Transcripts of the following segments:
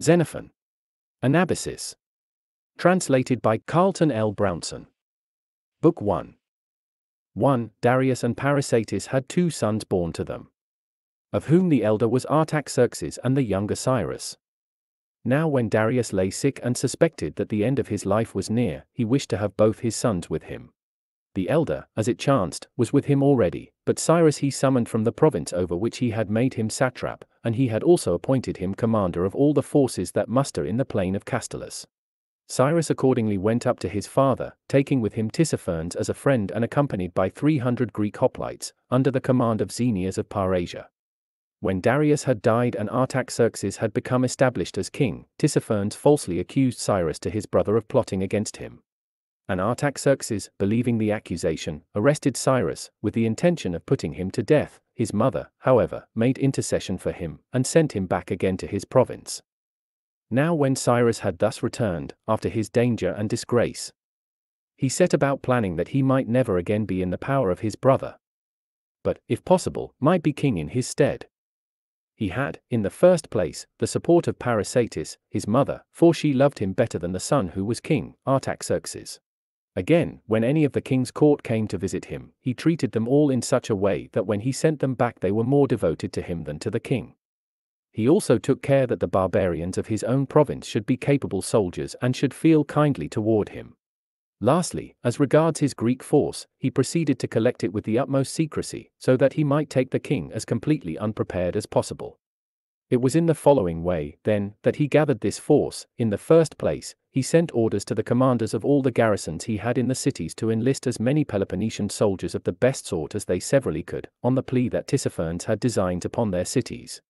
Xenophon. Anabasis. Translated by Carleton L. Brownson. Book 1. 1. Darius and Parysatis had two sons born to them. Of whom the elder was Artaxerxes and the younger Cyrus. Now, when Darius lay sick and suspected that the end of his life was near, he wished to have both his sons with him. The elder, as it chanced, was with him already, but Cyrus he summoned from the province over which he had made him satrap, and he had also appointed him commander of all the forces that muster in the plain of Castolus. Cyrus accordingly went up to his father, taking with him Tissaphernes as a friend and accompanied by three hundred Greek hoplites, under the command of Xenias of Parrhasia. When Darius had died and Artaxerxes had become established as king, Tissaphernes falsely accused Cyrus to his brother of plotting against him. And Artaxerxes, believing the accusation, arrested Cyrus, with the intention of putting him to death. His mother, however, made intercession for him, and sent him back again to his province. Now, when Cyrus had thus returned, after his danger and disgrace, he set about planning that he might never again be in the power of his brother, but, if possible, might be king in his stead. He had, in the first place, the support of Parysatis, his mother, for she loved him better than the son who was king, Artaxerxes. Again, when any of the king's court came to visit him, he treated them all in such a way that when he sent them back they were more devoted to him than to the king. He also took care that the barbarians of his own province should be capable soldiers and should feel kindly toward him. Lastly, as regards his Greek force, he proceeded to collect it with the utmost secrecy, so that he might take the king as completely unprepared as possible. It was in the following way, then, that he gathered this force. In the first place, he sent orders to the commanders of all the garrisons he had in the cities to enlist as many Peloponnesian soldiers of the best sort as they severally could, on the plea that Tissaphernes had designs upon their cities.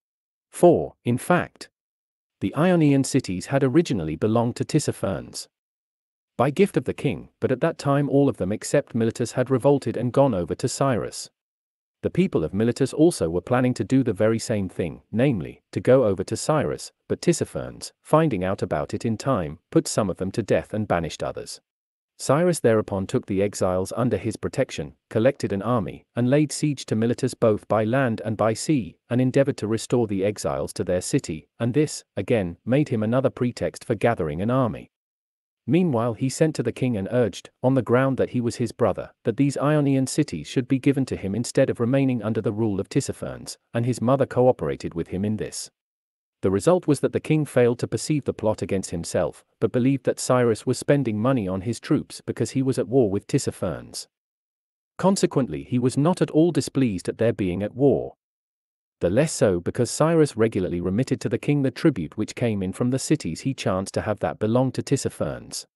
For, in fact, the Ionian cities had originally belonged to Tissaphernes by gift of the king, but at that time all of them except Miletus had revolted and gone over to Cyrus. The people of Miletus also were planning to do the very same thing, namely, to go over to Cyrus, but Tissaphernes, finding out about it in time, put some of them to death and banished others. Cyrus thereupon took the exiles under his protection, collected an army, and laid siege to Miletus both by land and by sea, and endeavored to restore the exiles to their city, and this, again, made him another pretext for gathering an army. Meanwhile he sent to the king and urged, on the ground that he was his brother, that these Ionian cities should be given to him instead of remaining under the rule of Tissaphernes, and his mother cooperated with him in this. The result was that the king failed to perceive the plot against himself, but believed that Cyrus was spending money on his troops because he was at war with Tissaphernes. Consequently, he was not at all displeased at their being at war, the less so because Cyrus regularly remitted to the king the tribute which came in from the cities he chanced to have that belonged to Tissaphernes.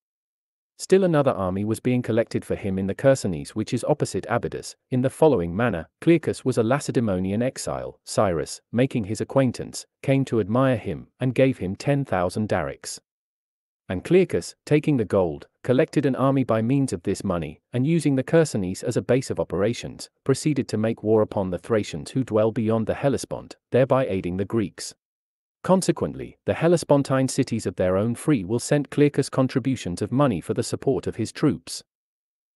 Still another army was being collected for him in the Chersonese which is opposite Abydos, in the following manner, Clearchus was a Lacedaemonian exile, Cyrus, making his acquaintance, came to admire him, and gave him ten thousand darics. And Clearchus, taking the gold, collected an army by means of this money, and using the Chersonese as a base of operations, proceeded to make war upon the Thracians who dwell beyond the Hellespont, thereby aiding the Greeks. Consequently, the Hellespontine cities of their own free will sent Clearchus contributions of money for the support of his troops.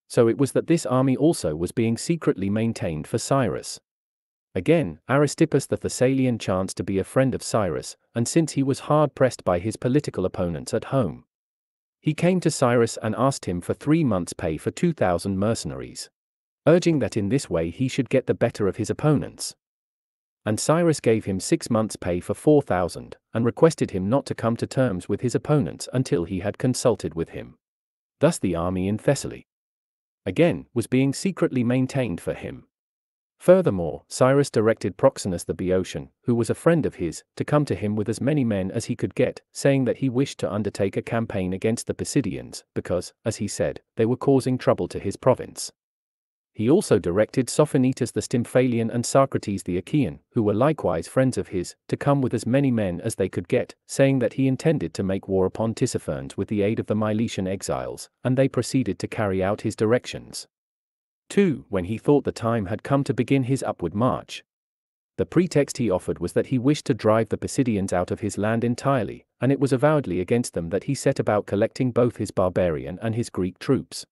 So it was that this army also was being secretly maintained for Cyrus. Again, Aristippus the Thessalian chanced to be a friend of Cyrus, and since he was hard pressed by his political opponents at home, he came to Cyrus and asked him for three months' pay for 2,000 mercenaries, urging that in this way he should get the better of his opponents. And Cyrus gave him six months' pay for 4,000, and requested him not to come to terms with his opponents until he had consulted with him. Thus the army in Thessaly, again, was being secretly maintained for him. Furthermore, Cyrus directed Proxenus the Boeotian, who was a friend of his, to come to him with as many men as he could get, saying that he wished to undertake a campaign against the Pisidians, because, as he said, they were causing trouble to his province. He also directed Sophaenetus the Stymphalian and Socrates the Achaean, who were likewise friends of his, to come with as many men as they could get, saying that he intended to make war upon Tissaphernes with the aid of the Milesian exiles, and they proceeded to carry out his directions. 2. When he thought the time had come to begin his upward march. The pretext he offered was that he wished to drive the Pisidians out of his land entirely, and it was avowedly against them that he set about collecting both his barbarian and his Greek troops.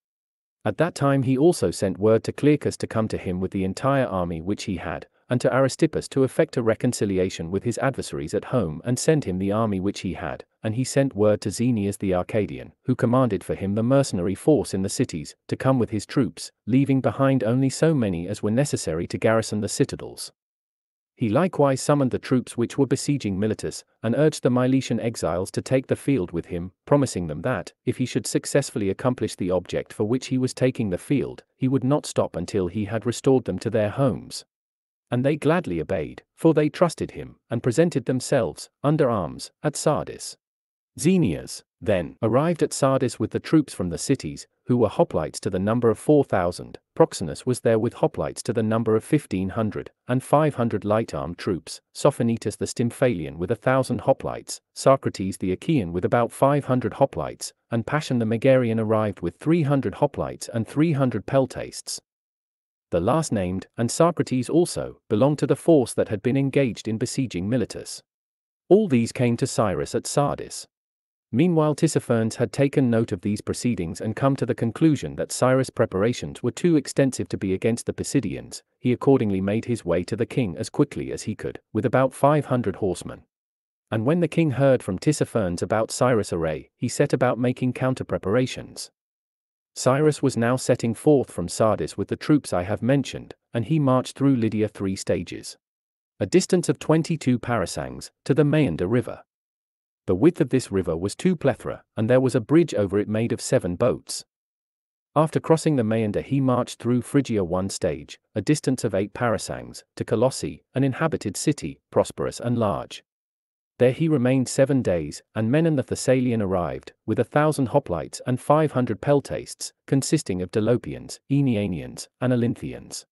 At that time he also sent word to Clearchus to come to him with the entire army which he had, and to Aristippus to effect a reconciliation with his adversaries at home and send him the army which he had, and he sent word to Xenias the Arcadian, who commanded for him the mercenary force in the cities, to come with his troops, leaving behind only so many as were necessary to garrison the citadels. He likewise summoned the troops which were besieging Miletus, and urged the Miletian exiles to take the field with him, promising them that, if he should successfully accomplish the object for which he was taking the field, he would not stop until he had restored them to their homes. And they gladly obeyed, for they trusted him, and presented themselves, under arms, at Sardis. Xenias, then, arrived at Sardis with the troops from the cities, who were hoplites to the number of 4,000. Proxenus was there with hoplites to the number of 1,500, and 500 light armed troops, Sophaenetus the Stymphalian with a thousand hoplites, Socrates the Achaean with about 500 hoplites, and Pasion the Megarian arrived with 300 hoplites and 300 peltastes. The last named, and Socrates also, belonged to the force that had been engaged in besieging Miletus. All these came to Cyrus at Sardis. Meanwhile Tissaphernes had taken note of these proceedings and come to the conclusion that Cyrus' preparations were too extensive to be against the Pisidians, he accordingly made his way to the king as quickly as he could, with about 500 horsemen. And when the king heard from Tissaphernes about Cyrus' array, he set about making counter-preparations. Cyrus was now setting forth from Sardis with the troops I have mentioned, and he marched through Lydia three stages. A distance of 22 parasangs, to the Maeander River. The width of this river was two plethra, and there was a bridge over it made of seven boats. After crossing the Maeander he marched through Phrygia one stage, a distance of eight parasangs, to Colossae, an inhabited city, prosperous and large. There he remained seven days, and Menon the Thessalian arrived, with a thousand hoplites and five hundred peltastes, consisting of Dolopians, Aenianians, and Olynthians.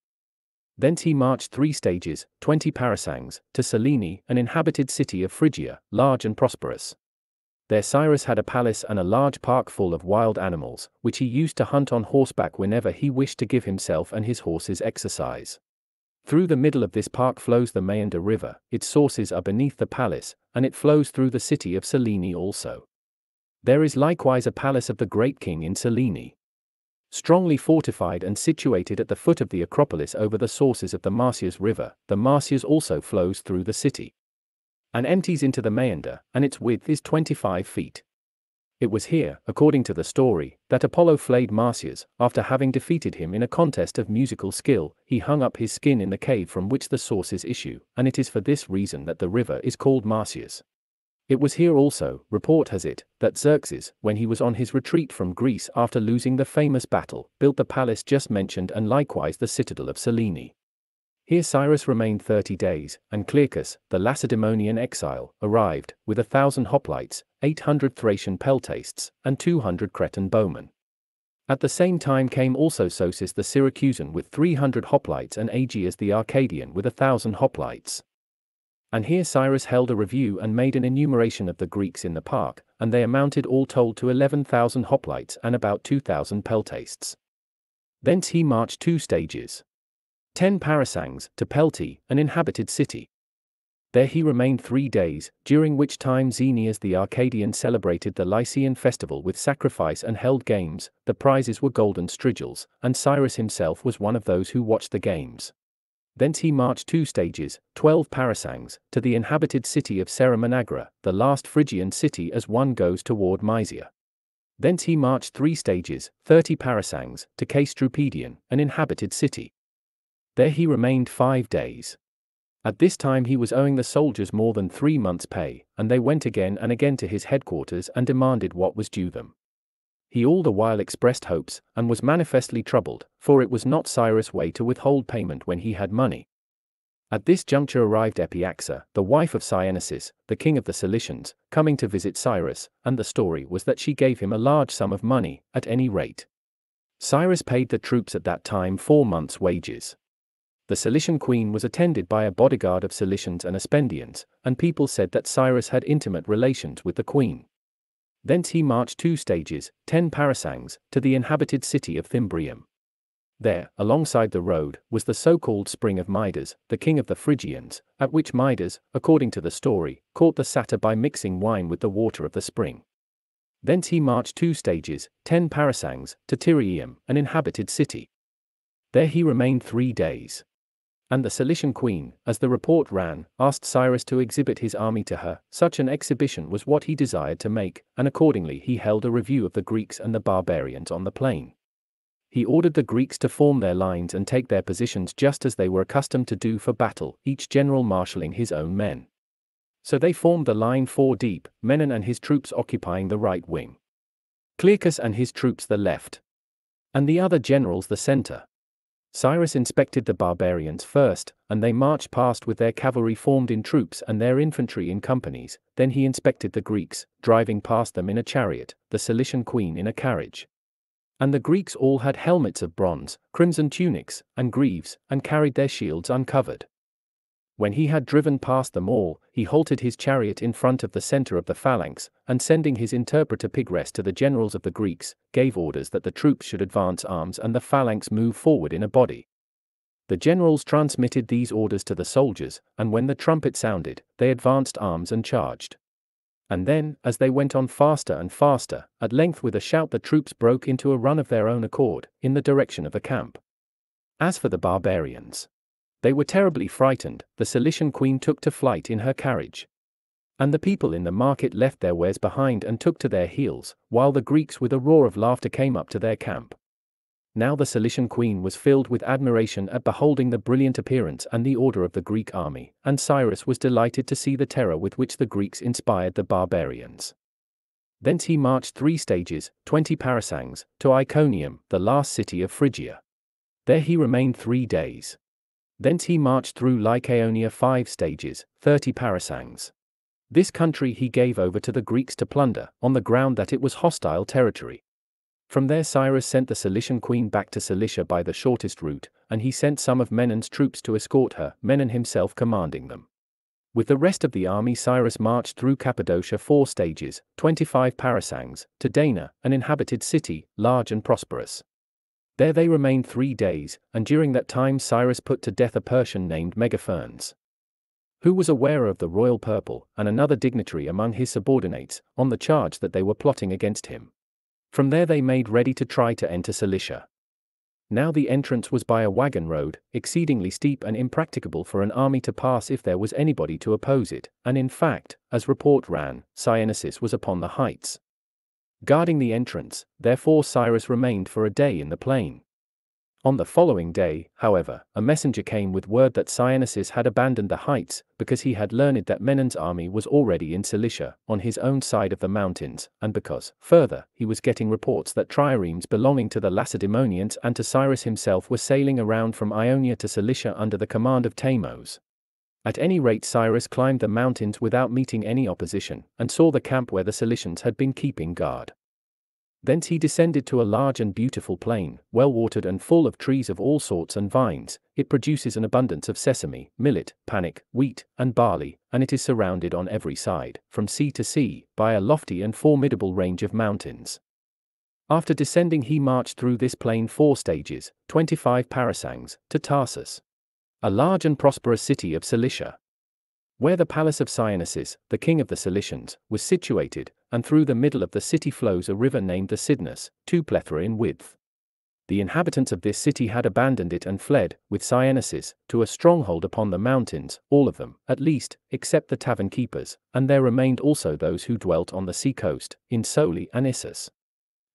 Thence he marched three stages, twenty parasangs, to Celaenae, an inhabited city of Phrygia, large and prosperous. There Cyrus had a palace and a large park full of wild animals, which he used to hunt on horseback whenever he wished to give himself and his horses exercise. Through the middle of this park flows the Maeander River, its sources are beneath the palace, and it flows through the city of Celaenae also. There is likewise a palace of the great king in Celaenae strongly fortified and situated at the foot of the Acropolis over the sources of the Marsyas River, the Marsyas also flows through the city and empties into the Maeander, and its width is 25 feet. It was here, according to the story, that Apollo flayed Marsyas, after having defeated him in a contest of musical skill, he hung up his skin in the cave from which the sources issue, and it is for this reason that the river is called Marsyas. It was here also, report has it, that Xerxes, when he was on his retreat from Greece after losing the famous battle, built the palace just mentioned and likewise the citadel of Celaenae. Here Cyrus remained thirty days, and Clearchus, the Lacedaemonian exile, arrived, with a thousand hoplites, eight hundred Thracian peltastes, and two hundred Cretan bowmen. At the same time came also Sosis the Syracusan with three hundred hoplites and Agias the Arcadian with a thousand hoplites. And here Cyrus held a review and made an enumeration of the Greeks in the park, and they amounted all told to 11,000 hoplites and about 2,000 peltastes. Thence he marched two stages. Ten parasangs, to Peltae, an inhabited city. There he remained three days, during which time Xenias the Arcadian celebrated the Lycaean festival with sacrifice and held games, the prizes were golden strigils, and Cyrus himself was one of those who watched the games. Thence he marched two stages, twelve parasangs, to the inhabited city of Ceramon Agora, the last Phrygian city as one goes toward Mysia. Thence he marched three stages, thirty parasangs, to Caystru-pedion, an inhabited city. There he remained five days. At this time he was owing the soldiers more than three months' pay, and they went again and again to his headquarters and demanded what was due them. He all the while expressed hopes, and was manifestly troubled, for it was not Cyrus' way to withhold payment when he had money. At this juncture arrived Epyaxa, the wife of Syennesis, the king of the Cilicians, coming to visit Cyrus, and the story was that she gave him a large sum of money, at any rate. Cyrus paid the troops at that time four months' wages. The Cilician queen was attended by a bodyguard of Cilicians and Aspendians, and people said that Cyrus had intimate relations with the queen. Thence he marched two stages, ten parasangs, to the inhabited city of Thymbrium. There, alongside the road, was the so-called spring of Midas, the king of the Phrygians, at which Midas, according to the story, caught the satyr by mixing wine with the water of the spring. Thence he marched two stages, ten parasangs, to Tyriaeum, an inhabited city. There he remained three days. And the Cilician queen, as the report ran, asked Cyrus to exhibit his army to her. Such an exhibition was what he desired to make, and accordingly he held a review of the Greeks and the barbarians on the plain. He ordered the Greeks to form their lines and take their positions just as they were accustomed to do for battle, each general marshalling his own men. So they formed the line four deep, Menon and his troops occupying the right wing. Clearchus and his troops the left. And the other generals the center. Cyrus inspected the barbarians first, and they marched past with their cavalry formed in troops and their infantry in companies, then he inspected the Greeks, driving past them in a chariot, the Cilician queen in a carriage. And the Greeks all had helmets of bronze, crimson tunics, and greaves, and carried their shields uncovered. When he had driven past them all, he halted his chariot in front of the center of the phalanx, and sending his interpreter Pigres to the generals of the Greeks, gave orders that the troops should advance arms and the phalanx move forward in a body. The generals transmitted these orders to the soldiers, and when the trumpet sounded, they advanced arms and charged. And then, as they went on faster and faster, at length with a shout the troops broke into a run of their own accord, in the direction of the camp. As for the barbarians, they were terribly frightened, the Cilician queen took to flight in her carriage. And the people in the market left their wares behind and took to their heels, while the Greeks with a roar of laughter came up to their camp. Now the Cilician queen was filled with admiration at beholding the brilliant appearance and the order of the Greek army, and Cyrus was delighted to see the terror with which the Greeks inspired the barbarians. Thence he marched three stages, twenty parasangs, to Iconium, the last city of Phrygia. There he remained three days. Thence he marched through Lycaonia five stages, thirty parasangs. This country he gave over to the Greeks to plunder, on the ground that it was hostile territory. From there Cyrus sent the Cilician queen back to Cilicia by the shortest route, and he sent some of Menon's troops to escort her, Menon himself commanding them. With the rest of the army Cyrus marched through Cappadocia four stages, 25 parasangs, to Dana, an inhabited city, large and prosperous. There they remained three days, and during that time Cyrus put to death a Persian named Megaphernes, who was aware of the royal purple, and another dignitary among his subordinates, on the charge that they were plotting against him. From there they made ready to try to enter Cilicia. Now the entrance was by a wagon road, exceedingly steep and impracticable for an army to pass if there was anybody to oppose it, and in fact, as report ran, Syennesis was upon the heights guarding the entrance, therefore Cyrus remained for a day in the plain. On the following day, however, a messenger came with word that Syennesis had abandoned the heights, because he had learned that Menon's army was already in Cilicia, on his own side of the mountains, and because, further, he was getting reports that triremes belonging to the Lacedaemonians and to Cyrus himself were sailing around from Ionia to Cilicia under the command of Tamos. At any rate Cyrus climbed the mountains without meeting any opposition, and saw the camp where the Cilicians had been keeping guard. Thence he descended to a large and beautiful plain, well watered and full of trees of all sorts and vines, it produces an abundance of sesame, millet, panic, wheat, and barley, and it is surrounded on every side, from sea to sea, by a lofty and formidable range of mountains. After descending he marched through this plain four stages, 25 parasangs, to Tarsus a large and prosperous city of Cilicia. Where the palace of Syennesis, the king of the Cilicians, was situated, and through the middle of the city flows a river named the Cydnus, two plethra in width. The inhabitants of this city had abandoned it and fled, with Syennesis, to a stronghold upon the mountains, all of them, at least, except the tavern keepers, and there remained also those who dwelt on the sea coast, in Soli and Issus.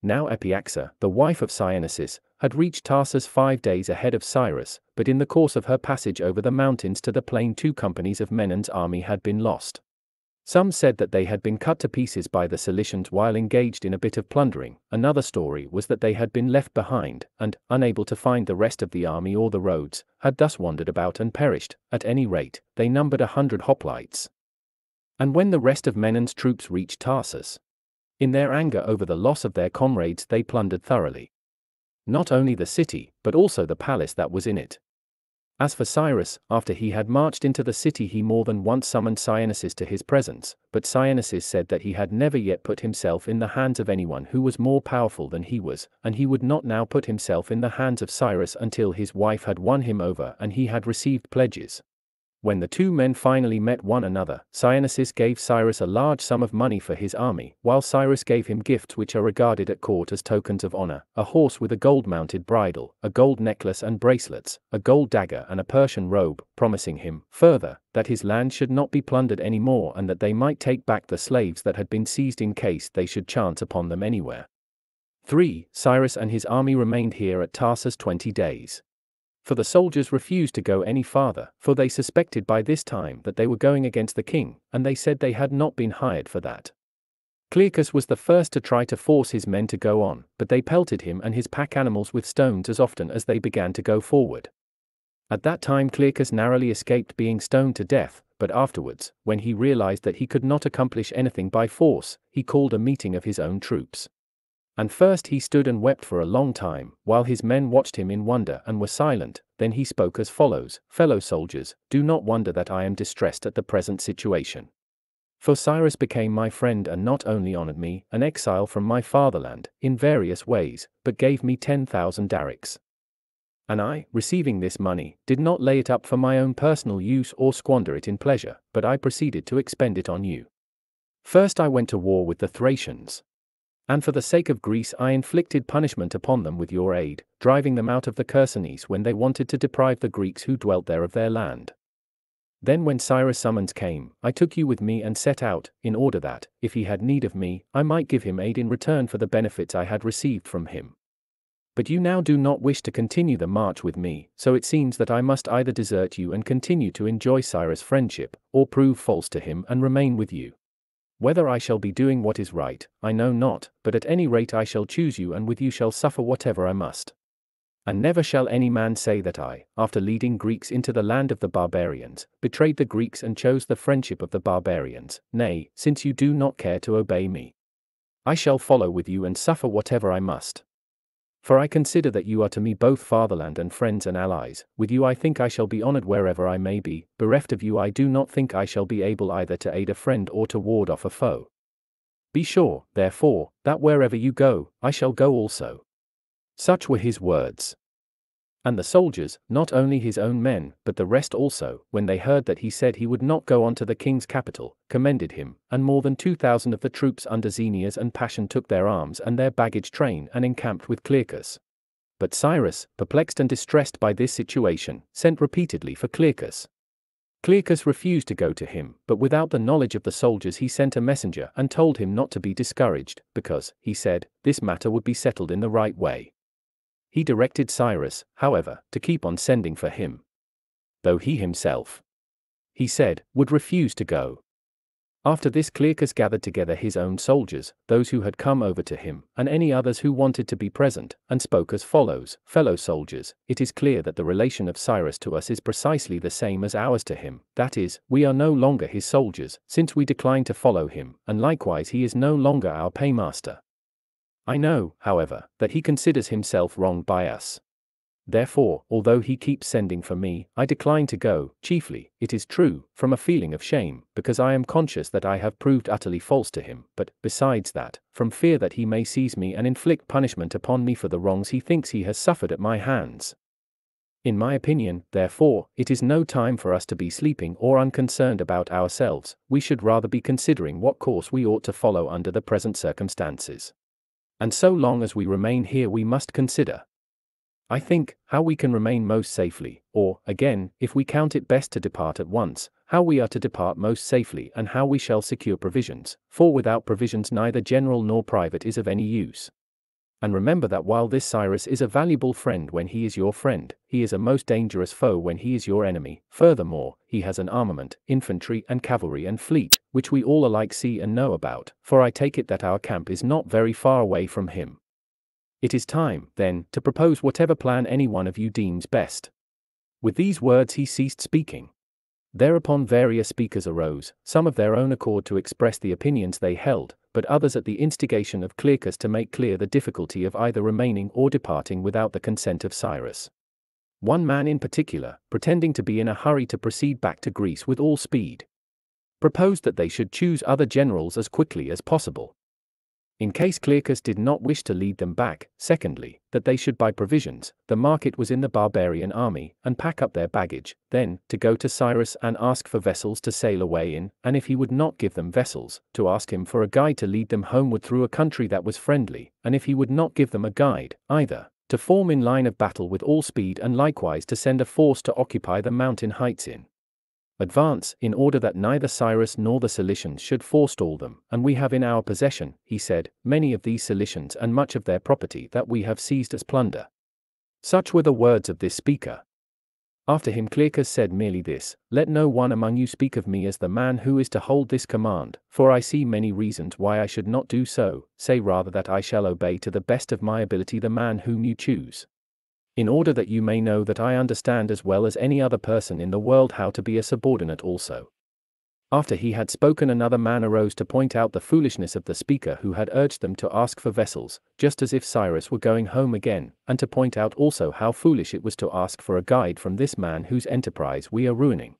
Now Epyaxa, the wife of Syennesis, had reached Tarsus five days ahead of Cyrus, but in the course of her passage over the mountains to the plain two companies of Menon's army had been lost. Some said that they had been cut to pieces by the Cilicians while engaged in a bit of plundering, another story was that they had been left behind, and, unable to find the rest of the army or the roads, had thus wandered about and perished, at any rate, they numbered a hundred hoplites. And when the rest of Menon's troops reached Tarsus, in their anger over the loss of their comrades they plundered thoroughly not only the city, but also the palace that was in it. As for Cyrus, after he had marched into the city, he more than once summoned Syennesis to his presence, but Syennesis said that he had never yet put himself in the hands of anyone who was more powerful than he was, and he would not now put himself in the hands of Cyrus until his wife had won him over and he had received pledges. When the two men finally met one another, Syennesis gave Cyrus a large sum of money for his army, while Cyrus gave him gifts which are regarded at court as tokens of honor a horse with a gold mounted bridle, a gold necklace and bracelets, a gold dagger, and a Persian robe, promising him, further, that his land should not be plundered any more and that they might take back the slaves that had been seized in case they should chance upon them anywhere. 3. Cyrus and his army remained here at Tarsus twenty days for the soldiers refused to go any farther, for they suspected by this time that they were going against the king, and they said they had not been hired for that. Clearchus was the first to try to force his men to go on, but they pelted him and his pack animals with stones as often as they began to go forward. At that time Clearchus narrowly escaped being stoned to death, but afterwards, when he realized that he could not accomplish anything by force, he called a meeting of his own troops. And first he stood and wept for a long time, while his men watched him in wonder and were silent. Then he spoke as follows Fellow soldiers, do not wonder that I am distressed at the present situation. For Cyrus became my friend and not only honored me, an exile from my fatherland, in various ways, but gave me 10,000 darics. And I, receiving this money, did not lay it up for my own personal use or squander it in pleasure, but I proceeded to expend it on you. First I went to war with the Thracians, and for the sake of Greece I inflicted punishment upon them with your aid, driving them out of the Chersonese when they wanted to deprive the Greeks who dwelt there of their land. Then when Cyrus' summons came, I took you with me and set out, in order that, if he had need of me, I might give him aid in return for the benefits I had received from him. But you now do not wish to continue the march with me, so it seems that I must either desert you and continue to enjoy Cyrus' friendship, or prove false to him and remain with you. Whether I shall be doing what is right, I know not, but at any rate I shall choose you and with you shall suffer whatever I must. And never shall any man say that I, after leading Greeks into the land of the barbarians, betrayed the Greeks and chose the friendship of the barbarians, nay, since you do not care to obey me. I shall follow with you and suffer whatever I must. For I consider that you are to me both fatherland and friends and allies, with you I think I shall be honored wherever I may be, bereft of you I do not think I shall be able either to aid a friend or to ward off a foe. Be sure, therefore, that wherever you go, I shall go also. Such were his words. And the soldiers, not only his own men, but the rest also, when they heard that he said he would not go on to the king's capital, commended him, and more than two thousand of the troops under Xenias and Pasion took their arms and their baggage train and encamped with Clearchus. But Cyrus, perplexed and distressed by this situation, sent repeatedly for Clearchus. Clearchus refused to go to him, but without the knowledge of the soldiers he sent a messenger and told him not to be discouraged, because, he said, this matter would be settled in the right way. He directed Cyrus, however, to keep on sending for him. Though he himself, he said, would refuse to go. After this Clearchus gathered together his own soldiers, those who had come over to him, and any others who wanted to be present, and spoke as follows Fellow soldiers, it is clear that the relation of Cyrus to us is precisely the same as ours to him, that is, we are no longer his soldiers, since we decline to follow him, and likewise he is no longer our paymaster. I know, however, that he considers himself wronged by us. Therefore, although he keeps sending for me, I decline to go, chiefly, it is true, from a feeling of shame, because I am conscious that I have proved utterly false to him, but, besides that, from fear that he may seize me and inflict punishment upon me for the wrongs he thinks he has suffered at my hands. In my opinion, therefore, it is no time for us to be sleeping or unconcerned about ourselves, we should rather be considering what course we ought to follow under the present circumstances. And so long as we remain here, we must consider. I think, how we can remain most safely, or, again, if we count it best to depart at once, how we are to depart most safely and how we shall secure provisions, for without provisions neither general nor private is of any use. And remember that while this Cyrus is a valuable friend when he is your friend, he is a most dangerous foe when he is your enemy. Furthermore, he has an armament, infantry and cavalry and fleet, which we all alike see and know about, for I take it that our camp is not very far away from him. It is time, then, to propose whatever plan any one of you deems best. With these words he ceased speaking. Thereupon various speakers arose, some of their own accord to express the opinions they held, but others at the instigation of Clearchus to make clear the difficulty of either remaining or departing without the consent of Cyrus. One man in particular, pretending to be in a hurry to proceed back to Greece with all speed, proposed that they should choose other generals as quickly as possible. In case Clearchus did not wish to lead them back, secondly, that they should buy provisions, the market was in the barbarian army, and pack up their baggage, then, to go to Cyrus and ask for vessels to sail away in, and if he would not give them vessels, to ask him for a guide to lead them homeward through a country that was friendly, and if he would not give them a guide, either, to form in line of battle with all speed and likewise to send a force to occupy the mountain heights in advance, in order that neither Cyrus nor the Cilicians should forestall them, and we have in our possession, he said, many of these Cilicians and much of their property that we have seized as plunder. Such were the words of this speaker. After him Clearchus said merely this, Let no one among you speak of me as the man who is to hold this command, for I see many reasons why I should not do so, say rather that I shall obey to the best of my ability the man whom you choose in order that you may know that I understand as well as any other person in the world how to be a subordinate also. After he had spoken, another man arose to point out the foolishness of the speaker who had urged them to ask for vessels, just as if Cyrus were going home again, and to point out also how foolish it was to ask for a guide from this man whose enterprise we are ruining.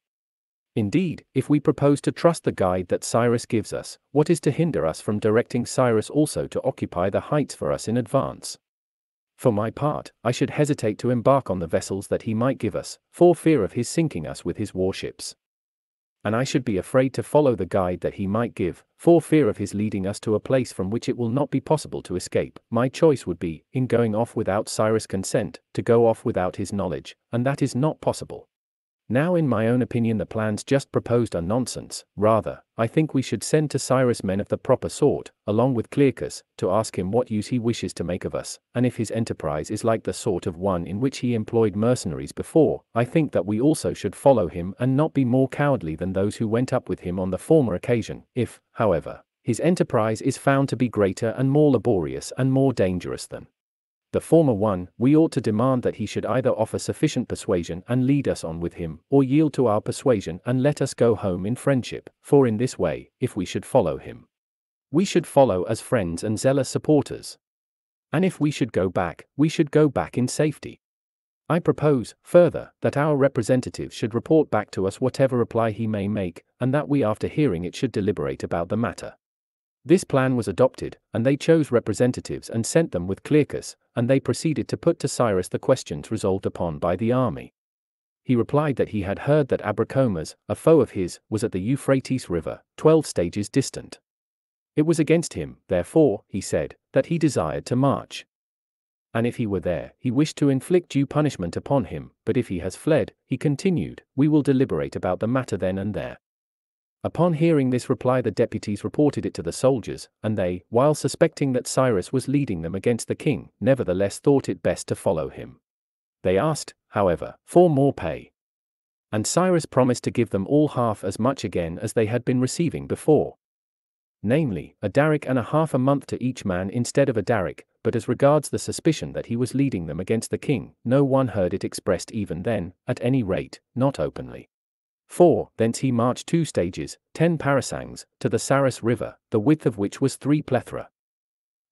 Indeed, if we propose to trust the guide that Cyrus gives us, what is to hinder us from directing Cyrus also to occupy the heights for us in advance? For my part, I should hesitate to embark on the vessels that he might give us, for fear of his sinking us with his warships. And I should be afraid to follow the guide that he might give, for fear of his leading us to a place from which it will not be possible to escape. My choice would be, in going off without Cyrus' consent, to go off without his knowledge, and that is not possible. Now in my own opinion the plans just proposed are nonsense, rather, I think we should send to Cyrus men of the proper sort, along with Clearchus, to ask him what use he wishes to make of us, and if his enterprise is like the sort of one in which he employed mercenaries before, I think that we also should follow him and not be more cowardly than those who went up with him on the former occasion, if, however, his enterprise is found to be greater and more laborious and more dangerous than the former one, we ought to demand that he should either offer sufficient persuasion and lead us on with him, or yield to our persuasion and let us go home in friendship, for in this way, if we should follow him, we should follow as friends and zealous supporters. And if we should go back, we should go back in safety. I propose, further, that our representative should report back to us whatever reply he may make, and that we after hearing it should deliberate about the matter. This plan was adopted, and they chose representatives and sent them with Clearchus, and they proceeded to put to Cyrus the questions resolved upon by the army. He replied that he had heard that Abrocomas, a foe of his, was at the Euphrates River, twelve stages distant. It was against him, therefore, he said, that he desired to march. And if he were there, he wished to inflict due punishment upon him, but if he has fled, he continued, we will deliberate about the matter then and there. Upon hearing this reply, the deputies reported it to the soldiers, and they, while suspecting that Cyrus was leading them against the king, nevertheless thought it best to follow him. They asked, however, for more pay. And Cyrus promised to give them all half as much again as they had been receiving before. Namely, a daric and a half a month to each man instead of a daric, but as regards the suspicion that he was leading them against the king, no one heard it expressed even then, at any rate, not openly. 4. Thence he marched two stages, ten parasangs, to the Psarus river, the width of which was three plethra.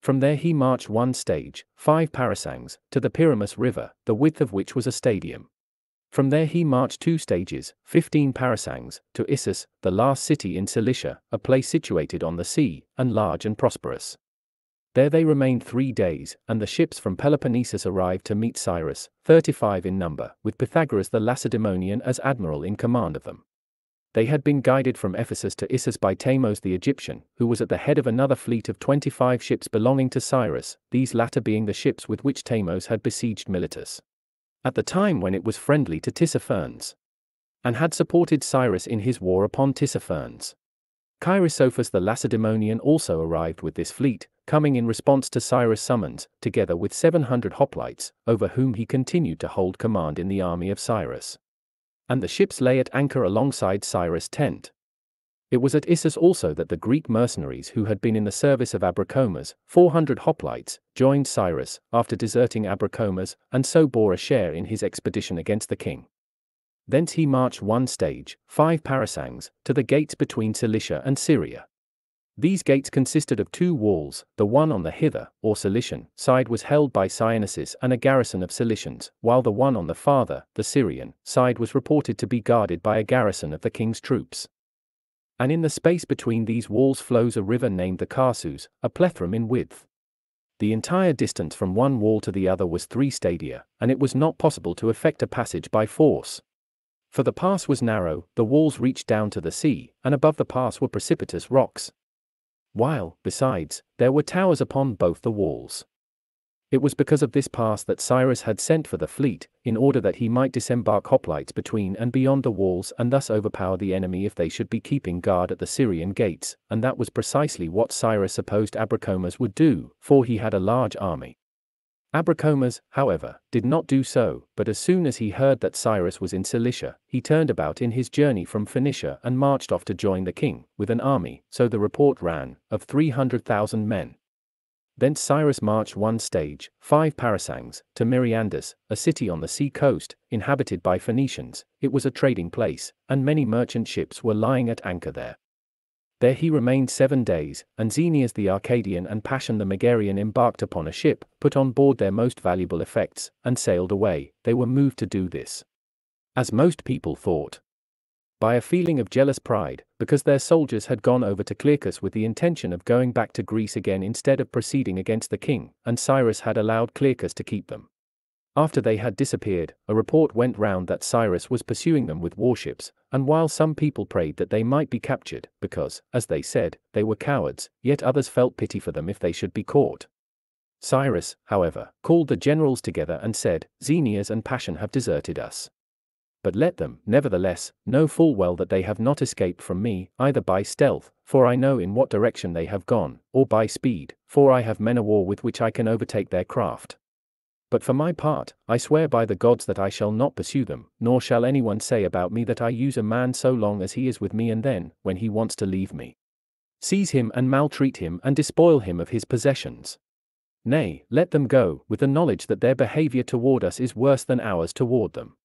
From there he marched one stage, five parasangs, to the Pyramus river, the width of which was a stadium. From there he marched two stages, fifteen parasangs, to Issus, the last city in Cilicia, a place situated on the sea, and large and prosperous. There they remained three days, and the ships from Peloponnesus arrived to meet Cyrus, thirty-five in number, with Pythagoras the Lacedaemonian as admiral in command of them. They had been guided from Ephesus to Issus by Tamos the Egyptian, who was at the head of another fleet of twenty-five ships belonging to Cyrus, these latter being the ships with which Tamos had besieged Miletus. At the time when it was friendly to Tissaphernes, and had supported Cyrus in his war upon Tissaphernes. Cheirisophus the Lacedaemonian also arrived with this fleet, coming in response to Cyrus' summons, together with 700 hoplites, over whom he continued to hold command in the army of Cyrus. And the ships lay at anchor alongside Cyrus' tent. It was at Issus also that the Greek mercenaries who had been in the service of Abrocomas, 400 hoplites, joined Cyrus, after deserting Abrocomas, and so bore a share in his expedition against the king. Thence he marched one stage, five parasangs, to the gates between Cilicia and Syria. These gates consisted of two walls, the one on the hither, or Cilician, side was held by Syennesis and a garrison of Cilicians, while the one on the farther, the Syrian, side was reported to be guarded by a garrison of the king's troops. And in the space between these walls flows a river named the Carsus, a plethrum in width. The entire distance from one wall to the other was three stadia, and it was not possible to effect a passage by force. For the pass was narrow, the walls reached down to the sea, and above the pass were precipitous rocks. While, besides, there were towers upon both the walls. It was because of this pass that Cyrus had sent for the fleet, in order that he might disembark hoplites between and beyond the walls and thus overpower the enemy if they should be keeping guard at the Syrian gates, and that was precisely what Cyrus supposed Abrocomas would do, for he had a large army. Abrocomas, however, did not do so, but as soon as he heard that Cyrus was in Cilicia, he turned about in his journey from Phoenicia and marched off to join the king, with an army, so the report ran, of 300,000 men. Thence Cyrus marched one stage, five parasangs, to Myriandus, a city on the sea coast, inhabited by Phoenicians, it was a trading place, and many merchant ships were lying at anchor there. There he remained seven days, and Xenias the Arcadian and Pasion the Megarian embarked upon a ship, put on board their most valuable effects, and sailed away, they were moved to do this. As most people thought, by a feeling of jealous pride, because their soldiers had gone over to Clearchus with the intention of going back to Greece again instead of proceeding against the king, and Cyrus had allowed Clearchus to keep them. After they had disappeared, a report went round that Cyrus was pursuing them with warships, and while some people prayed that they might be captured, because, as they said, they were cowards, yet others felt pity for them if they should be caught. Cyrus, however, called the generals together and said, Xenias and Pasion have deserted us but let them, nevertheless, know full well that they have not escaped from me, either by stealth, for I know in what direction they have gone, or by speed, for I have men of war with which I can overtake their craft. But for my part, I swear by the gods that I shall not pursue them, nor shall anyone say about me that I use a man so long as he is with me and then, when he wants to leave me, seize him and maltreat him and despoil him of his possessions. Nay, let them go, with the knowledge that their behavior toward us is worse than ours toward them.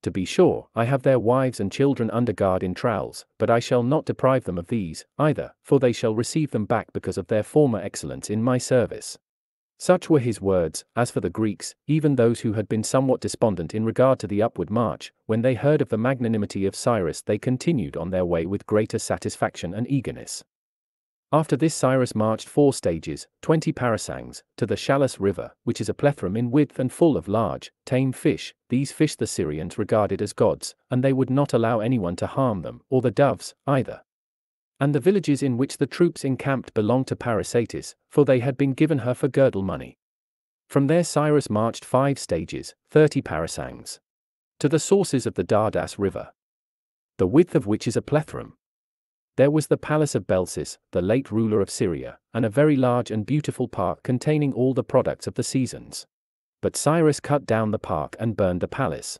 To be sure, I have their wives and children under guard in Tralles, but I shall not deprive them of these, either, for they shall receive them back because of their former excellence in my service. Such were his words, as for the Greeks, even those who had been somewhat despondent in regard to the upward march, when they heard of the magnanimity of Cyrus they continued on their way with greater satisfaction and eagerness. After this Cyrus marched four stages, twenty parasangs, to the Chalus river, which is a plethrum in width and full of large, tame fish, these fish the Syrians regarded as gods, and they would not allow anyone to harm them, or the doves, either. And the villages in which the troops encamped belonged to Parysatis, for they had been given her for girdle money. From there Cyrus marched five stages, thirty parasangs. To the sources of the Dardas river. The width of which is a plethrum, there was the palace of Belesys, the late ruler of Syria, and a very large and beautiful park containing all the products of the seasons. But Cyrus cut down the park and burned the palace.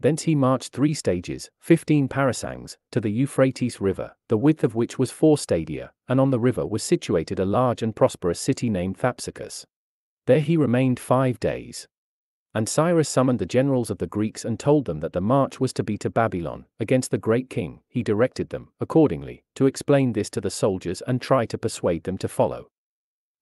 Thence he marched three stages, fifteen parasangs, to the Euphrates River, the width of which was four stadia, and on the river was situated a large and prosperous city named Thapsacus. There he remained five days. And Cyrus summoned the generals of the Greeks and told them that the march was to be to Babylon, against the great king. He directed them, accordingly, to explain this to the soldiers and try to persuade them to follow.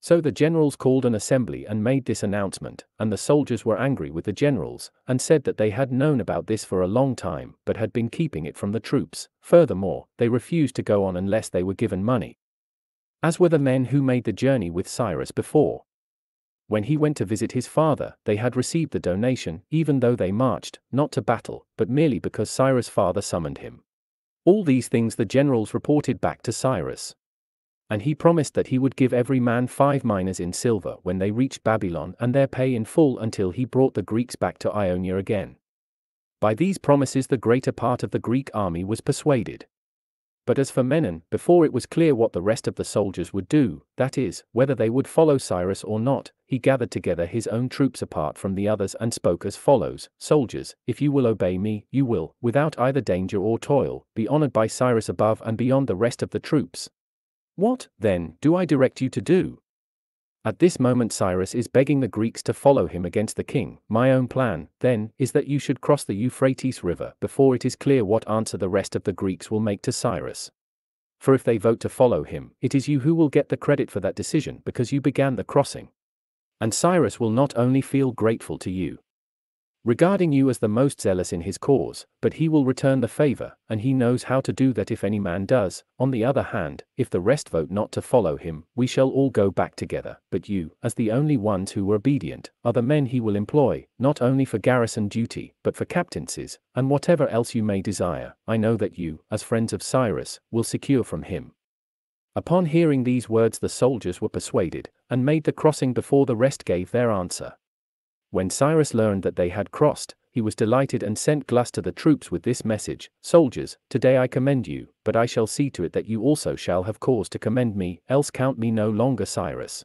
So the generals called an assembly and made this announcement, and the soldiers were angry with the generals, and said that they had known about this for a long time, but had been keeping it from the troops. Furthermore, they refused to go on unless they were given money. As were the men who made the journey with Cyrus before, when he went to visit his father, they had received the donation, even though they marched, not to battle, but merely because Cyrus' father summoned him. All these things the generals reported back to Cyrus. And he promised that he would give every man five minas in silver when they reached Babylon and their pay in full until he brought the Greeks back to Ionia again. By these promises the greater part of the Greek army was persuaded. But as for Menon, before it was clear what the rest of the soldiers would do, that is, whether they would follow Cyrus or not, he gathered together his own troops apart from the others and spoke as follows Soldiers, if you will obey me, you will, without either danger or toil, be honored by Cyrus above and beyond the rest of the troops. What, then, do I direct you to do? At this moment Cyrus is begging the Greeks to follow him against the king. My own plan, then, is that you should cross the Euphrates River before it is clear what answer the rest of the Greeks will make to Cyrus. For if they vote to follow him, it is you who will get the credit for that decision because you began the crossing. And Cyrus will not only feel grateful to you. Regarding you as the most zealous in his cause, but he will return the favor, and he knows how to do that if any man does. On the other hand, if the rest vote not to follow him, we shall all go back together. But you, as the only ones who were obedient, are the men he will employ, not only for garrison duty, but for captaincies, and whatever else you may desire. I know that you, as friends of Cyrus, will secure from him. Upon hearing these words, the soldiers were persuaded, and made the crossing before the rest gave their answer. When Cyrus learned that they had crossed, he was delighted and sent Glus to the troops with this message Soldiers, today I commend you, but I shall see to it that you also shall have cause to commend me, else count me no longer Cyrus.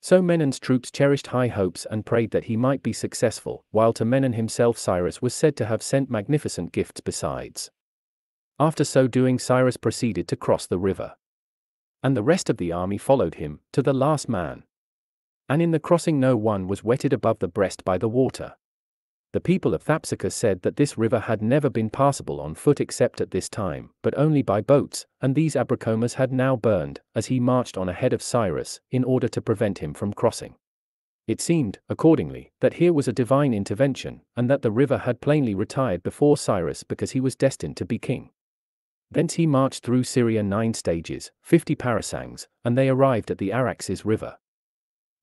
So Menon's troops cherished high hopes and prayed that he might be successful, while to Menon himself Cyrus was said to have sent magnificent gifts besides. After so doing, Cyrus proceeded to cross the river. And the rest of the army followed him, to the last man and in the crossing no one was wetted above the breast by the water. The people of Thapsacus said that this river had never been passable on foot except at this time, but only by boats, and these Abrocomas had now burned, as he marched on ahead of Cyrus, in order to prevent him from crossing. It seemed, accordingly, that here was a divine intervention, and that the river had plainly retired before Cyrus because he was destined to be king. Thence he marched through Syria nine stages, fifty parasangs, and they arrived at the Araxes river.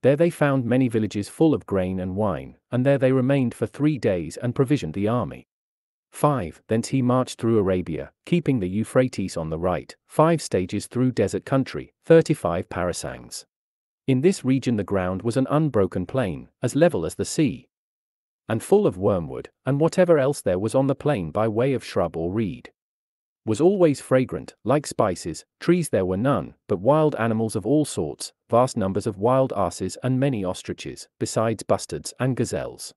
There they found many villages full of grain and wine, and there they remained for three days and provisioned the army. 5. Thence he marched through Arabia, keeping the Euphrates on the right, five stages through desert country, 35 parasangs. In this region the ground was an unbroken plain, as level as the sea, and full of wormwood, and whatever else there was on the plain by way of shrub or reed was always fragrant, like spices, trees there were none, but wild animals of all sorts, vast numbers of wild asses and many ostriches, besides bustards and gazelles.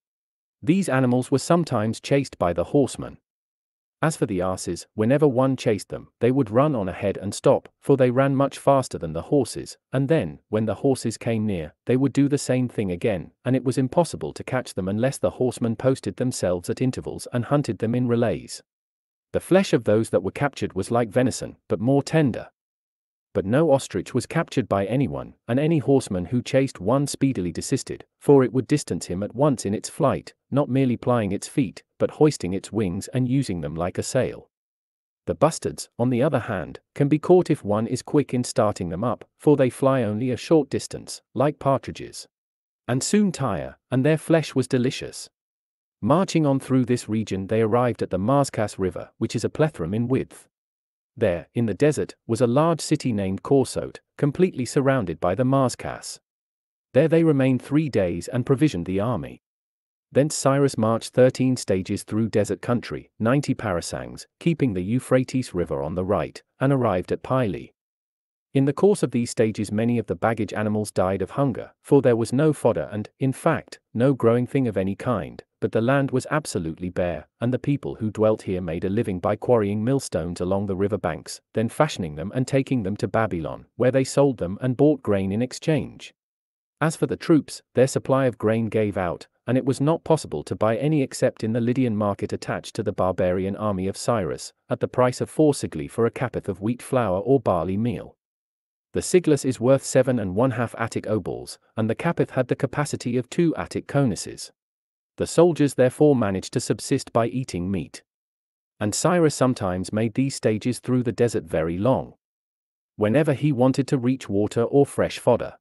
These animals were sometimes chased by the horsemen. As for the asses, whenever one chased them, they would run on ahead and stop, for they ran much faster than the horses, and then, when the horses came near, they would do the same thing again, and it was impossible to catch them unless the horsemen posted themselves at intervals and hunted them in relays. The flesh of those that were captured was like venison, but more tender. But no ostrich was captured by anyone, and any horseman who chased one speedily desisted, for it would distance him at once in its flight, not merely plying its feet, but hoisting its wings and using them like a sail. The bustards, on the other hand, can be caught if one is quick in starting them up, for they fly only a short distance, like partridges. And soon tire, and their flesh was delicious. Marching on through this region they arrived at the Mascas River, which is a plethrum in width. There, in the desert, was a large city named Corsote, completely surrounded by the Mascas. There they remained three days and provisioned the army. Thence Cyrus marched 13 stages through desert country, 90 parasangs, keeping the Euphrates River on the right, and arrived at Pylae. In the course of these stages many of the baggage animals died of hunger, for there was no fodder and, in fact, no growing thing of any kind, but the land was absolutely bare, and the people who dwelt here made a living by quarrying millstones along the river banks, then fashioning them and taking them to Babylon, where they sold them and bought grain in exchange. As for the troops, their supply of grain gave out, and it was not possible to buy any except in the Lydian market attached to the barbarian army of Cyrus, at the price of four sigli for a capith of wheat flour or barley meal. The siglus is worth seven and one half Attic obols, and the capith had the capacity of two Attic choenixes. The soldiers therefore managed to subsist by eating meat. And Cyrus sometimes made these stages through the desert very long. Whenever he wanted to reach water or fresh fodder.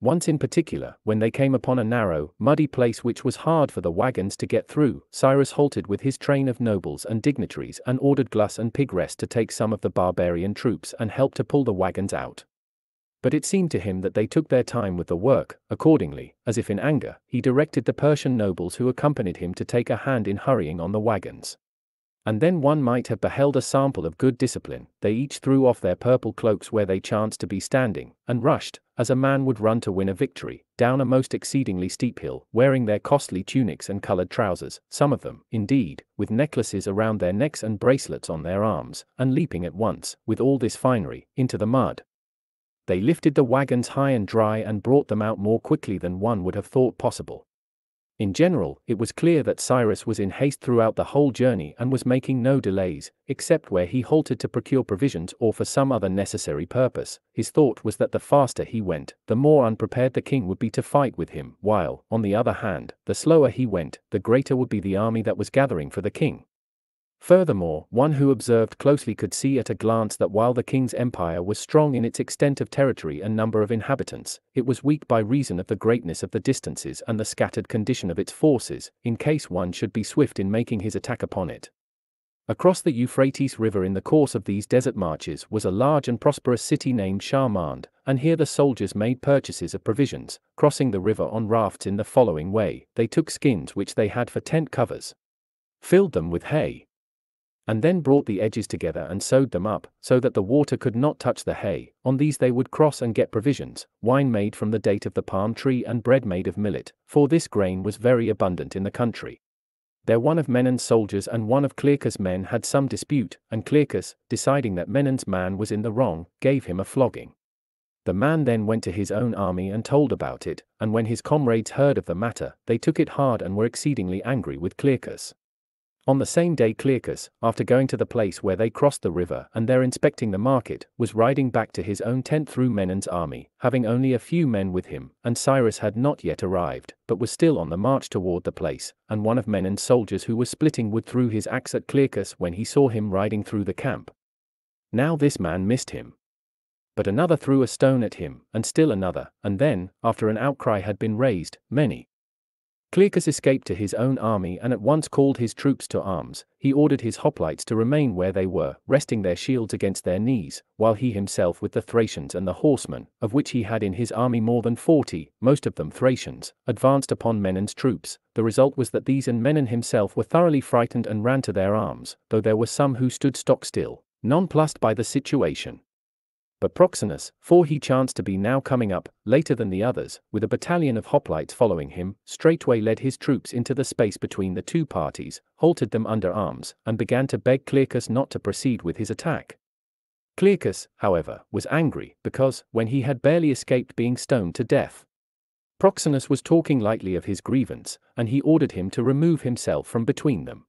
Once in particular, when they came upon a narrow, muddy place which was hard for the wagons to get through, Cyrus halted with his train of nobles and dignitaries and ordered Glus and Pigres to take some of the barbarian troops and help to pull the wagons out. But it seemed to him that they took their time with the work, accordingly, as if in anger, he directed the Persian nobles who accompanied him to take a hand in hurrying on the wagons. And then one might have beheld a sample of good discipline, they each threw off their purple cloaks where they chanced to be standing, and rushed, as a man would run to win a victory, down a most exceedingly steep hill, wearing their costly tunics and colored trousers, some of them, indeed, with necklaces around their necks and bracelets on their arms, and leaping at once, with all this finery, into the mud, they lifted the wagons high and dry and brought them out more quickly than one would have thought possible. In general, it was clear that Cyrus was in haste throughout the whole journey and was making no delays, except where he halted to procure provisions or for some other necessary purpose. His thought was that the faster he went, the more unprepared the king would be to fight with him, while, on the other hand, the slower he went, the greater would be the army that was gathering for the king. Furthermore, one who observed closely could see at a glance that while the king's empire was strong in its extent of territory and number of inhabitants, it was weak by reason of the greatness of the distances and the scattered condition of its forces, in case one should be swift in making his attack upon it. Across the Euphrates River in the course of these desert marches was a large and prosperous city named Charmand, and here the soldiers made purchases of provisions, crossing the river on rafts in the following way they took skins which they had for tent covers, filled them with hay, and then brought the edges together and sewed them up, so that the water could not touch the hay. On these they would cross and get provisions, wine made from the date of the palm tree and bread made of millet, for this grain was very abundant in the country. There one of Menon's soldiers and one of Clearchus' men had some dispute, and Clearchus, deciding that Menon's man was in the wrong, gave him a flogging. The man then went to his own army and told about it, and when his comrades heard of the matter, they took it hard and were exceedingly angry with Clearchus. On the same day Clearchus, after going to the place where they crossed the river and there inspecting the market, was riding back to his own tent through Menon's army, having only a few men with him, and Cyrus had not yet arrived, but was still on the march toward the place, and one of Menon's soldiers who was splitting wood threw his axe at Clearchus when he saw him riding through the camp. Now this man missed him. But another threw a stone at him, and still another, and then, after an outcry had been raised, many, Clearchus escaped to his own army and at once called his troops to arms. He ordered his hoplites to remain where they were, resting their shields against their knees, while he himself with the Thracians and the horsemen, of which he had in his army more than forty, most of them Thracians, advanced upon Menon's troops. The result was that these and Menon himself were thoroughly frightened and ran to their arms, though there were some who stood stock still, nonplussed by the situation. But Proxenus, for he chanced to be now coming up, later than the others, with a battalion of hoplites following him, straightway led his troops into the space between the two parties, halted them under arms, and began to beg Clearchus not to proceed with his attack. Clearchus, however, was angry, because, when he had barely escaped being stoned to death, Proxenus was talking lightly of his grievance, and he ordered him to remove himself from between them.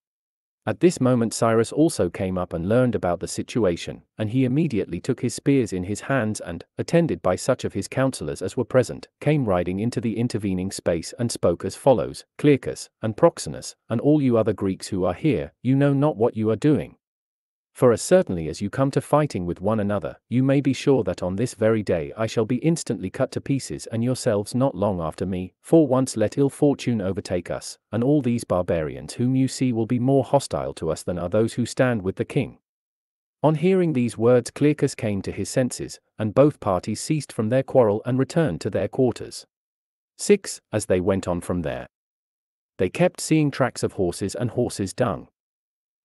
At this moment Cyrus also came up and learned about the situation, and he immediately took his spears in his hands and, attended by such of his counselors as were present, came riding into the intervening space and spoke as follows, Clearchus, and Proxenus, and all you other Greeks who are here, you know not what you are doing. For as certainly as you come to fighting with one another, you may be sure that on this very day I shall be instantly cut to pieces and yourselves not long after me, for once let ill fortune overtake us, and all these barbarians whom you see will be more hostile to us than are those who stand with the king. On hearing these words Clearchus came to his senses, and both parties ceased from their quarrel and returned to their quarters. 6. As they went on from there, they kept seeing tracks of horses and horses' dung.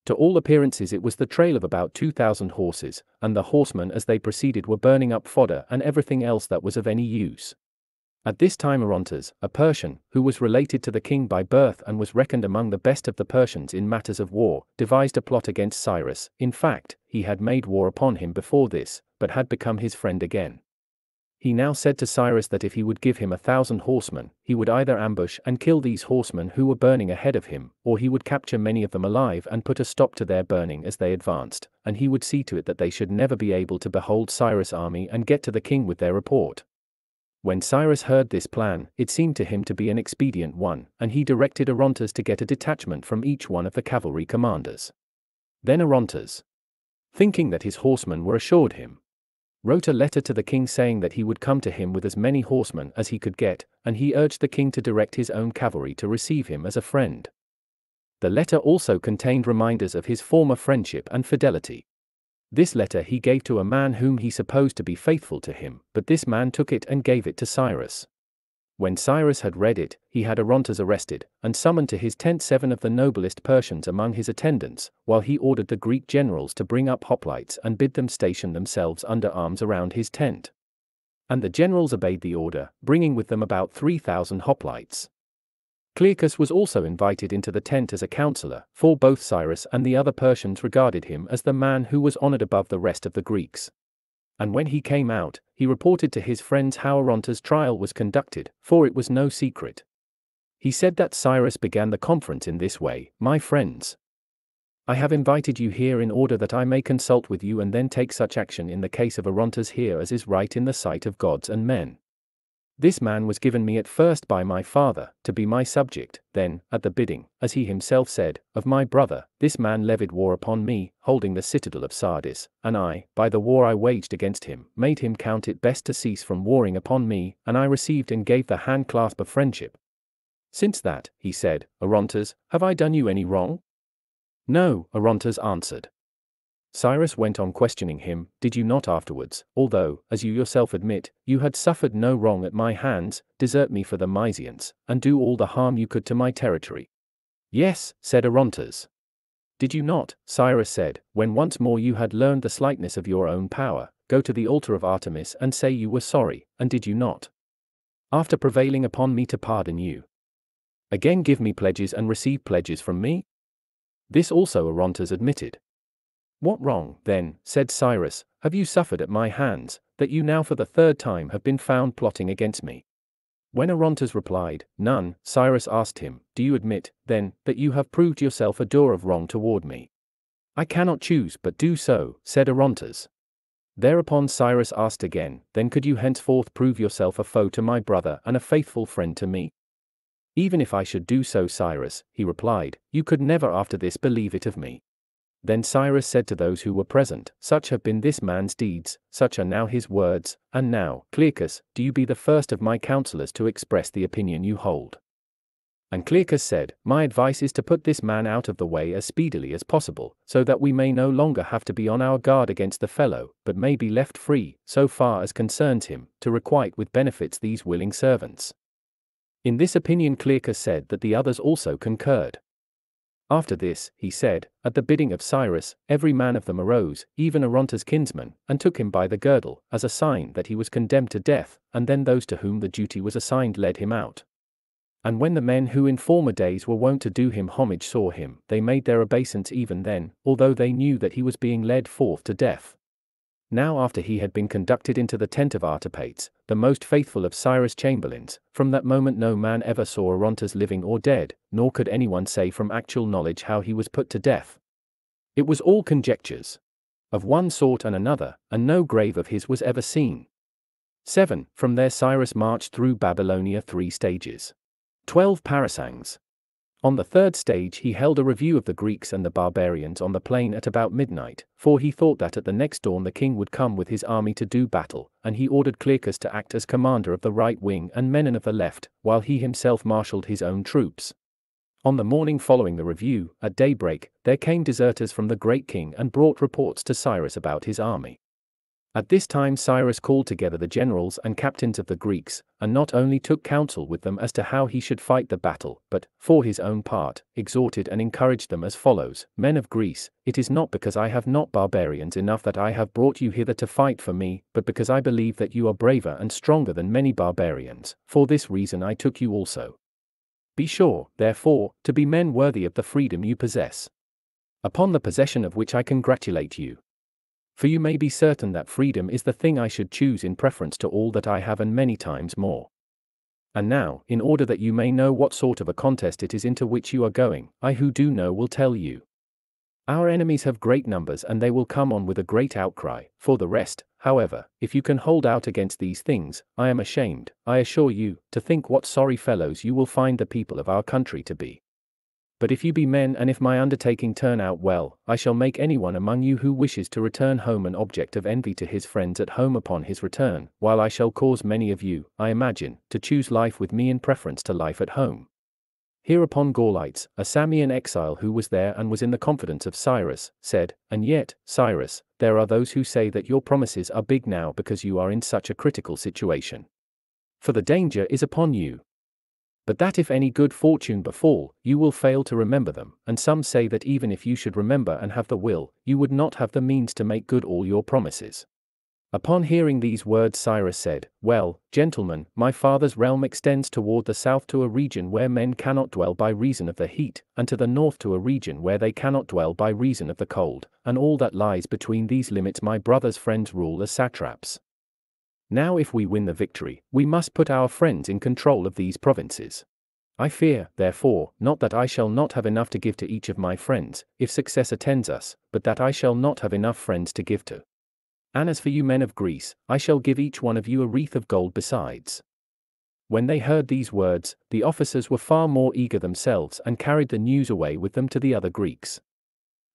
To all appearances it was the trail of about 2,000 horses, and the horsemen as they proceeded were burning up fodder and everything else that was of any use. At this time Orontes, a Persian, who was related to the king by birth and was reckoned among the best of the Persians in matters of war, devised a plot against Cyrus, in fact, he had made war upon him before this, but had become his friend again. He now said to Cyrus that if he would give him a thousand horsemen, he would either ambush and kill these horsemen who were burning ahead of him, or he would capture many of them alive and put a stop to their burning as they advanced, and he would see to it that they should never be able to behold Cyrus' army and get to the king with their report. When Cyrus heard this plan, it seemed to him to be an expedient one, and he directed Orontes to get a detachment from each one of the cavalry commanders. Then Orontes, thinking that his horsemen were assured him, wrote a letter to the king saying that he would come to him with as many horsemen as he could get, and he urged the king to direct his own cavalry to receive him as a friend. The letter also contained reminders of his former friendship and fidelity. This letter he gave to a man whom he supposed to be faithful to him, but this man took it and gave it to Cyrus. When Cyrus had read it, he had Orontes arrested, and summoned to his tent seven of the noblest Persians among his attendants, while he ordered the Greek generals to bring up hoplites and bid them station themselves under arms around his tent. And the generals obeyed the order, bringing with them about three thousand hoplites. Clearchus was also invited into the tent as a counselor, for both Cyrus and the other Persians regarded him as the man who was honored above the rest of the Greeks. And when he came out, he reported to his friends how Orontes' trial was conducted, for it was no secret. he said that Cyrus began the conference in this way My friends, I have invited you here in order that I may consult with you and then take such action in the case of Orontes here as is right in the sight of gods and men. This man was given me at first by my father, to be my subject, then, at the bidding, as he himself said, of my brother, this man levied war upon me, holding the citadel of Sardis, and I, by the war I waged against him, made him count it best to cease from warring upon me, and I received and gave the hand clasp of friendship. Since that, he said, Orontes, have I done you any wrong? No, Orontes answered. Cyrus went on questioning him, Did you not afterwards, although, as you yourself admit, you had suffered no wrong at my hands, desert me for the Mysians, and do all the harm you could to my territory? Yes, said Orontes. Did you not, Cyrus said, when once more you had learned the slightness of your own power, go to the altar of Artemis and say you were sorry, and did you not? After prevailing upon me to pardon you. Again give me pledges and receive pledges from me? This also Orontes admitted. What wrong, then, said Cyrus, have you suffered at my hands, that you now for the third time have been found plotting against me? When Orontes replied, None, Cyrus asked him, Do you admit, then, that you have proved yourself a doer of wrong toward me? I cannot choose but do so, said Orontes. Thereupon Cyrus asked again, Then could you henceforth prove yourself a foe to my brother and a faithful friend to me? Even if I should do so, Cyrus, he replied, you could never after this believe it of me. Then Cyrus said to those who were present, Such have been this man's deeds, such are now his words, and now, Clearchus, do you be the first of my counselors to express the opinion you hold. And Clearchus said, My advice is to put this man out of the way as speedily as possible, so that we may no longer have to be on our guard against the fellow, but may be left free, so far as concerns him, to requite with benefits these willing servants. In this opinion Clearchus said that the others also concurred. After this, he said, at the bidding of Cyrus, every man of them arose, even Orontes' kinsman, and took him by the girdle, as a sign that he was condemned to death, and then those to whom the duty was assigned led him out. And when the men who in former days were wont to do him homage saw him, they made their obeisance even then, although they knew that he was being led forth to death. Now after he had been conducted into the tent of Artapates, the most faithful of Cyrus' chamberlains, from that moment no man ever saw Orontes living or dead, nor could anyone say from actual knowledge how he was put to death. It was all conjectures. Of one sort and another, and no grave of his was ever seen. 7. From there Cyrus marched through Babylonia three stages. 12 parasangs. On the third stage he held a review of the Greeks and the barbarians on the plain at about midnight, for he thought that at the next dawn the king would come with his army to do battle, and he ordered Clearchus to act as commander of the right wing and Menon of the left, while he himself marshalled his own troops. On the morning following the review, at daybreak, there came deserters from the great king and brought reports to Cyrus about his army. At this time Cyrus called together the generals and captains of the Greeks, and not only took counsel with them as to how he should fight the battle, but, for his own part, exhorted and encouraged them as follows Men of Greece, it is not because I have not barbarians enough that I have brought you hither to fight for me, but because I believe that you are braver and stronger than many barbarians, for this reason I took you also. Be sure, therefore, to be men worthy of the freedom you possess. Upon the possession of which I congratulate you. For you may be certain that freedom is the thing I should choose in preference to all that I have and many times more. And now, in order that you may know what sort of a contest it is into which you are going, I who do know will tell you. Our enemies have great numbers and they will come on with a great outcry. For the rest, however, if you can hold out against these things, I am ashamed, I assure you, to think what sorry fellows you will find the people of our country to be. But if you be men and if my undertaking turn out well, I shall make anyone among you who wishes to return home an object of envy to his friends at home upon his return, while I shall cause many of you, I imagine, to choose life with me in preference to life at home. Hereupon Gaulites, a Samian exile who was there and was in the confidence of Cyrus, said, And yet, Cyrus, there are those who say that your promises are big now because you are in such a critical situation. For the danger is upon you, but that if any good fortune befall, you will fail to remember them, and some say that even if you should remember and have the will, you would not have the means to make good all your promises. Upon hearing these words Cyrus said, Well, gentlemen, my father's realm extends toward the south to a region where men cannot dwell by reason of the heat, and to the north to a region where they cannot dwell by reason of the cold, and all that lies between these limits my brother's friends rule as satraps. Now if we win the victory, we must put our friends in control of these provinces. I fear, therefore, not that I shall not have enough to give to each of my friends, if success attends us, but that I shall not have enough friends to give to. And as for you men of Greece, I shall give each one of you a wreath of gold besides. When they heard these words, the officers were far more eager themselves and carried the news away with them to the other Greeks.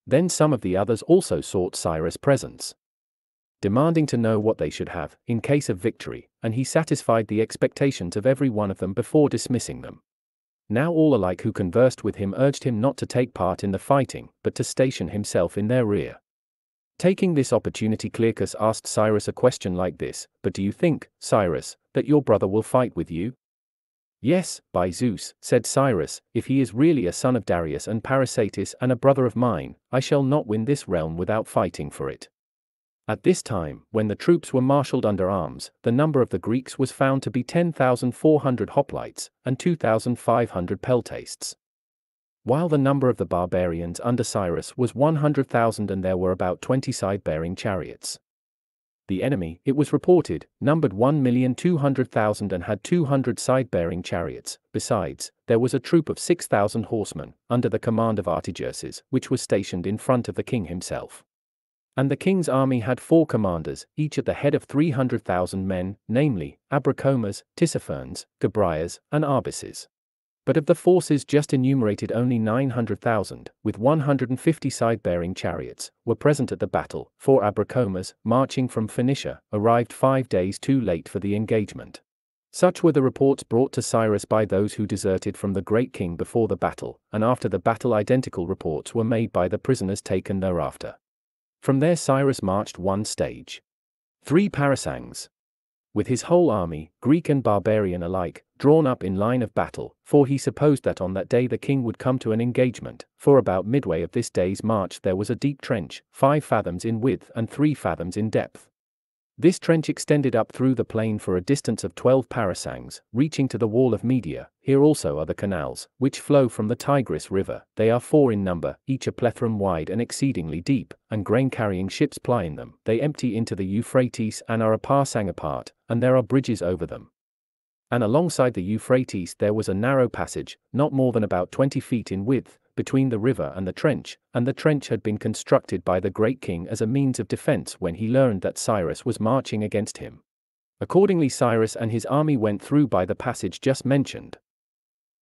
Then some of the others also sought Cyrus' presence, demanding to know what they should have, in case of victory, and he satisfied the expectations of every one of them before dismissing them. Now all alike who conversed with him urged him not to take part in the fighting, but to station himself in their rear. Taking this opportunity, Clearchus asked Cyrus a question like this But do you think, Cyrus, that your brother will fight with you? Yes, by Zeus, said Cyrus, if he is really a son of Darius and Parysatis and a brother of mine, I shall not win this realm without fighting for it. At this time, when the troops were marshaled under arms, the number of the Greeks was found to be 10,400 hoplites and 2,500 peltasts while the number of the barbarians under Cyrus was 100,000 and there were about 20 scythe-bearing chariots. The enemy, it was reported, numbered 1,200,000 and had 200 scythe-bearing chariots. Besides, there was a troop of 6,000 horsemen, under the command of Artagerses, which was stationed in front of the king himself. And the king's army had four commanders, each at the head of 300,000 men, namely, Abrocomas, Tissaphernes, Gobryas, and Arbaces. But of the forces just enumerated only 900,000, with 150 scythe-bearing chariots, were present at the battle, for Abrocomas, marching from Phoenicia, arrived five days too late for the engagement. Such were the reports brought to Cyrus by those who deserted from the great king before the battle, and after the battle identical reports were made by the prisoners taken thereafter. From there Cyrus marched one stage. Three parasangs, with his whole army, Greek and barbarian alike, drawn up in line of battle, for he supposed that on that day the king would come to an engagement, for about midway of this day's march there was a deep trench, five fathoms in width and three fathoms in depth. This trench extended up through the plain for a distance of 12 parasangs, reaching to the wall of Media. Here also are the canals, which flow from the Tigris River. They are four in number, each a plethrum wide and exceedingly deep, and grain-carrying ships ply in them. They empty into the Euphrates and are a parasang apart, and there are bridges over them and alongside the Euphrates there was a narrow passage, not more than about 20 feet in width, between the river and the trench, and the trench had been constructed by the great king as a means of defense when he learned that Cyrus was marching against him. Accordingly Cyrus and his army went through by the passage just mentioned,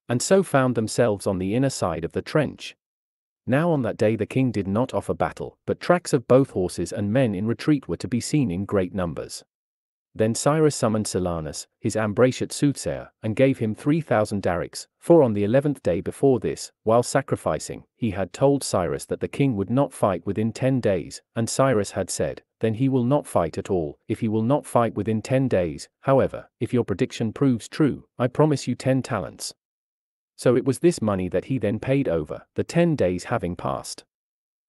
and so found themselves on the inner side of the trench. Now on that day the king did not offer battle, but tracks of both horses and men in retreat were to be seen in great numbers. Then Cyrus summoned Silanus, his Ambraciot soothsayer, and gave him three thousand darics, for on the eleventh day before this, while sacrificing, he had told Cyrus that the king would not fight within ten days, and Cyrus had said, then he will not fight at all, if he will not fight within ten days, however, if your prediction proves true, I promise you ten talents. So it was this money that he then paid over, the ten days having passed.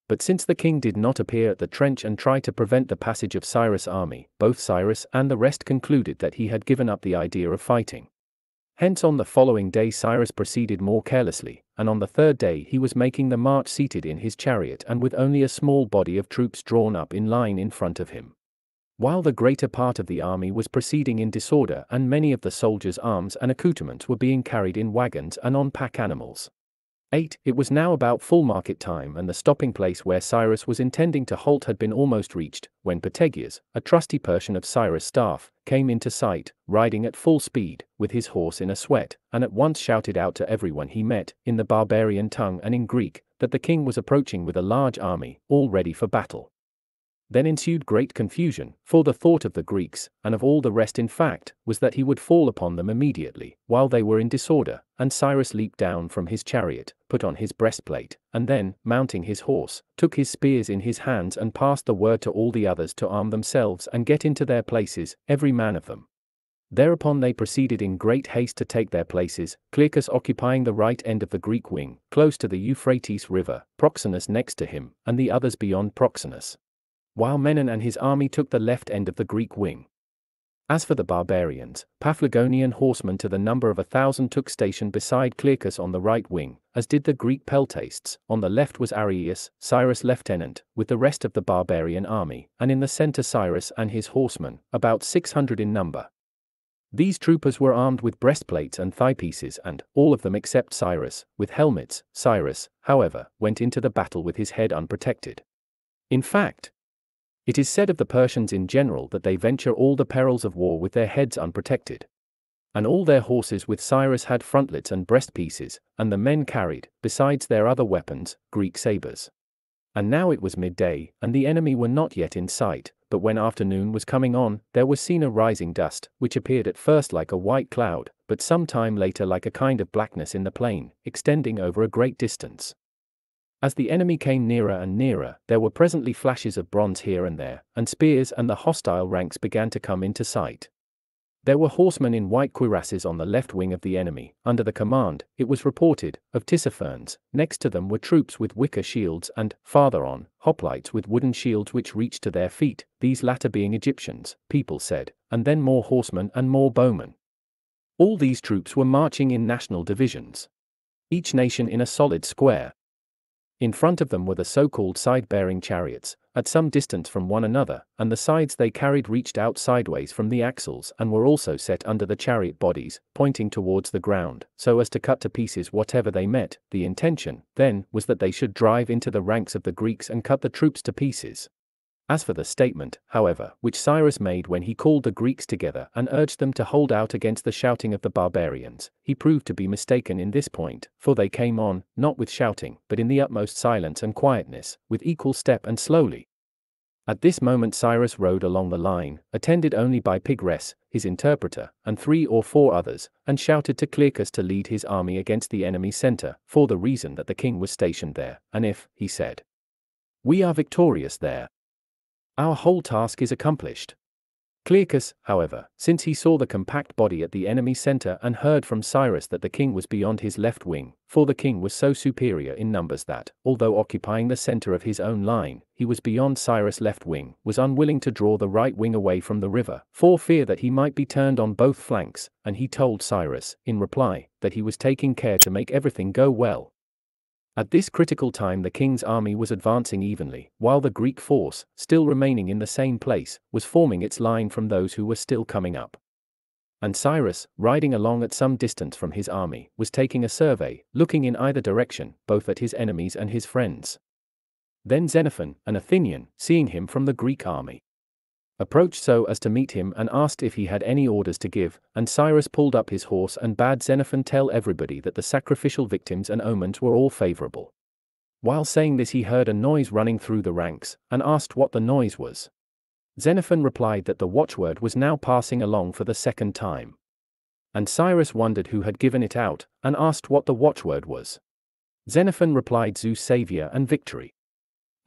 But since the king did not appear at the trench and try to prevent the passage of Cyrus' army, both Cyrus and the rest concluded that he had given up the idea of fighting. Hence on the following day Cyrus proceeded more carelessly, and on the third day he was making the march seated in his chariot and with only a small body of troops drawn up in line in front of him. While the greater part of the army was proceeding in disorder and many of the soldiers' arms and accoutrements were being carried in wagons and on pack animals. 8. It was now about full market time and the stopping place where Cyrus was intending to halt had been almost reached, when Pategias, a trusty Persian of Cyrus' staff, came into sight, riding at full speed, with his horse in a sweat, and at once shouted out to everyone he met, in the barbarian tongue and in Greek, that the king was approaching with a large army, all ready for battle. Then ensued great confusion, for the thought of the Greeks, and of all the rest in fact, was that he would fall upon them immediately, while they were in disorder, and Cyrus leaped down from his chariot, put on his breastplate, and then, mounting his horse, took his spears in his hands and passed the word to all the others to arm themselves and get into their places, every man of them. Thereupon they proceeded in great haste to take their places, Clearchus occupying the right end of the Greek wing, close to the Euphrates river, Proxenus next to him, and the others beyond Proxenus while Menon and his army took the left end of the Greek wing. As for the barbarians, Paphlagonian horsemen to the number of a thousand took station beside Clearchus on the right wing, as did the Greek peltasts. On the left was Ariaeus, Cyrus' lieutenant, with the rest of the barbarian army, and in the center Cyrus and his horsemen, about six hundred in number. These troopers were armed with breastplates and thigh pieces, and, all of them except Cyrus, with helmets. Cyrus, however, went into the battle with his head unprotected. In fact, it is said of the Persians in general that they venture all the perils of war with their heads unprotected. And all their horses with Cyrus had frontlets and breastpieces, and the men carried, besides their other weapons, Greek sabres. And now it was midday, and the enemy were not yet in sight, but when afternoon was coming on, there was seen a rising dust, which appeared at first like a white cloud, but some time later like a kind of blackness in the plain, extending over a great distance. As the enemy came nearer and nearer, there were presently flashes of bronze here and there, and spears and the hostile ranks began to come into sight. There were horsemen in white cuirasses on the left wing of the enemy, under the command, it was reported, of Tissaphernes. Next to them were troops with wicker shields and, farther on, hoplites with wooden shields which reached to their feet, these latter being Egyptians, people said, and then more horsemen and more bowmen. All these troops were marching in national divisions. Each nation in a solid square, in front of them were the so-called scythe-bearing chariots, at some distance from one another, and the scythes they carried reached out sideways from the axles and were also set under the chariot bodies, pointing towards the ground, so as to cut to pieces whatever they met. The intention, then, was that they should drive into the ranks of the Greeks and cut the troops to pieces. As for the statement, however, which Cyrus made when he called the Greeks together and urged them to hold out against the shouting of the barbarians, he proved to be mistaken in this point, for they came on, not with shouting, but in the utmost silence and quietness, with equal step and slowly. At this moment Cyrus rode along the line, attended only by Pigres, his interpreter, and three or four others, and shouted to Clearchus to lead his army against the enemy's center, for the reason that the king was stationed there, and if, he said, we are victorious there, our whole task is accomplished. Clearchus, however, since he saw the compact body at the enemy center and heard from Cyrus that the king was beyond his left wing, for the king was so superior in numbers that, although occupying the center of his own line, he was beyond Cyrus' left wing, was unwilling to draw the right wing away from the river, for fear that he might be turned on both flanks, and he told Cyrus, in reply, that he was taking care to make everything go well, at this critical time the king's army was advancing evenly, while the Greek force, still remaining in the same place, was forming its line from those who were still coming up. And Cyrus, riding along at some distance from his army, was taking a survey, looking in either direction, both at his enemies and his friends. Then Xenophon, an Athenian, seeing him from the Greek army, approached so as to meet him and asked if he had any orders to give, and Cyrus pulled up his horse and bade Xenophon tell everybody that the sacrificial victims and omens were all favorable. While saying this he heard a noise running through the ranks, and asked what the noise was. Xenophon replied that the watchword was now passing along for the second time. And Cyrus wondered who had given it out, and asked what the watchword was. Xenophon replied Zeus Savior and Victory.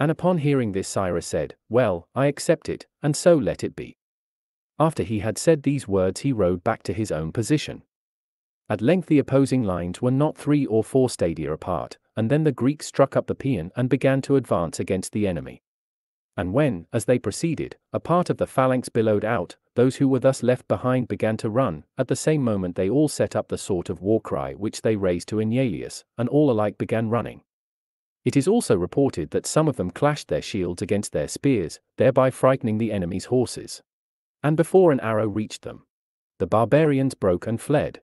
And upon hearing this Cyrus said, Well, I accept it, and so let it be. After he had said these words he rode back to his own position. At length the opposing lines were not three or four stadia apart, and then the Greeks struck up the paean and began to advance against the enemy. And when, as they proceeded, a part of the phalanx billowed out, those who were thus left behind began to run, at the same moment they all set up the sort of war cry which they raised to Enyalius, and all alike began running. It is also reported that some of them clashed their shields against their spears, thereby frightening the enemy's horses. And before an arrow reached them, the barbarians broke and fled.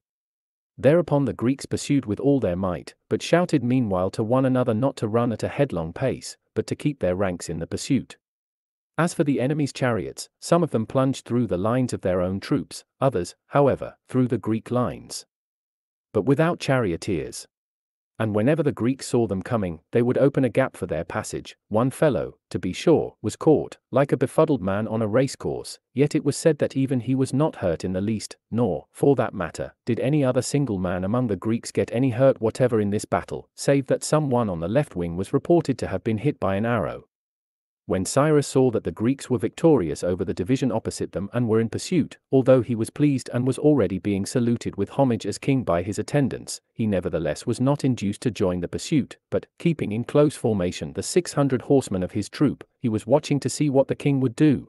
Thereupon the Greeks pursued with all their might, but shouted meanwhile to one another not to run at a headlong pace, but to keep their ranks in the pursuit. As for the enemy's chariots, some of them plunged through the lines of their own troops, others, however, through the Greek lines. But without charioteers, and whenever the Greeks saw them coming, they would open a gap for their passage. One fellow, to be sure, was caught, like a befuddled man on a racecourse, yet it was said that even he was not hurt in the least, nor, for that matter, did any other single man among the Greeks get any hurt whatever in this battle, save that some one on the left wing was reported to have been hit by an arrow. When Cyrus saw that the Greeks were victorious over the division opposite them and were in pursuit, although he was pleased and was already being saluted with homage as king by his attendants, he nevertheless was not induced to join the pursuit, but, keeping in close formation the six hundred horsemen of his troop, he was watching to see what the king would do.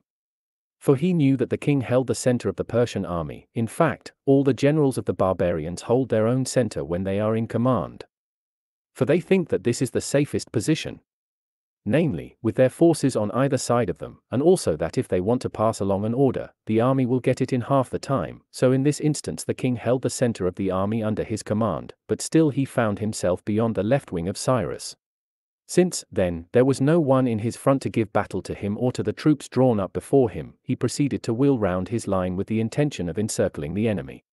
For he knew that the king held the center of the Persian army, in fact, all the generals of the barbarians hold their own center when they are in command. For they think that this is the safest position. Namely, with their forces on either side of them, and also that if they want to pass along an order, the army will get it in half the time. So in this instance, the king held the center of the army under his command, but still he found himself beyond the left wing of Cyrus. Since, then, there was no one in his front to give battle to him or to the troops drawn up before him, he proceeded to wheel round his line with the intention of encircling the enemy.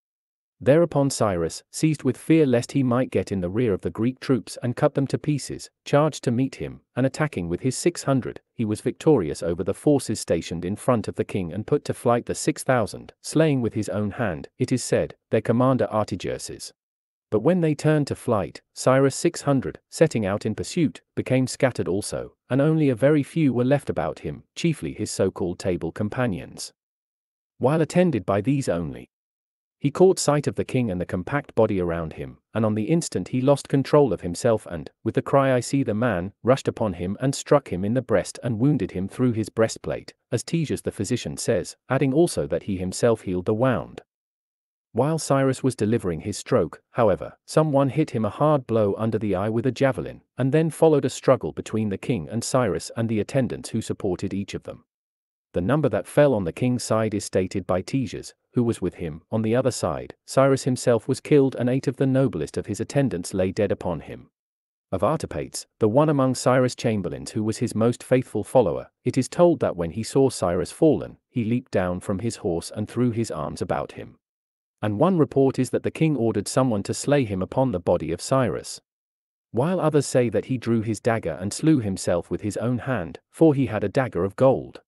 Thereupon Cyrus, seized with fear lest he might get in the rear of the Greek troops and cut them to pieces, charged to meet him, and attacking with his six hundred, he was victorious over the forces stationed in front of the king and put to flight the six thousand, slaying with his own hand, it is said, their commander Artagerses. But when they turned to flight, Cyrus' 600, setting out in pursuit, became scattered also, and only a very few were left about him, chiefly his so-called table companions. While attended by these only, he caught sight of the king and the compact body around him, and on the instant he lost control of himself and, with the cry I see the man, rushed upon him and struck him in the breast and wounded him through his breastplate, as Ctesias the physician says, adding also that he himself healed the wound. While Cyrus was delivering his stroke, however, someone hit him a hard blow under the eye with a javelin, and then followed a struggle between the king and Cyrus and the attendants who supported each of them. The number that fell on the king's side is stated by Ctesias, who was with him. On the other side, Cyrus himself was killed and eight of the noblest of his attendants lay dead upon him. Of Artapates, the one among Cyrus' chamberlains who was his most faithful follower, it is told that when he saw Cyrus fallen, he leaped down from his horse and threw his arms about him and one report is that the king ordered someone to slay him upon the body of Cyrus. While others say that he drew his dagger and slew himself with his own hand, for he had a dagger of gold.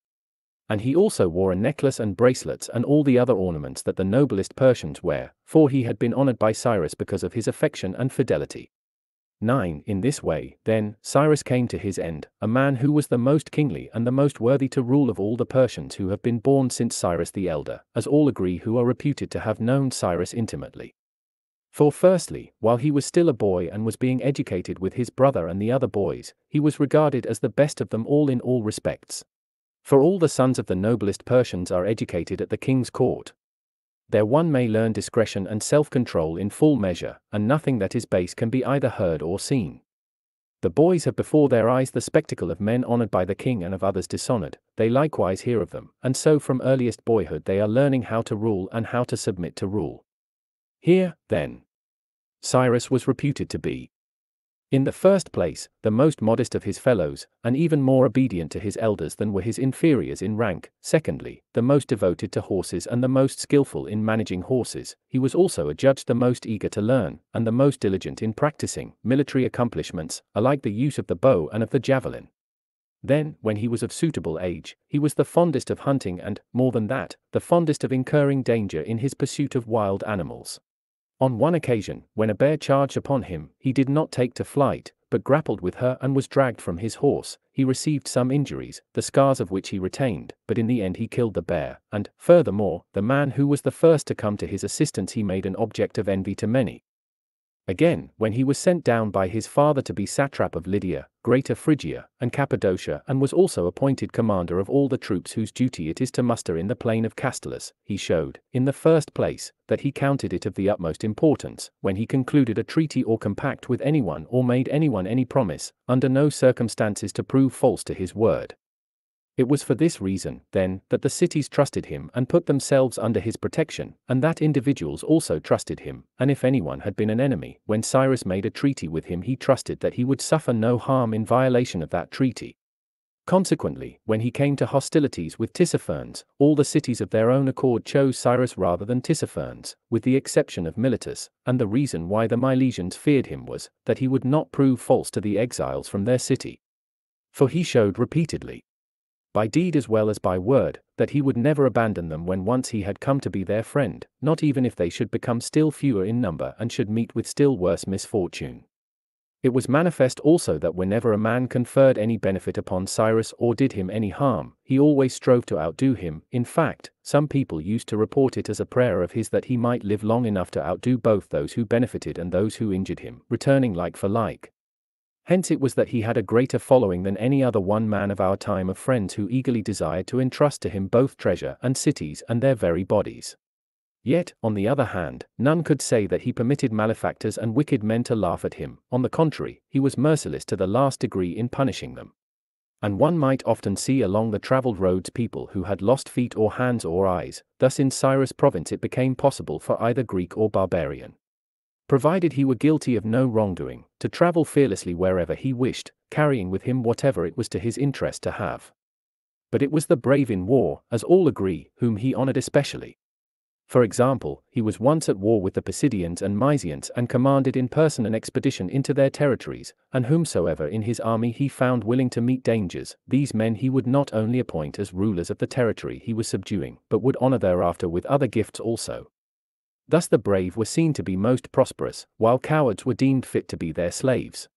And he also wore a necklace and bracelets and all the other ornaments that the noblest Persians wear, for he had been honored by Cyrus because of his affection and fidelity. 9. In this way, then, Cyrus came to his end, a man who was the most kingly and the most worthy to rule of all the Persians who have been born since Cyrus the elder, as all agree who are reputed to have known Cyrus intimately. For firstly, while he was still a boy and was being educated with his brother and the other boys, he was regarded as the best of them all in all respects. For all the sons of the noblest Persians are educated at the king's court, there one may learn discretion and self-control in full measure, and nothing that is base can be either heard or seen. The boys have before their eyes the spectacle of men honored by the king and of others dishonored, they likewise hear of them, and so from earliest boyhood they are learning how to rule and how to submit to rule. Here, then, Cyrus was reputed to be in the first place, the most modest of his fellows, and even more obedient to his elders than were his inferiors in rank. Secondly, the most devoted to horses and the most skilful in managing horses. He was also adjudged the most eager to learn, and the most diligent in practicing military accomplishments, alike the use of the bow and of the javelin. Then, when he was of suitable age, he was the fondest of hunting and, more than that, the fondest of incurring danger in his pursuit of wild animals. On one occasion, when a bear charged upon him, he did not take to flight, but grappled with her and was dragged from his horse. He received some injuries, the scars of which he retained, but in the end he killed the bear, and, furthermore, the man who was the first to come to his assistance he made an object of envy to many. Again, when he was sent down by his father to be satrap of Lydia, Greater Phrygia, and Cappadocia, and was also appointed commander of all the troops whose duty it is to muster in the plain of Castolus, he showed, in the first place, that he counted it of the utmost importance, when he concluded a treaty or compact with anyone or made anyone any promise, under no circumstances to prove false to his word. It was for this reason, then, that the cities trusted him and put themselves under his protection, and that individuals also trusted him, and if anyone had been an enemy, when Cyrus made a treaty with him he trusted that he would suffer no harm in violation of that treaty. Consequently, when he came to hostilities with Tissaphernes, all the cities of their own accord chose Cyrus rather than Tissaphernes, with the exception of Miletus, and the reason why the Milesians feared him was, that he would not prove false to the exiles from their city. For he showed repeatedly, by deed as well as by word, that he would never abandon them when once he had come to be their friend, not even if they should become still fewer in number and should meet with still worse misfortune. It was manifest also that whenever a man conferred any benefit upon Cyrus or did him any harm, he always strove to outdo him. In fact, some people used to report it as a prayer of his that he might live long enough to outdo both those who benefited and those who injured him, returning like for like. Hence it was that he had a greater following than any other one man of our time of friends who eagerly desired to entrust to him both treasure and cities and their very bodies. Yet, on the other hand, none could say that he permitted malefactors and wicked men to laugh at him, on the contrary, he was merciless to the last degree in punishing them. And one might often see along the travelled roads people who had lost feet or hands or eyes, thus in Cyrus province it became possible for either Greek or barbarian. Provided he were guilty of no wrongdoing, to travel fearlessly wherever he wished, carrying with him whatever it was to his interest to have. But it was the brave in war, as all agree, whom he honored especially. For example, he was once at war with the Pisidians and Mysians and commanded in person an expedition into their territories, and whomsoever in his army he found willing to meet dangers, these men he would not only appoint as rulers of the territory he was subduing, but would honor thereafter with other gifts also. Thus the brave were seen to be most prosperous, while cowards were deemed fit to be their slaves.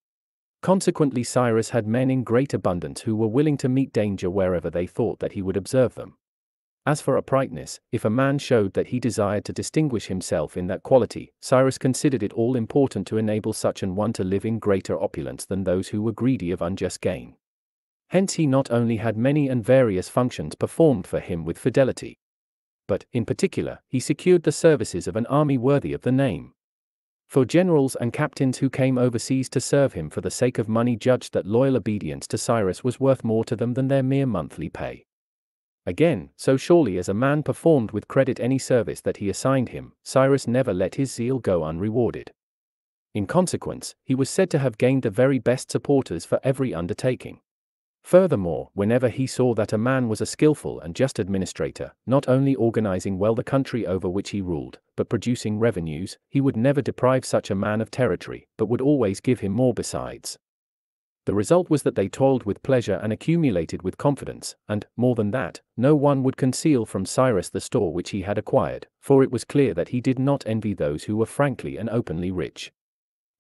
Consequently Cyrus had men in great abundance who were willing to meet danger wherever they thought that he would observe them. As for uprightness, if a man showed that he desired to distinguish himself in that quality, Cyrus considered it all important to enable such an one to live in greater opulence than those who were greedy of unjust gain. Hence he not only had many and various functions performed for him with fidelity, but, in particular, he secured the services of an army worthy of the name. For generals and captains who came overseas to serve him for the sake of money judged that loyal obedience to Cyrus was worth more to them than their mere monthly pay. Again, so surely as a man performed with credit any service that he assigned him, Cyrus never let his zeal go unrewarded. In consequence, he was said to have gained the very best supporters for every undertaking. Furthermore, whenever he saw that a man was a skillful and just administrator, not only organizing well the country over which he ruled, but producing revenues, he would never deprive such a man of territory, but would always give him more besides. The result was that they toiled with pleasure and accumulated with confidence, and, more than that, no one would conceal from Cyrus the store which he had acquired, for it was clear that he did not envy those who were frankly and openly rich.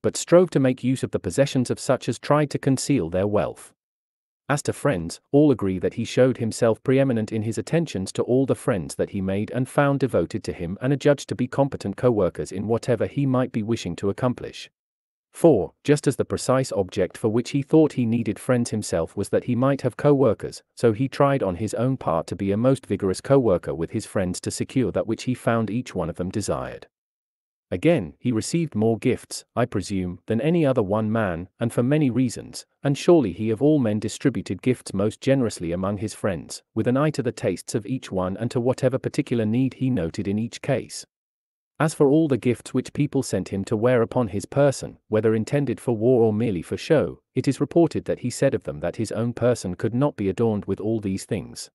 But strove to make use of the possessions of such as tried to conceal their wealth. As to friends, all agree that he showed himself preeminent in his attentions to all the friends that he made and found devoted to him and adjudged to be competent co workers in whatever he might be wishing to accomplish. For, just as the precise object for which he thought he needed friends himself was that he might have co workers, so he tried on his own part to be a most vigorous co worker with his friends to secure that which he found each one of them desired. Again, he received more gifts, I presume, than any other one man, and for many reasons, and surely he of all men distributed gifts most generously among his friends, with an eye to the tastes of each one and to whatever particular need he noted in each case. As for all the gifts which people sent him to wear upon his person, whether intended for war or merely for show, it is reported that he said of them that his own person could not be adorned with all these things.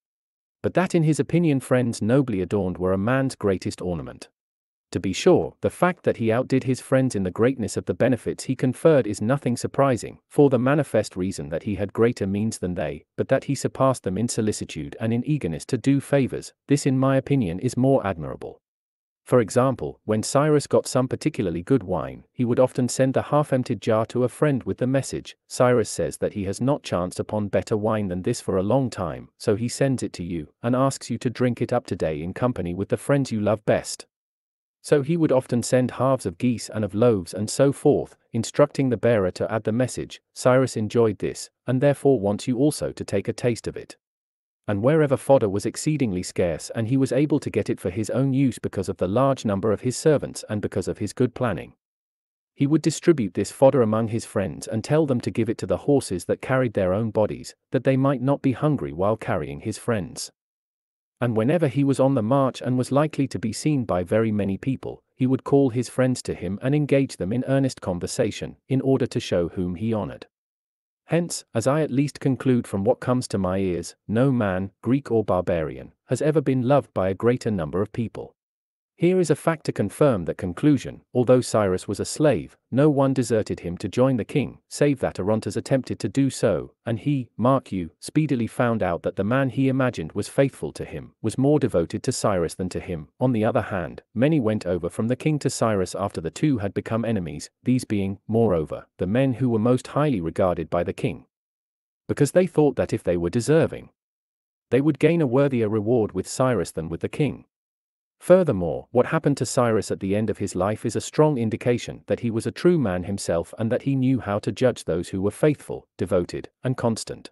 But that in his opinion friends nobly adorned were a man's greatest ornament. To be sure, the fact that he outdid his friends in the greatness of the benefits he conferred is nothing surprising, for the manifest reason that he had greater means than they, but that he surpassed them in solicitude and in eagerness to do favors, this in my opinion is more admirable. For example, when Cyrus got some particularly good wine, he would often send the half emptied jar to a friend with the message Cyrus says that he has not chanced upon better wine than this for a long time, so he sends it to you, and asks you to drink it up today in company with the friends you love best. So he would often send halves of geese and of loaves and so forth, instructing the bearer to add the message Cyrus enjoyed this, and therefore wants you also to take a taste of it and wherever fodder was exceedingly scarce and he was able to get it for his own use because of the large number of his servants and because of his good planning. He would distribute this fodder among his friends and tell them to give it to the horses that carried their own bodies, that they might not be hungry while carrying his friends. And whenever he was on the march and was likely to be seen by very many people, he would call his friends to him and engage them in earnest conversation, in order to show whom he honored. Hence, as I at least conclude from what comes to my ears, no man, Greek or barbarian, has ever been loved by a greater number of people. Here is a fact to confirm that conclusion, although Cyrus was a slave, no one deserted him to join the king, save that Orontes attempted to do so, and he, mark you, speedily found out that the man he imagined was faithful to him, was more devoted to Cyrus than to him. On the other hand, many went over from the king to Cyrus after the two had become enemies, these being, moreover, the men who were most highly regarded by the king. Because they thought that if they were deserving, they would gain a worthier reward with Cyrus than with the king. Furthermore, what happened to Cyrus at the end of his life is a strong indication that he was a true man himself and that he knew how to judge those who were faithful, devoted, and constant.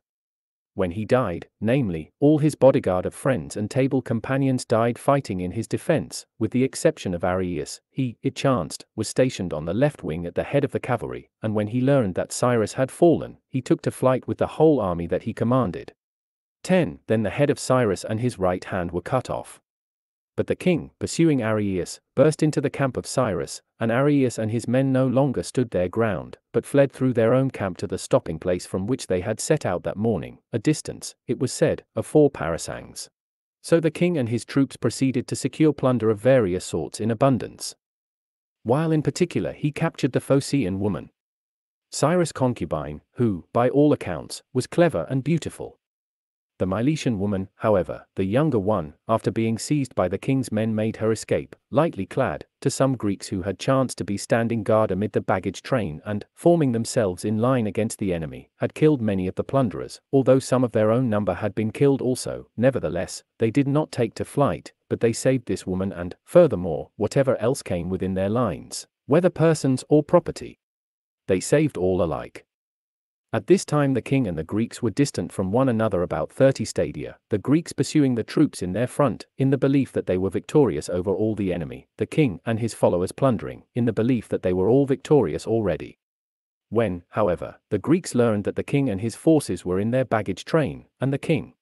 when he died, namely, all his bodyguard of friends and table companions died fighting in his defense, with the exception of Ariaeus, he, it chanced, was stationed on the left wing at the head of the cavalry, and when he learned that Cyrus had fallen, he took to flight with the whole army that he commanded. 10. Then the head of Cyrus and his right hand were cut off. But the king, pursuing Ariaeus, burst into the camp of Cyrus, and Ariaeus and his men no longer stood their ground, but fled through their own camp to the stopping place from which they had set out that morning, a distance, it was said, of four parasangs. So the king and his troops proceeded to secure plunder of various sorts in abundance. While in particular he captured the Phocian woman, Cyrus' concubine, who, by all accounts, was clever and beautiful. The Milesian woman, however, the younger one, after being seized by the king's men made her escape, lightly clad, to some Greeks who had chanced to be standing guard amid the baggage train and, forming themselves in line against the enemy, had killed many of the plunderers, although some of their own number had been killed also, nevertheless, they did not take to flight, but they saved this woman and, furthermore, whatever else came within their lines, whether persons or property. They saved all alike. At this time the king and the Greeks were distant from one another about 30 stadia, the Greeks pursuing the troops in their front, in the belief that they were victorious over all the enemy, the king and his followers plundering, in the belief that they were all victorious already. When, however, the Greeks learned that the king and his forces were in their baggage train, and the king,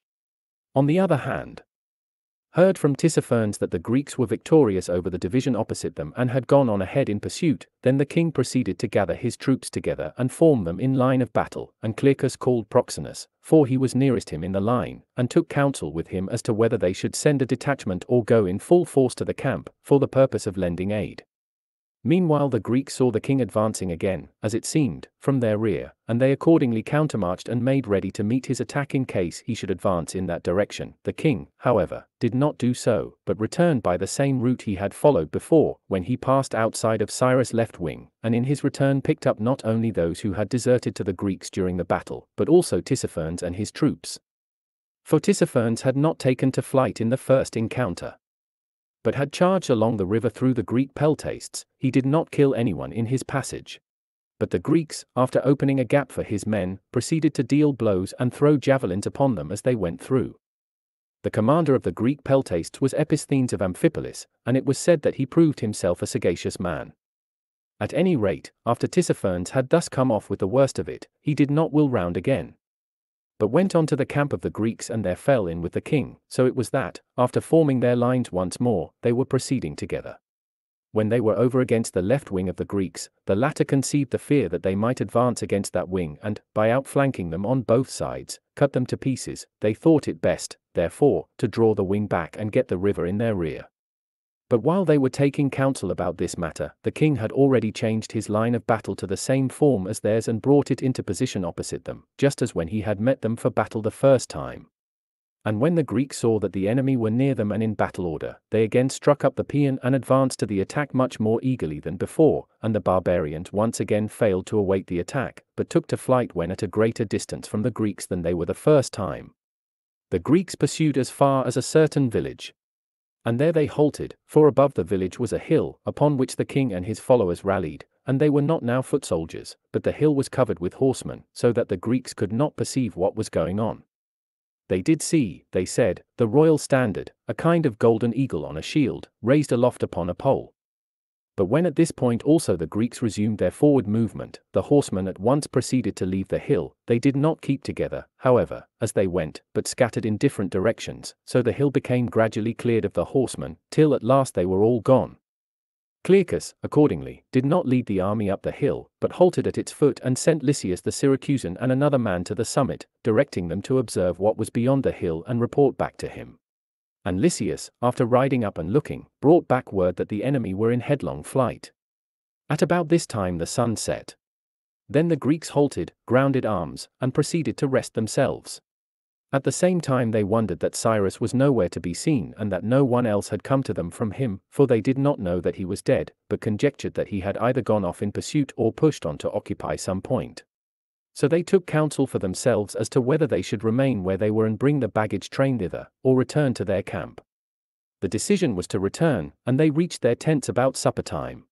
on the other hand, heard from Tissaphernes that the Greeks were victorious over the division opposite them and had gone on ahead in pursuit, then the king proceeded to gather his troops together and form them in line of battle, and Clearchus called Proxenus, for he was nearest him in the line, and took counsel with him as to whether they should send a detachment or go in full force to the camp, for the purpose of lending aid. Meanwhile the Greeks saw the king advancing again, as it seemed, from their rear, and they accordingly countermarched and made ready to meet his attack in case he should advance in that direction. The king, however, did not do so, but returned by the same route he had followed before, when he passed outside of Cyrus' left wing, and in his return picked up not only those who had deserted to the Greeks during the battle, but also Tissaphernes and his troops. For Tissaphernes had not taken to flight in the first encounter but had charged along the river through the Greek peltasts, he did not kill anyone in his passage. But the Greeks, after opening a gap for his men, proceeded to deal blows and throw javelins upon them as they went through. The commander of the Greek peltasts was Episthenes of Amphipolis, and it was said that he proved himself a sagacious man. At any rate, after Tissaphernes had thus come off with the worst of it, he did not will round again but went on to the camp of the Greeks and there fell in with the king, so it was that, after forming their lines once more, they were proceeding together. When they were over against the left wing of the Greeks, the latter conceived the fear that they might advance against that wing and, by outflanking them on both sides, cut them to pieces, they thought it best, therefore, to draw the wing back and get the river in their rear. But while they were taking counsel about this matter, the king had already changed his line of battle to the same form as theirs and brought it into position opposite them, just as when he had met them for battle the first time. And when the Greeks saw that the enemy were near them and in battle order, they again struck up the paean and advanced to the attack much more eagerly than before, and the barbarians once again failed to await the attack, but took to flight when at a greater distance from the Greeks than they were the first time. The Greeks pursued as far as a certain village, and there they halted, for above the village was a hill, upon which the king and his followers rallied, and they were not now foot soldiers, but the hill was covered with horsemen, so that the Greeks could not perceive what was going on. They did see, they said, the royal standard, a kind of golden eagle on a shield, raised aloft upon a pole. But when at this point also the Greeks resumed their forward movement, the horsemen at once proceeded to leave the hill, they did not keep together, however, as they went, but scattered in different directions, so the hill became gradually cleared of the horsemen, till at last they were all gone. Clearchus, accordingly, did not lead the army up the hill, but halted at its foot and sent Lysias the Syracusan and another man to the summit, directing them to observe what was beyond the hill and report back to him. And Lysias, after riding up and looking, brought back word that the enemy were in headlong flight. At about this time the sun set. Then the Greeks halted, grounded arms, and proceeded to rest themselves. At the same time they wondered that Cyrus was nowhere to be seen and that no one else had come to them from him, for they did not know that he was dead, but conjectured that he had either gone off in pursuit or pushed on to occupy some point. So they took counsel for themselves as to whether they should remain where they were and bring the baggage train thither, or return to their camp. The decision was to return, and they reached their tents about supper time.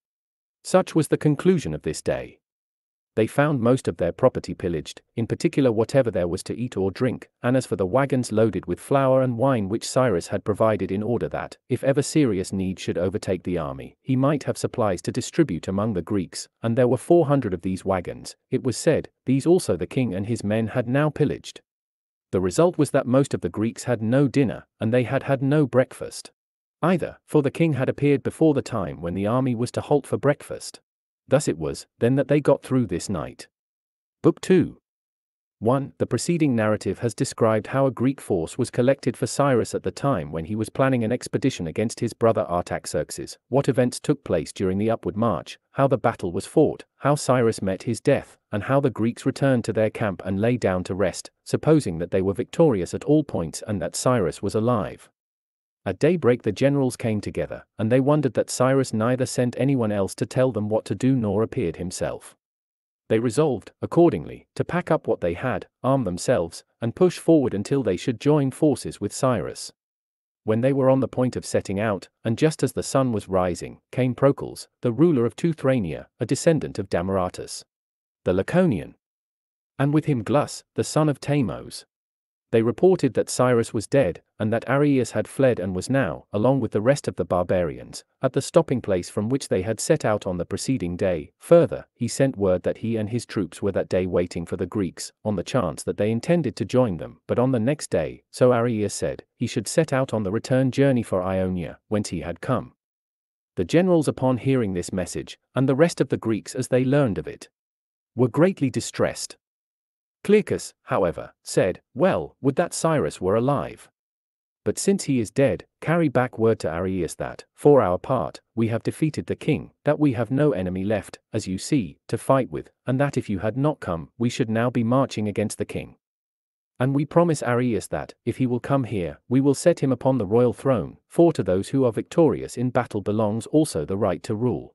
Such was the conclusion of this day. They found most of their property pillaged, in particular whatever there was to eat or drink, and as for the wagons loaded with flour and wine which Cyrus had provided in order that, if ever serious need should overtake the army, he might have supplies to distribute among the Greeks, and there were four hundred of these wagons, it was said, these also the king and his men had now pillaged. The result was that most of the Greeks had no dinner, and they had had no breakfast. Either, for the king had appeared before the time when the army was to halt for breakfast. Thus it was, then that they got through this night. Book 2 1. The preceding narrative has described how a Greek force was collected for Cyrus at the time when he was planning an expedition against his brother Artaxerxes, what events took place during the upward march, how the battle was fought, how Cyrus met his death, and how the Greeks returned to their camp and lay down to rest, supposing that they were victorious at all points and that Cyrus was alive. At daybreak the generals came together, and they wondered that Cyrus neither sent anyone else to tell them what to do nor appeared himself. They resolved, accordingly, to pack up what they had, arm themselves, and push forward until they should join forces with Cyrus. When they were on the point of setting out, and just as the sun was rising, came Procles, the ruler of Teuthrania, a descendant of Damaratus, the Laconian, and with him Glus, the son of Tamos, they reported that Cyrus was dead, and that Ariaeus had fled and was now, along with the rest of the barbarians, at the stopping place from which they had set out on the preceding day. Further, he sent word that he and his troops were that day waiting for the Greeks, on the chance that they intended to join them, but on the next day, so Ariaeus said, he should set out on the return journey for Ionia, whence he had come. The generals upon hearing this message, and the rest of the Greeks as they learned of it, were greatly distressed, Clearchus, however, said, Well, would that Cyrus were alive. But since he is dead, carry back word to Ariaeus that, for our part, we have defeated the king, that we have no enemy left, as you see, to fight with, and that if you had not come, we should now be marching against the king. And we promise Ariaeus that, if he will come here, we will set him upon the royal throne, for to those who are victorious in battle belongs also the right to rule.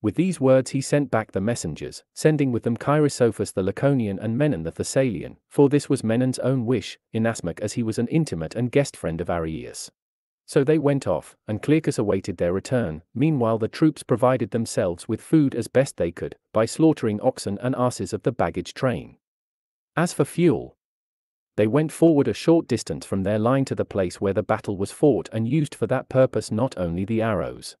With these words he sent back the messengers, sending with them Cheirisophus the Laconian and Menon the Thessalian, for this was Menon's own wish, inasmuch as he was an intimate and guest friend of Ariaeus. So they went off, and Clearchus awaited their return, meanwhile the troops provided themselves with food as best they could, by slaughtering oxen and asses of the baggage train. As for fuel, they went forward a short distance from their line to the place where the battle was fought and used for that purpose not only the arrows,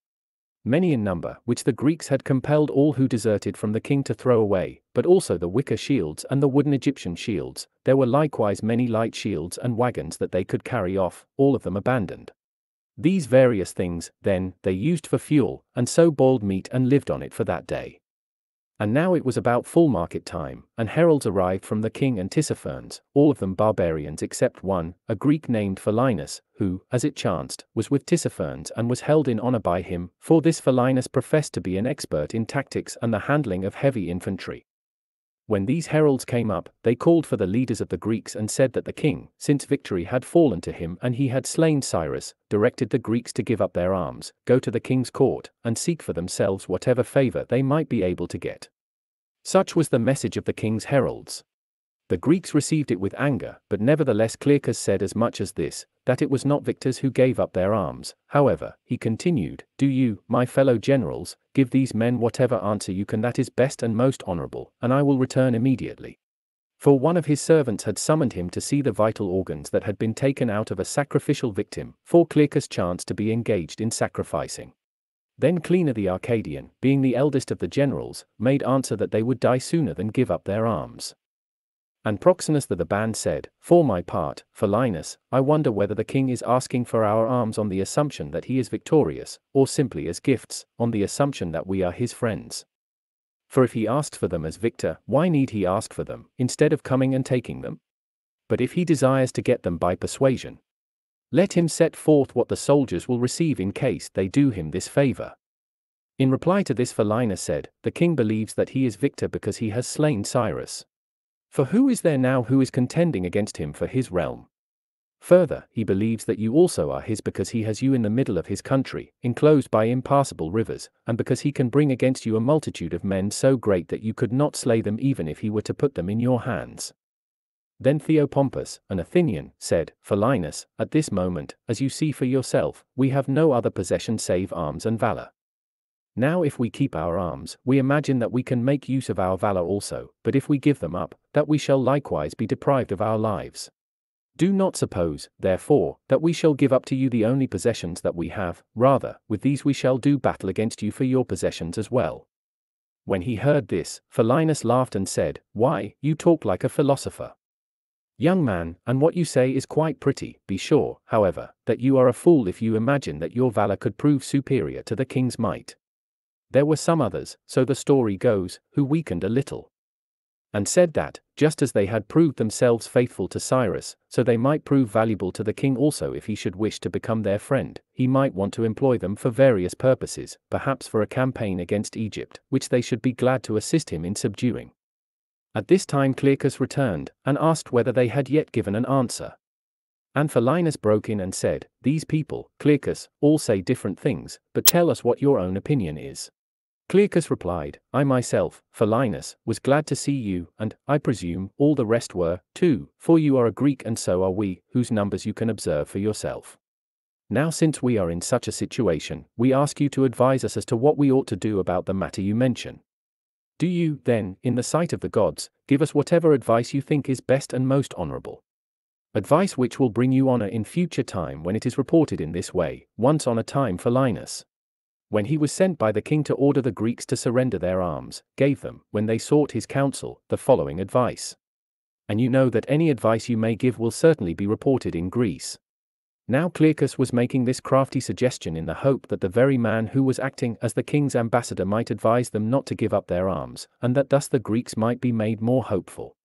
many in number, which the Greeks had compelled all who deserted from the king to throw away, but also the wicker shields and the wooden Egyptian shields. There were likewise many light shields and wagons that they could carry off, all of them abandoned. These various things, then, they used for fuel, and so boiled meat and lived on it for that day. And now it was about full market time, and heralds arrived from the king and Tissaphernes, all of them barbarians except one, a Greek named Philinus, who, as it chanced, was with Tissaphernes and was held in honor by him, for this Philinus professed to be an expert in tactics and the handling of heavy infantry. When these heralds came up, they called for the leaders of the Greeks and said that the king, since victory had fallen to him and he had slain Cyrus, directed the Greeks to give up their arms, go to the king's court, and seek for themselves whatever favor they might be able to get. Such was the message of the king's heralds. The Greeks received it with anger, but nevertheless Clearchus said as much as this, that it was not victors who gave up their arms. However, he continued, Do you, my fellow generals, give these men whatever answer you can that is best and most honorable, and I will return immediately. For one of his servants had summoned him to see the vital organs that had been taken out of a sacrificial victim, for Clearchus chanced to be engaged in sacrificing. Then Cleanor the Arcadian, being the eldest of the generals, made answer that they would die sooner than give up their arms. And Proxenus the Boeotian said, For my part, Philinus, I wonder whether the king is asking for our arms on the assumption that he is victorious, or simply as gifts, on the assumption that we are his friends. For if he asked for them as victor, why need he ask for them, instead of coming and taking them? But if he desires to get them by persuasion, let him set forth what the soldiers will receive in case they do him this favor. In reply to this Philinus said, The king believes that he is victor because he has slain Cyrus. For who is there now who is contending against him for his realm? Further, he believes that you also are his because he has you in the middle of his country, enclosed by impassable rivers, and because he can bring against you a multitude of men so great that you could not slay them even if he were to put them in your hands. Then Theopompus, an Athenian, said, Philinus, at this moment, as you see for yourself, we have no other possession save arms and valor. Now if we keep our arms, we imagine that we can make use of our valor also, but if we give them up, that we shall likewise be deprived of our lives. Do not suppose, therefore, that we shall give up to you the only possessions that we have, rather, with these we shall do battle against you for your possessions as well. When he heard this, Philinus laughed and said, Why, you talk like a philosopher. Young man, and what you say is quite pretty, be sure, however, that you are a fool if you imagine that your valor could prove superior to the king's might. There were some others, so the story goes, who weakened a little. And said that, just as they had proved themselves faithful to Cyrus, so they might prove valuable to the king also if he should wish to become their friend, he might want to employ them for various purposes, perhaps for a campaign against Egypt, which they should be glad to assist him in subduing. At this time Clearchus returned, and asked whether they had yet given an answer. And Philinus broke in and said, These people, Clearchus, all say different things, but tell us what your own opinion is. Clearchus replied, I myself, Philinus, was glad to see you, and, I presume, all the rest were, too, for you are a Greek and so are we, whose numbers you can observe for yourself. Now since we are in such a situation, we ask you to advise us as to what we ought to do about the matter you mention. Do you, then, in the sight of the gods, give us whatever advice you think is best and most honorable. Advice which will bring you honor in future time when it is reported in this way, once on a time Philinus when he was sent by the king to order the Greeks to surrender their arms, gave them, when they sought his counsel, the following advice. And you know that any advice you may give will certainly be reported in Greece. Now Clearchus was making this crafty suggestion in the hope that the very man who was acting as the king's ambassador might advise them not to give up their arms, and that thus the Greeks might be made more hopeful.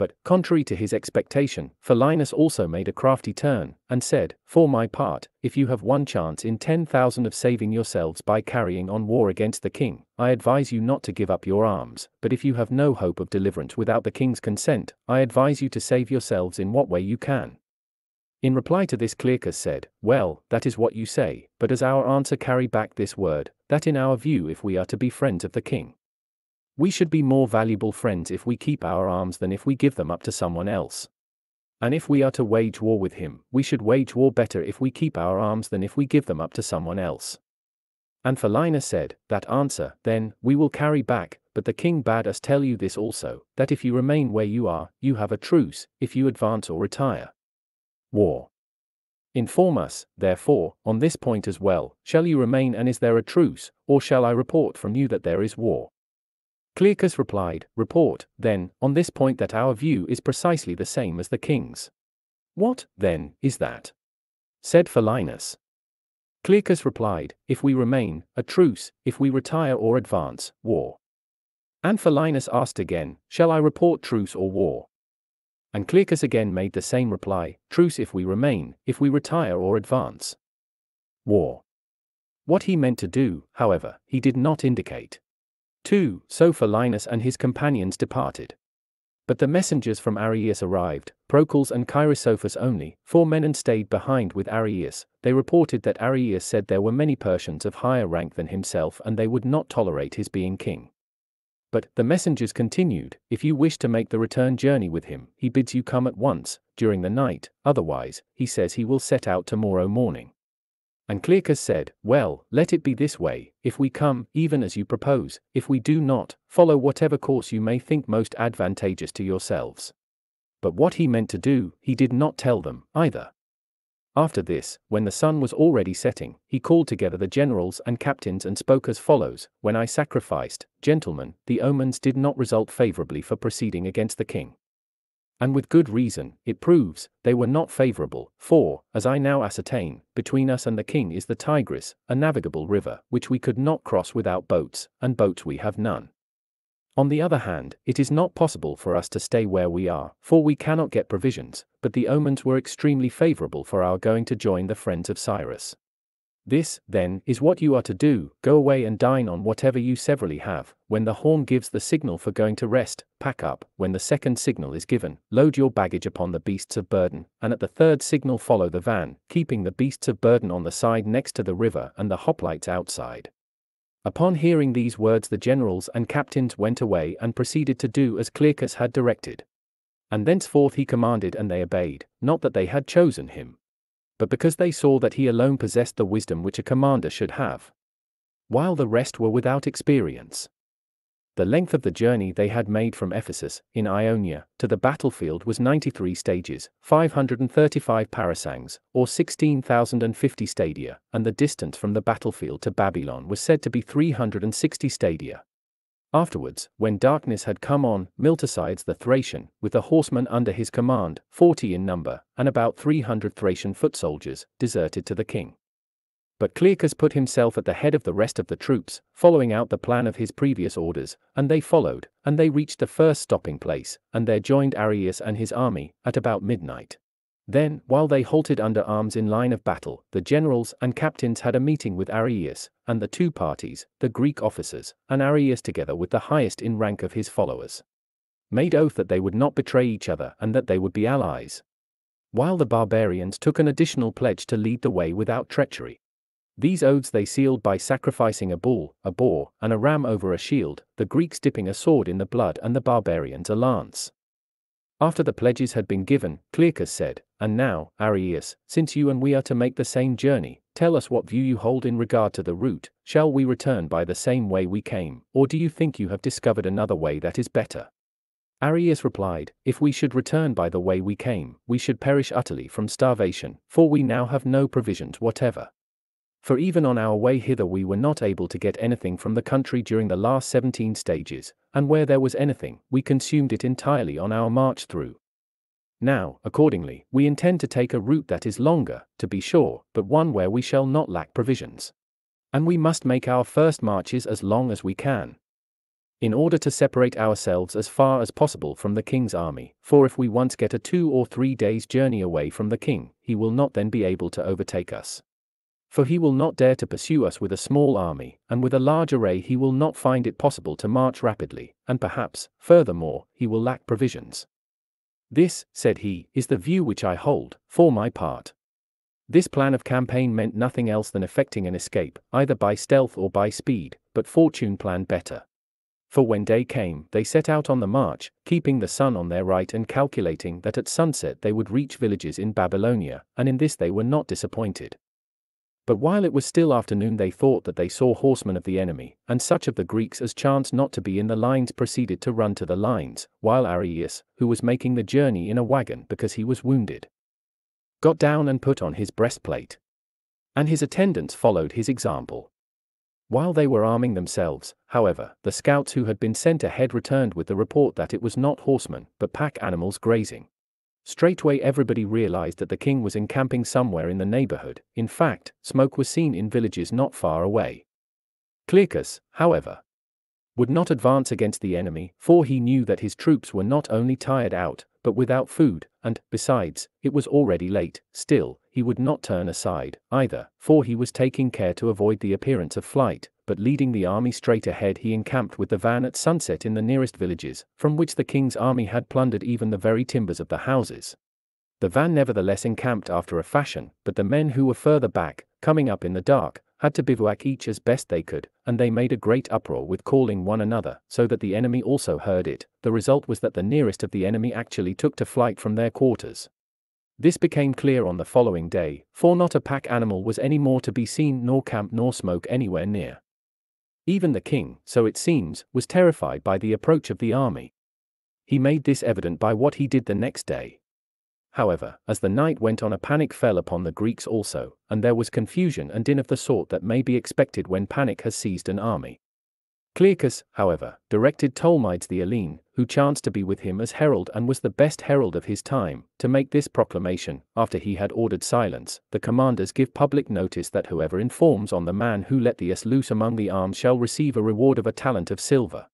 But, contrary to his expectation, Philinus also made a crafty turn, and said, For my part, if you have one chance in ten thousand of saving yourselves by carrying on war against the king, I advise you not to give up your arms, but if you have no hope of deliverance without the king's consent, I advise you to save yourselves in what way you can. In reply to this Clearchus said, Well, that is what you say, but as our answer carry back this word, that in our view if we are to be friends of the king, we should be more valuable friends if we keep our arms than if we give them up to someone else. And if we are to wage war with him, we should wage war better if we keep our arms than if we give them up to someone else. And Philinus said, That answer, then, we will carry back, but the king bade us tell you this also, that if you remain where you are, you have a truce, if you advance or retire. War. Inform us, therefore, on this point as well, shall you remain and is there a truce, or shall I report from you that there is war? Clearchus replied, Report, then, on this point that our view is precisely the same as the king's. What, then, is that? Said Philinus. Clearchus replied, If we remain, a truce, if we retire or advance, war. And Philinus asked again, Shall I report truce or war? And Clearchus again made the same reply, Truce if we remain, if we retire or advance. War. What he meant to do, however, he did not indicate. 2. So Philinus and his companions departed. But the messengers from Ariaeus arrived, Procles and Cheirisophus only, for Menon stayed behind with Ariaeus. They reported that Ariaeus said there were many Persians of higher rank than himself and they would not tolerate his being king. But, the messengers continued, if you wish to make the return journey with him, he bids you come at once, during the night, otherwise, he says he will set out tomorrow morning. And Clearchus said, Well, let it be this way, if we come, even as you propose, if we do not, follow whatever course you may think most advantageous to yourselves. But what he meant to do, he did not tell them, either. After this, when the sun was already setting, he called together the generals and captains and spoke as follows When I sacrificed, gentlemen, the omens did not result favorably for proceeding against the king. And with good reason, it proves, they were not favorable, for, as I now ascertain, between us and the king is the Tigris, a navigable river, which we could not cross without boats, and boats we have none. On the other hand, it is not possible for us to stay where we are, for we cannot get provisions, but the omens were extremely favorable for our going to join the friends of Cyrus. This, then, is what you are to do go away and dine on whatever you severally have. When the horn gives the signal for going to rest, pack up. When the second signal is given, load your baggage upon the beasts of burden, and at the third signal follow the van, keeping the beasts of burden on the side next to the river and the hoplites outside. Upon hearing these words, the generals and captains went away and proceeded to do as Clearchus had directed. And thenceforth he commanded, and they obeyed, not that they had chosen him, but because they saw that he alone possessed the wisdom which a commander should have. while the rest were without experience. The length of the journey they had made from Ephesus, in Ionia, to the battlefield was 93 stages, 535 parasangs, or 16,050 stadia, and the distance from the battlefield to Babylon was said to be 360 stadia. Afterwards, when darkness had come on, Miltocythes the Thracian, with the horsemen under his command, forty in number, and about three hundred Thracian foot soldiers, deserted to the king. But Clearchus put himself at the head of the rest of the troops, following out the plan of his previous orders, and they followed, and they reached the first stopping place, and there joined Ariaeus and his army, at about midnight. Then, while they halted under arms in line of battle, the generals and captains had a meeting with Ariaeus, and the two parties, the Greek officers, and Ariaeus together with the highest in rank of his followers, made oath that they would not betray each other and that they would be allies. While the barbarians took an additional pledge to lead the way without treachery. These oaths they sealed by sacrificing a bull, a boar, and a ram over a shield, the Greeks dipping a sword in the blood and the barbarians a lance. After the pledges had been given, Clearchus said, And now, Ariaeus, since you and we are to make the same journey, tell us what view you hold in regard to the route, shall we return by the same way we came, or do you think you have discovered another way that is better? Ariaeus replied, If we should return by the way we came, we should perish utterly from starvation, for we now have no provisions whatever. For even on our way hither we were not able to get anything from the country during the last 17 stages, and where there was anything, we consumed it entirely on our march through. Now, accordingly, we intend to take a route that is longer, to be sure, but one where we shall not lack provisions. And we must make our first marches as long as we can. In order to separate ourselves as far as possible from the king's army, for if we once get a two or three days' journey away from the king, he will not then be able to overtake us. For he will not dare to pursue us with a small army, and with a large array he will not find it possible to march rapidly, and perhaps, furthermore, he will lack provisions. This, said he, is the view which I hold, for my part. This plan of campaign meant nothing else than effecting an escape, either by stealth or by speed, but fortune planned better. For when day came, they set out on the march, keeping the sun on their right and calculating that at sunset they would reach villages in Babylonia, and in this they were not disappointed. But while it was still afternoon they thought that they saw horsemen of the enemy, and such of the Greeks as chanced not to be in the lines proceeded to run to the lines, while Ariaeus, who was making the journey in a wagon because he was wounded, got down and put on his breastplate. And his attendants followed his example. While they were arming themselves, however, the scouts who had been sent ahead returned with the report that it was not horsemen, but pack animals grazing. Straightway everybody realized that the king was encamping somewhere in the neighborhood, in fact, smoke was seen in villages not far away. Clearchus, however, would not advance against the enemy, for he knew that his troops were not only tired out, but without food, and, besides, it was already late, still, he would not turn aside, either, for he was taking care to avoid the appearance of flight, but leading the army straight ahead he encamped with the van at sunset in the nearest villages, from which the king's army had plundered even the very timbers of the houses. The van nevertheless encamped after a fashion, but the men who were further back, coming up in the dark, had to bivouac each as best they could, and they made a great uproar with calling one another, so that the enemy also heard it. The result was that the nearest of the enemy actually took to flight from their quarters. This became clear on the following day, for not a pack animal was any more to be seen nor camp nor smoke anywhere near. Even the king, so it seems, was terrified by the approach of the army. He made this evident by what he did the next day. However, as the night went on, a panic fell upon the Greeks also, and there was confusion and din of the sort that may be expected when panic has seized an army. Clearchus, however, directed Tolmides the Elean, who chanced to be with him as herald and was the best herald of his time, to make this proclamation, after he had ordered silence, the commanders give public notice that whoever informs on the man who let the ass loose among the arms shall receive a reward of a talent of silver.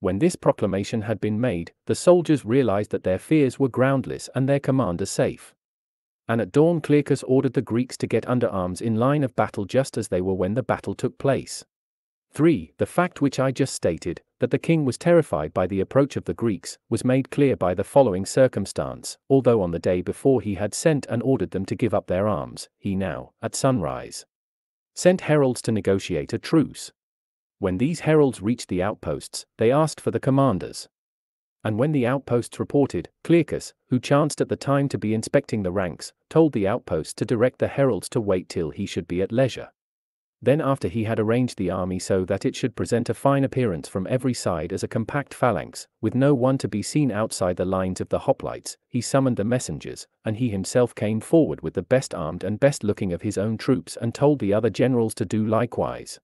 When this proclamation had been made, the soldiers realized that their fears were groundless and their commander safe. And at dawn Clearchus ordered the Greeks to get under arms in line of battle just as they were when the battle took place. 3. The fact which I just stated, that the king was terrified by the approach of the Greeks, was made clear by the following circumstance, although on the day before he had sent and ordered them to give up their arms, he now, at sunrise, sent heralds to negotiate a truce. When these heralds reached the outposts, they asked for the commanders. And when the outposts reported, Clearchus, who chanced at the time to be inspecting the ranks, told the outposts to direct the heralds to wait till he should be at leisure. Then after he had arranged the army so that it should present a fine appearance from every side as a compact phalanx, with no one to be seen outside the lines of the hoplites, he summoned the messengers, and he himself came forward with the best armed and best looking of his own troops and told the other generals to do likewise.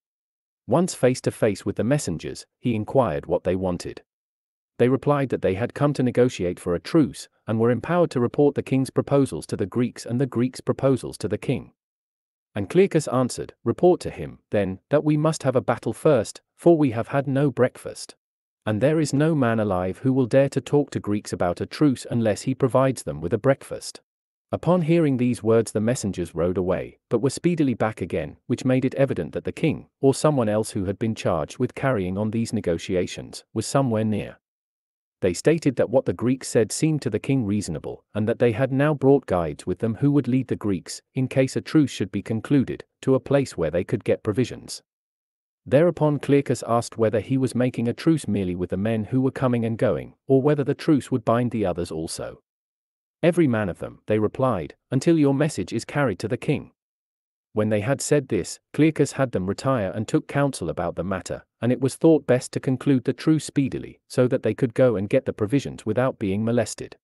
Once face to face with the messengers, he inquired what they wanted. They replied that they had come to negotiate for a truce, and were empowered to report the king's proposals to the Greeks and the Greeks' proposals to the king. And Clearchus answered, Report to him, then, that we must have a battle first, for we have had no breakfast. And there is no man alive who will dare to talk to Greeks about a truce unless he provides them with a breakfast. Upon hearing these words, the messengers rode away, but were speedily back again, which made it evident that the king, or someone else who had been charged with carrying on these negotiations, was somewhere near they stated that what the Greeks said seemed to the king reasonable, and that they had now brought guides with them who would lead the Greeks, in case a truce should be concluded, to a place where they could get provisions. Thereupon Clearchus asked whether he was making a truce merely with the men who were coming and going, or whether the truce would bind the others also. Every man of them, they replied, until your message is carried to the king. When they had said this, Clearchus had them retire and took counsel about the matter, and it was thought best to conclude the truce speedily, so that they could go and get the provisions without being molested.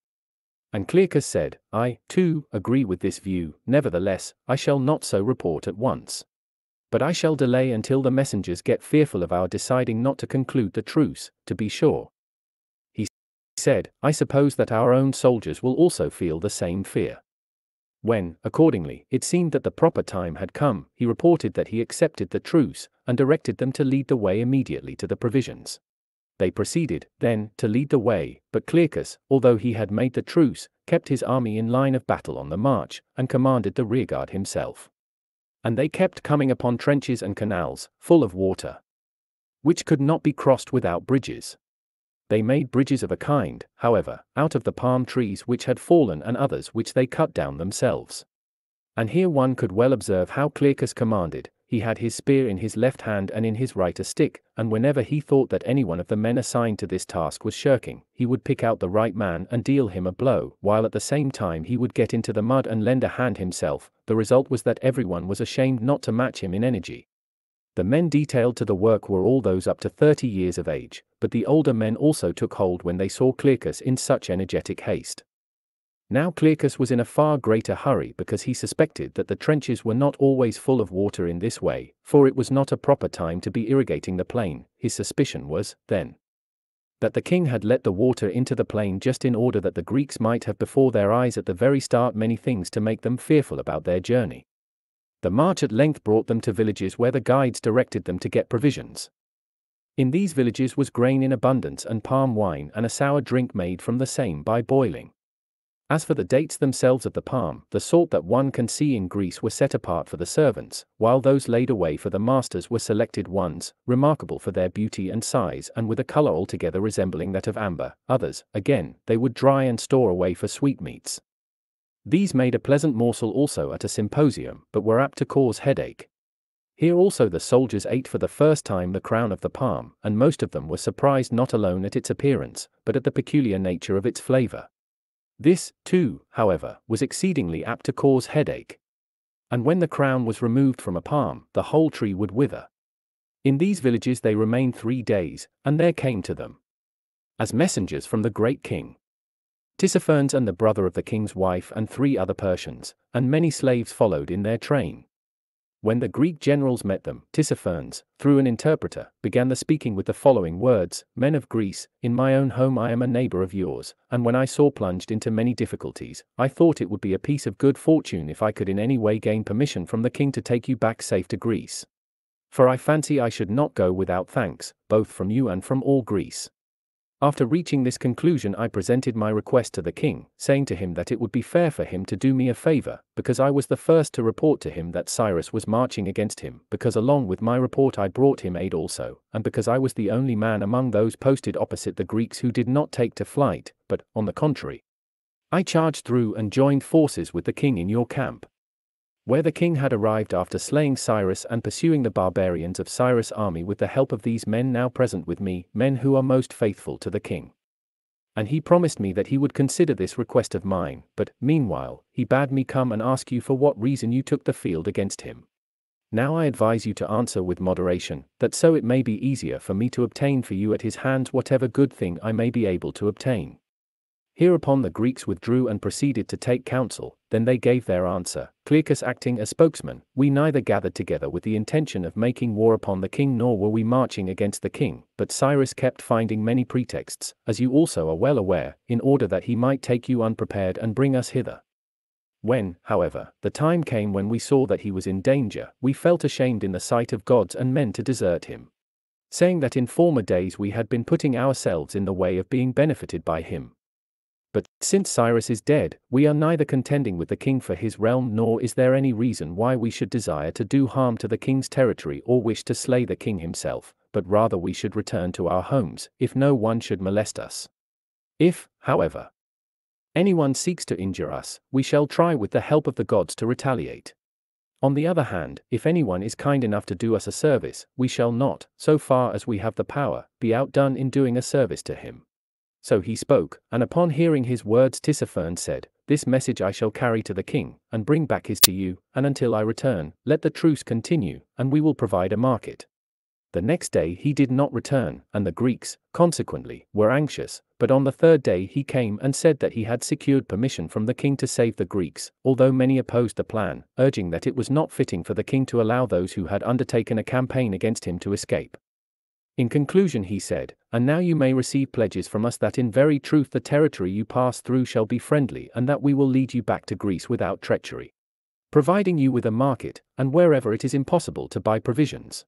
And Clearchus said, I, too, agree with this view, nevertheless, I shall not so report at once. But I shall delay until the messengers get fearful of our deciding not to conclude the truce, to be sure. He said, I suppose that our own soldiers will also feel the same fear. When, accordingly, it seemed that the proper time had come, he reported that he accepted the truce, and directed them to lead the way immediately to the provisions. They proceeded, then, to lead the way, but Clearchus, although he had made the truce, kept his army in line of battle on the march, and commanded the rearguard himself. And they kept coming upon trenches and canals, full of water, which could not be crossed without bridges. They made bridges of a kind, however, out of the palm trees which had fallen and others which they cut down themselves. And here one could well observe how Clearchus commanded, he had his spear in his left hand and in his right a stick, and whenever he thought that any one of the men assigned to this task was shirking, he would pick out the right man and deal him a blow, while at the same time he would get into the mud and lend a hand himself. The result was that everyone was ashamed not to match him in energy. The men detailed to the work were all those up to 30 years of age, but the older men also took hold when they saw Clearchus in such energetic haste. Now Clearchus was in a far greater hurry because he suspected that the trenches were not always full of water in this way, for it was not a proper time to be irrigating the plain. His suspicion was, then, that the king had let the water into the plain just in order that the Greeks might have before their eyes at the very start many things to make them fearful about their journey. The march at length brought them to villages where the guides directed them to get provisions. In these villages was grain in abundance and palm wine and a sour drink made from the same by boiling. As for the dates themselves of the palm, the sort that one can see in Greece were set apart for the servants, while those laid away for the masters were selected ones, remarkable for their beauty and size and with a color altogether resembling that of amber, others, again, they would dry and store away for sweetmeats. These made a pleasant morsel also at a symposium, but were apt to cause headache. Here also the soldiers ate for the first time the crown of the palm, and most of them were surprised not alone at its appearance, but at the peculiar nature of its flavor. This, too, however, was exceedingly apt to cause headache. And when the crown was removed from a palm, the whole tree would wither. In these villages they remained three days, and there came to them, as messengers from the great king, Tissaphernes and the brother of the king's wife and three other Persians, and many slaves followed in their train. When the Greek generals met them, Tissaphernes, through an interpreter, began the speaking with the following words Men of Greece, in my own home I am a neighbor of yours, and when I saw plunged into many difficulties, I thought it would be a piece of good fortune if I could in any way gain permission from the king to take you back safe to Greece. For I fancy I should not go without thanks, both from you and from all Greece. After reaching this conclusion, I presented my request to the king, saying to him that it would be fair for him to do me a favor, because I was the first to report to him that Cyrus was marching against him, because along with my report I brought him aid also, and because I was the only man among those posted opposite the Greeks who did not take to flight, but, on the contrary, I charged through and joined forces with the king in your camp where the king had arrived after slaying Cyrus and pursuing the barbarians of Cyrus' army with the help of these men now present with me, men who are most faithful to the king. And he promised me that he would consider this request of mine, but, meanwhile, he bade me come and ask you for what reason you took the field against him. Now I advise you to answer with moderation, that so it may be easier for me to obtain for you at his hands whatever good thing I may be able to obtain. Hereupon the Greeks withdrew and proceeded to take counsel, then they gave their answer, Clearchus acting as spokesman, We neither gathered together with the intention of making war upon the king nor were we marching against the king, but Cyrus kept finding many pretexts, as you also are well aware, in order that he might take you unprepared and bring us hither. When, however, the time came when we saw that he was in danger, we felt ashamed in the sight of gods and men to desert him. Saying that in former days we had been putting ourselves in the way of being benefited by him. But, since Cyrus is dead, we are neither contending with the king for his realm nor is there any reason why we should desire to do harm to the king's territory or wish to slay the king himself, but rather we should return to our homes, if no one should molest us. If, however, anyone seeks to injure us, we shall try with the help of the gods to retaliate. On the other hand, if anyone is kind enough to do us a service, we shall not, so far as we have the power, be outdone in doing a service to him. So he spoke, and upon hearing his words Tissaphernes said, This message I shall carry to the king, and bring back his to you, and until I return, let the truce continue, and we will provide a market. The next day he did not return, and the Greeks, consequently, were anxious, but on the third day he came and said that he had secured permission from the king to save the Greeks, although many opposed the plan, urging that it was not fitting for the king to allow those who had undertaken a campaign against him to escape. In conclusion, he said, And now you may receive pledges from us that in very truth the territory you pass through shall be friendly and that we will lead you back to Greece without treachery. Providing you with a market, and wherever it is impossible to buy provisions.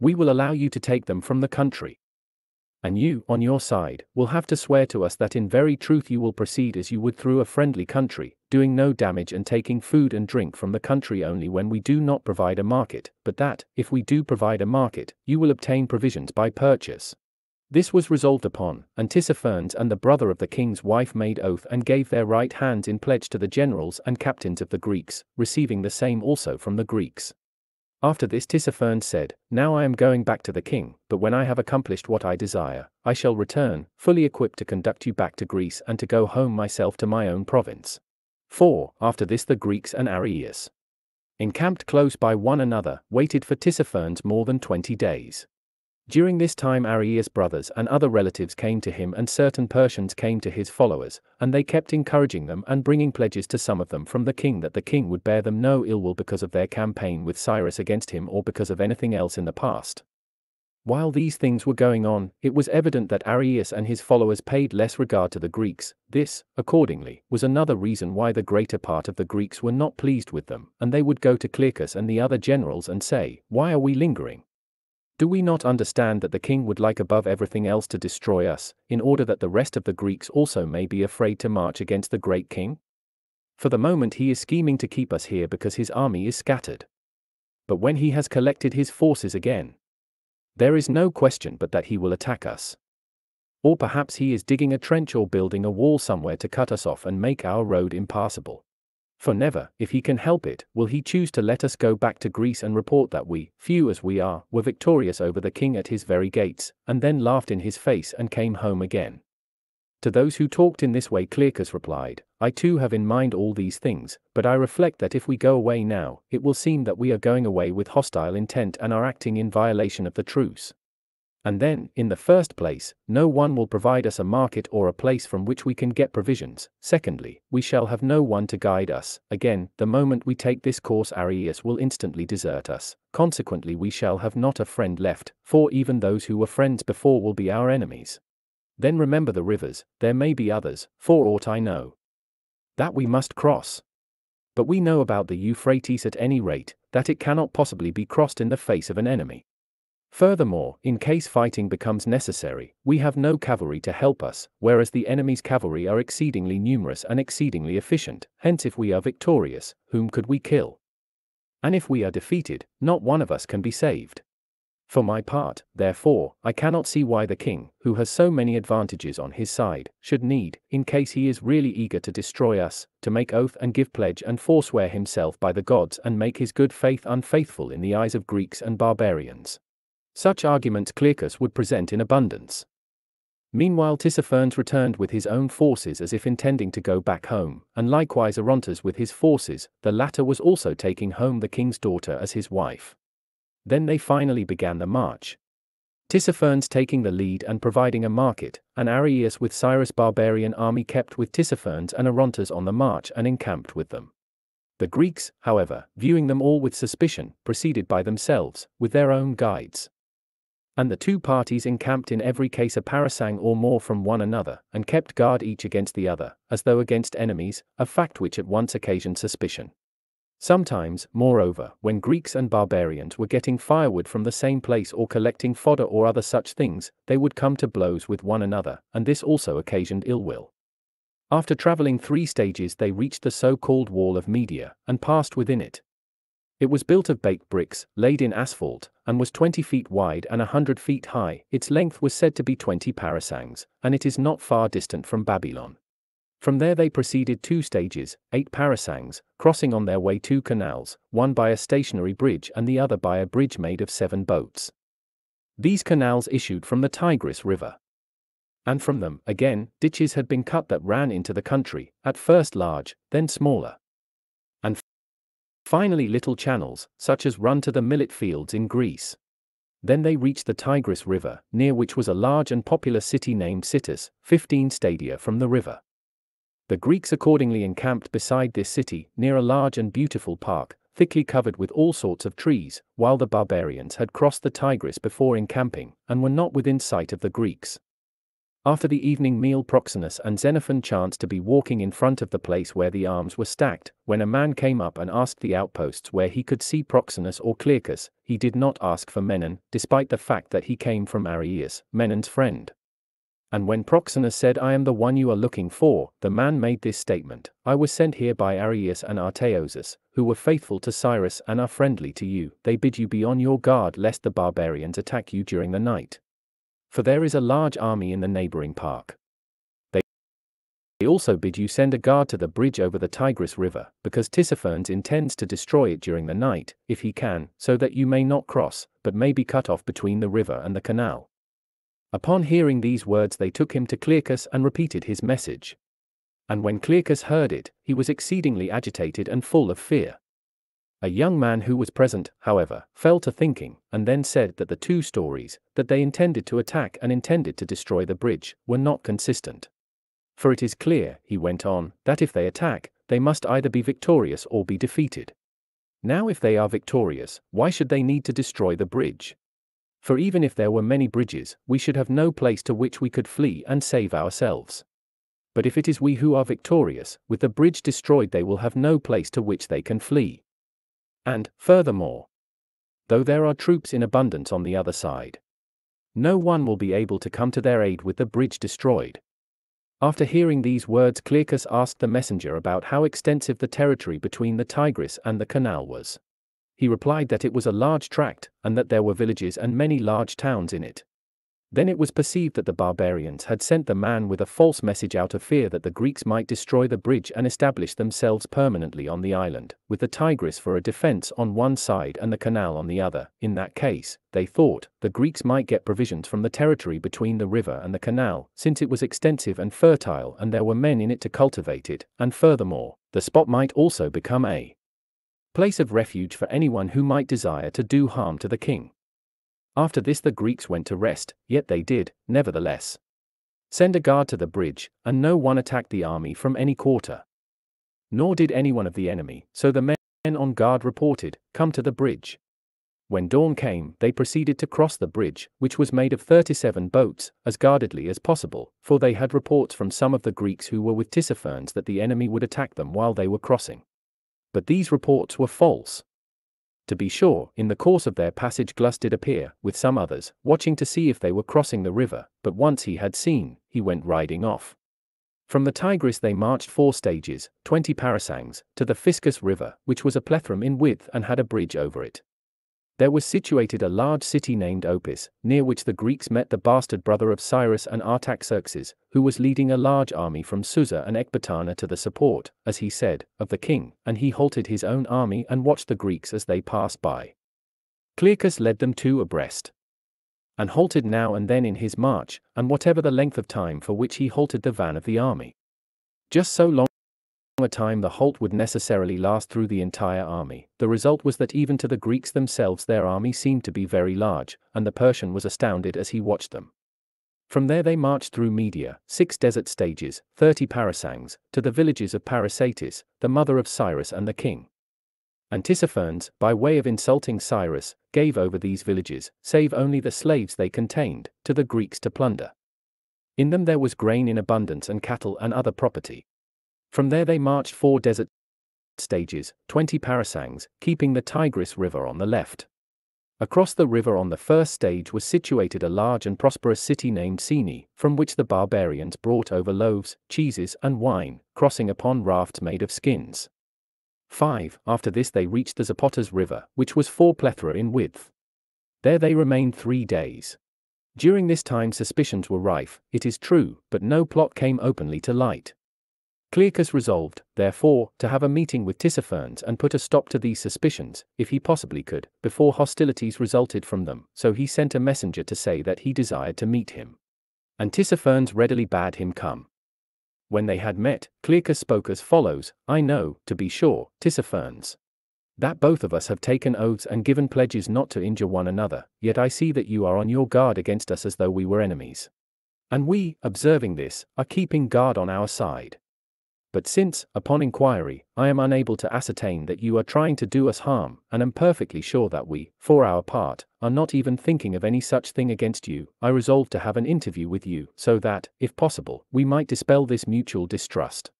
We will allow you to take them from the country. And you, on your side, will have to swear to us that in very truth you will proceed as you would through a friendly country, doing no damage and taking food and drink from the country only when we do not provide a market, but that, if we do provide a market, you will obtain provisions by purchase. This was resolved upon, and Tissaphernes and the brother of the king's wife made oath and gave their right hands in pledge to the generals and captains of the Greeks, receiving the same also from the Greeks. After this Tissaphernes said, Now I am going back to the king, but when I have accomplished what I desire, I shall return, fully equipped to conduct you back to Greece and to go home myself to my own province. 4. After this the Greeks and Ariaeus, encamped close by one another, waited for Tissaphernes more than twenty days. During this time Ariaeus' brothers and other relatives came to him and certain Persians came to his followers, and they kept encouraging them and bringing pledges to some of them from the king that the king would bear them no ill will because of their campaign with Cyrus against him or because of anything else in the past. While these things were going on, it was evident that Ariaeus and his followers paid less regard to the Greeks. This, accordingly, was another reason why the greater part of the Greeks were not pleased with them, and they would go to Clearchus and the other generals and say, Why are we lingering? Do we not understand that the king would like above everything else to destroy us, in order that the rest of the Greeks also may be afraid to march against the great king? For the moment he is scheming to keep us here because his army is scattered. But when he has collected his forces again, there is no question but that he will attack us. Or perhaps he is digging a trench or building a wall somewhere to cut us off and make our road impassable. For never, if he can help it, will he choose to let us go back to Greece and report that we, few as we are, were victorious over the king at his very gates, and then laughed in his face and came home again. To those who talked in this way Clearchus replied, I too have in mind all these things, but I reflect that if we go away now, it will seem that we are going away with hostile intent and are acting in violation of the truce. And then, in the first place, no one will provide us a market or a place from which we can get provisions. Secondly, we shall have no one to guide us. Again, the moment we take this course, Ariaeus will instantly desert us. Consequently, we shall have not a friend left, for even those who were friends before will be our enemies. Then remember the rivers, there may be others, for aught I know. That we must cross. But we know about the Euphrates at any rate, that it cannot possibly be crossed in the face of an enemy. Furthermore, in case fighting becomes necessary, we have no cavalry to help us, whereas the enemy's cavalry are exceedingly numerous and exceedingly efficient, hence if we are victorious, whom could we kill? And if we are defeated, not one of us can be saved. For my part, therefore, I cannot see why the king, who has so many advantages on his side, should need, in case he is really eager to destroy us, to make oath and give pledge and forswear himself by the gods and make his good faith unfaithful in the eyes of Greeks and barbarians. Such arguments Clearchus would present in abundance. Meanwhile Tissaphernes returned with his own forces as if intending to go back home, and likewise Orontes with his forces, the latter was also taking home the king's daughter as his wife. Then they finally began the march. Tissaphernes taking the lead and providing a market, and Ariaeus with Cyrus' barbarian army kept with Tissaphernes and Orontes on the march and encamped with them. The Greeks, however, viewing them all with suspicion, proceeded by themselves, with their own guides. And the two parties encamped in every case a parasang or more from one another, and kept guard each against the other, as though against enemies, a fact which at once occasioned suspicion. Sometimes, moreover, when Greeks and barbarians were getting firewood from the same place or collecting fodder or other such things, they would come to blows with one another, and this also occasioned ill will. After traveling three stages, they reached the so called Wall of Media, and passed within it. It was built of baked bricks, laid in asphalt, and was 20 feet wide and 100 feet high. Its length was said to be 20 parasangs, and it is not far distant from Babylon. From there they proceeded two stages, eight parasangs, crossing on their way two canals, one by a stationary bridge and the other by a bridge made of seven boats. These canals issued from the Tigris River. And from them, again, ditches had been cut that ran into the country, at first large, then smaller. And finally little channels, such as run to the millet fields in Greece. Then they reached the Tigris River, near which was a large and popular city named Sittace, 15 stadia from the river. The Greeks accordingly encamped beside this city, near a large and beautiful park, thickly covered with all sorts of trees, while the barbarians had crossed the Tigris before encamping, and were not within sight of the Greeks. After the evening meal Proxenus and Xenophon chanced to be walking in front of the place where the arms were stacked, when a man came up and asked the outposts where he could see Proxenus or Clearchus, he did not ask for Menon, despite the fact that he came from Ariaeus, Menon's friend. And when Proxenus said I am the one you are looking for, the man made this statement, I was sent here by Ariaeus and Artaeozus, who were faithful to Cyrus and are friendly to you, they bid you be on your guard lest the barbarians attack you during the night for there is a large army in the neighboring park. They also bid you send a guard to the bridge over the Tigris River, because Tissaphernes intends to destroy it during the night, if he can, so that you may not cross, but may be cut off between the river and the canal. Upon hearing these words, they took him to Clearchus and repeated his message. And when Clearchus heard it, he was exceedingly agitated and full of fear. A young man who was present, however, fell to thinking, and then said that the two stories, that they intended to attack and intended to destroy the bridge, were not consistent. For it is clear, he went on, that if they attack, they must either be victorious or be defeated. Now, if they are victorious, why should they need to destroy the bridge? For even if there were many bridges, we should have no place to which we could flee and save ourselves. But if it is we who are victorious, with the bridge destroyed, they will have no place to which they can flee. And, furthermore, though there are troops in abundance on the other side, no one will be able to come to their aid with the bridge destroyed. After hearing these words, Clearchus asked the messenger about how extensive the territory between the Tigris and the canal was. He replied that it was a large tract, and that there were villages and many large towns in it. Then it was perceived that the barbarians had sent the man with a false message out of fear that the Greeks might destroy the bridge and establish themselves permanently on the island, with the Tigris for a defense on one side and the canal on the other. In that case, they thought, the Greeks might get provisions from the territory between the river and the canal, since it was extensive and fertile and there were men in it to cultivate it, and furthermore, the spot might also become a place of refuge for anyone who might desire to do harm to the king. After this the Greeks went to rest, yet they did, nevertheless, send a guard to the bridge, and no one attacked the army from any quarter. Nor did anyone of the enemy, so the men on guard reported, Come to the bridge. When dawn came, they proceeded to cross the bridge, which was made of 37 boats, as guardedly as possible, for they had reports from some of the Greeks who were with Tissaphernes that the enemy would attack them while they were crossing. But these reports were false. To be sure, in the course of their passage Glus did appear, with some others, watching to see if they were crossing the river, but once he had seen, he went riding off. From the Tigris they marched four stages, twenty parasangs, to the Physcus River, which was a plethrum in width and had a bridge over it. There was situated a large city named Opis, near which the Greeks met the bastard brother of Cyrus and Artaxerxes, who was leading a large army from Susa and Ecbatana to the support, as he said, of the king, and he halted his own army and watched the Greeks as they passed by. Clearchus led them two abreast, and halted now and then in his march, and whatever the length of time for which he halted the van of the army. Just so long a time the halt would necessarily last through the entire army. The result was that even to the Greeks themselves their army seemed to be very large, and the Persian was astounded as he watched them. From there they marched through Media, six desert stages, thirty parasangs, to the villages of Parysatis, the mother of Cyrus and the king. And Tissaphernes, by way of insulting Cyrus, gave over these villages, save only the slaves they contained, to the Greeks to plunder. In them there was grain in abundance and cattle and other property. From there they marched four desert stages, twenty parasangs, keeping the Tigris River on the left. Across the river on the first stage was situated a large and prosperous city named Caenae, from which the barbarians brought over loaves, cheeses, and wine, crossing upon rafts made of skins. 5. After this they reached the Zapatas River, which was four plethra in width. There they remained three days. During this time suspicions were rife, it is true, but no plot came openly to light. Clearchus resolved, therefore, to have a meeting with Tissaphernes and put a stop to these suspicions, if he possibly could, before hostilities resulted from them, so he sent a messenger to say that he desired to meet him. And Tissaphernes readily bade him come. When they had met, Clearchus spoke as follows I know, to be sure, Tissaphernes, that both of us have taken oaths and given pledges not to injure one another, yet I see that you are on your guard against us as though we were enemies. And we, observing this, are keeping guard on our side. But since, upon inquiry, I am unable to ascertain that you are trying to do us harm, and am perfectly sure that we, for our part, are not even thinking of any such thing against you, I resolved to have an interview with you, so that, if possible, we might dispel this mutual distrust.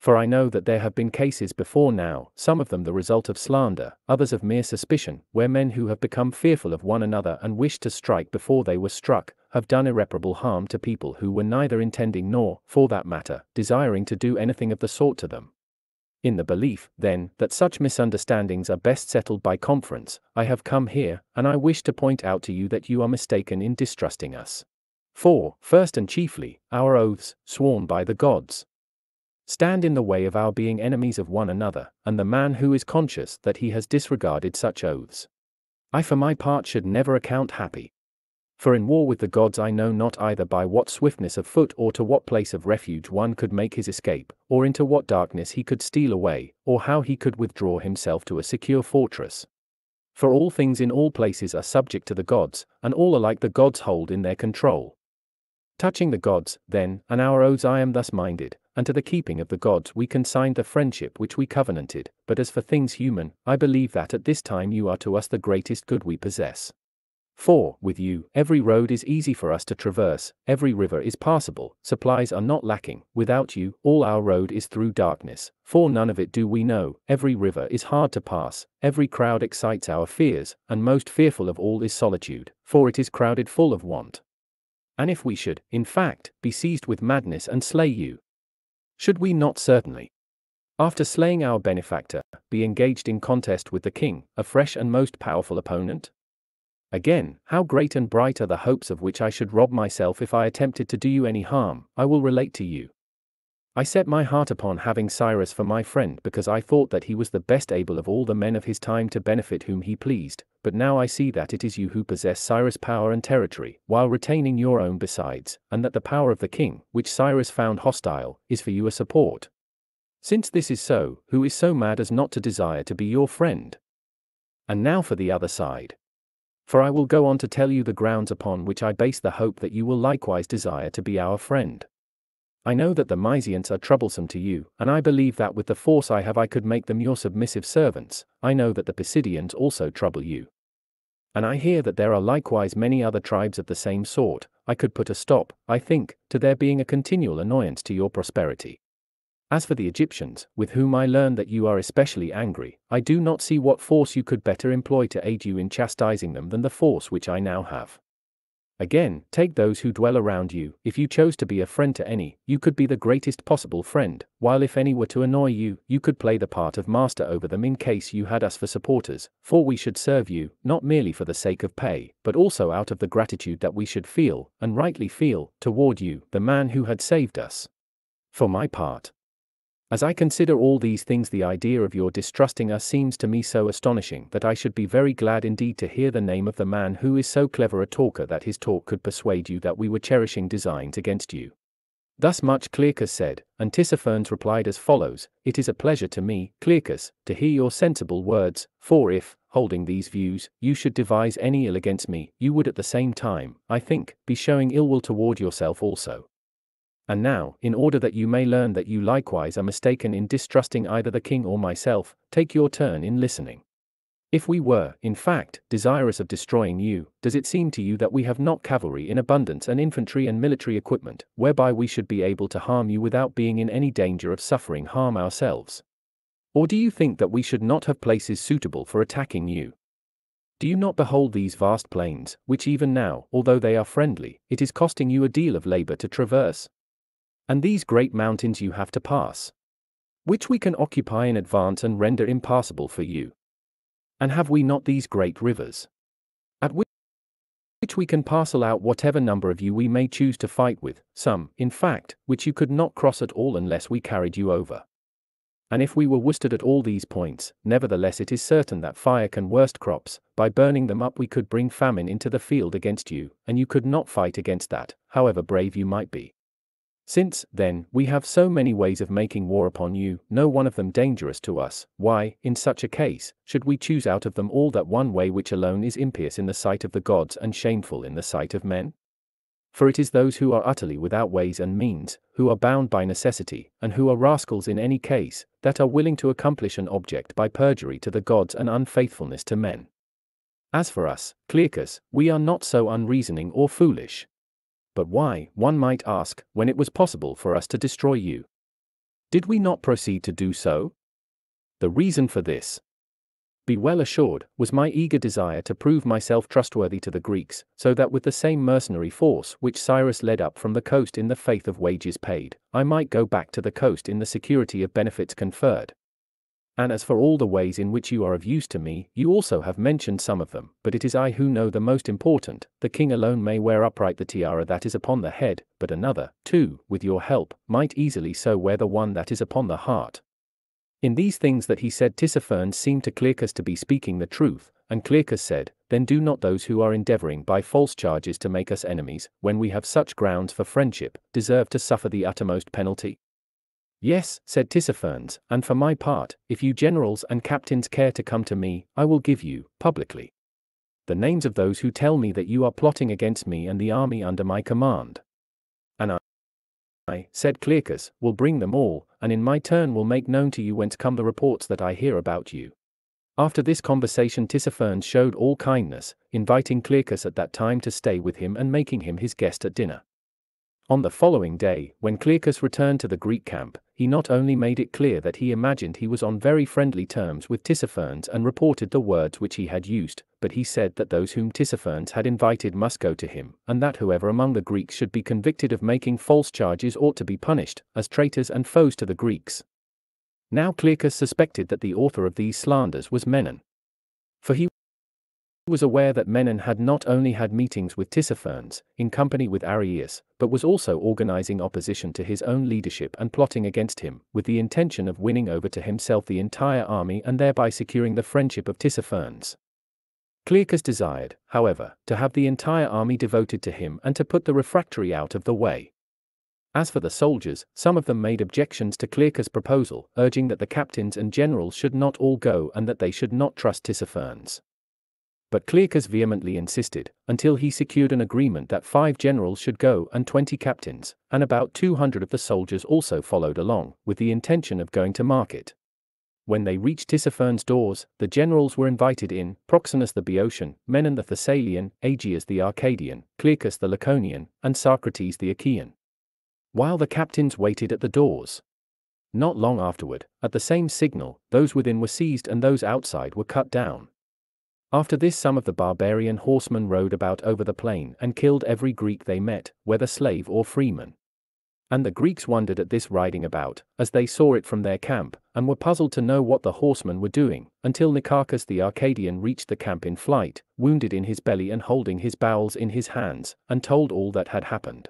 For I know that there have been cases before now, some of them the result of slander, others of mere suspicion, where men who have become fearful of one another and wished to strike before they were struck, have done irreparable harm to people who were neither intending nor, for that matter, desiring to do anything of the sort to them. In the belief, then, that such misunderstandings are best settled by conference, I have come here, and I wish to point out to you that you are mistaken in distrusting us. For, first and chiefly, our oaths, sworn by the gods, stand in the way of our being enemies of one another, and the man who is conscious that he has disregarded such oaths. I for my part should never account happy. For in war with the gods I know not either by what swiftness of foot or to what place of refuge one could make his escape, or into what darkness he could steal away, or how he could withdraw himself to a secure fortress. For all things in all places are subject to the gods, and all alike the gods hold in their control. Touching the gods, then, and our oaths I am thus minded, and to the keeping of the gods we consigned the friendship which we covenanted, but as for things human, I believe that at this time you are to us the greatest good we possess. For, with you, every road is easy for us to traverse, every river is passable, supplies are not lacking, without you, all our road is through darkness, for none of it do we know, every river is hard to pass, every crowd excites our fears, and most fearful of all is solitude, for it is crowded full of want. And if we should, in fact, be seized with madness and slay you, should we not certainly? After slaying our benefactor, be engaged in contest with the king, a fresh and most powerful opponent? Again, how great and bright are the hopes of which I should rob myself if I attempted to do you any harm, I will relate to you. I set my heart upon having Cyrus for my friend because I thought that he was the best able of all the men of his time to benefit whom he pleased, but now I see that it is you who possess Cyrus' power and territory, while retaining your own besides, and that the power of the king, which Cyrus found hostile, is for you a support. Since this is so, who is so mad as not to desire to be your friend? And now for the other side. For I will go on to tell you the grounds upon which I base the hope that you will likewise desire to be our friend. I know that the Mysians are troublesome to you, and I believe that with the force I have I could make them your submissive servants. I know that the Pisidians also trouble you. And I hear that there are likewise many other tribes of the same sort. I could put a stop, I think, to their being a continual annoyance to your prosperity. As for the Egyptians, with whom I learn that you are especially angry, I do not see what force you could better employ to aid you in chastising them than the force which I now have. Again, take those who dwell around you, if you chose to be a friend to any, you could be the greatest possible friend, while if any were to annoy you, you could play the part of master over them in case you had us for supporters, for we should serve you, not merely for the sake of pay, but also out of the gratitude that we should feel, and rightly feel, toward you, the man who had saved us. For my part, as I consider all these things, the idea of your distrusting us seems to me so astonishing that I should be very glad indeed to hear the name of the man who is so clever a talker that his talk could persuade you that we were cherishing designs against you. Thus much Clearchus said, and Tissaphernes replied as follows It is a pleasure to me, Clearchus, to hear your sensible words, for if, holding these views, you should devise any ill against me, you would at the same time, I think, be showing ill will toward yourself also. And now, in order that you may learn that you likewise are mistaken in distrusting either the king or myself, take your turn in listening. If we were, in fact, desirous of destroying you, does it seem to you that we have not cavalry in abundance and infantry and military equipment, whereby we should be able to harm you without being in any danger of suffering harm ourselves? Or do you think that we should not have places suitable for attacking you? Do you not behold these vast plains, which even now, although they are friendly, it is costing you a deal of labor to traverse? And these great mountains you have to pass, which we can occupy in advance and render impassable for you. And have we not these great rivers? At which we can parcel out whatever number of you we may choose to fight with, some, in fact, which you could not cross at all unless we carried you over. And if we were worsted at all these points, nevertheless it is certain that fire can worst crops, by burning them up we could bring famine into the field against you, and you could not fight against that, however brave you might be. Since, then, we have so many ways of making war upon you, no one of them dangerous to us, why, in such a case, should we choose out of them all that one way which alone is impious in the sight of the gods and shameful in the sight of men? For it is those who are utterly without ways and means, who are bound by necessity, and who are rascals in any case, that are willing to accomplish an object by perjury to the gods and unfaithfulness to men. As for us, Clearchus, we are not so unreasoning or foolish. But why, one might ask, when it was possible for us to destroy you? Did we not proceed to do so? The reason for this, be well assured, was my eager desire to prove myself trustworthy to the Greeks, so that with the same mercenary force which Cyrus led up from the coast in the faith of wages paid, I might go back to the coast in the security of benefits conferred. And as for all the ways in which you are of use to me, you also have mentioned some of them, but it is I who know the most important. The king alone may wear upright the tiara that is upon the head, but another, too, with your help, might easily so wear the one that is upon the heart. In these things that he said Tissaphernes seemed to Clearchus to be speaking the truth, and Clearchus said, Then do not those who are endeavoring by false charges to make us enemies, when we have such grounds for friendship, deserve to suffer the uttermost penalty? Yes, said Tissaphernes, and for my part, if you generals and captains care to come to me, I will give you, publicly, the names of those who tell me that you are plotting against me and the army under my command. And I, I, said Clearchus, will bring them all, and in my turn will make known to you whence come the reports that I hear about you. After this conversation Tissaphernes showed all kindness, inviting Clearchus at that time to stay with him and making him his guest at dinner. On the following day, when Clearchus returned to the Greek camp, he not only made it clear that he imagined he was on very friendly terms with Tissaphernes and reported the words which he had used, but he said that those whom Tissaphernes had invited must go to him, and that whoever among the Greeks should be convicted of making false charges ought to be punished, as traitors and foes to the Greeks. Now Clearchus suspected that the author of these slanders was Menon. For he was aware that Menon had not only had meetings with Tissaphernes, in company with Ariaeus, but was also organizing opposition to his own leadership and plotting against him, with the intention of winning over to himself the entire army and thereby securing the friendship of Tissaphernes. Clearchus desired, however, to have the entire army devoted to him and to put the refractory out of the way. As for the soldiers, some of them made objections to Clearchus' proposal, urging that the captains and generals should not all go and that they should not trust Tissaphernes. But Clearchus vehemently insisted, until he secured an agreement that five generals should go and twenty captains, and about two hundred of the soldiers also followed along, with the intention of going to market. When they reached Tissaphernes' doors, the generals were invited in, Proxenus the Boeotian, Menon the Thessalian, Agias the Arcadian, Clearchus the Laconian, and Socrates the Achaean. While the captains waited at the doors. Not long afterward, at the same signal, those within were seized and those outside were cut down. After this some of the barbarian horsemen rode about over the plain and killed every Greek they met, whether slave or freeman. And the Greeks wondered at this riding about, as they saw it from their camp, and were puzzled to know what the horsemen were doing, until Nicarchus the Arcadian reached the camp in flight, wounded in his belly and holding his bowels in his hands, and told all that had happened.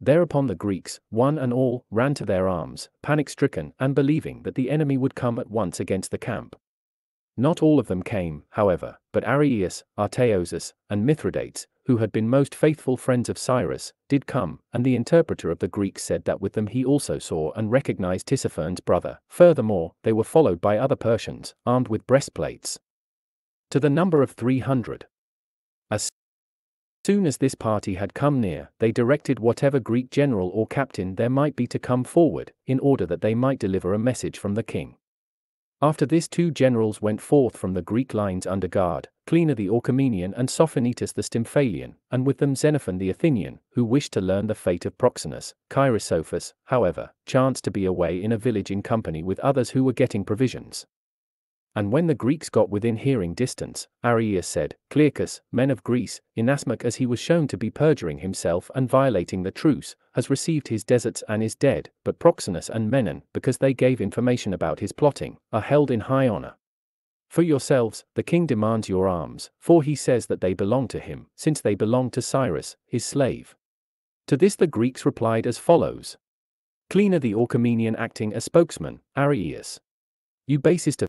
Thereupon the Greeks, one and all, ran to their arms, panic stricken, and believing that the enemy would come at once against the camp. Not all of them came, however, but Ariaeus, Artaeozus, and Mithridates, who had been most faithful friends of Cyrus, did come, and the interpreter of the Greeks said that with them he also saw and recognized Tissaphernes' brother. Furthermore, they were followed by other Persians, armed with breastplates. To the number of three hundred. As soon as this party had come near, they directed whatever Greek general or captain there might be to come forward, in order that they might deliver a message from the king. After this two generals went forth from the Greek lines under guard, Cleanor the Orchomenian and Sophaenetus the Stymphalian, and with them Xenophon the Athenian, who wished to learn the fate of Proxenus. Cheirisophus, however, chanced to be away in a village in company with others who were getting provisions. And when the Greeks got within hearing distance, Ariaeus said, Clearchus, men of Greece, inasmuch as he was shown to be perjuring himself and violating the truce, has received his deserts and is dead, but Proxenus and Menon, because they gave information about his plotting, are held in high honor. For yourselves, the king demands your arms, for he says that they belong to him, since they belong to Cyrus, his slave. To this the Greeks replied as follows. Cleanor the Orchomenian acting as spokesman, Ariaeus. You basest of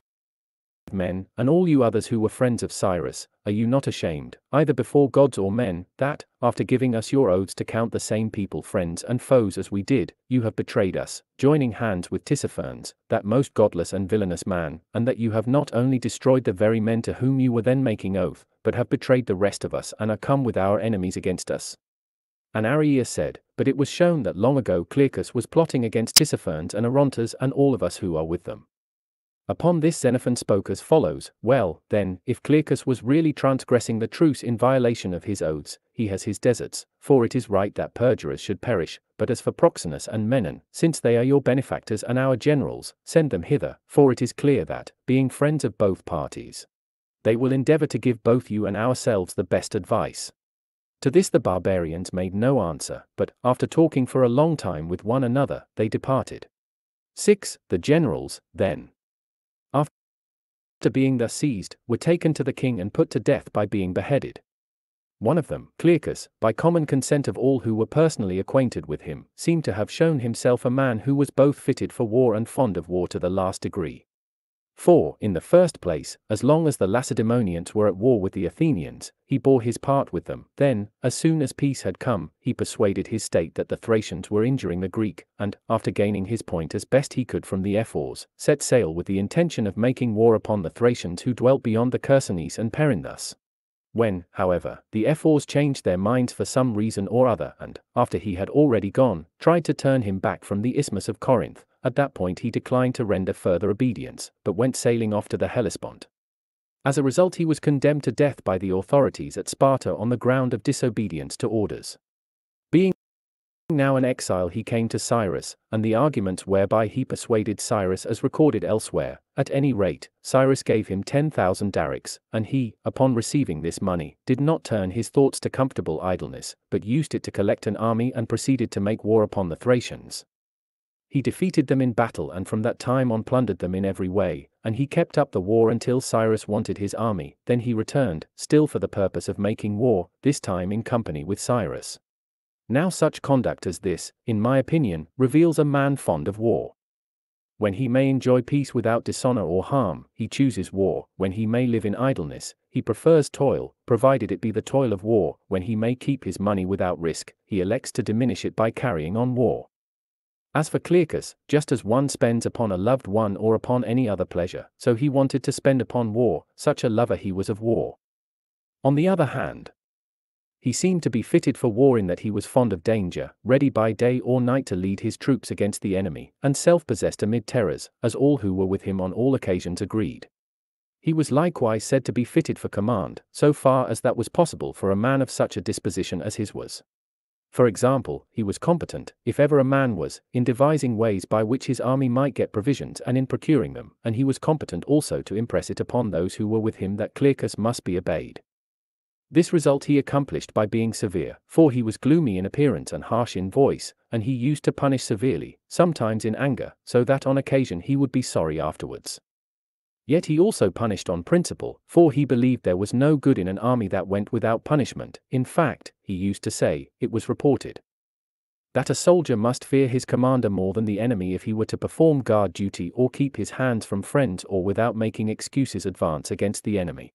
men, and all you others who were friends of Cyrus, are you not ashamed, either before gods or men, that, after giving us your oaths to count the same people friends and foes as we did, you have betrayed us, joining hands with Tissaphernes, that most godless and villainous man, and that you have not only destroyed the very men to whom you were then making oath, but have betrayed the rest of us and are come with our enemies against us? And Ariaeus said, But it was shown that long ago Clearchus was plotting against Tissaphernes and Orontes and all of us who are with them. Upon this Xenophon spoke as follows, Well, then, if Clearchus was really transgressing the truce in violation of his oaths, he has his deserts, for it is right that perjurers should perish, but as for Proxenus and Menon, since they are your benefactors and our generals, send them hither, for it is clear that, being friends of both parties, they will endeavor to give both you and ourselves the best advice. To this the barbarians made no answer, but, after talking for a long time with one another, they departed. 6. The generals, then, after being thus seized, were taken to the king and put to death by being beheaded. One of them, Clearchus, by common consent of all who were personally acquainted with him, seemed to have shown himself a man who was both fitted for war and fond of war to the last degree. For, in the first place, as long as the Lacedaemonians were at war with the Athenians, he bore his part with them. Then, as soon as peace had come, he persuaded his state that the Thracians were injuring the Greek, and, after gaining his point as best he could from the Ephors, set sail with the intention of making war upon the Thracians who dwelt beyond the Chersonese and Perinthus. When, however, the Ephors changed their minds for some reason or other and, after he had already gone, tried to turn him back from the Isthmus of Corinth, at that point he declined to render further obedience, but went sailing off to the Hellespont. As a result he was condemned to death by the authorities at Sparta on the ground of disobedience to orders. Being now an exile he came to Cyrus, and the arguments whereby he persuaded Cyrus as recorded elsewhere, at any rate, Cyrus gave him 10,000 darics, and he, upon receiving this money, did not turn his thoughts to comfortable idleness, but used it to collect an army and proceeded to make war upon the Thracians. He defeated them in battle and from that time on plundered them in every way, and he kept up the war until Cyrus wanted his army, then he returned, still for the purpose of making war, this time in company with Cyrus. Now such conduct as this, in my opinion, reveals a man fond of war. When he may enjoy peace without dishonor or harm, he chooses war, when he may live in idleness, he prefers toil, provided it be the toil of war, when he may keep his money without risk, he elects to diminish it by carrying on war. As for Clearchus, just as one spends upon a loved one or upon any other pleasure, so he wanted to spend upon war, such a lover he was of war. On the other hand, he seemed to be fitted for war in that he was fond of danger, ready by day or night to lead his troops against the enemy, and self-possessed amid terrors, as all who were with him on all occasions agreed. He was likewise said to be fitted for command, so far as that was possible for a man of such a disposition as his was. For example, he was competent, if ever a man was, in devising ways by which his army might get provisions and in procuring them, and he was competent also to impress it upon those who were with him that Clearchus must be obeyed. This result he accomplished by being severe, for he was gloomy in appearance and harsh in voice, and he used to punish severely, sometimes in anger, so that on occasion he would be sorry afterwards. Yet he also punished on principle, for he believed there was no good in an army that went without punishment. In fact, he used to say, it was reported, that a soldier must fear his commander more than the enemy if he were to perform guard duty or keep his hands from friends or without making excuses advance against the enemy.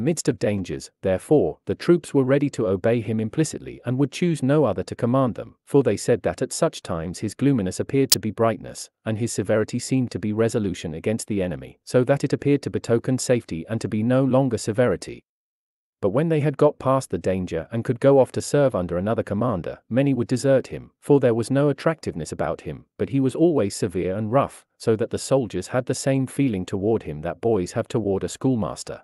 Midst of dangers, therefore, the troops were ready to obey him implicitly and would choose no other to command them, for they said that at such times his gloominess appeared to be brightness, and his severity seemed to be resolution against the enemy, so that it appeared to betoken safety and to be no longer severity. But when they had got past the danger and could go off to serve under another commander, many would desert him, for there was no attractiveness about him, but he was always severe and rough, so that the soldiers had the same feeling toward him that boys have toward a schoolmaster.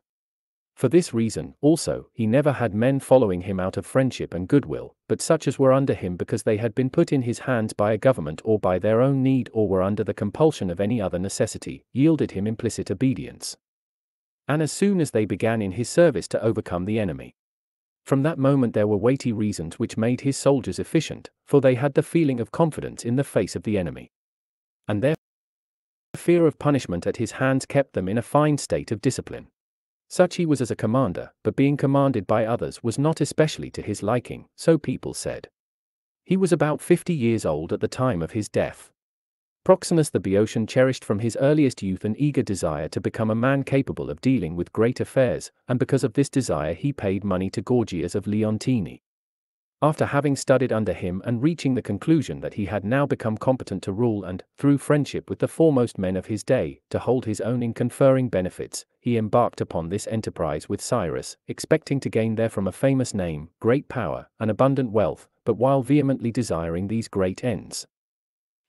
For this reason, also, he never had men following him out of friendship and goodwill, but such as were under him because they had been put in his hands by a government or by their own need or were under the compulsion of any other necessity, yielded him implicit obedience. And as soon as they began in his service to overcome the enemy. From that moment there were weighty reasons which made his soldiers efficient, for they had the feeling of confidence in the face of the enemy. And their fear of punishment at his hands kept them in a fine state of discipline. Such he was as a commander, but being commanded by others was not especially to his liking, so people said. He was about fifty years old at the time of his death. Proxenus the Boeotian cherished from his earliest youth an eager desire to become a man capable of dealing with great affairs, and because of this desire he paid money to Gorgias of Leontini. After having studied under him and reaching the conclusion that he had now become competent to rule and, through friendship with the foremost men of his day, to hold his own in conferring benefits, he embarked upon this enterprise with Cyrus, expecting to gain therefrom a famous name, great power, and abundant wealth, but while vehemently desiring these great ends.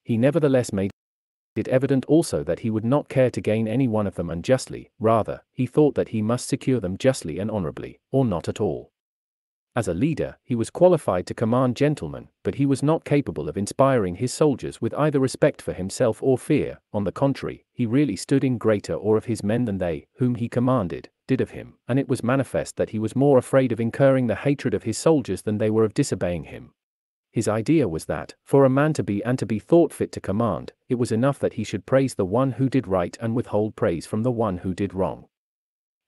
He nevertheless made it evident also that he would not care to gain any one of them unjustly, rather, he thought that he must secure them justly and honorably, or not at all. As a leader, he was qualified to command gentlemen, but he was not capable of inspiring his soldiers with either respect for himself or fear, on the contrary, he really stood in greater awe of his men than they, whom he commanded, did of him, and it was manifest that he was more afraid of incurring the hatred of his soldiers than they were of disobeying him. His idea was that, for a man to be and to be thought fit to command, it was enough that he should praise the one who did right and withhold praise from the one who did wrong.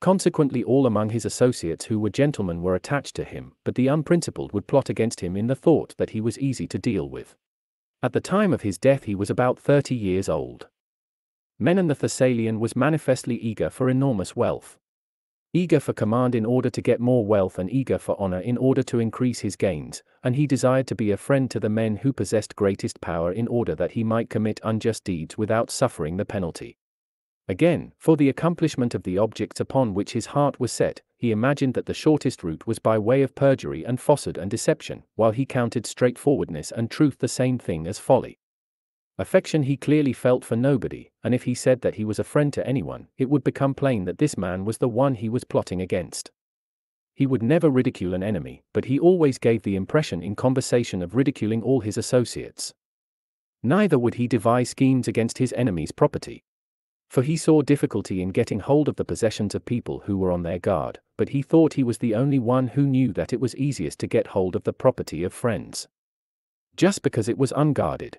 Consequently, all among his associates who were gentlemen were attached to him, but the unprincipled would plot against him in the thought that he was easy to deal with. At the time of his death, he was about thirty years old. Menon the Thessalian was manifestly eager for enormous wealth. Eager for command in order to get more wealth and eager for honor in order to increase his gains, and he desired to be a friend to the men who possessed greatest power in order that he might commit unjust deeds without suffering the penalty. Again, for the accomplishment of the objects upon which his heart was set, he imagined that the shortest route was by way of perjury and falsehood and deception, while he counted straightforwardness and truth the same thing as folly. Affection he clearly felt for nobody, and if he said that he was a friend to anyone, it would become plain that this man was the one he was plotting against. He would never ridicule an enemy, but he always gave the impression in conversation of ridiculing all his associates. Neither would he devise schemes against his enemy's property, for he saw difficulty in getting hold of the possessions of people who were on their guard, but he thought he was the only one who knew that it was easiest to get hold of the property of friends. Just because it was unguarded.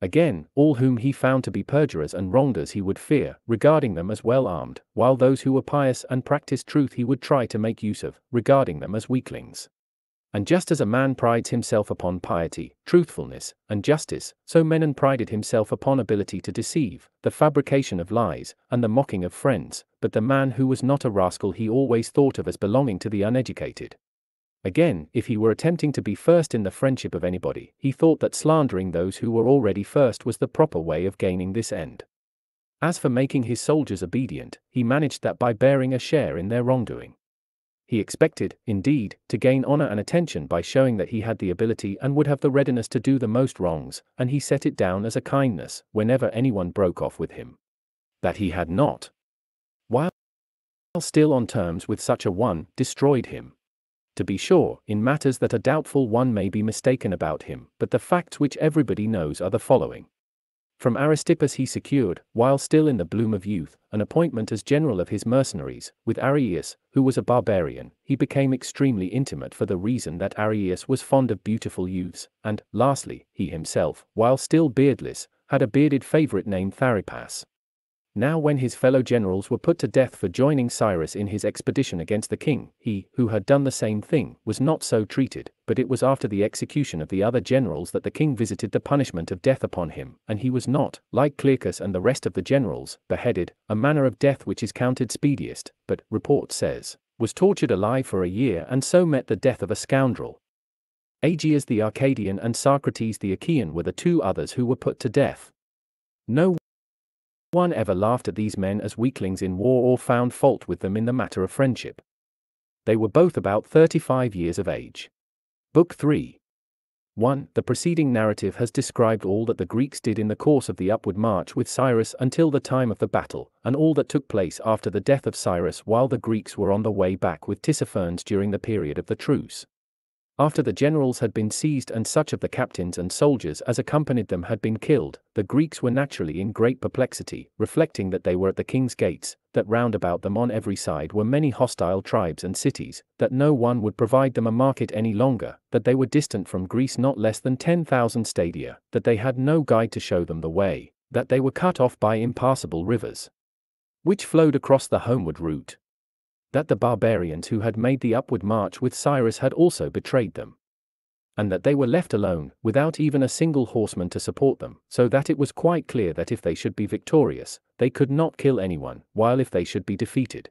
Again, all whom he found to be perjurers and wrongers he would fear, regarding them as well armed, while those who were pious and practiced truth he would try to make use of, regarding them as weaklings. And just as a man prides himself upon piety, truthfulness, and justice, so Menon prided himself upon ability to deceive, the fabrication of lies, and the mocking of friends, but the man who was not a rascal he always thought of as belonging to the uneducated. Again, if he were attempting to be first in the friendship of anybody, he thought that slandering those who were already first was the proper way of gaining this end. As for making his soldiers obedient, he managed that by bearing a share in their wrongdoing. He expected, indeed, to gain honor and attention by showing that he had the ability and would have the readiness to do the most wrongs, and he set it down as a kindness whenever anyone broke off with him. That he had not. While still on terms with such a one, destroyed him. To be sure, in matters that are doubtful one may be mistaken about him, but the facts which everybody knows are the following. From Aristippus he secured, while still in the bloom of youth, an appointment as general of his mercenaries, with Ariaeus, who was a barbarian, he became extremely intimate for the reason that Ariaeus was fond of beautiful youths, and, lastly, he himself, while still beardless, had a bearded favorite named Tharypas. Now, when his fellow generals were put to death for joining Cyrus in his expedition against the king, he, who had done the same thing, was not so treated, but it was after the execution of the other generals that the king visited the punishment of death upon him, and he was not, like Clearchus and the rest of the generals, beheaded, a manner of death which is counted speediest, but, report says, was tortured alive for a year and so met the death of a scoundrel. Agias the Arcadian and Socrates the Achaean were the two others who were put to death. No one ever laughed at these men as weaklings in war or found fault with them in the matter of friendship. They were both about 35 years of age. Book 3 1. The preceding narrative has described all that the Greeks did in the course of the upward march with Cyrus until the time of the battle, and all that took place after the death of Cyrus while the Greeks were on the way back with Tissaphernes during the period of the truce. After the generals had been seized and such of the captains and soldiers as accompanied them had been killed, the Greeks were naturally in great perplexity, reflecting that they were at the king's gates, that round about them on every side were many hostile tribes and cities, that no one would provide them a market any longer, that they were distant from Greece not less than 10,000 stadia, that they had no guide to show them the way, that they were cut off by impassable rivers, which flowed across the homeward route, that the barbarians who had made the upward march with Cyrus had also betrayed them. And that they were left alone, without even a single horseman to support them, so that it was quite clear that if they should be victorious, they could not kill anyone, while if they should be defeated,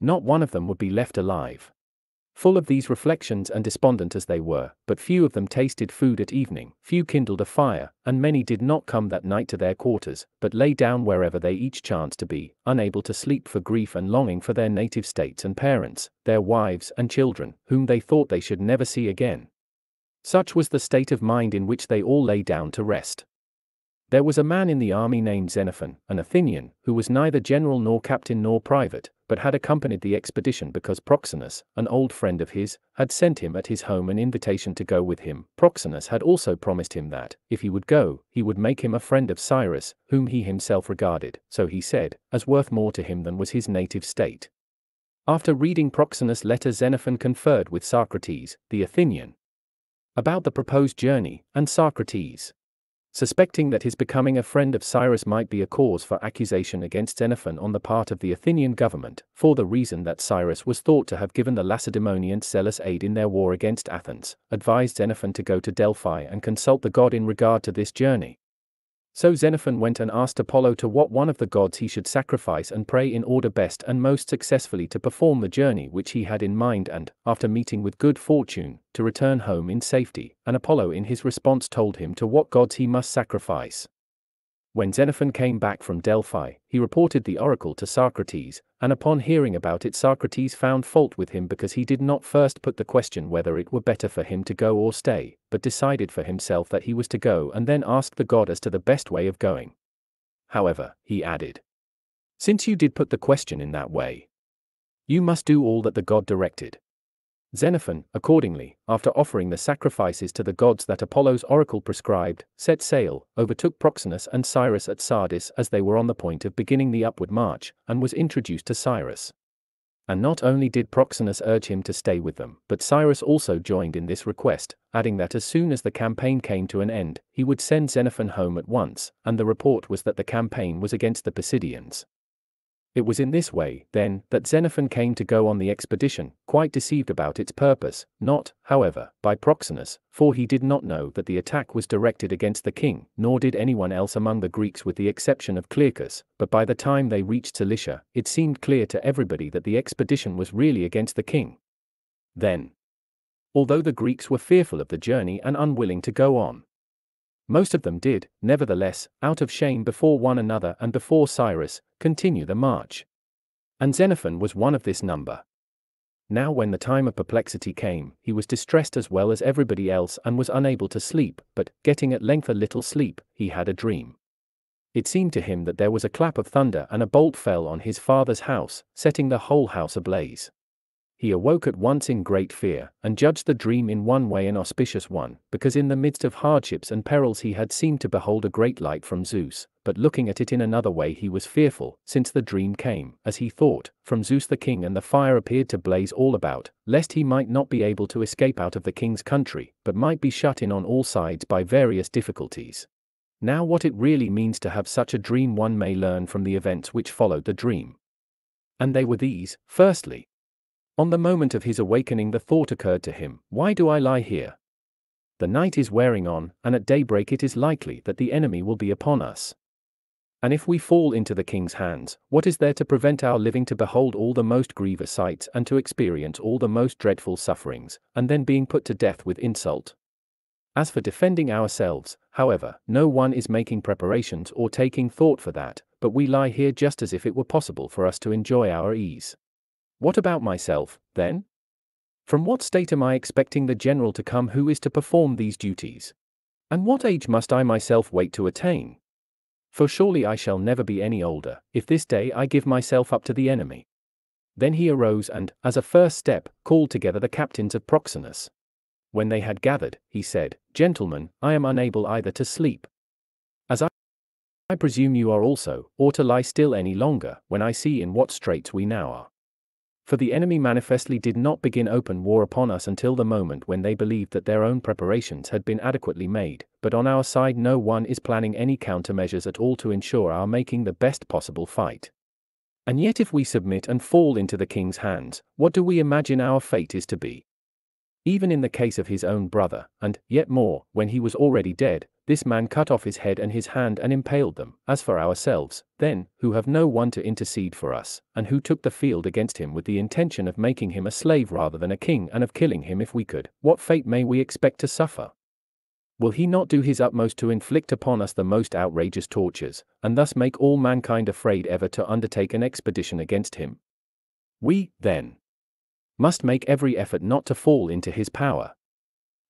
not one of them would be left alive. Full of these reflections and despondent as they were, but few of them tasted food at evening, few kindled a fire, and many did not come that night to their quarters, but lay down wherever they each chanced to be, unable to sleep for grief and longing for their native states and parents, their wives and children, whom they thought they should never see again. Such was the state of mind in which they all lay down to rest. There was a man in the army named Xenophon, an Athenian, who was neither general nor captain nor private, but had accompanied the expedition because Proxenus, an old friend of his, had sent him at his home an invitation to go with him. Proxenus had also promised him that, if he would go, he would make him a friend of Cyrus, whom he himself regarded, so he said, as worth more to him than was his native state. After reading Proxenus' letter Xenophon conferred with Socrates, the Athenian, about the proposed journey, and Socrates, suspecting that his becoming a friend of Cyrus might be a cause for accusation against Xenophon on the part of the Athenian government, for the reason that Cyrus was thought to have given the Lacedaemonians zealous aid in their war against Athens, advised Xenophon to go to Delphi and consult the god in regard to this journey. So Xenophon went and asked Apollo to what one of the gods he should sacrifice and pray in order best and most successfully to perform the journey which he had in mind and, after meeting with good fortune, to return home in safety, and Apollo in his response told him to what gods he must sacrifice. When Xenophon came back from Delphi, he reported the oracle to Socrates, and upon hearing about it Socrates found fault with him because he did not first put the question whether it were better for him to go or stay, but decided for himself that he was to go and then asked the god as to the best way of going. However, he added, Since you did put the question in that way, you must do all that the god directed. Xenophon, accordingly, after offering the sacrifices to the gods that Apollo's oracle prescribed, set sail, overtook Proxenus and Cyrus at Sardis as they were on the point of beginning the upward march, and was introduced to Cyrus. And not only did Proxenus urge him to stay with them, but Cyrus also joined in this request, adding that as soon as the campaign came to an end, he would send Xenophon home at once, and the report was that the campaign was against the Pisidians. It was in this way, then, that Xenophon came to go on the expedition, quite deceived about its purpose, not, however, by Proxenus, for he did not know that the attack was directed against the king, nor did anyone else among the Greeks with the exception of Clearchus, but by the time they reached Cilicia, it seemed clear to everybody that the expedition was really against the king. Then, although the Greeks were fearful of the journey and unwilling to go on, most of them did, nevertheless, out of shame before one another and before Cyrus, continue the march. And Xenophon was one of this number. Now, when the time of perplexity came, he was distressed as well as everybody else and was unable to sleep, but, getting at length a little sleep, he had a dream. It seemed to him that there was a clap of thunder and a bolt fell on his father's house, setting the whole house ablaze. He awoke at once in great fear, and judged the dream in one way an auspicious one, because in the midst of hardships and perils he had seemed to behold a great light from Zeus, but looking at it in another way he was fearful, since the dream came, as he thought, from Zeus the king and the fire appeared to blaze all about, lest he might not be able to escape out of the king's country, but might be shut in on all sides by various difficulties. Now, what it really means to have such a dream, one may learn from the events which followed the dream. And they were these firstly, on the moment of his awakening, the thought occurred to him Why do I lie here? The night is wearing on, and at daybreak it is likely that the enemy will be upon us. And if we fall into the king's hands, what is there to prevent our living to behold all the most grievous sights and to experience all the most dreadful sufferings, and then being put to death with insult? As for defending ourselves, however, no one is making preparations or taking thought for that, but we lie here just as if it were possible for us to enjoy our ease. What about myself, then? From what state am I expecting the general to come who is to perform these duties? And what age must I myself wait to attain? For surely I shall never be any older, if this day I give myself up to the enemy. Then he arose and, as a first step, called together the captains of Proxenus. When they had gathered, he said, Gentlemen, I am unable either to sleep. As I, I presume you are also, or to lie still any longer, when I see in what straits we now are. For the enemy manifestly did not begin open war upon us until the moment when they believed that their own preparations had been adequately made, but on our side no one is planning any countermeasures at all to ensure our making the best possible fight. And yet if we submit and fall into the king's hands, what do we imagine our fate is to be? Even in the case of his own brother, and, yet more, when he was already dead, this man cut off his head and his hand and impaled them. As for ourselves, then, who have no one to intercede for us, and who took the field against him with the intention of making him a slave rather than a king and of killing him if we could, what fate may we expect to suffer? Will he not do his utmost to inflict upon us the most outrageous tortures, and thus make all mankind afraid ever to undertake an expedition against him? We, then, must make every effort not to fall into his power,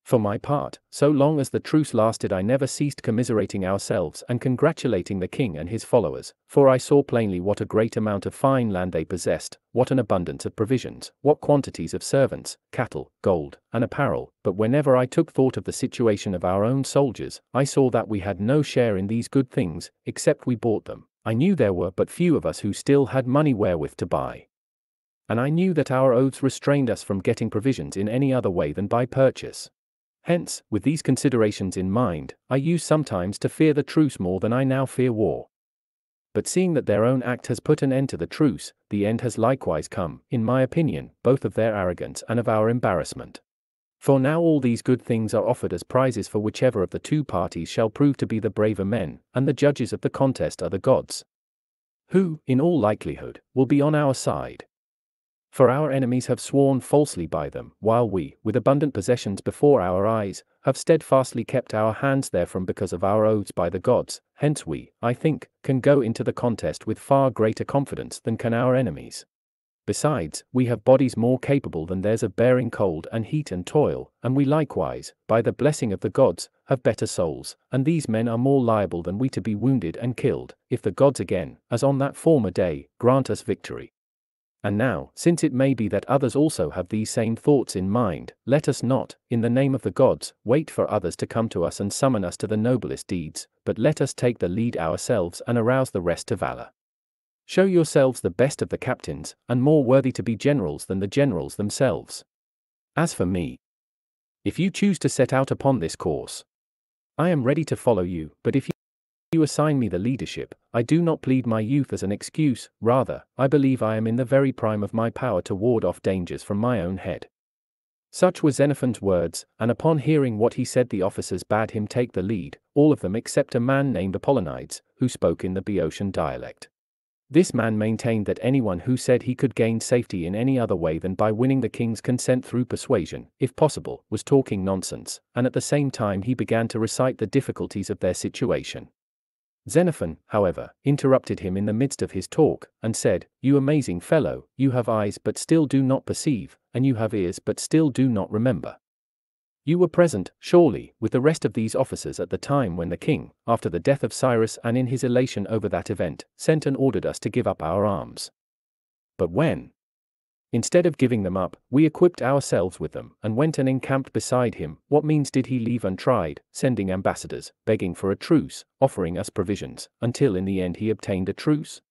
for my part, so long as the truce lasted, I never ceased commiserating ourselves and congratulating the king and his followers, for I saw plainly what a great amount of fine land they possessed, what an abundance of provisions, what quantities of servants, cattle, gold, and apparel. But whenever I took thought of the situation of our own soldiers, I saw that we had no share in these good things, except we bought them. I knew there were but few of us who still had money wherewith to buy. And I knew that our oaths restrained us from getting provisions in any other way than by purchase. Hence, with these considerations in mind, I used sometimes to fear the truce more than I now fear war. But seeing that their own act has put an end to the truce, the end has likewise come, in my opinion, both of their arrogance and of our embarrassment. For now all these good things are offered as prizes for whichever of the two parties shall prove to be the braver men, and the judges of the contest are the gods. Who, in all likelihood, will be on our side. For our enemies have sworn falsely by them, while we, with abundant possessions before our eyes, have steadfastly kept our hands therefrom because of our oaths by the gods, hence we, I think, can go into the contest with far greater confidence than can our enemies. Besides, we have bodies more capable than theirs of bearing cold and heat and toil, and we likewise, by the blessing of the gods, have better souls, and these men are more liable than we to be wounded and killed, if the gods again, as on that former day, grant us victory. And now, since it may be that others also have these same thoughts in mind, let us not, in the name of the gods, wait for others to come to us and summon us to the noblest deeds, but let us take the lead ourselves and arouse the rest to valor. Show yourselves the best of the captains, and more worthy to be generals than the generals themselves. As for me, if you choose to set out upon this course, I am ready to follow you, but if you you assign me the leadership, I do not plead my youth as an excuse, rather, I believe I am in the very prime of my power to ward off dangers from my own head. Such were Xenophon's words, and upon hearing what he said, the officers bade him take the lead, all of them except a man named Apollonides, who spoke in the Boeotian dialect. This man maintained that anyone who said he could gain safety in any other way than by winning the king's consent through persuasion, if possible, was talking nonsense, and at the same time he began to recite the difficulties of their situation. Xenophon, however, interrupted him in the midst of his talk, and said, You amazing fellow, you have eyes but still do not perceive, and you have ears but still do not remember. You were present, surely, with the rest of these officers at the time when the king, after the death of Cyrus and in his elation over that event, sent and ordered us to give up our arms. But when, Instead of giving them up, we equipped ourselves with them, and went and encamped beside him. What means did he leave untried, sending ambassadors, begging for a truce, offering us provisions, until in the end he obtained a truce?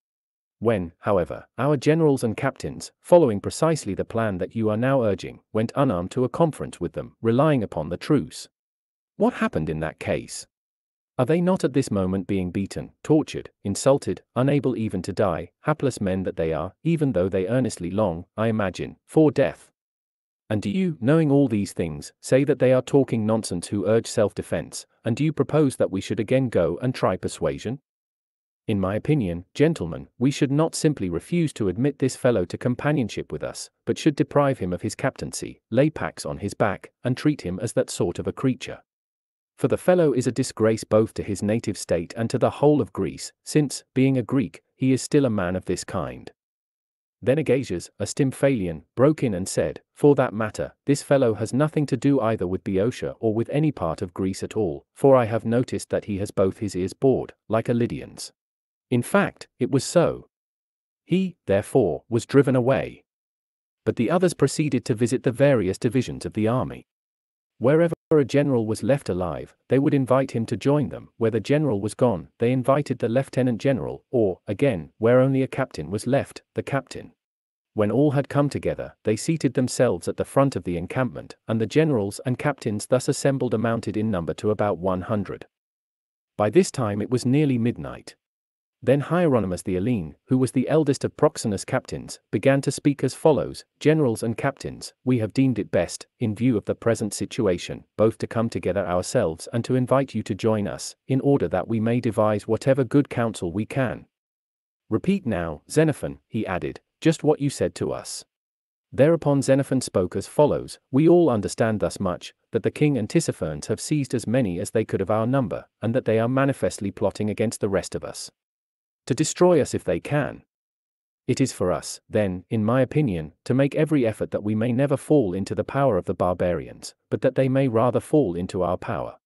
When, however, our generals and captains, following precisely the plan that you are now urging, went unarmed to a conference with them, relying upon the truce. What happened in that case? Are they not at this moment being beaten, tortured, insulted, unable even to die, hapless men that they are, even though they earnestly long, I imagine, for death? And do you, knowing all these things, say that they are talking nonsense who urge self defense, and do you propose that we should again go and try persuasion? In my opinion, gentlemen, we should not simply refuse to admit this fellow to companionship with us, but should deprive him of his captaincy, lay packs on his back, and treat him as that sort of a creature. For the fellow is a disgrace both to his native state and to the whole of Greece, since, being a Greek, he is still a man of this kind. Then Agasias, a Stymphalian, broke in and said, For that matter, this fellow has nothing to do either with Boeotia or with any part of Greece at all, for I have noticed that he has both his ears bored, like a Lydian's. In fact, it was so. He, therefore, was driven away. But the others proceeded to visit the various divisions of the army. Wherever a general was left alive, they would invite him to join them. Where the general was gone, they invited the lieutenant general, or, again, where only a captain was left, the captain. When all had come together, they seated themselves at the front of the encampment, and the generals and captains thus assembled amounted in number to about 100. By this time it was nearly midnight. Then Hieronymus the Elean, who was the eldest of Proxenus' captains, began to speak as follows Generals and captains, we have deemed it best, in view of the present situation, both to come together ourselves and to invite you to join us, in order that we may devise whatever good counsel we can. Repeat now, Xenophon, he added, just what you said to us. Thereupon Xenophon spoke as follows We all understand thus much, that the king and Tissaphernes have seized as many as they could of our number, and that they are manifestly plotting against the rest of us to destroy us if they can. It is for us, then, in my opinion, to make every effort that we may never fall into the power of the barbarians, but that they may rather fall into our power.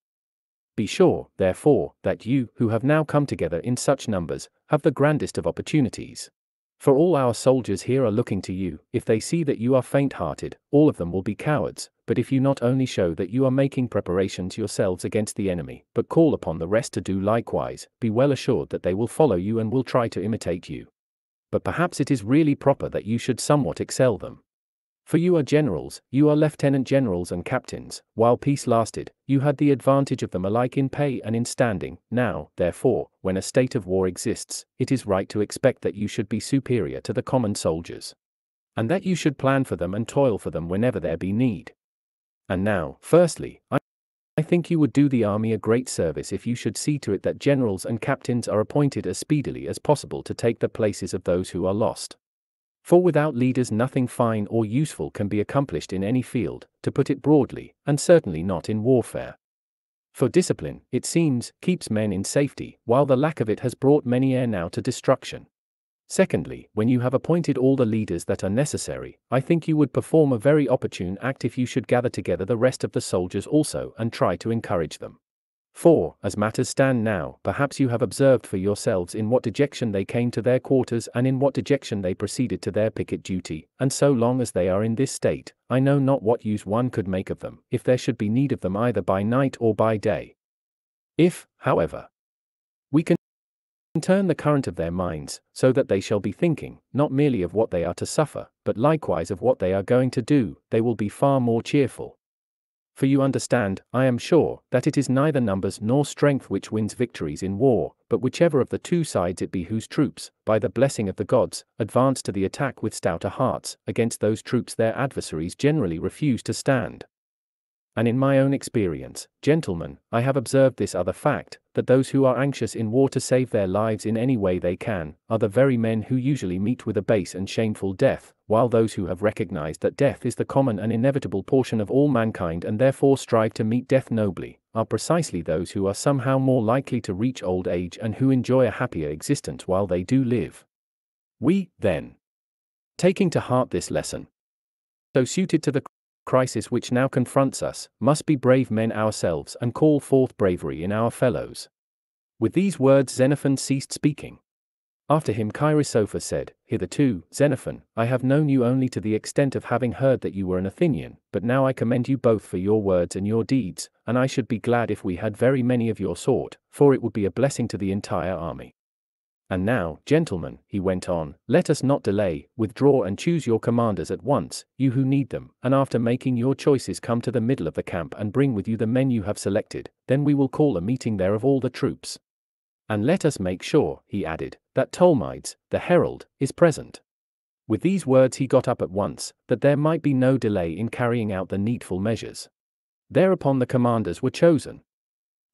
Be sure, therefore, that you, who have now come together in such numbers, have the grandest of opportunities. For all our soldiers here are looking to you, if they see that you are faint hearted, all of them will be cowards, but if you not only show that you are making preparations yourselves against the enemy, but call upon the rest to do likewise, be well assured that they will follow you and will try to imitate you. But perhaps it is really proper that you should somewhat excel them. For you are generals, you are lieutenant generals and captains, while peace lasted, you had the advantage of them alike in pay and in standing, now, therefore, when a state of war exists, it is right to expect that you should be superior to the common soldiers. And that you should plan for them and toil for them whenever there be need. And now, firstly, I I think you would do the army a great service if you should see to it that generals and captains are appointed as speedily as possible to take the places of those who are lost. For without leaders nothing fine or useful can be accomplished in any field, to put it broadly, and certainly not in warfare. For discipline, it seems, keeps men in safety, while the lack of it has brought many ere now to destruction. Secondly, when you have appointed all the leaders that are necessary, I think you would perform a very opportune act if you should gather together the rest of the soldiers also and try to encourage them. For, as matters stand now, perhaps you have observed for yourselves in what dejection they came to their quarters and in what dejection they proceeded to their picket duty, and so long as they are in this state, I know not what use one could make of them, if there should be need of them either by night or by day. If, however, we can turn the current of their minds, so that they shall be thinking, not merely of what they are to suffer, but likewise of what they are going to do, they will be far more cheerful, for you understand, I am sure, that it is neither numbers nor strength which wins victories in war, but whichever of the two sides it be whose troops, by the blessing of the gods, advance to the attack with stouter hearts, against those troops their adversaries generally refuse to stand. And in my own experience, gentlemen, I have observed this other fact, that those who are anxious in war to save their lives in any way they can, are the very men who usually meet with a base and shameful death, while those who have recognized that death is the common and inevitable portion of all mankind and therefore strive to meet death nobly, are precisely those who are somehow more likely to reach old age and who enjoy a happier existence while they do live. We, then, taking to heart this lesson, so suited to the crisis which now confronts us, must be brave men ourselves and call forth bravery in our fellows. With these words Xenophon ceased speaking. After him Cheirisophus said, Hitherto, Xenophon, I have known you only to the extent of having heard that you were an Athenian, but now I commend you both for your words and your deeds, and I should be glad if we had very many of your sort, for it would be a blessing to the entire army. And now, gentlemen, he went on, let us not delay, withdraw and choose your commanders at once, you who need them, and after making your choices come to the middle of the camp and bring with you the men you have selected, then we will call a meeting there of all the troops. And let us make sure, he added, that Tolmides, the herald, is present. With these words he got up at once, that there might be no delay in carrying out the needful measures. Thereupon the commanders were chosen.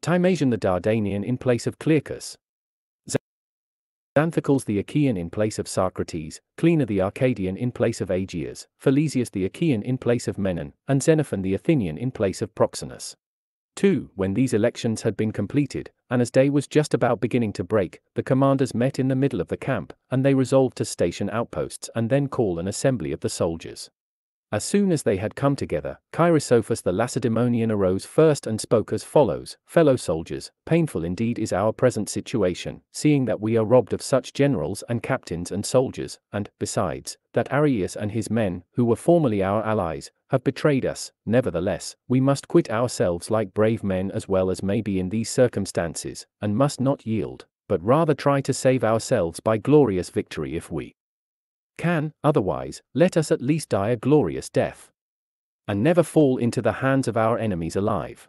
Timasion the Dardanian in place of Clearchus, Xanthocles the Achaean in place of Socrates, Cleanor the Arcadian in place of Agias, Philesius the Achaean in place of Menon, and Xenophon the Athenian in place of Proxenus. 2. When these elections had been completed, and as day was just about beginning to break, the commanders met in the middle of the camp, and they resolved to station outposts and then call an assembly of the soldiers. As soon as they had come together, Cheirisophus the Lacedaemonian arose first and spoke as follows Fellow soldiers, painful indeed is our present situation, seeing that we are robbed of such generals and captains and soldiers, and, besides, that Ariaeus and his men, who were formerly our allies, have betrayed us. Nevertheless, we must quit ourselves like brave men as well as may be in these circumstances, and must not yield, but rather try to save ourselves by glorious victory if we can, otherwise, let us at least die a glorious death. And never fall into the hands of our enemies alive.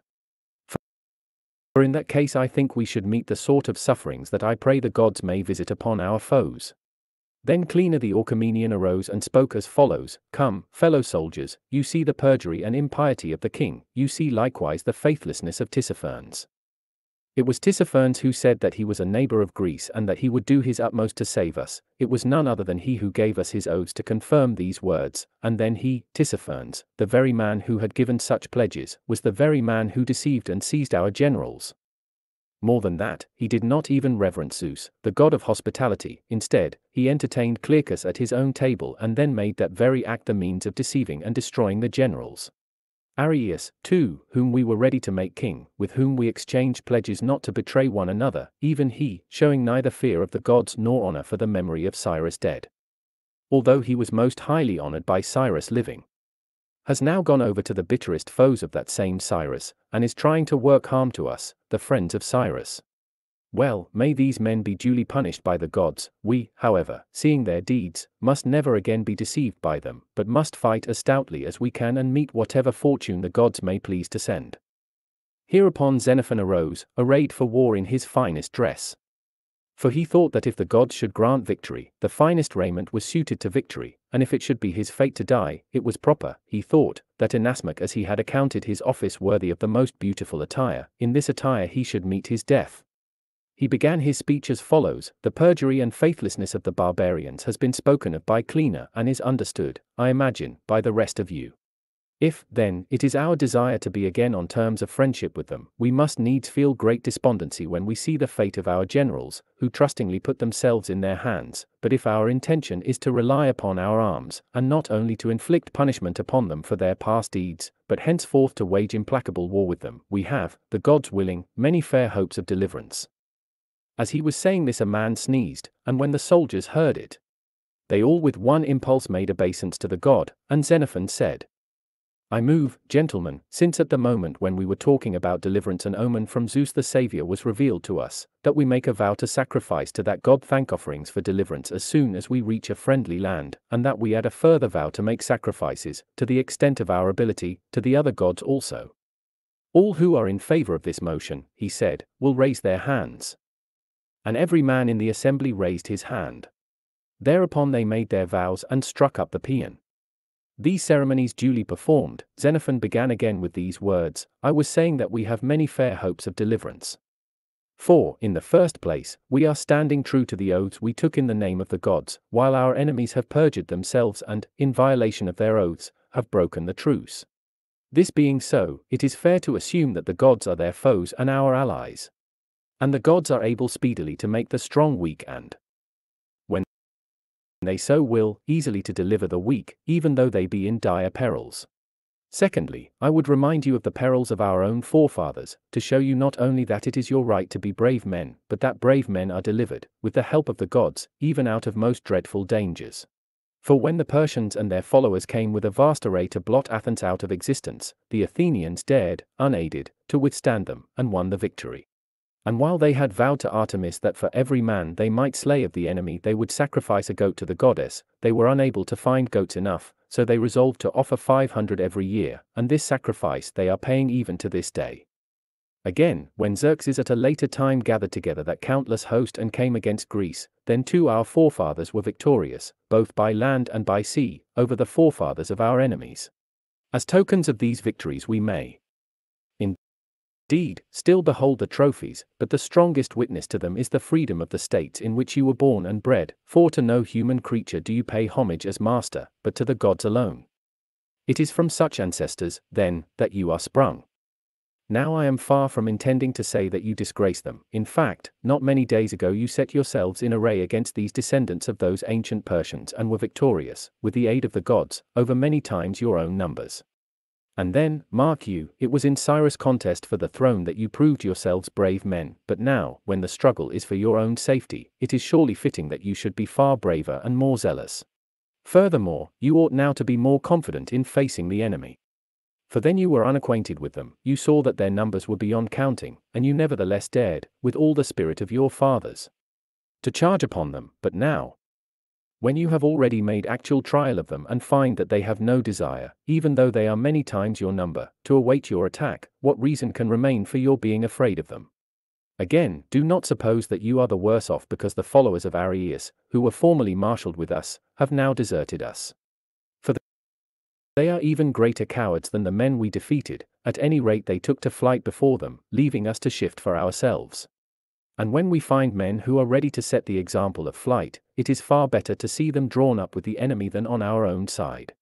For in that case, I think we should meet the sort of sufferings that I pray the gods may visit upon our foes. Then Cleanor the Orchomenian arose and spoke as follows Come, fellow soldiers, you see the perjury and impiety of the king, you see likewise the faithlessness of Tissaphernes. It was Tissaphernes who said that he was a neighbor of Greece and that he would do his utmost to save us. It was none other than he who gave us his oaths to confirm these words, and then he, Tissaphernes, the very man who had given such pledges, was the very man who deceived and seized our generals. More than that, he did not even reverence Zeus, the god of hospitality. Instead, he entertained Clearchus at his own table and then made that very act the means of deceiving and destroying the generals. Ariaeus, too, whom we were ready to make king, with whom we exchanged pledges not to betray one another, even he, showing neither fear of the gods nor honor for the memory of Cyrus dead. Although he was most highly honored by Cyrus living, has now gone over to the bitterest foes of that same Cyrus, and is trying to work harm to us, the friends of Cyrus. Well, may these men be duly punished by the gods, we, however, seeing their deeds, must never again be deceived by them, but must fight as stoutly as we can and meet whatever fortune the gods may please to send. Hereupon Xenophon arose, arrayed for war in his finest dress. For he thought that if the gods should grant victory, the finest raiment was suited to victory, and if it should be his fate to die, it was proper, he thought, that inasmuch as he had accounted his office worthy of the most beautiful attire, in this attire he should meet his death. He began his speech as follows The perjury and faithlessness of the barbarians has been spoken of by Cleanor and is understood, I imagine, by the rest of you. If, then, it is our desire to be again on terms of friendship with them, we must needs feel great despondency when we see the fate of our generals, who trustingly put themselves in their hands. But if our intention is to rely upon our arms, and not only to inflict punishment upon them for their past deeds, but henceforth to wage implacable war with them, we have, the gods willing, many fair hopes of deliverance. As he was saying this, a man sneezed, and when the soldiers heard it, they all with one impulse made obeisance to the god, and Xenophon said, I move, gentlemen, since at the moment when we were talking about deliverance an omen from Zeus the Saviour was revealed to us, that we make a vow to sacrifice to that god thank offerings for deliverance as soon as we reach a friendly land, and that we add a further vow to make sacrifices, to the extent of our ability, to the other gods also. All who are in favor of this motion, he said, will raise their hands and every man in the assembly raised his hand. Thereupon they made their vows and struck up the paean. These ceremonies duly performed, Xenophon began again with these words I was saying that we have many fair hopes of deliverance. For, in the first place, we are standing true to the oaths we took in the name of the gods, while our enemies have perjured themselves and, in violation of their oaths, have broken the truce. This being so, it is fair to assume that the gods are their foes and our allies. And the gods are able speedily to make the strong weak and, when they so will, easily to deliver the weak, even though they be in dire perils. Secondly, I would remind you of the perils of our own forefathers, to show you not only that it is your right to be brave men, but that brave men are delivered, with the help of the gods, even out of most dreadful dangers. For when the Persians and their followers came with a vast array to blot Athens out of existence, the Athenians dared, unaided, to withstand them, and won the victory. And while they had vowed to Artemis that for every man they might slay of the enemy they would sacrifice a goat to the goddess, they were unable to find goats enough, so they resolved to offer 500 every year, and this sacrifice they are paying even to this day. Again, when Xerxes at a later time gathered together that countless host and came against Greece, then too our forefathers were victorious, both by land and by sea, over the forefathers of our enemies. As tokens of these victories we may, Indeed, still behold the trophies, but the strongest witness to them is the freedom of the states in which you were born and bred, for to no human creature do you pay homage as master, but to the gods alone. It is from such ancestors, then, that you are sprung. Now I am far from intending to say that you disgrace them, in fact, not many days ago you set yourselves in array against these descendants of those ancient Persians and were victorious, with the aid of the gods, over many times your own numbers. And then, mark you, it was in Cyrus' contest for the throne that you proved yourselves brave men, but now, when the struggle is for your own safety, it is surely fitting that you should be far braver and more zealous. Furthermore, you ought now to be more confident in facing the enemy. For then you were unacquainted with them, you saw that their numbers were beyond counting, and you nevertheless dared, with all the spirit of your fathers, to charge upon them, but now, when you have already made actual trial of them and find that they have no desire, even though they are many times your number, to await your attack, what reason can remain for your being afraid of them? Again, do not suppose that you are the worse off because the followers of Ariaeus, who were formerly marshalled with us, have now deserted us. For they are even greater cowards than the men we defeated, at any rate they took to flight before them, leaving us to shift for ourselves. And when we find men who are ready to set the example of flight, it is far better to see them drawn up with the enemy than on our own side.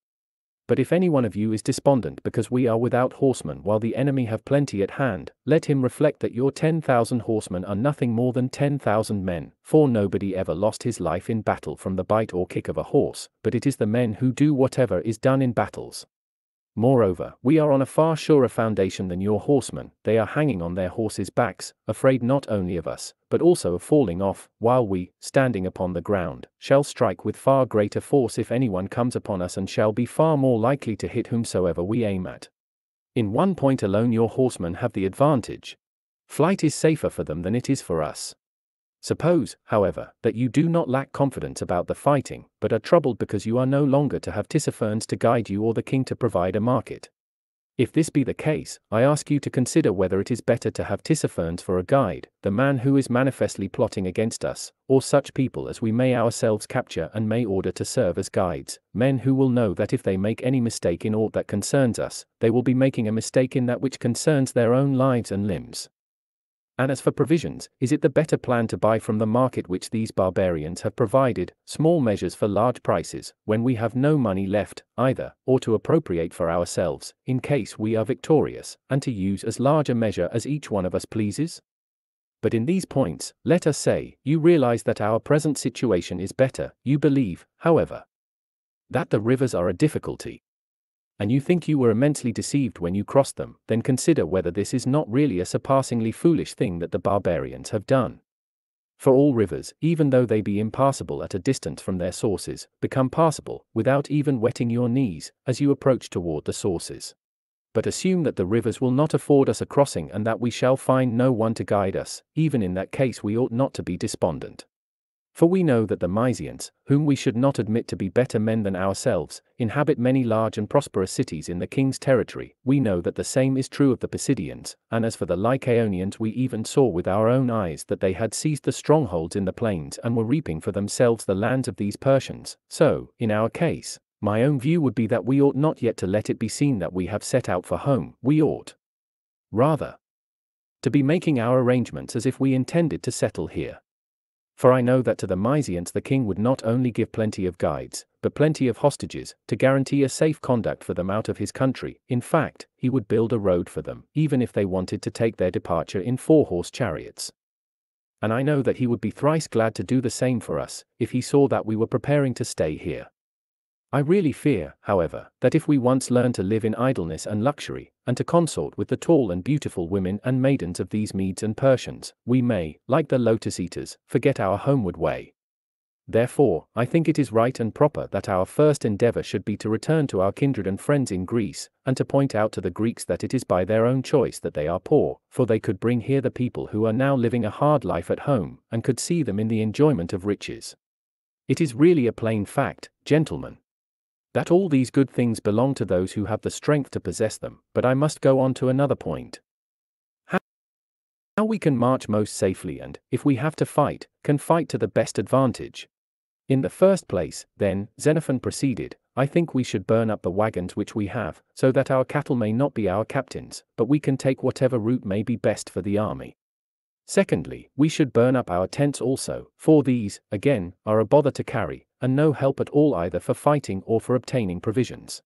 But if any one of you is despondent because we are without horsemen while the enemy have plenty at hand, let him reflect that your ten thousand horsemen are nothing more than ten thousand men, for nobody ever lost his life in battle from the bite or kick of a horse, but it is the men who do whatever is done in battles. Moreover, we are on a far surer foundation than your horsemen, they are hanging on their horses' backs, afraid not only of us, but also of falling off, while we, standing upon the ground, shall strike with far greater force if anyone comes upon us and shall be far more likely to hit whomsoever we aim at. In one point alone your horsemen have the advantage. Flight is safer for them than it is for us. Suppose, however, that you do not lack confidence about the fighting, but are troubled because you are no longer to have Tissaphernes to guide you or the king to provide a market. If this be the case, I ask you to consider whether it is better to have Tissaphernes for a guide, the man who is manifestly plotting against us, or such people as we may ourselves capture and may order to serve as guides, men who will know that if they make any mistake in aught that concerns us, they will be making a mistake in that which concerns their own lives and limbs. And as for provisions, is it the better plan to buy from the market which these barbarians have provided, small measures for large prices, when we have no money left, either, or to appropriate for ourselves, in case we are victorious, and to use as large a measure as each one of us pleases? But in these points, let us say, you realize that our present situation is better, you believe, however, that the rivers are a difficulty, and you think you were immensely deceived when you crossed them, then consider whether this is not really a surpassingly foolish thing that the barbarians have done. For all rivers, even though they be impassable at a distance from their sources, become passable, without even wetting your knees, as you approach toward the sources. But assume that the rivers will not afford us a crossing and that we shall find no one to guide us, even in that case we ought not to be despondent. For we know that the Mysians, whom we should not admit to be better men than ourselves, inhabit many large and prosperous cities in the king's territory, we know that the same is true of the Pisidians, and as for the Lycaonians we even saw with our own eyes that they had seized the strongholds in the plains and were reaping for themselves the lands of these Persians, so, in our case, my own view would be that we ought not yet to let it be seen that we have set out for home, we ought, rather, to be making our arrangements as if we intended to settle here. For I know that to the Mysians the king would not only give plenty of guides, but plenty of hostages, to guarantee a safe conduct for them out of his country. In fact, he would build a road for them, even if they wanted to take their departure in four horse chariots. And I know that he would be thrice glad to do the same for us, if he saw that we were preparing to stay here. I really fear, however, that if we once learn to live in idleness and luxury, and to consort with the tall and beautiful women and maidens of these Medes and Persians, we may, like the lotus eaters, forget our homeward way. Therefore, I think it is right and proper that our first endeavor should be to return to our kindred and friends in Greece, and to point out to the Greeks that it is by their own choice that they are poor, for they could bring here the people who are now living a hard life at home, and could see them in the enjoyment of riches. It is really a plain fact, gentlemen, that all these good things belong to those who have the strength to possess them, but I must go on to another point. How we can march most safely and, if we have to fight, can fight to the best advantage. In the first place, then, Xenophon proceeded, I think we should burn up the wagons which we have, so that our cattle may not be our captains, but we can take whatever route may be best for the army. Secondly, we should burn up our tents also, for these, again, are a bother to carry, and no help at all either for fighting or for obtaining provisions.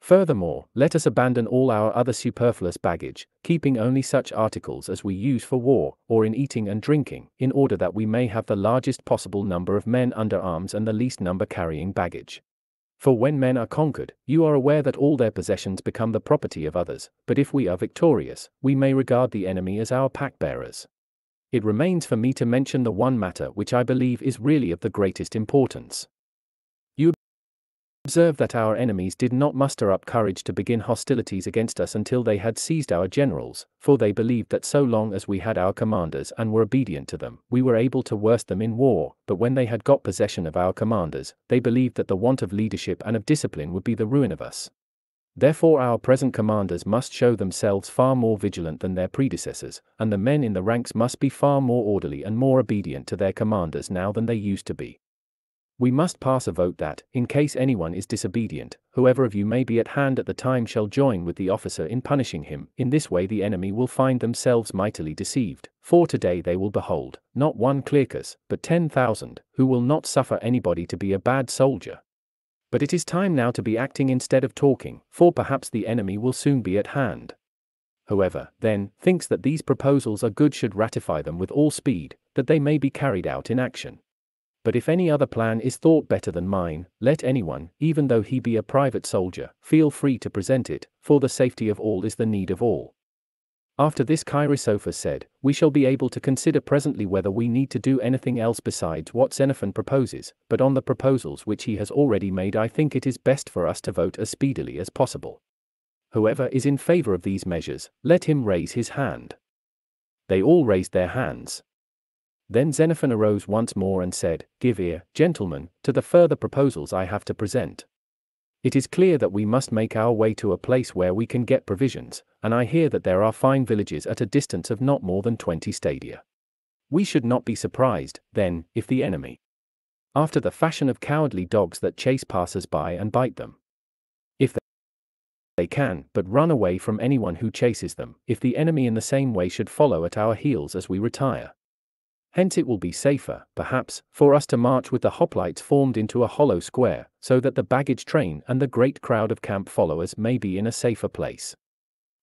Furthermore, let us abandon all our other superfluous baggage, keeping only such articles as we use for war, or in eating and drinking, in order that we may have the largest possible number of men under arms and the least number carrying baggage. For when men are conquered, you are aware that all their possessions become the property of others, but if we are victorious, we may regard the enemy as our pack bearers. It remains for me to mention the one matter which I believe is really of the greatest importance. You observe that our enemies did not muster up courage to begin hostilities against us until they had seized our generals, for they believed that so long as we had our commanders and were obedient to them, we were able to worst them in war, but when they had got possession of our commanders, they believed that the want of leadership and of discipline would be the ruin of us. Therefore, our present commanders must show themselves far more vigilant than their predecessors, and the men in the ranks must be far more orderly and more obedient to their commanders now than they used to be. We must pass a vote that, in case anyone is disobedient, whoever of you may be at hand at the time shall join with the officer in punishing him. In this way, the enemy will find themselves mightily deceived, for today they will behold, not one Clearchus, but ten thousand, who will not suffer anybody to be a bad soldier. But it is time now to be acting instead of talking, for perhaps the enemy will soon be at hand. Whoever, then, thinks that these proposals are good should ratify them with all speed, that they may be carried out in action. But if any other plan is thought better than mine, let anyone, even though he be a private soldier, feel free to present it, for the safety of all is the need of all. After this Cheirisophus said, We shall be able to consider presently whether we need to do anything else besides what Xenophon proposes, but on the proposals which he has already made I think it is best for us to vote as speedily as possible. Whoever is in favor of these measures, let him raise his hand. They all raised their hands. Then Xenophon arose once more and said, Give ear, gentlemen, to the further proposals I have to present. It is clear that we must make our way to a place where we can get provisions, and I hear that there are fine villages at a distance of not more than twenty stadia. We should not be surprised, then, if the enemy, after the fashion of cowardly dogs that chase passers by and bite them, if they can but run away from anyone who chases them, if the enemy in the same way should follow at our heels as we retire, Hence it will be safer, perhaps, for us to march with the hoplites formed into a hollow square, so that the baggage train and the great crowd of camp followers may be in a safer place.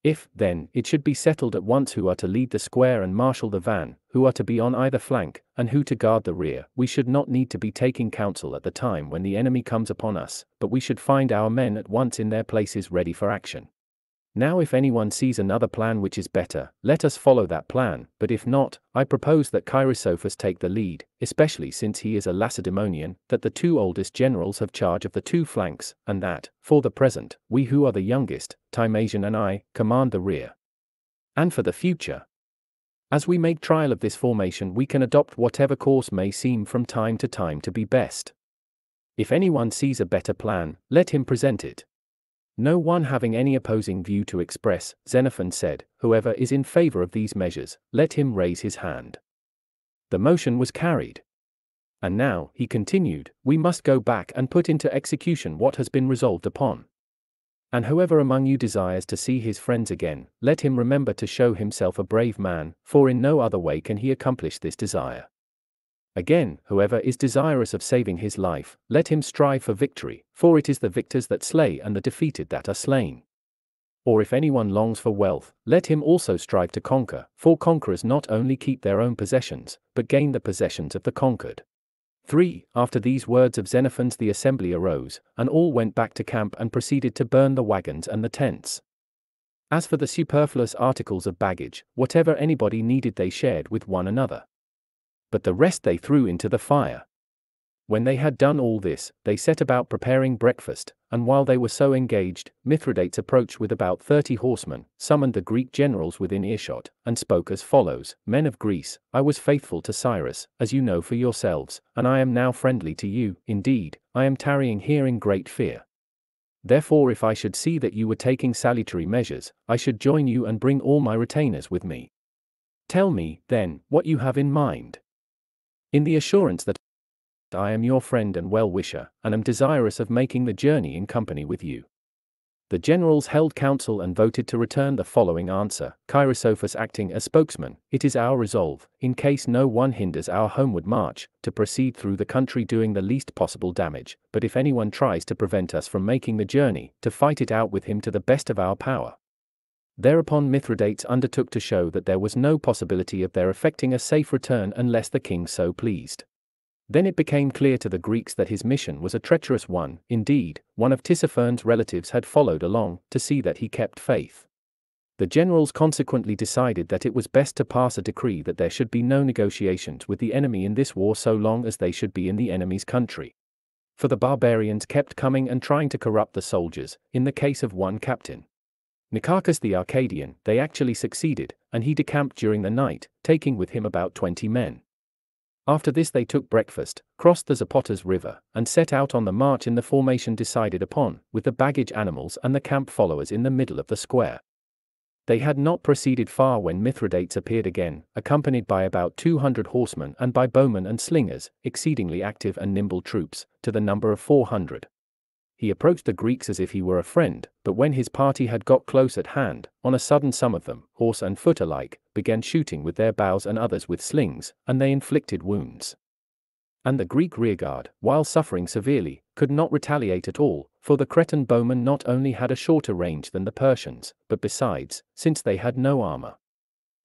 If, then, it should be settled at once who are to lead the square and marshal the van, who are to be on either flank, and who to guard the rear, we should not need to be taking counsel at the time when the enemy comes upon us, but we should find our men at once in their places ready for action. Now if anyone sees another plan which is better, let us follow that plan, but if not, I propose that Cheirisophus take the lead, especially since he is a Lacedaemonian, that the two oldest generals have charge of the two flanks, and that, for the present, we who are the youngest, Timasion and I, command the rear. And for the future, as we make trial of this formation we can adopt whatever course may seem from time to time to be best. If anyone sees a better plan, let him present it. No one having any opposing view to express, Xenophon said, Whoever is in favor of these measures, let him raise his hand. The motion was carried. And now, he continued, we must go back and put into execution what has been resolved upon. And whoever among you desires to see his friends again, let him remember to show himself a brave man, for in no other way can he accomplish this desire. Again, whoever is desirous of saving his life, let him strive for victory, for it is the victors that slay and the defeated that are slain. Or if anyone longs for wealth, let him also strive to conquer, for conquerors not only keep their own possessions, but gain the possessions of the conquered. 3. After these words of Xenophon's, the assembly arose, and all went back to camp and proceeded to burn the wagons and the tents. As for the superfluous articles of baggage, whatever anybody needed they shared with one another but the rest they threw into the fire. When they had done all this, they set about preparing breakfast, and while they were so engaged, Mithridates approached with about thirty horsemen, summoned the Greek generals within earshot, and spoke as follows Men of Greece, I was faithful to Cyrus, as you know for yourselves, and I am now friendly to you, indeed, I am tarrying here in great fear. Therefore, if I should see that you were taking salutary measures, I should join you and bring all my retainers with me. Tell me, then, what you have in mind. In the assurance that I am your friend and well wisher, and am desirous of making the journey in company with you. The generals held council and voted to return the following answer Cheirisophus acting as spokesman, it is our resolve, in case no one hinders our homeward march, to proceed through the country doing the least possible damage, but if anyone tries to prevent us from making the journey, to fight it out with him to the best of our power. Thereupon Mithridates undertook to show that there was no possibility of their effecting a safe return unless the king so pleased. Then it became clear to the Greeks that his mission was a treacherous one, indeed, one of Tissaphernes' relatives had followed along, to see that he kept faith. The generals consequently decided that it was best to pass a decree that there should be no negotiations with the enemy in this war so long as they should be in the enemy's country. For the barbarians kept coming and trying to corrupt the soldiers, in the case of one captain. Nicarchus the Arcadian, they actually succeeded, and he decamped during the night, taking with him about twenty men. After this they took breakfast, crossed the Zapatas River, and set out on the march in the formation decided upon, with the baggage animals and the camp followers in the middle of the square. They had not proceeded far when Mithridates appeared again, accompanied by about 200 horsemen and by bowmen and slingers, exceedingly active and nimble troops, to the number of 400. He approached the Greeks as if he were a friend, but when his party had got close at hand, on a sudden some of them, horse and foot alike, began shooting with their bows and others with slings, and they inflicted wounds. And the Greek rearguard, while suffering severely, could not retaliate at all, for the Cretan bowmen not only had a shorter range than the Persians, but besides, since they had no armor,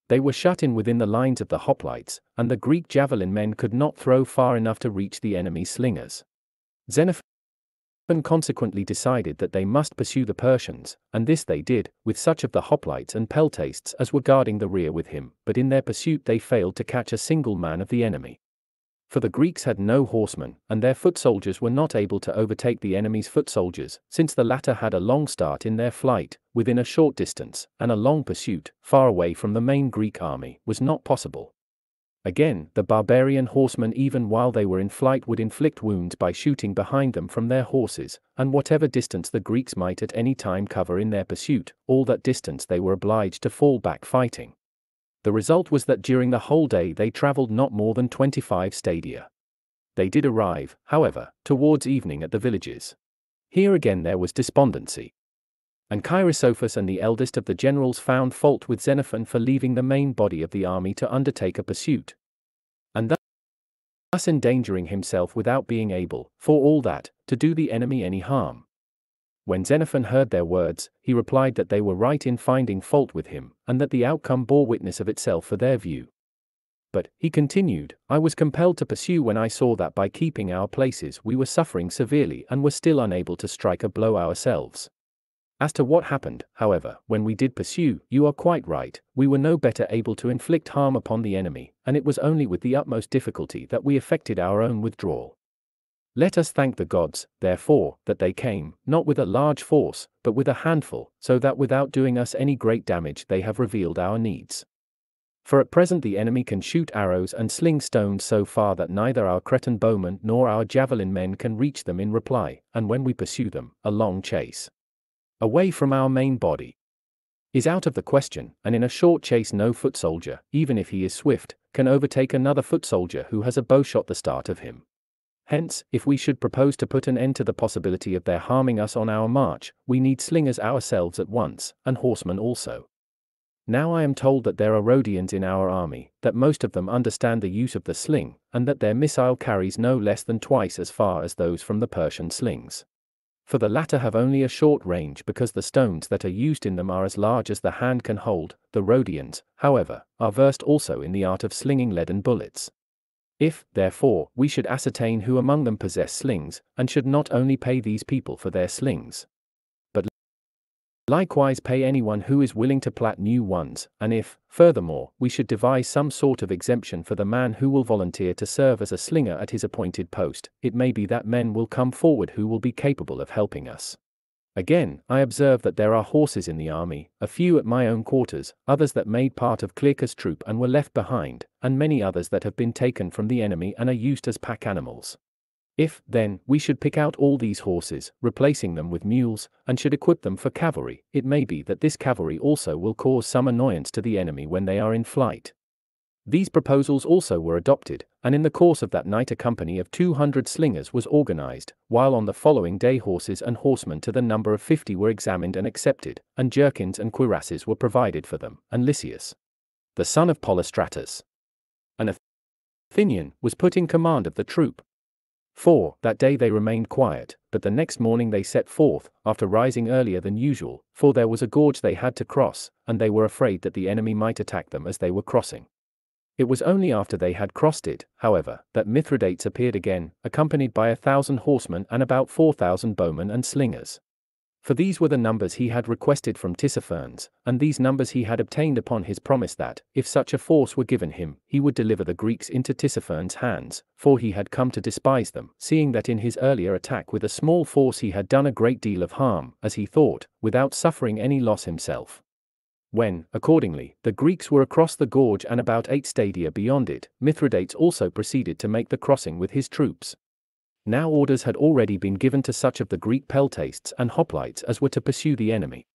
they were shut in within the lines of the hoplites, and the Greek javelin men could not throw far enough to reach the enemy slingers. Xenophon and consequently decided that they must pursue the Persians, and this they did, with such of the hoplites and peltasts as were guarding the rear with him, but in their pursuit they failed to catch a single man of the enemy. For the Greeks had no horsemen, and their foot soldiers were not able to overtake the enemy's foot soldiers, since the latter had a long start in their flight, within a short distance, and a long pursuit, far away from the main Greek army, was not possible. Again, the barbarian horsemen even while they were in flight would inflict wounds by shooting behind them from their horses, and whatever distance the Greeks might at any time cover in their pursuit, all that distance they were obliged to fall back fighting. The result was that during the whole day they travelled not more than 25 stadia. They did arrive, however, towards evening at the villages. Here again there was despondency. And Cheirisophus and the eldest of the generals found fault with Xenophon for leaving the main body of the army to undertake a pursuit. And thus endangering himself without being able, for all that, to do the enemy any harm. When Xenophon heard their words, he replied that they were right in finding fault with him, and that the outcome bore witness of itself for their view. But, he continued, I was compelled to pursue when I saw that by keeping our places we were suffering severely and were still unable to strike a blow ourselves. As to what happened, however, when we did pursue, you are quite right, we were no better able to inflict harm upon the enemy, and it was only with the utmost difficulty that we effected our own withdrawal. Let us thank the gods, therefore, that they came, not with a large force, but with a handful, so that without doing us any great damage they have revealed our needs. For at present the enemy can shoot arrows and sling stones so far that neither our Cretan bowmen nor our javelin men can reach them in reply, and when we pursue them, a long chase away from our main body, is out of the question, and in a short chase no foot soldier, even if he is swift, can overtake another foot soldier who has a bowshot the start of him. Hence, if we should propose to put an end to the possibility of their harming us on our march, we need slingers ourselves at once, and horsemen also. Now I am told that there are Rhodians in our army, that most of them understand the use of the sling, and that their missile carries no less than twice as far as those from the Persian slings for the latter have only a short range because the stones that are used in them are as large as the hand can hold. The Rhodians, however, are versed also in the art of slinging leaden bullets. If, therefore, we should ascertain who among them possess slings, and should not only pay these people for their slings, likewise pay anyone who is willing to plat new ones, and if, furthermore, we should devise some sort of exemption for the man who will volunteer to serve as a slinger at his appointed post, it may be that men will come forward who will be capable of helping us. Again, I observe that there are horses in the army, a few at my own quarters, others that made part of Clearchus' troop and were left behind, and many others that have been taken from the enemy and are used as pack animals. If, then, we should pick out all these horses, replacing them with mules, and should equip them for cavalry, it may be that this cavalry also will cause some annoyance to the enemy when they are in flight. These proposals also were adopted, and in the course of that night a company of 200 slingers was organized, while on the following day horses and horsemen to the number of 50 were examined and accepted, and jerkins and cuirasses were provided for them, and Lycius, the son of Polystratus, an Athenian, was put in command of the troop. 4. That day they remained quiet, but the next morning they set forth, after rising earlier than usual, for there was a gorge they had to cross, and they were afraid that the enemy might attack them as they were crossing. It was only after they had crossed it, however, that Mithridates appeared again, accompanied by a thousand horsemen and about four thousand bowmen and slingers. For these were the numbers he had requested from Tissaphernes, and these numbers he had obtained upon his promise that, if such a force were given him, he would deliver the Greeks into Tissaphernes' hands, for he had come to despise them, seeing that in his earlier attack with a small force he had done a great deal of harm, as he thought, without suffering any loss himself. When, accordingly, the Greeks were across the gorge and about eight stadia beyond it, Mithridates also proceeded to make the crossing with his troops. Now orders had already been given to such of the Greek peltasts and hoplites as were to pursue the enemy.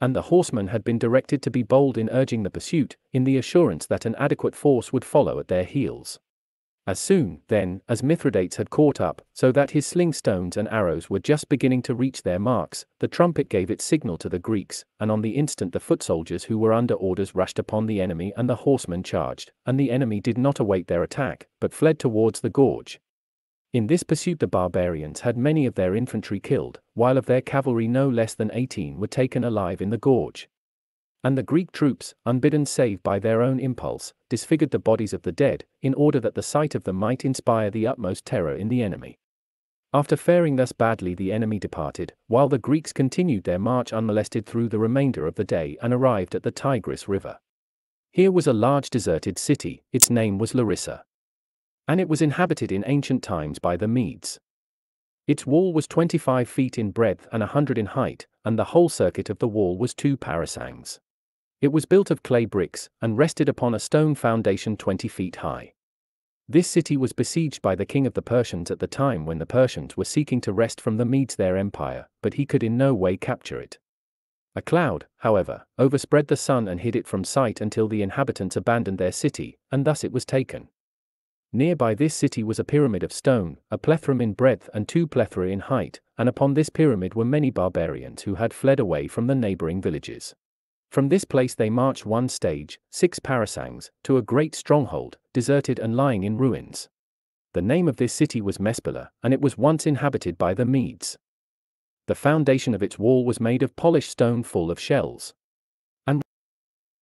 And the horsemen had been directed to be bold in urging the pursuit, in the assurance that an adequate force would follow at their heels. As soon, then, as Mithridates had caught up, so that his sling stones and arrows were just beginning to reach their marks, the trumpet gave its signal to the Greeks, and on the instant the foot soldiers who were under orders rushed upon the enemy and the horsemen charged, and the enemy did not await their attack, but fled towards the gorge. In this pursuit the barbarians had many of their infantry killed, while of their cavalry no less than eighteen were taken alive in the gorge. And the Greek troops, unbidden save by their own impulse, disfigured the bodies of the dead, in order that the sight of them might inspire the utmost terror in the enemy. After faring thus badly, the enemy departed, while the Greeks continued their march unmolested through the remainder of the day and arrived at the Tigris River. Here was a large deserted city, its name was Larissa. And it was inhabited in ancient times by the Medes. Its wall was 25 feet in breadth and a 100 in height, and the whole circuit of the wall was two parasangs. It was built of clay bricks, and rested upon a stone foundation 20 feet high. This city was besieged by the king of the Persians at the time when the Persians were seeking to wrest from the Medes their empire, but he could in no way capture it. A cloud, however, overspread the sun and hid it from sight until the inhabitants abandoned their city, and thus it was taken. Nearby this city was a pyramid of stone, a plethrum in breadth and two plethra in height, and upon this pyramid were many barbarians who had fled away from the neighboring villages. From this place they marched one stage, six parasangs, to a great stronghold, deserted and lying in ruins. The name of this city was Mespila, and it was once inhabited by the Medes. The foundation of its wall was made of polished stone full of shells, and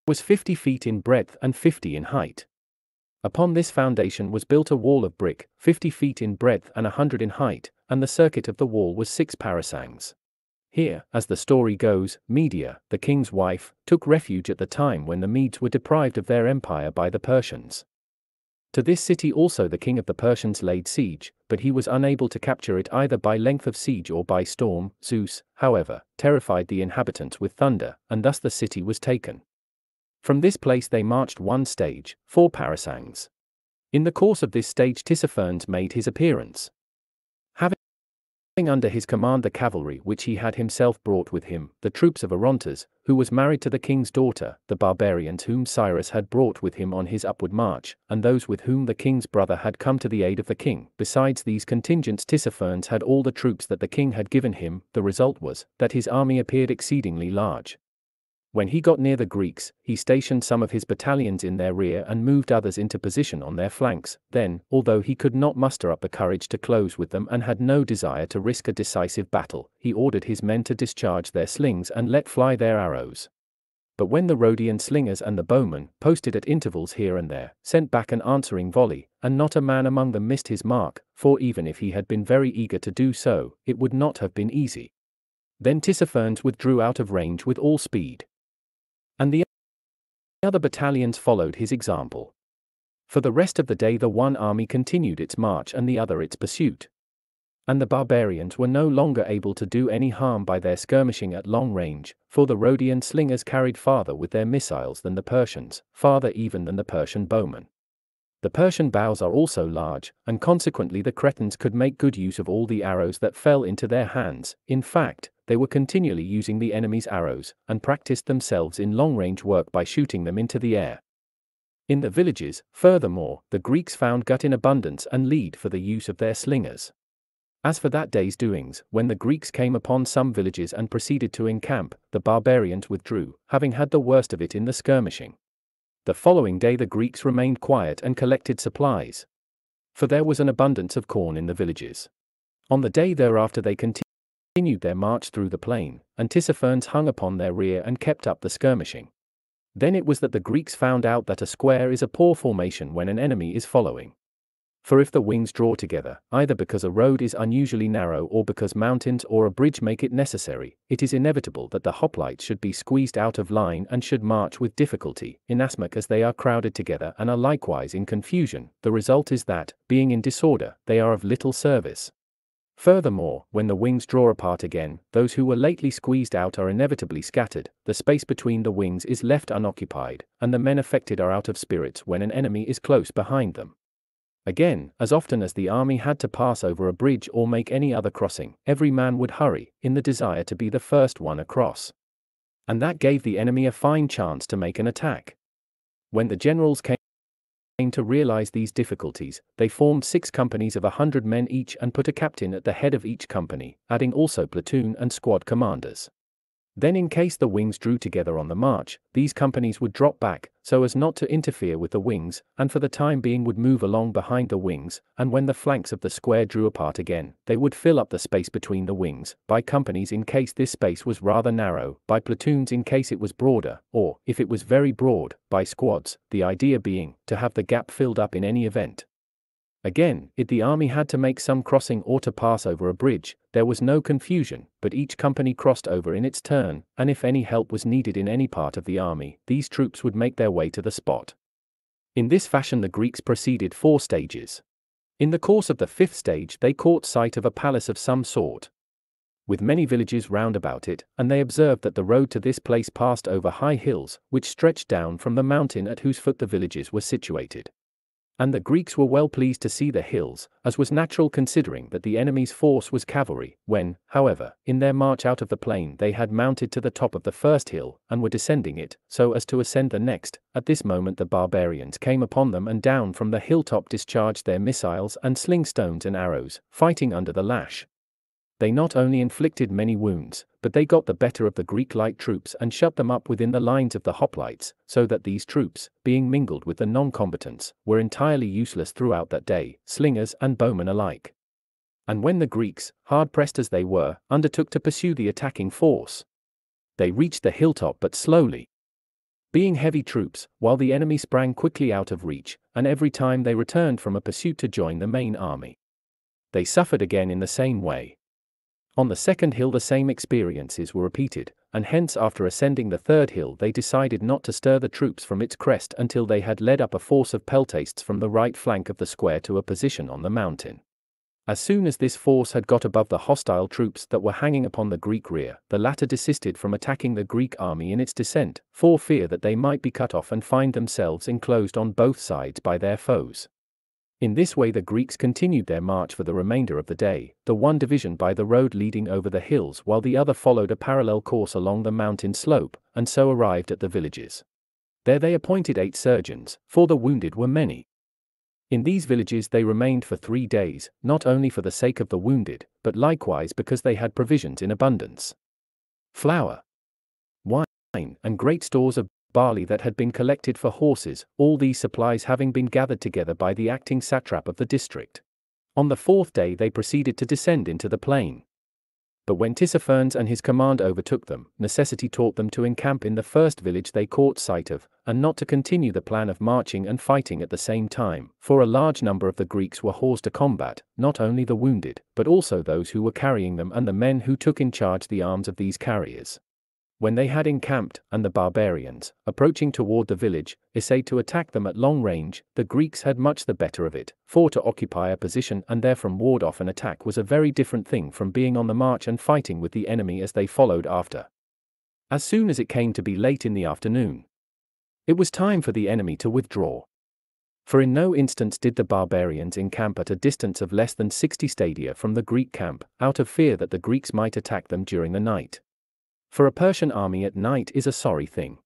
was fifty feet in breadth and fifty in height. Upon this foundation was built a wall of brick, fifty feet in breadth and a hundred in height, and the circuit of the wall was six parasangs. Here, as the story goes, Medea, the king's wife, took refuge at the time when the Medes were deprived of their empire by the Persians. To this city also the king of the Persians laid siege, but he was unable to capture it either by length of siege or by storm. Zeus, however, terrified the inhabitants with thunder, and thus the city was taken. From this place they marched one stage, four parasangs. In the course of this stage Tissaphernes made his appearance Having under his command the cavalry which he had himself brought with him, the troops of Orontes, who was married to the king's daughter, the barbarians whom Cyrus had brought with him on his upward march, and those with whom the king's brother had come to the aid of the king. Besides these contingents Tissaphernes had all the troops that the king had given him, the result was, that his army appeared exceedingly large. When he got near the Greeks, he stationed some of his battalions in their rear and moved others into position on their flanks. Then, although he could not muster up the courage to close with them and had no desire to risk a decisive battle, he ordered his men to discharge their slings and let fly their arrows. But when the Rhodian slingers and the bowmen, posted at intervals here and there, sent back an answering volley, and not a man among them missed his mark, for even if he had been very eager to do so, it would not have been easy. Then Tissaphernes withdrew out of range with all speed. And the other battalions followed his example. For the rest of the day, the one army continued its march and the other its pursuit. And the barbarians were no longer able to do any harm by their skirmishing at long range, for the Rhodian slingers carried farther with their missiles than the Persians, farther even than the Persian bowmen. The Persian bows are also large, and consequently the Cretans could make good use of all the arrows that fell into their hands. In fact, they were continually using the enemy's arrows, and practiced themselves in long range work by shooting them into the air. In the villages, furthermore, the Greeks found gut in abundance and lead for the use of their slingers. As for that day's doings, when the Greeks came upon some villages and proceeded to encamp, the barbarians withdrew, having had the worst of it in the skirmishing. The following day the Greeks remained quiet and collected supplies. For there was an abundance of corn in the villages. On the day thereafter they continued their march through the plain, and Tissaphernes hung upon their rear and kept up the skirmishing. Then it was that the Greeks found out that a square is a poor formation when an enemy is following. For if the wings draw together, either because a road is unusually narrow or because mountains or a bridge make it necessary, it is inevitable that the hoplites should be squeezed out of line and should march with difficulty, inasmuch as they are crowded together and are likewise in confusion. The result is that, being in disorder, they are of little service. Furthermore, when the wings draw apart again, those who were lately squeezed out are inevitably scattered, the space between the wings is left unoccupied, and the men affected are out of spirits when an enemy is close behind them. Again, as often as the army had to pass over a bridge or make any other crossing, every man would hurry, in the desire to be the first one across. And that gave the enemy a fine chance to make an attack. When the generals came to realize these difficulties, they formed six companies of a hundred men each and put a captain at the head of each company, adding also platoon and squad commanders. Then in case the wings drew together on the march, these companies would drop back, so as not to interfere with the wings, and for the time being would move along behind the wings, and when the flanks of the square drew apart again, they would fill up the space between the wings, by companies in case this space was rather narrow, by platoons in case it was broader, or, if it was very broad, by squads, the idea being, to have the gap filled up in any event. Again, if the army had to make some crossing or to pass over a bridge, there was no confusion, but each company crossed over in its turn, and if any help was needed in any part of the army, these troops would make their way to the spot. In this fashion, the Greeks proceeded four stages. In the course of the fifth stage, they caught sight of a palace of some sort, with many villages round about it, and they observed that the road to this place passed over high hills, which stretched down from the mountain at whose foot the villages were situated. And the Greeks were well pleased to see the hills, as was natural considering that the enemy's force was cavalry, when, however, in their march out of the plain they had mounted to the top of the first hill, and were descending it, so as to ascend the next. At this moment the barbarians came upon them and down from the hilltop discharged their missiles and slingstones and arrows, fighting under the lash, they not only inflicted many wounds, but they got the better of the Greek light troops and shut them up within the lines of the hoplites, so that these troops, being mingled with the non combatants, were entirely useless throughout that day, slingers and bowmen alike. And when the Greeks, hard pressed as they were, undertook to pursue the attacking force, they reached the hilltop but slowly. Being heavy troops, while the enemy sprang quickly out of reach, and every time they returned from a pursuit to join the main army. They suffered again in the same way. On the second hill, the same experiences were repeated, and hence, after ascending the third hill, they decided not to stir the troops from its crest until they had led up a force of peltasts from the right flank of the square to a position on the mountain. As soon as this force had got above the hostile troops that were hanging upon the Greek rear, the latter desisted from attacking the Greek army in its descent, for fear that they might be cut off and find themselves enclosed on both sides by their foes. In this way the Greeks continued their march for the remainder of the day, the one division by the road leading over the hills while the other followed a parallel course along the mountain slope, and so arrived at the villages. There they appointed eight surgeons, for the wounded were many. In these villages they remained for three days, not only for the sake of the wounded, but likewise because they had provisions in abundance. Flour, wine, and great stores of barley that had been collected for horses, all these supplies having been gathered together by the acting satrap of the district. On the fourth day they proceeded to descend into the plain. But when Tissaphernes and his command overtook them, necessity taught them to encamp in the first village they caught sight of, and not to continue the plan of marching and fighting at the same time, for a large number of the Greeks were hors de combat, not only the wounded, but also those who were carrying them and the men who took in charge the arms of these carriers. When they had encamped, and the barbarians, approaching toward the village, essayed to attack them at long range, the Greeks had much the better of it, for to occupy a position and therefrom ward off an attack was a very different thing from being on the march and fighting with the enemy as they followed after. As soon as it came to be late in the afternoon, it was time for the enemy to withdraw. For in no instance did the barbarians encamp at a distance of less than sixty stadia from the Greek camp, out of fear that the Greeks might attack them during the night. For a Persian army at night is a sorry thing.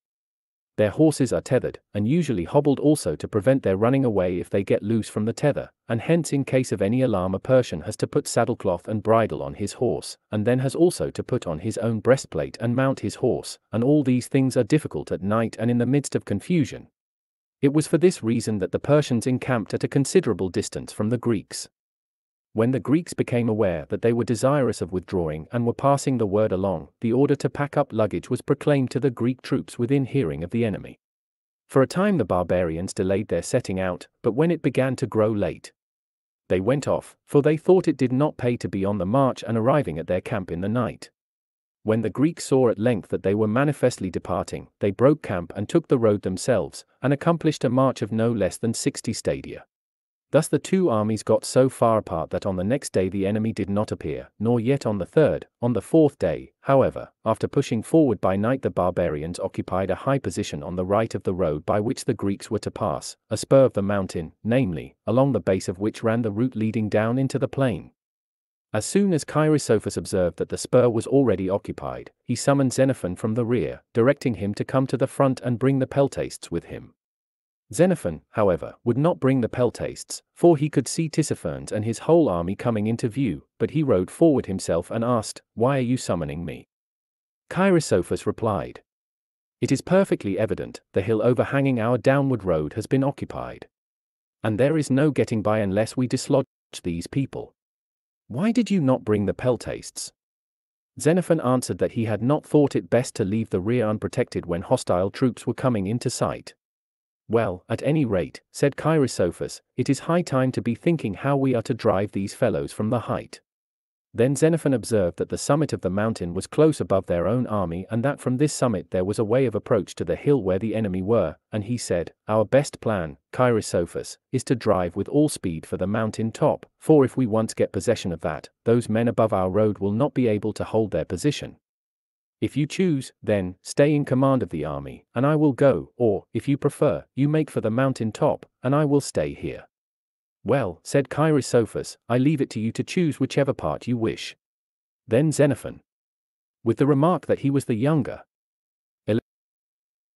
Their horses are tethered, and usually hobbled also to prevent their running away if they get loose from the tether, and hence in case of any alarm a Persian has to put saddlecloth and bridle on his horse, and then has also to put on his own breastplate and mount his horse, and all these things are difficult at night and in the midst of confusion. It was for this reason that the Persians encamped at a considerable distance from the Greeks. When the Greeks became aware that they were desirous of withdrawing and were passing the word along, the order to pack up luggage was proclaimed to the Greek troops within hearing of the enemy. For a time the barbarians delayed their setting out, but when it began to grow late, they went off, for they thought it did not pay to be on the march and arriving at their camp in the night. When the Greeks saw at length that they were manifestly departing, they broke camp and took the road themselves, and accomplished a march of no less than sixty stadia. Thus the two armies got so far apart that on the next day the enemy did not appear, nor yet on the third. On the fourth day, however, after pushing forward by night the barbarians occupied a high position on the right of the road by which the Greeks were to pass, a spur of the mountain, namely, along the base of which ran the route leading down into the plain. As soon as Cheirisophus observed that the spur was already occupied, he summoned Xenophon from the rear, directing him to come to the front and bring the peltasts with him. Xenophon, however, would not bring the peltasts, for he could see Tissaphernes and his whole army coming into view, but he rode forward himself and asked, Why are you summoning me? Cheirisophus replied, It is perfectly evident, the hill overhanging our downward road has been occupied. And there is no getting by unless we dislodge these people. Why did you not bring the peltasts? Xenophon answered that he had not thought it best to leave the rear unprotected when hostile troops were coming into sight. Well, at any rate, said Cheirisophus, it is high time to be thinking how we are to drive these fellows from the height. Then Xenophon observed that the summit of the mountain was close above their own army and that from this summit there was a way of approach to the hill where the enemy were, and he said, Our best plan, Cheirisophus, is to drive with all speed for the mountain top, for if we once get possession of that, those men above our road will not be able to hold their position. If you choose, then, stay in command of the army, and I will go, or, if you prefer, you make for the mountain top, and I will stay here. Well, said Cheirisophus, I leave it to you to choose whichever part you wish. Then Xenophon, with the remark that he was the younger,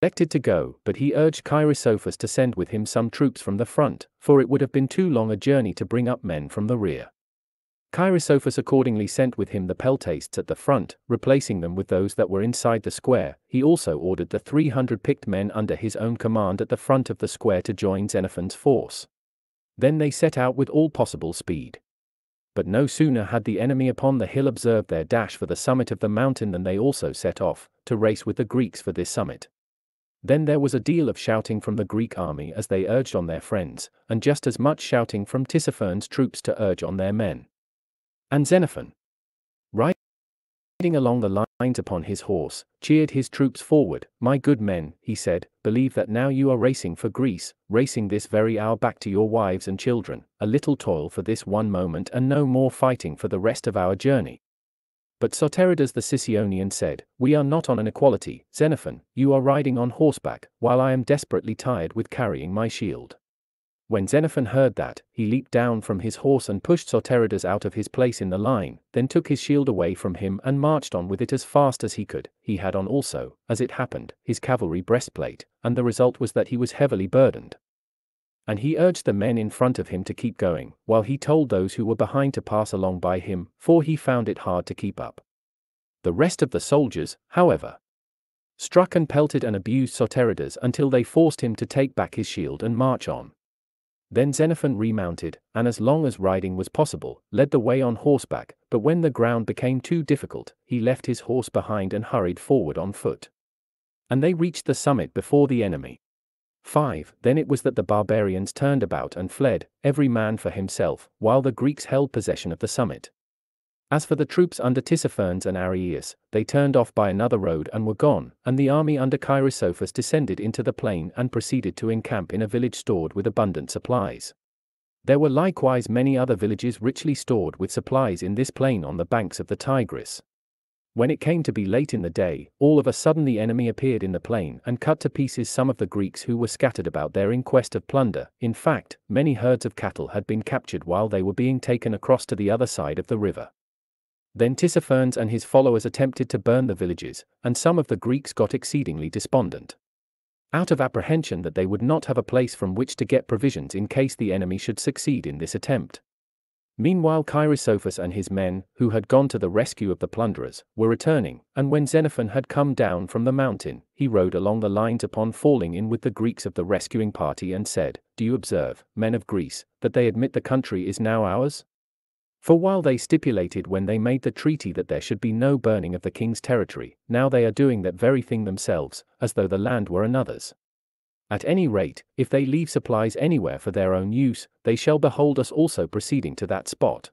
elected to go, but he urged Cheirisophus to send with him some troops from the front, for it would have been too long a journey to bring up men from the rear. Cheirisophus accordingly sent with him the peltasts at the front, replacing them with those that were inside the square. He also ordered the 300 picked men under his own command at the front of the square to join Xenophon's force. Then they set out with all possible speed. But no sooner had the enemy upon the hill observed their dash for the summit of the mountain than they also set off, to race with the Greeks for this summit. Then there was a deal of shouting from the Greek army as they urged on their friends, and just as much shouting from Tissaphernes' troops to urge on their men. And Xenophon, riding along the lines upon his horse, cheered his troops forward. My good men, he said, believe that now you are racing for Greece, racing this very hour back to your wives and children, a little toil for this one moment and no more fighting for the rest of our journey. But Soterides the Sicyonian said, We are not on an equality, Xenophon, you are riding on horseback, while I am desperately tired with carrying my shield. When Xenophon heard that, he leaped down from his horse and pushed Soterides out of his place in the line, then took his shield away from him and marched on with it as fast as he could. He had on also, as it happened, his cavalry breastplate, and the result was that he was heavily burdened. And he urged the men in front of him to keep going, while he told those who were behind to pass along by him, for he found it hard to keep up. The rest of the soldiers, however, struck and pelted and abused Soterides until they forced him to take back his shield and march on. Then Xenophon remounted, and as long as riding was possible, led the way on horseback, but when the ground became too difficult, he left his horse behind and hurried forward on foot. And they reached the summit before the enemy. 5. Then it was that the barbarians turned about and fled, every man for himself, while the Greeks held possession of the summit. As for the troops under Tissaphernes and Ariaeus, they turned off by another road and were gone, and the army under Cheirisophus descended into the plain and proceeded to encamp in a village stored with abundant supplies. There were likewise many other villages richly stored with supplies in this plain on the banks of the Tigris. When it came to be late in the day, all of a sudden the enemy appeared in the plain and cut to pieces some of the Greeks who were scattered about there in quest of plunder. In fact, many herds of cattle had been captured while they were being taken across to the other side of the river. Then Tissaphernes and his followers attempted to burn the villages, and some of the Greeks got exceedingly despondent. Out of apprehension that they would not have a place from which to get provisions in case the enemy should succeed in this attempt. Meanwhile Cheirisophus and his men, who had gone to the rescue of the plunderers, were returning, and when Xenophon had come down from the mountain, he rode along the lines upon falling in with the Greeks of the rescuing party and said, Do you observe, men of Greece, that they admit the country is now ours? For while they stipulated when they made the treaty that there should be no burning of the king's territory, now they are doing that very thing themselves, as though the land were another's. At any rate, if they leave supplies anywhere for their own use, they shall behold us also proceeding to that spot.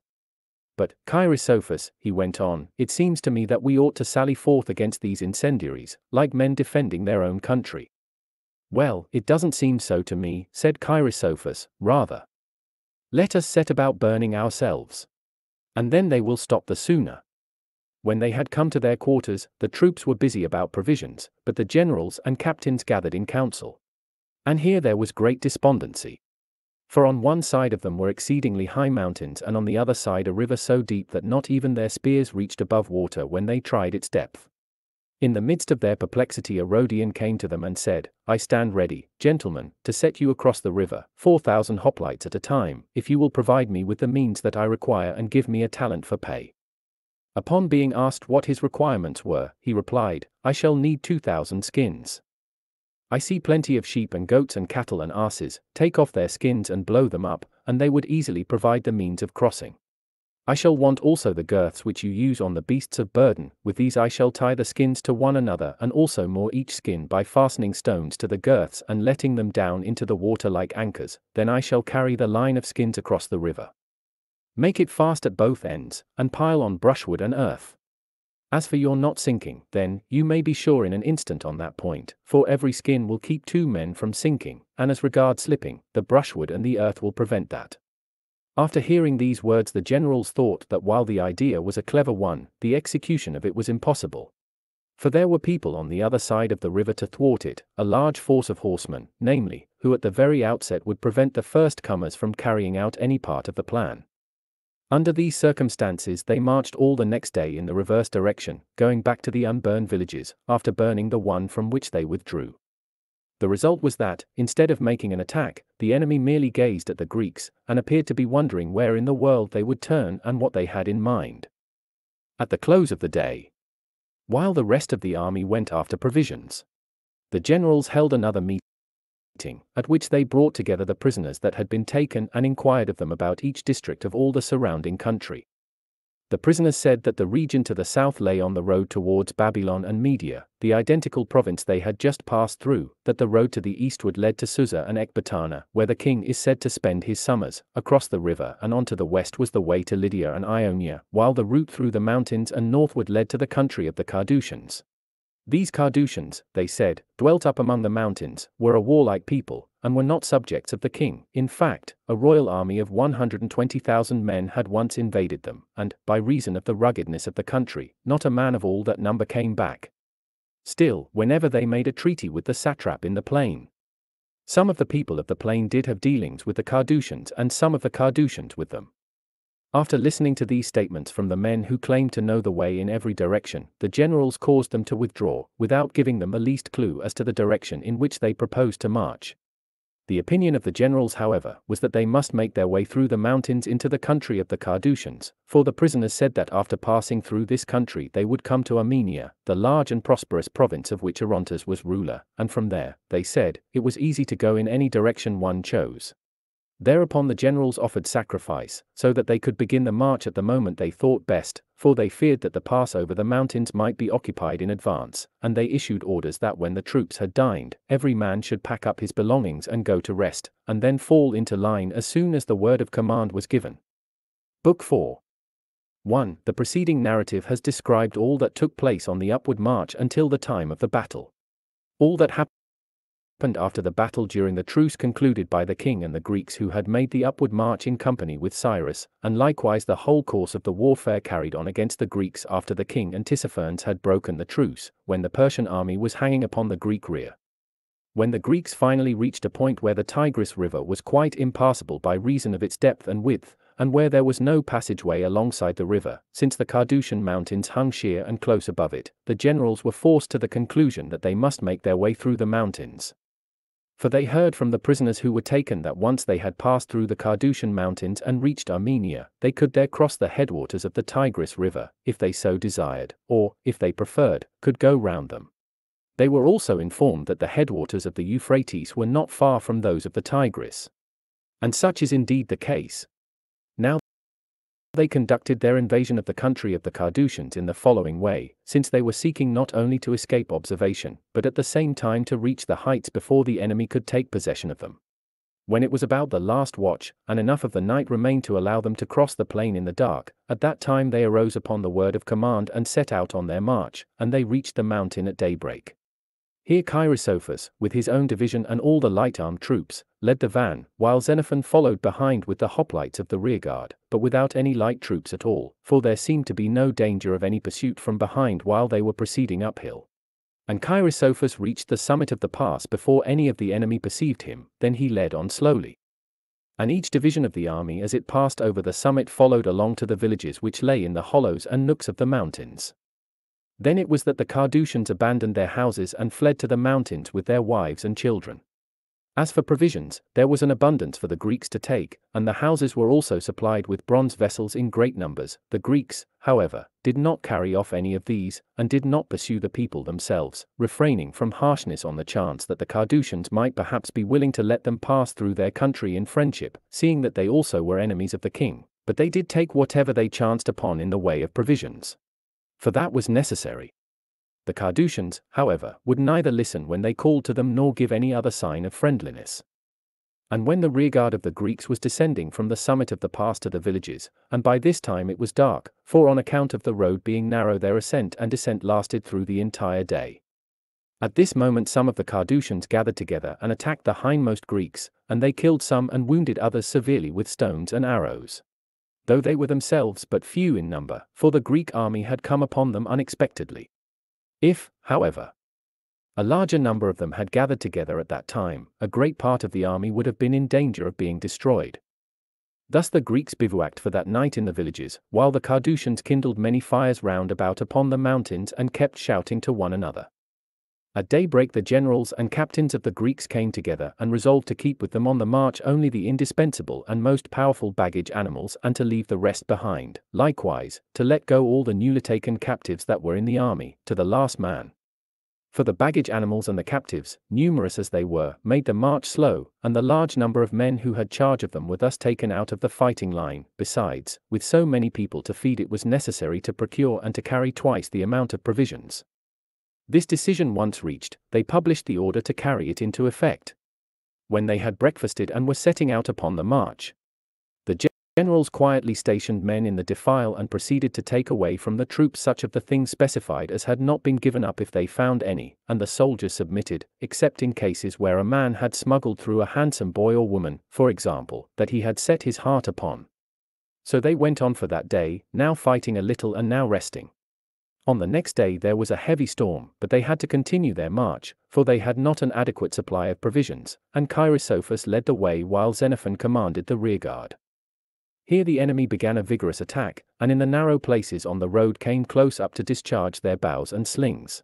But, Cheirisophus, he went on, it seems to me that we ought to sally forth against these incendiaries, like men defending their own country. Well, it doesn't seem so to me, said Cheirisophus, rather. Let us set about burning ourselves. And then they will stop the sooner. When they had come to their quarters, the troops were busy about provisions, but the generals and captains gathered in council. And here there was great despondency. For on one side of them were exceedingly high mountains, and on the other side a river so deep that not even their spears reached above water when they tried its depth. In the midst of their perplexity, a Rhodian came to them and said, I stand ready, gentlemen, to set you across the river, four thousand hoplites at a time, if you will provide me with the means that I require and give me a talent for pay. Upon being asked what his requirements were, he replied, I shall need two thousand skins. I see plenty of sheep and goats and cattle and asses, take off their skins and blow them up, and they would easily provide the means of crossing. I shall want also the girths which you use on the beasts of burden, with these I shall tie the skins to one another and also moor each skin by fastening stones to the girths and letting them down into the water like anchors, then I shall carry the line of skins across the river. Make it fast at both ends, and pile on brushwood and earth. As for your not sinking, then, you may be sure in an instant on that point, for every skin will keep two men from sinking, and as regards slipping, the brushwood and the earth will prevent that. After hearing these words, the generals thought that while the idea was a clever one, the execution of it was impossible. For there were people on the other side of the river to thwart it, a large force of horsemen, namely, who at the very outset would prevent the first comers from carrying out any part of the plan. Under these circumstances, they marched all the next day in the reverse direction, going back to the unburned villages, after burning the one from which they withdrew. The result was that, instead of making an attack, the enemy merely gazed at the Greeks, and appeared to be wondering where in the world they would turn and what they had in mind. At the close of the day, while the rest of the army went after provisions, the generals held another meeting, at which they brought together the prisoners that had been taken and inquired of them about each district of all the surrounding country. The prisoners said that the region to the south lay on the road towards Babylon and Media, the identical province they had just passed through, that the road to the eastward led to Susa and Ecbatana, where the king is said to spend his summers, across the river and on to the west was the way to Lydia and Ionia, while the route through the mountains and northward led to the country of the Carduchians. These Carduchians, they said, dwelt up among the mountains, were a warlike people, and were not subjects of the king. In fact, a royal army of 120,000 men had once invaded them, and, by reason of the ruggedness of the country, not a man of all that number came back. Still, whenever they made a treaty with the satrap in the plain, some of the people of the plain did have dealings with the Carduchians and some of the Carduchians with them. After listening to these statements from the men who claimed to know the way in every direction, the generals caused them to withdraw, without giving them the least clue as to the direction in which they proposed to march. The opinion of the generals, however, was that they must make their way through the mountains into the country of the Carduchians, for the prisoners said that after passing through this country they would come to Armenia, the large and prosperous province of which Orontes was ruler, and from there, they said, it was easy to go in any direction one chose. Thereupon the generals offered sacrifice, so that they could begin the march at the moment they thought best, for they feared that the pass over the mountains might be occupied in advance, and they issued orders that when the troops had dined, every man should pack up his belongings and go to rest, and then fall into line as soon as the word of command was given. Book 4 1. The preceding narrative has described all that took place on the upward march until the time of the battle. All that happened happened after the battle during the truce concluded by the king and the Greeks who had made the upward march in company with Cyrus, and likewise the whole course of the warfare carried on against the Greeks after the king and Tissaphernes had broken the truce, when the Persian army was hanging upon the Greek rear. When the Greeks finally reached a point where the Tigris River was quite impassable by reason of its depth and width, and where there was no passageway alongside the river, since the Carduchian mountains hung sheer and close above it, the generals were forced to the conclusion that they must make their way through the mountains. For they heard from the prisoners who were taken that once they had passed through the Carduchian mountains and reached Armenia, they could there cross the headwaters of the Tigris River, if they so desired, or, if they preferred, could go round them. They were also informed that the headwaters of the Euphrates were not far from those of the Tigris. And such is indeed the case. They conducted their invasion of the country of the Carduchians in the following way, since they were seeking not only to escape observation, but at the same time to reach the heights before the enemy could take possession of them. When it was about the last watch, and enough of the night remained to allow them to cross the plain in the dark, at that time they arose upon the word of command and set out on their march, and they reached the mountain at daybreak. Here Cheirisophus, with his own division and all the light-armed troops, led the van, while Xenophon followed behind with the hoplites of the rearguard, but without any light troops at all, for there seemed to be no danger of any pursuit from behind while they were proceeding uphill. And Cheirisophus reached the summit of the pass before any of the enemy perceived him, then he led on slowly. And each division of the army as it passed over the summit followed along to the villages which lay in the hollows and nooks of the mountains. Then it was that the Carduchians abandoned their houses and fled to the mountains with their wives and children. As for provisions, there was an abundance for the Greeks to take, and the houses were also supplied with bronze vessels in great numbers. The Greeks, however, did not carry off any of these, and did not pursue the people themselves, refraining from harshness on the chance that the Carduchians might perhaps be willing to let them pass through their country in friendship, seeing that they also were enemies of the king. But they did take whatever they chanced upon in the way of provisions for that was necessary. The Carduchians, however, would neither listen when they called to them nor give any other sign of friendliness. And when the rearguard of the Greeks was descending from the summit of the pass to the villages, and by this time it was dark, for on account of the road being narrow their ascent and descent lasted through the entire day. At this moment some of the Carduchians gathered together and attacked the hindmost Greeks, and they killed some and wounded others severely with stones and arrows though they were themselves but few in number, for the Greek army had come upon them unexpectedly. If, however, a larger number of them had gathered together at that time, a great part of the army would have been in danger of being destroyed. Thus the Greeks bivouacked for that night in the villages, while the Carduchians kindled many fires round about upon the mountains and kept shouting to one another. At daybreak the generals and captains of the Greeks came together and resolved to keep with them on the march only the indispensable and most powerful baggage animals and to leave the rest behind, likewise, to let go all the newly taken captives that were in the army, to the last man. For the baggage animals and the captives, numerous as they were, made the march slow, and the large number of men who had charge of them were thus taken out of the fighting line. Besides, with so many people to feed it was necessary to procure and to carry twice the amount of provisions. This decision once reached, they published the order to carry it into effect. When they had breakfasted and were setting out upon the march, the generals quietly stationed men in the defile and proceeded to take away from the troops such of the things specified as had not been given up if they found any, and the soldiers submitted, except in cases where a man had smuggled through a handsome boy or woman, for example, that he had set his heart upon. So they went on for that day, now fighting a little and now resting. On the next day there was a heavy storm, but they had to continue their march, for they had not an adequate supply of provisions, and Cheirisophus led the way while Xenophon commanded the rearguard. Here the enemy began a vigorous attack, and in the narrow places on the road came close up to discharge their bows and slings.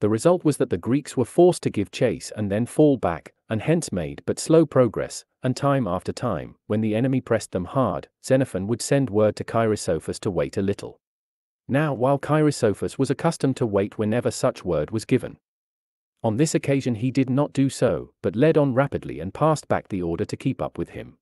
The result was that the Greeks were forced to give chase and then fall back, and hence made but slow progress, and time after time, when the enemy pressed them hard, Xenophon would send word to Cheirisophus to wait a little. Now, while Cheirisophus was accustomed to wait whenever such word was given. On this occasion he did not do so, but led on rapidly and passed back the order to keep up with him.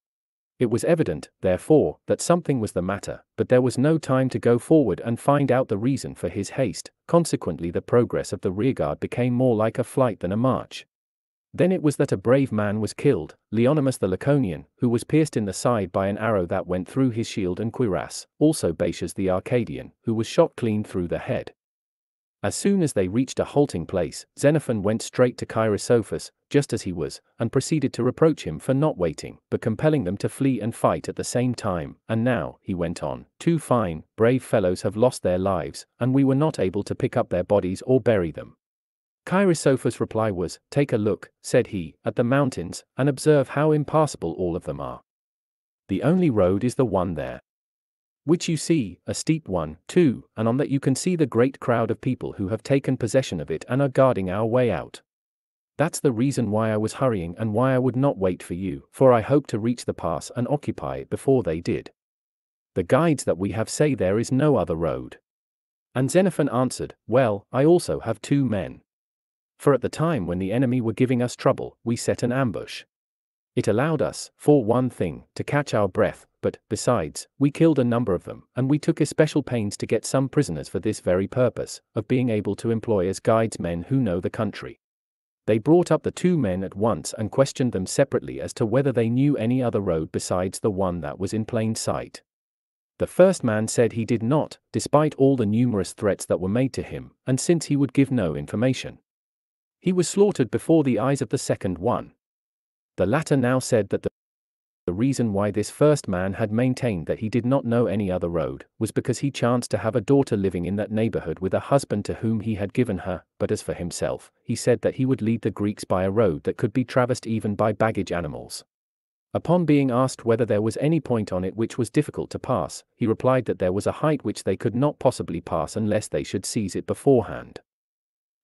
It was evident, therefore, that something was the matter, but there was no time to go forward and find out the reason for his haste, consequently, the progress of the rearguard became more like a flight than a march. Then it was that a brave man was killed, Leonymus the Laconian, who was pierced in the side by an arrow that went through his shield, and cuirass, also Basias the Arcadian, who was shot clean through the head. As soon as they reached a halting place, Xenophon went straight to Cheirisophus, just as he was, and proceeded to reproach him for not waiting, but compelling them to flee and fight at the same time. And now, he went on, two fine, brave fellows have lost their lives, and we were not able to pick up their bodies or bury them. Cheirisophus' reply was, Take a look, said he, at the mountains, and observe how impassable all of them are. The only road is the one there which you see, a steep one, too, and on that you can see the great crowd of people who have taken possession of it and are guarding our way out. That's the reason why I was hurrying and why I would not wait for you, for I hope to reach the pass and occupy it before they did. The guides that we have say there is no other road. And Xenophon answered, Well, I also have two men. For at the time when the enemy were giving us trouble, we set an ambush. It allowed us, for one thing, to catch our breath, but, besides, we killed a number of them, and we took especial pains to get some prisoners for this very purpose, of being able to employ as guides men who know the country. They brought up the two men at once and questioned them separately as to whether they knew any other road besides the one that was in plain sight. The first man said he did not, despite all the numerous threats that were made to him, and since he would give no information. He was slaughtered before the eyes of the second one. The latter now said that the the reason why this first man had maintained that he did not know any other road was because he chanced to have a daughter living in that neighborhood with a husband to whom he had given her, but as for himself, he said that he would lead the Greeks by a road that could be traversed even by baggage animals. Upon being asked whether there was any point on it which was difficult to pass, he replied that there was a height which they could not possibly pass unless they should seize it beforehand.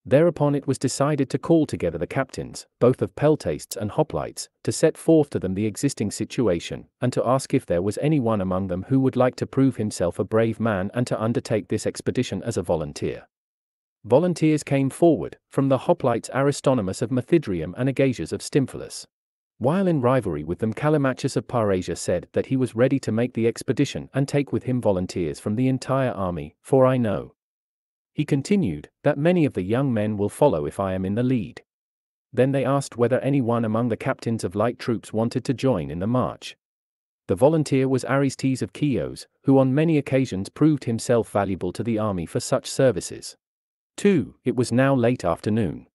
Thereupon it was decided to call together the captains, both of Peltasts and Hoplites, to set forth to them the existing situation, and to ask if there was any one among them who would like to prove himself a brave man and to undertake this expedition as a volunteer. Volunteers came forward, from the Hoplites Aristonomus of Methydrium and Agasias of Stymphalus. While in rivalry with them Callimachus of Parrhasia said that he was ready to make the expedition and take with him volunteers from the entire army, for I know, he continued, that many of the young men will follow if I am in the lead. Then they asked whether any one among the captains of light troops wanted to join in the march. The volunteer was Aristeas of Chios, who on many occasions proved himself valuable to the army for such services. 2. It was now late afternoon.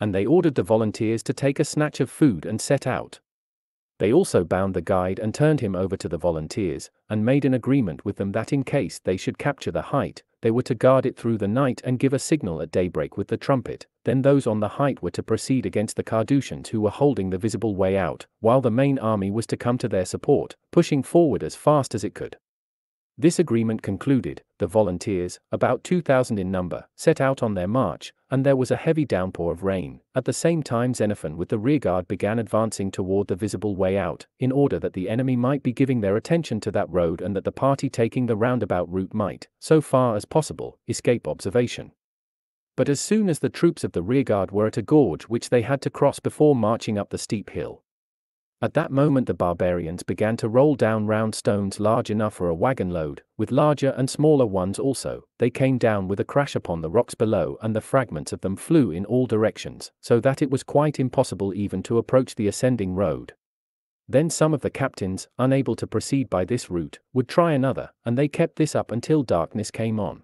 And they ordered the volunteers to take a snatch of food and set out. They also bound the guide and turned him over to the volunteers, and made an agreement with them that in case they should capture the height, they were to guard it through the night and give a signal at daybreak with the trumpet, then those on the height were to proceed against the Carduchians who were holding the visible way out, while the main army was to come to their support, pushing forward as fast as it could. This agreement concluded, the volunteers, about 2,000 in number, set out on their march, and there was a heavy downpour of rain. At the same time, Xenophon with the rearguard began advancing toward the visible way out, in order that the enemy might be giving their attention to that road and that the party taking the roundabout route might, so far as possible, escape observation. But as soon as the troops of the rearguard were at a gorge which they had to cross before marching up the steep hill, at that moment the barbarians began to roll down round stones large enough for a wagon load, with larger and smaller ones also, they came down with a crash upon the rocks below and the fragments of them flew in all directions, so that it was quite impossible even to approach the ascending road. Then some of the captains, unable to proceed by this route, would try another, and they kept this up until darkness came on.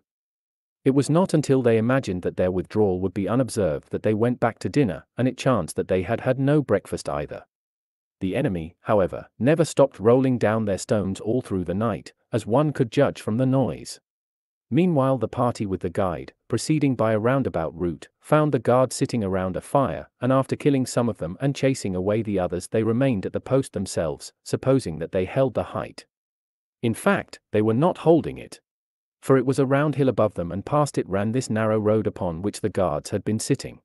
It was not until they imagined that their withdrawal would be unobserved that they went back to dinner, and it chanced that they had had no breakfast either. The enemy, however, never stopped rolling down their stones all through the night, as one could judge from the noise. Meanwhile, the party with the guide, proceeding by a roundabout route, found the guard sitting around a fire, and after killing some of them and chasing away the others, they remained at the post themselves, supposing that they held the height. In fact, they were not holding it. For it was a round hill above them, and past it ran this narrow road upon which the guards had been sitting.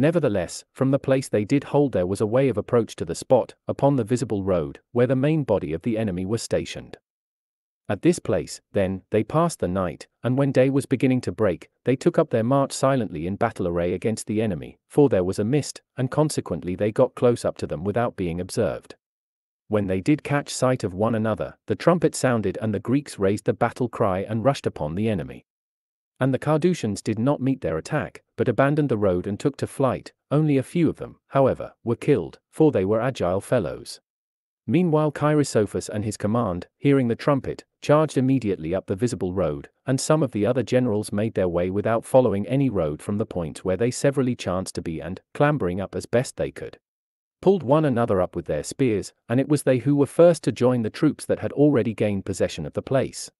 Nevertheless, from the place they did hold there was a way of approach to the spot, upon the visible road, where the main body of the enemy was stationed. At this place, then, they passed the night, and when day was beginning to break, they took up their march silently in battle array against the enemy, for there was a mist, and consequently they got close up to them without being observed. When they did catch sight of one another, the trumpet sounded and the Greeks raised the battle cry and rushed upon the enemy. And the Carduchians did not meet their attack, but abandoned the road and took to flight. Only a few of them, however, were killed, for they were agile fellows. Meanwhile Cheirisophus and his command, hearing the trumpet, charged immediately up the visible road, and some of the other generals made their way without following any road from the point where they severally chanced to be and, clambering up as best they could, pulled one another up with their spears, and it was they who were first to join the troops that had already gained possession of the place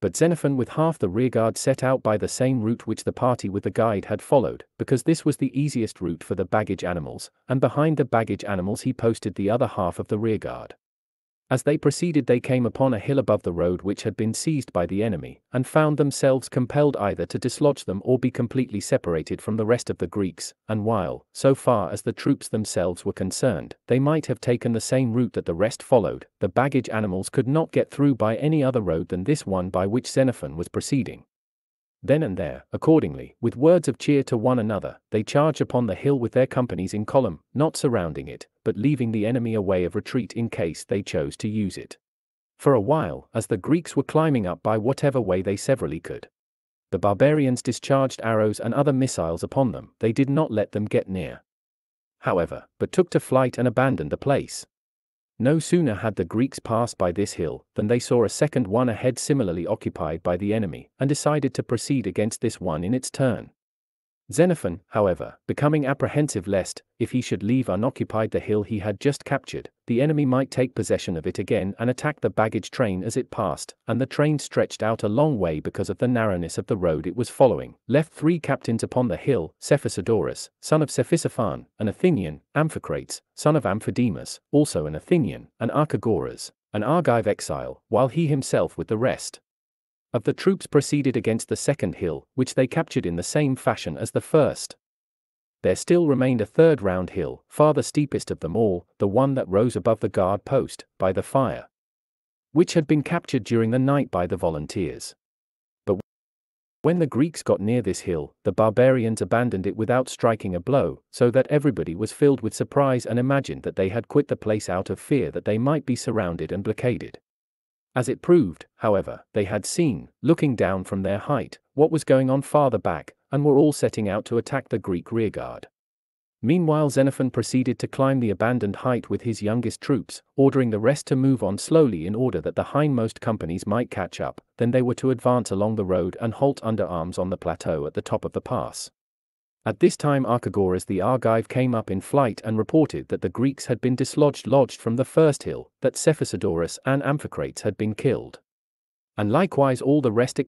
but Xenophon with half the rearguard set out by the same route which the party with the guide had followed, because this was the easiest route for the baggage animals, and behind the baggage animals he posted the other half of the rearguard. As they proceeded they came upon a hill above the road which had been seized by the enemy, and found themselves compelled either to dislodge them or be completely separated from the rest of the Greeks, and while, so far as the troops themselves were concerned, they might have taken the same route that the rest followed, the baggage animals could not get through by any other road than this one by which Xenophon was proceeding. Then and there, accordingly, with words of cheer to one another, they charged upon the hill with their companies in column, not surrounding it, but leaving the enemy a way of retreat in case they chose to use it. For a while, as the Greeks were climbing up by whatever way they severally could, the barbarians discharged arrows and other missiles upon them, they did not let them get near. However, but took to flight and abandoned the place. No sooner had the Greeks passed by this hill than they saw a second one ahead similarly occupied by the enemy, and decided to proceed against this one in its turn. Xenophon, however, becoming apprehensive lest, if he should leave unoccupied the hill he had just captured, the enemy might take possession of it again and attack the baggage train as it passed, and the train stretched out a long way because of the narrowness of the road it was following, left three captains upon the hill, Cephisodorus, son of Cephisophon, an Athenian, Amphicrates, son of Amphidemus, also an Athenian, and Archagoras, an Argive exile, while he himself with the rest, of the troops proceeded against the second hill, which they captured in the same fashion as the first. There still remained a third round hill, far the steepest of them all, the one that rose above the guard post, by the fire, which had been captured during the night by the volunteers. But when the Greeks got near this hill, the barbarians abandoned it without striking a blow, so that everybody was filled with surprise and imagined that they had quit the place out of fear that they might be surrounded and blockaded. As it proved, however, they had seen, looking down from their height, what was going on farther back, and were all setting out to attack the Greek rearguard. Meanwhile Xenophon proceeded to climb the abandoned height with his youngest troops, ordering the rest to move on slowly in order that the hindmost companies might catch up, then they were to advance along the road and halt under arms on the plateau at the top of the pass. At this time Archagoras the Argive came up in flight and reported that the Greeks had been dislodged lodged from the first hill, that Cephisodorus and Amphicrates had been killed. And likewise all the rest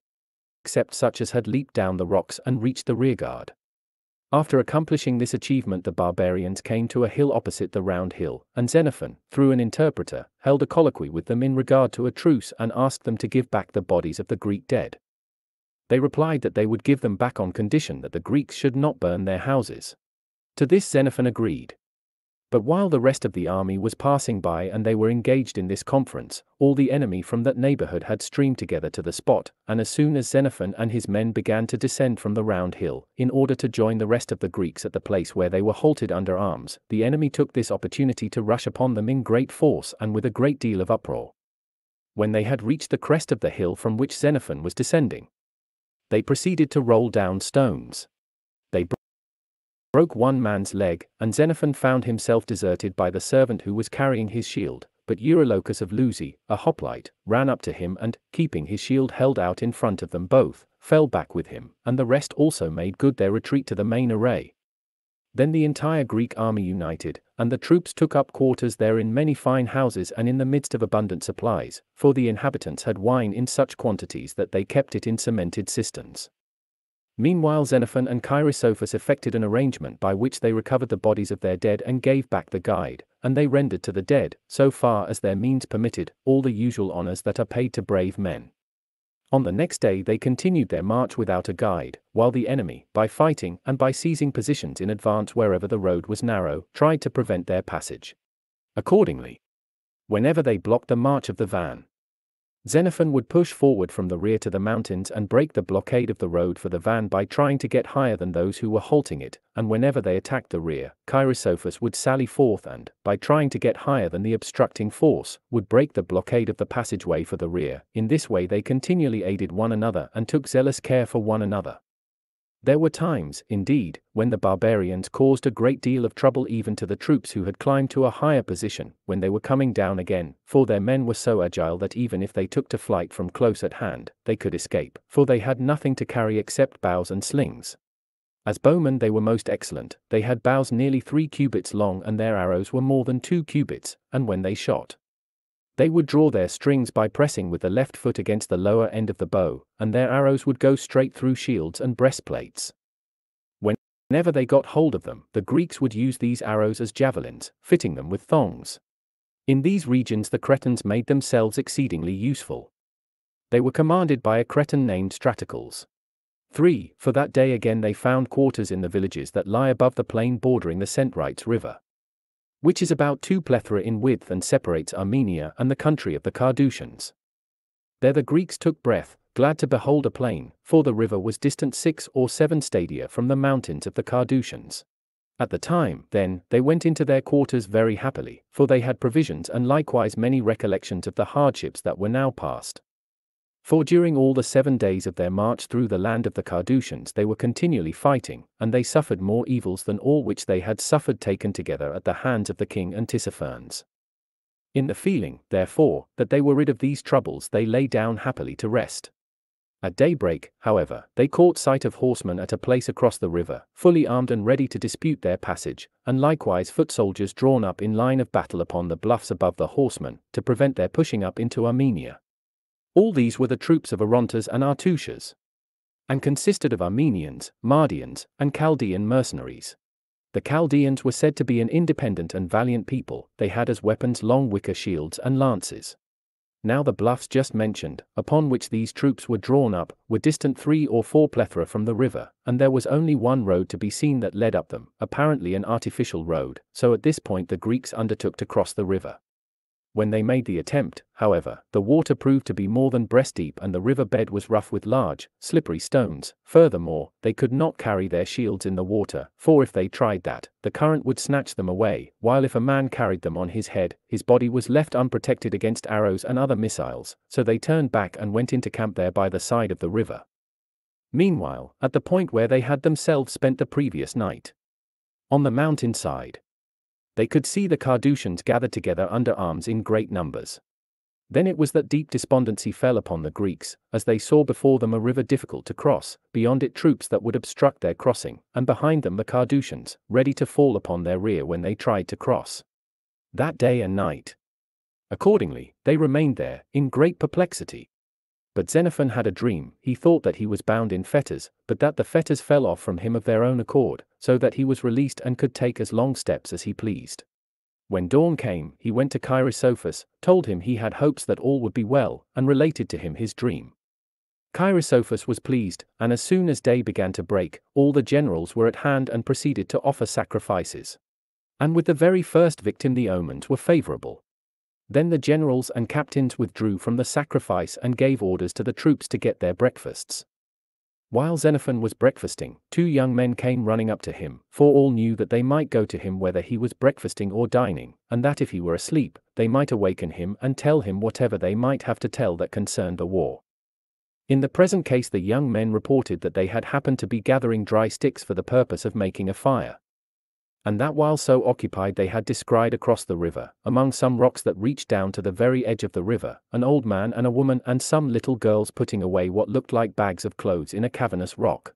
except such as had leaped down the rocks and reached the rearguard. After accomplishing this achievement the barbarians came to a hill opposite the round hill, and Xenophon, through an interpreter, held a colloquy with them in regard to a truce and asked them to give back the bodies of the Greek dead. They replied that they would give them back on condition that the Greeks should not burn their houses. To this Xenophon agreed. But while the rest of the army was passing by and they were engaged in this conference, all the enemy from that neighborhood had streamed together to the spot, and as soon as Xenophon and his men began to descend from the round hill, in order to join the rest of the Greeks at the place where they were halted under arms, the enemy took this opportunity to rush upon them in great force and with a great deal of uproar. When they had reached the crest of the hill from which Xenophon was descending, they proceeded to roll down stones. Broke one man's leg, and Xenophon found himself deserted by the servant who was carrying his shield, but Eurylochus of Lusi, a hoplite, ran up to him and, keeping his shield held out in front of them both, fell back with him, and the rest also made good their retreat to the main array. Then the entire Greek army united, and the troops took up quarters there in many fine houses and in the midst of abundant supplies, for the inhabitants had wine in such quantities that they kept it in cemented cisterns. Meanwhile Xenophon and Cheirisophus effected an arrangement by which they recovered the bodies of their dead and gave back the guide, and they rendered to the dead, so far as their means permitted, all the usual honors that are paid to brave men. On the next day they continued their march without a guide, while the enemy, by fighting and by seizing positions in advance wherever the road was narrow, tried to prevent their passage. Accordingly, whenever they blocked the march of the van, Xenophon would push forward from the rear to the mountains and break the blockade of the road for the van by trying to get higher than those who were halting it, and whenever they attacked the rear, Cheirisophus would sally forth and, by trying to get higher than the obstructing force, would break the blockade of the passageway for the rear. In this way they continually aided one another and took zealous care for one another. There were times, indeed, when the barbarians caused a great deal of trouble even to the troops who had climbed to a higher position, when they were coming down again, for their men were so agile that even if they took to flight from close at hand, they could escape, for they had nothing to carry except bows and slings. As bowmen they were most excellent, they had bows nearly three cubits long and their arrows were more than two cubits, and when they shot, they would draw their strings by pressing with the left foot against the lower end of the bow, and their arrows would go straight through shields and breastplates. Whenever they got hold of them, the Greeks would use these arrows as javelins, fitting them with thongs. In these regions the Cretans made themselves exceedingly useful. They were commanded by a Cretan named Stratocles. 3. For that day again they found quarters in the villages that lie above the plain bordering the Centrites River which is about two plethra in width and separates Armenia and the country of the Carduchians. There the Greeks took breath, glad to behold a plain, for the river was distant six or seven stadia from the mountains of the Carduchians. At the time, then, they went into their quarters very happily, for they had provisions and likewise many recollections of the hardships that were now past. For during all the seven days of their march through the land of the Carduchians they were continually fighting, and they suffered more evils than all which they had suffered taken together at the hands of the king and Tissaphernes. In the feeling, therefore, that they were rid of these troubles they lay down happily to rest. At daybreak, however, they caught sight of horsemen at a place across the river, fully armed and ready to dispute their passage, and likewise foot soldiers drawn up in line of battle upon the bluffs above the horsemen, to prevent their pushing up into Armenia. All these were the troops of Orontes and Artuchas, and consisted of Armenians, Mardians, and Chaldean mercenaries. The Chaldeans were said to be an independent and valiant people, they had as weapons long wicker shields and lances. Now the bluffs just mentioned, upon which these troops were drawn up, were distant three or four plethra from the river, and there was only one road to be seen that led up them, apparently an artificial road, so at this point the Greeks undertook to cross the river. When they made the attempt, however, the water proved to be more than breast deep and the river bed was rough with large, slippery stones. Furthermore, they could not carry their shields in the water, for if they tried that, the current would snatch them away, while if a man carried them on his head, his body was left unprotected against arrows and other missiles, so they turned back and went into camp there by the side of the river. Meanwhile, at the point where they had themselves spent the previous night, on the mountain side, they could see the Carduchians gathered together under arms in great numbers. Then it was that deep despondency fell upon the Greeks, as they saw before them a river difficult to cross, beyond it troops that would obstruct their crossing, and behind them the Carduchians, ready to fall upon their rear when they tried to cross. That day and night. Accordingly, they remained there, in great perplexity. But Xenophon had a dream, he thought that he was bound in fetters, but that the fetters fell off from him of their own accord, so that he was released and could take as long steps as he pleased. When dawn came, he went to Cheirisophus, told him he had hopes that all would be well, and related to him his dream. Cheirisophus was pleased, and as soon as day began to break, all the generals were at hand and proceeded to offer sacrifices. And with the very first victim the omens were favorable. Then the generals and captains withdrew from the sacrifice and gave orders to the troops to get their breakfasts. While Xenophon was breakfasting, two young men came running up to him, for all knew that they might go to him whether he was breakfasting or dining, and that if he were asleep, they might awaken him and tell him whatever they might have to tell that concerned the war. In the present case, the young men reported that they had happened to be gathering dry sticks for the purpose of making a fire and that while so occupied they had descried across the river, among some rocks that reached down to the very edge of the river, an old man and a woman and some little girls putting away what looked like bags of clothes in a cavernous rock.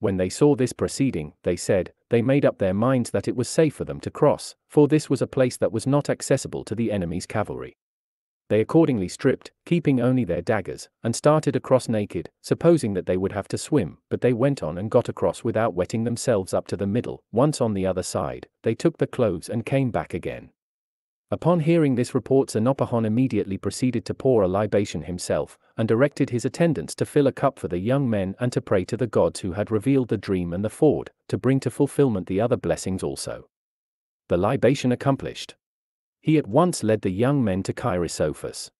When they saw this proceeding, they said, they made up their minds that it was safe for them to cross, for this was a place that was not accessible to the enemy's cavalry. They accordingly stripped, keeping only their daggers, and started across naked, supposing that they would have to swim, but they went on and got across without wetting themselves up to the middle. Once on the other side, they took the clothes and came back again. Upon hearing this report Xenophon immediately proceeded to pour a libation himself, and directed his attendants to fill a cup for the young men and to pray to the gods who had revealed the dream and the ford, to bring to fulfillment the other blessings also. The libation accomplished he at once led the young men to Cheirisophus.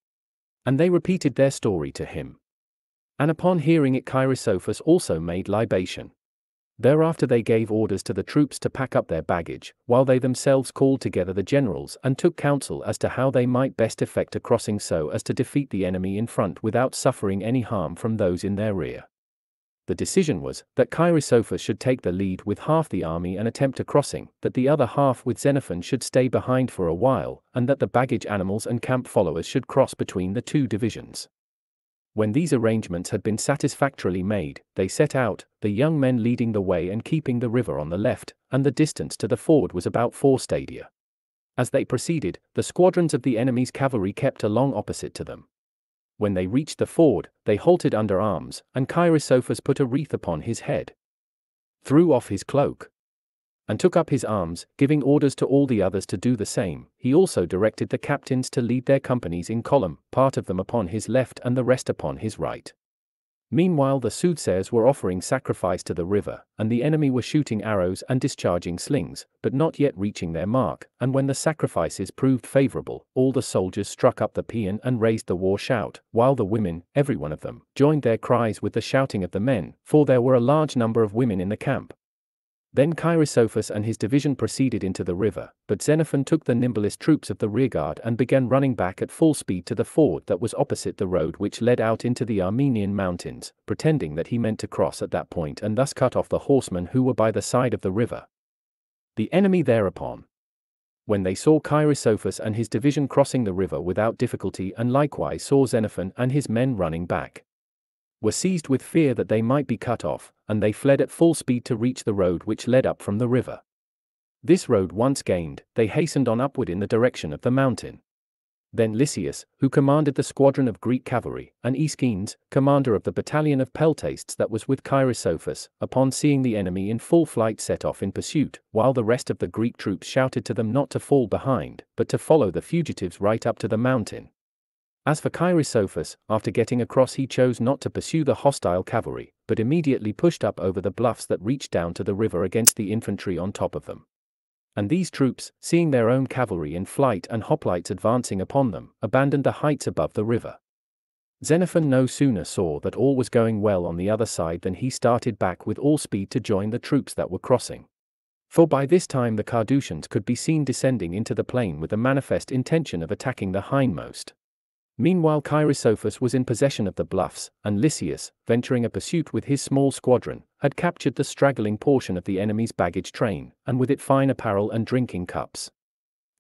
And they repeated their story to him. And upon hearing it, Cheirisophus also made libation. Thereafter they gave orders to the troops to pack up their baggage, while they themselves called together the generals and took counsel as to how they might best effect a crossing so as to defeat the enemy in front without suffering any harm from those in their rear. The decision was that Cheirisophus should take the lead with half the army and attempt a crossing, that the other half with Xenophon should stay behind for a while, and that the baggage animals and camp followers should cross between the two divisions. When these arrangements had been satisfactorily made, they set out, the young men leading the way and keeping the river on the left, and the distance to the ford was about four stadia. As they proceeded, the squadrons of the enemy's cavalry kept along opposite to them. When they reached the ford, they halted under arms, and Cheirisophus put a wreath upon his head, threw off his cloak, and took up his arms, giving orders to all the others to do the same. He also directed the captains to lead their companies in column, part of them upon his left and the rest upon his right. Meanwhile, the soothsayers were offering sacrifice to the river, and the enemy were shooting arrows and discharging slings, but not yet reaching their mark. And when the sacrifices proved favorable, all the soldiers struck up the paean and raised the war shout, while the women, every one of them, joined their cries with the shouting of the men, for there were a large number of women in the camp. Then Cheirisophus and his division proceeded into the river, but Xenophon took the nimblest troops of the rearguard and began running back at full speed to the ford that was opposite the road which led out into the Armenian mountains, pretending that he meant to cross at that point and thus cut off the horsemen who were by the side of the river. The enemy thereupon, when they saw Cheirisophus and his division crossing the river without difficulty and likewise saw Xenophon and his men running back, were seized with fear that they might be cut off, and they fled at full speed to reach the road which led up from the river. This road once gained, they hastened on upward in the direction of the mountain. Then Lysias, who commanded the squadron of Greek cavalry, and Aeschines, commander of the battalion of peltasts that was with Cheirisophus, upon seeing the enemy in full flight set off in pursuit, while the rest of the Greek troops shouted to them not to fall behind, but to follow the fugitives right up to the mountain. As for Cheirisophus, after getting across he chose not to pursue the hostile cavalry, but immediately pushed up over the bluffs that reached down to the river against the infantry on top of them. And these troops, seeing their own cavalry in flight and hoplites advancing upon them, abandoned the heights above the river. Xenophon no sooner saw that all was going well on the other side than he started back with all speed to join the troops that were crossing. For by this time the Carduchians could be seen descending into the plain with the manifest intention of attacking the hindmost. Meanwhile Cheirisophus was in possession of the bluffs, and Lysias, venturing a pursuit with his small squadron, had captured the straggling portion of the enemy's baggage train, and with it fine apparel and drinking cups.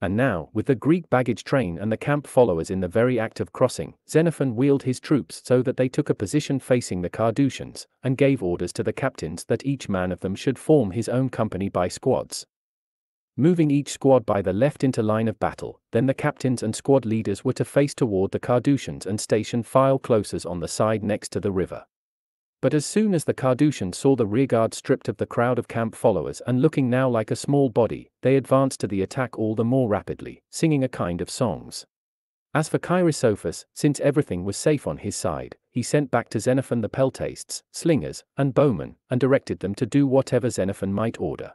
And now, with the Greek baggage train and the camp followers in the very act of crossing, Xenophon wheeled his troops so that they took a position facing the Carduchians, and gave orders to the captains that each man of them should form his own company by squads, moving each squad by the left into line of battle, then the captains and squad leaders were to face toward the Carduchians and station file closers on the side next to the river. But as soon as the Carduchians saw the rearguard stripped of the crowd of camp followers and looking now like a small body, they advanced to the attack all the more rapidly, singing a kind of songs. As for Cheirisophus, since everything was safe on his side, he sent back to Xenophon the peltasts, slingers, and bowmen, and directed them to do whatever Xenophon might order.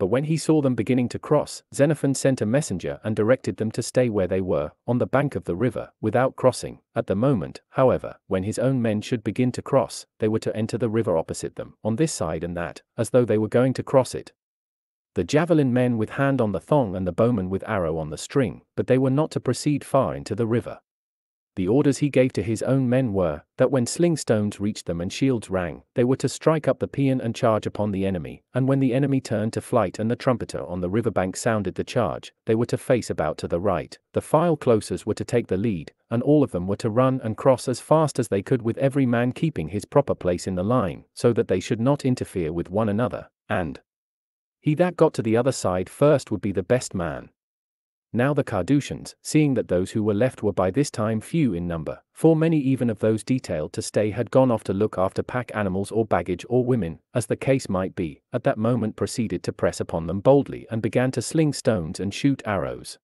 But when he saw them beginning to cross, Xenophon sent a messenger and directed them to stay where they were, on the bank of the river, without crossing. At the moment, however, when his own men should begin to cross, they were to enter the river opposite them, on this side and that, as though they were going to cross it. The javelin men with hand on the thong and the bowmen with arrow on the string, but they were not to proceed far into the river the orders he gave to his own men were, that when sling stones reached them and shields rang, they were to strike up the paean and charge upon the enemy, and when the enemy turned to flight and the trumpeter on the riverbank sounded the charge, they were to face about to the right, the file closers were to take the lead, and all of them were to run and cross as fast as they could with every man keeping his proper place in the line, so that they should not interfere with one another, and he that got to the other side first would be the best man, now the Carduchians, seeing that those who were left were by this time few in number, for many even of those detailed to stay had gone off to look after pack animals or baggage or women, as the case might be, at that moment proceeded to press upon them boldly and began to sling stones and shoot arrows.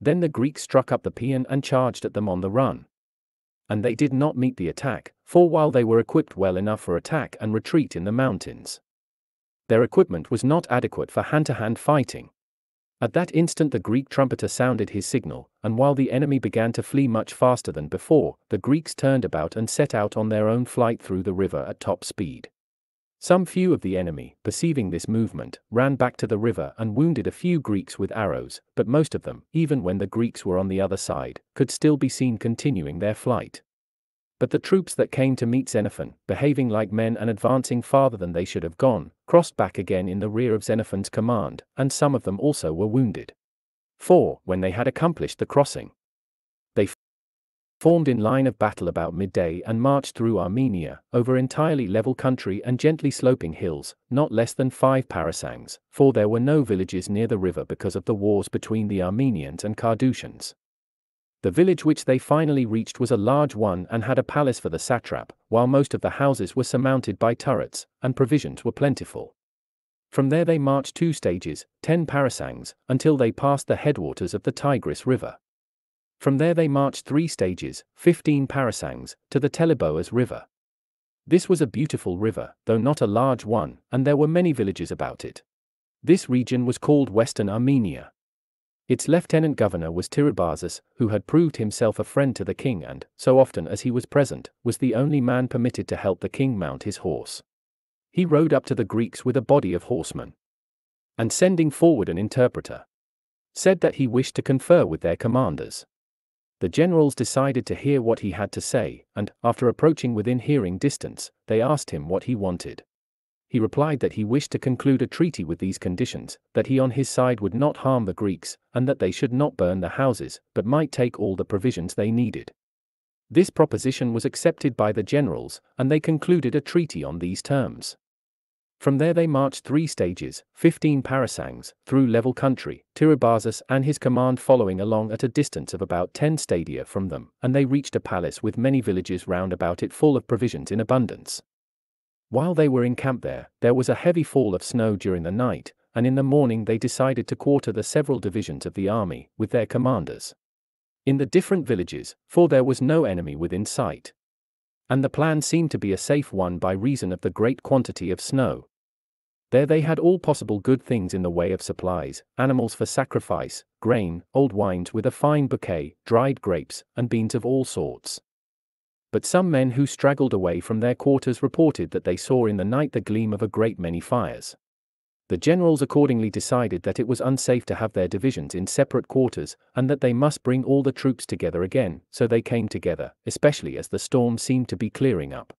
Then the Greeks struck up the paean and charged at them on the run. And they did not meet the attack, for while they were equipped well enough for attack and retreat in the mountains, their equipment was not adequate for hand to hand fighting. At that instant the Greek trumpeter sounded his signal, and while the enemy began to flee much faster than before, the Greeks turned about and set out on their own flight through the river at top speed. Some few of the enemy, perceiving this movement, ran back to the river and wounded a few Greeks with arrows, but most of them, even when the Greeks were on the other side, could still be seen continuing their flight. But the troops that came to meet Xenophon, behaving like men and advancing farther than they should have gone, crossed back again in the rear of Xenophon's command, and some of them also were wounded. 4. When they had accomplished the crossing, they formed in line of battle about midday and marched through Armenia, over entirely level country and gently sloping hills, not less than five parasangs, for there were no villages near the river because of the wars between the Armenians and Carduchians. The village which they finally reached was a large one and had a palace for the satrap, while most of the houses were surmounted by turrets, and provisions were plentiful. From there they marched two stages, ten parasangs, until they passed the headwaters of the Tigris River. From there they marched three stages, fifteen parasangs, to the Teleboas River. This was a beautiful river, though not a large one, and there were many villages about it. This region was called Western Armenia. Its lieutenant governor was Tiribazus, who had proved himself a friend to the king and, so often as he was present, was the only man permitted to help the king mount his horse. He rode up to the Greeks with a body of horsemen. And sending forward an interpreter, said that he wished to confer with their commanders. The generals decided to hear what he had to say, and, after approaching within hearing distance, they asked him what he wanted he replied that he wished to conclude a treaty with these conditions, that he on his side would not harm the Greeks, and that they should not burn the houses, but might take all the provisions they needed. This proposition was accepted by the generals, and they concluded a treaty on these terms. From there they marched three stages, 15 parasangs, through level country, Tiribazus and his command following along at a distance of about 10 stadia from them, and they reached a palace with many villages round about it full of provisions in abundance. While they were encamped there, there was a heavy fall of snow during the night, and in the morning they decided to quarter the several divisions of the army, with their commanders. In the different villages, for there was no enemy within sight. And the plan seemed to be a safe one by reason of the great quantity of snow. There they had all possible good things in the way of supplies, animals for sacrifice, grain, old wines with a fine bouquet, dried grapes, and beans of all sorts but some men who straggled away from their quarters reported that they saw in the night the gleam of a great many fires. The generals accordingly decided that it was unsafe to have their divisions in separate quarters, and that they must bring all the troops together again, so they came together, especially as the storm seemed to be clearing up.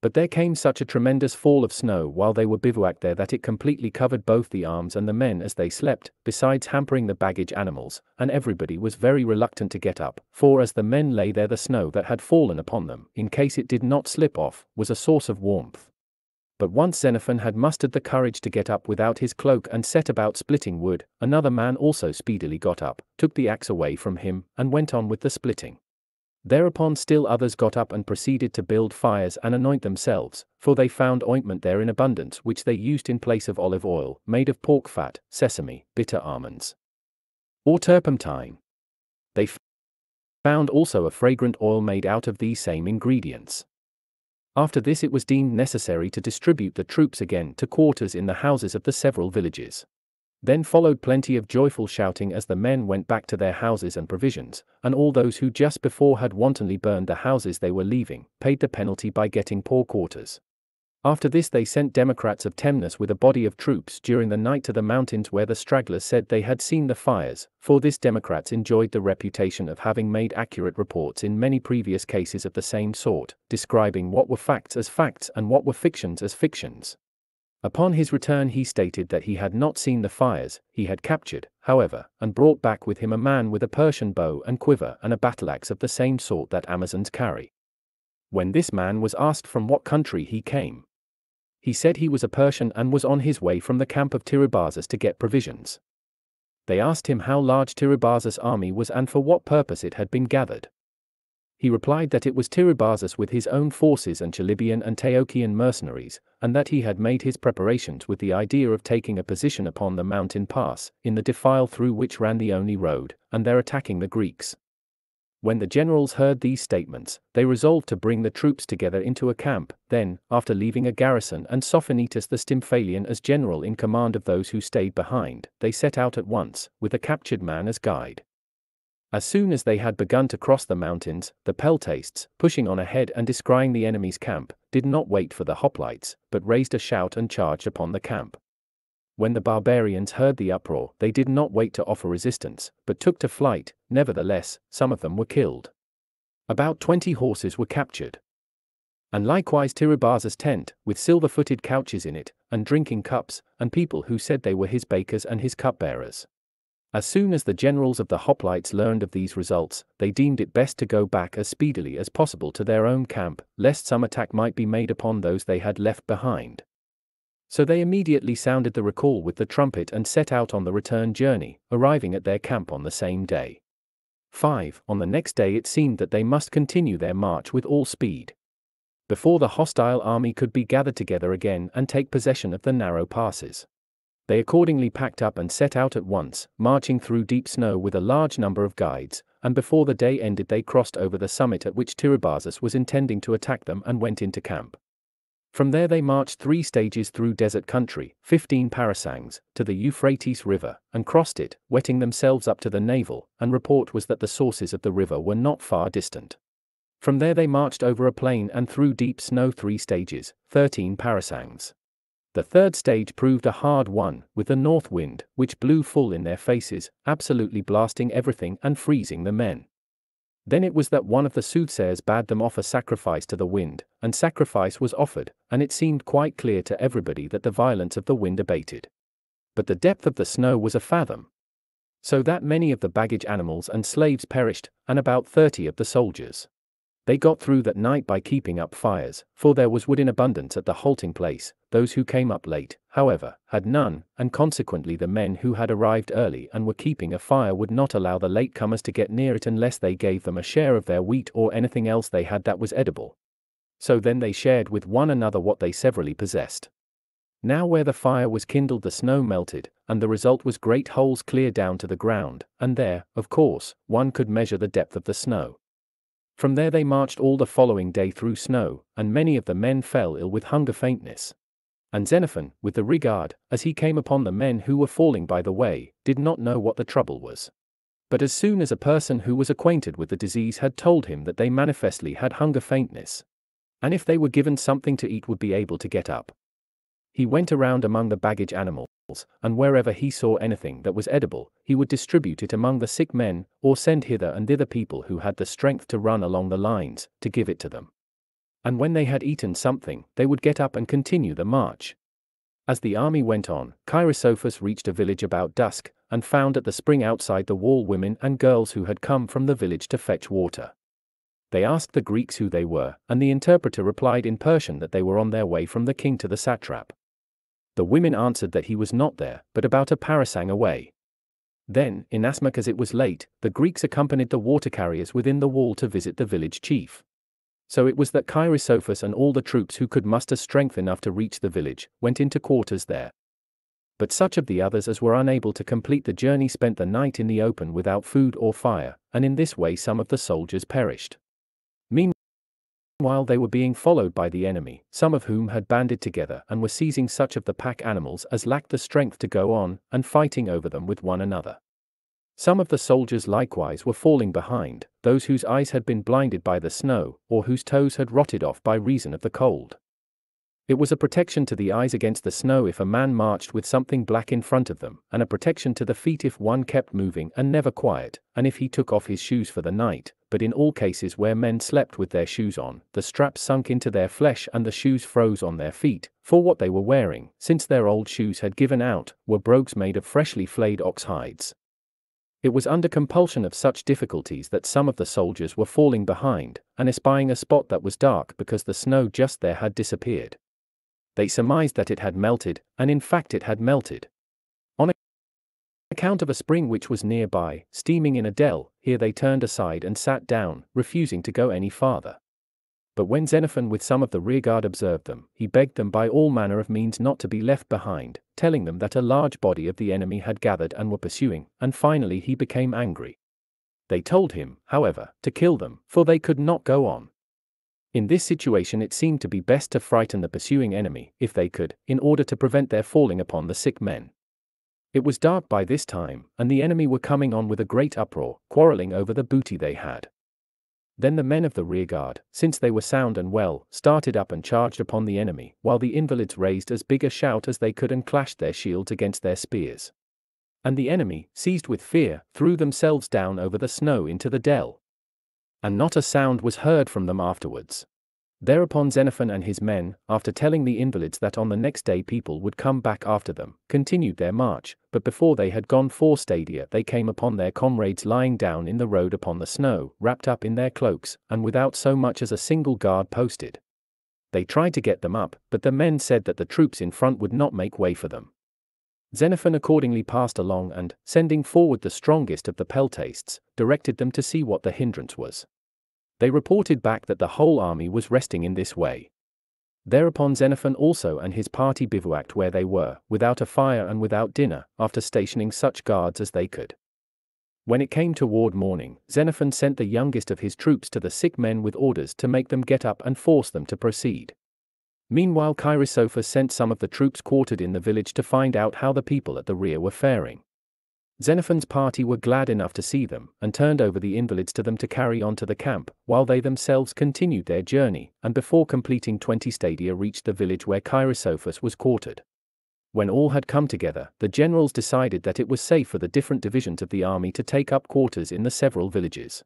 But there came such a tremendous fall of snow while they were bivouacked there that it completely covered both the arms and the men as they slept, besides hampering the baggage animals, and everybody was very reluctant to get up, for as the men lay there the snow that had fallen upon them, in case it did not slip off, was a source of warmth. But once Xenophon had mustered the courage to get up without his cloak and set about splitting wood, another man also speedily got up, took the axe away from him, and went on with the splitting. Thereupon still others got up and proceeded to build fires and anoint themselves, for they found ointment there in abundance which they used in place of olive oil, made of pork fat, sesame, bitter almonds, or turpentine. They found also a fragrant oil made out of these same ingredients. After this it was deemed necessary to distribute the troops again to quarters in the houses of the several villages. Then followed plenty of joyful shouting as the men went back to their houses and provisions, and all those who just before had wantonly burned the houses they were leaving, paid the penalty by getting poor quarters. After this they sent Democrates of Temnus with a body of troops during the night to the mountains where the stragglers said they had seen the fires, for this Democrates enjoyed the reputation of having made accurate reports in many previous cases of the same sort, describing what were facts as facts and what were fictions as fictions. Upon his return he stated that he had not seen the fires, he had captured, however, and brought back with him a man with a Persian bow and quiver and a battle-axe of the same sort that Amazons carry. When this man was asked from what country he came, he said he was a Persian and was on his way from the camp of Tiribazus to get provisions. They asked him how large Tiribazus' army was and for what purpose it had been gathered. He replied that it was Tiribazus with his own forces and Chalybian and Taochian mercenaries, and that he had made his preparations with the idea of taking a position upon the mountain pass, in the defile through which ran the only road, and there attacking the Greeks. When the generals heard these statements, they resolved to bring the troops together into a camp. Then, after leaving a garrison and Sophaenetus the Stymphalian as general in command of those who stayed behind, they set out at once, with a captured man as guide. As soon as they had begun to cross the mountains, the Peltasts, pushing on ahead and descrying the enemy's camp, did not wait for the hoplites, but raised a shout and charged upon the camp. When the barbarians heard the uproar, they did not wait to offer resistance, but took to flight, nevertheless, some of them were killed. About twenty horses were captured. And likewise Tiribazus' tent, with silver footed couches in it, and drinking cups, and people who said they were his bakers and his cupbearers. As soon as the generals of the hoplites learned of these results, they deemed it best to go back as speedily as possible to their own camp, lest some attack might be made upon those they had left behind. So they immediately sounded the recall with the trumpet and set out on the return journey, arriving at their camp on the same day. 5. On the next day it seemed that they must continue their march with all speed. Before the hostile army could be gathered together again and take possession of the narrow passes. They accordingly packed up and set out at once, marching through deep snow with a large number of guides, and before the day ended they crossed over the summit at which Tiribazus was intending to attack them and went into camp. From there they marched three stages through desert country, 15 parasangs, to the Euphrates River, and crossed it, wetting themselves up to the navel, and report was that the sources of the river were not far distant. From there they marched over a plain and through deep snow three stages, 13 parasangs. The third stage proved a hard one, with the north wind, which blew full in their faces, absolutely blasting everything and freezing the men. Then it was that one of the soothsayers bade them offer sacrifice to the wind, and sacrifice was offered, and it seemed quite clear to everybody that the violence of the wind abated. But the depth of the snow was a fathom. So that many of the baggage animals and slaves perished, and about thirty of the soldiers. They got through that night by keeping up fires, for there was wood in abundance at the halting place. Those who came up late, however, had none, and consequently the men who had arrived early and were keeping a fire would not allow the latecomers to get near it unless they gave them a share of their wheat or anything else they had that was edible. So then they shared with one another what they severally possessed. Now where the fire was kindled the snow melted, and the result was great holes clear down to the ground, and there, of course, one could measure the depth of the snow. From there they marched all the following day through snow, and many of the men fell ill with hunger faintness. And Xenophon, with the regard, as he came upon the men who were falling by the way, did not know what the trouble was. But as soon as a person who was acquainted with the disease had told him that they manifestly had hunger faintness, and if they were given something to eat would be able to get up, he went around among the baggage animals, and wherever he saw anything that was edible, he would distribute it among the sick men, or send hither and thither people who had the strength to run along the lines, to give it to them. And when they had eaten something, they would get up and continue the march. As the army went on, Cheirisophus reached a village about dusk, and found at the spring outside the wall women and girls who had come from the village to fetch water. They asked the Greeks who they were, and the interpreter replied in Persian that they were on their way from the king to the satrap. The women answered that he was not there, but about a parasang away. Then, inasmuch as it was late, the Greeks accompanied the water carriers within the wall to visit the village chief. So it was that Cheirisophus and all the troops who could muster strength enough to reach the village went into quarters there. But such of the others as were unable to complete the journey spent the night in the open without food or fire, and in this way some of the soldiers perished. Meanwhile they were being followed by the enemy, some of whom had banded together and were seizing such of the pack animals as lacked the strength to go on, and fighting over them with one another. Some of the soldiers likewise were falling behind, those whose eyes had been blinded by the snow, or whose toes had rotted off by reason of the cold. It was a protection to the eyes against the snow if a man marched with something black in front of them, and a protection to the feet if one kept moving and never quiet, and if he took off his shoes for the night. But in all cases where men slept with their shoes on, the straps sunk into their flesh and the shoes froze on their feet, for what they were wearing, since their old shoes had given out, were brogues made of freshly flayed ox hides. It was under compulsion of such difficulties that some of the soldiers were falling behind, and espying a spot that was dark because the snow just there had disappeared, they surmised that it had melted, and in fact it had melted. Account of a spring which was nearby, steaming in a dell, here they turned aside and sat down, refusing to go any farther. But when Xenophon with some of the rearguard observed them, he begged them by all manner of means not to be left behind, telling them that a large body of the enemy had gathered and were pursuing, and finally he became angry. They told him, however, to kill them, for they could not go on. In this situation, it seemed to be best to frighten the pursuing enemy, if they could, in order to prevent their falling upon the sick men. It was dark by this time, and the enemy were coming on with a great uproar, quarreling over the booty they had. Then the men of the rearguard, since they were sound and well, started up and charged upon the enemy, while the invalids raised as big a shout as they could and clashed their shields against their spears. And the enemy, seized with fear, threw themselves down over the snow into the dell. And not a sound was heard from them afterwards. Thereupon Xenophon and his men, after telling the invalids that on the next day people would come back after them, continued their march, but before they had gone four stadia they came upon their comrades lying down in the road upon the snow, wrapped up in their cloaks, and without so much as a single guard posted. They tried to get them up, but the men said that the troops in front would not make way for them. Xenophon accordingly passed along and, sending forward the strongest of the peltasts, directed them to see what the hindrance was. They reported back that the whole army was resting in this way. Thereupon Xenophon also and his party bivouacked where they were, without a fire and without dinner, after stationing such guards as they could. When it came toward morning, Xenophon sent the youngest of his troops to the sick men with orders to make them get up and force them to proceed. Meanwhile Cheirisophus sent some of the troops quartered in the village to find out how the people at the rear were faring. Xenophon's party were glad enough to see them, and turned over the invalids to them to carry on to the camp, while they themselves continued their journey, and before completing twenty stadia reached the village where Cheirisophus was quartered. When all had come together, the generals decided that it was safe for the different divisions of the army to take up quarters in the several villages.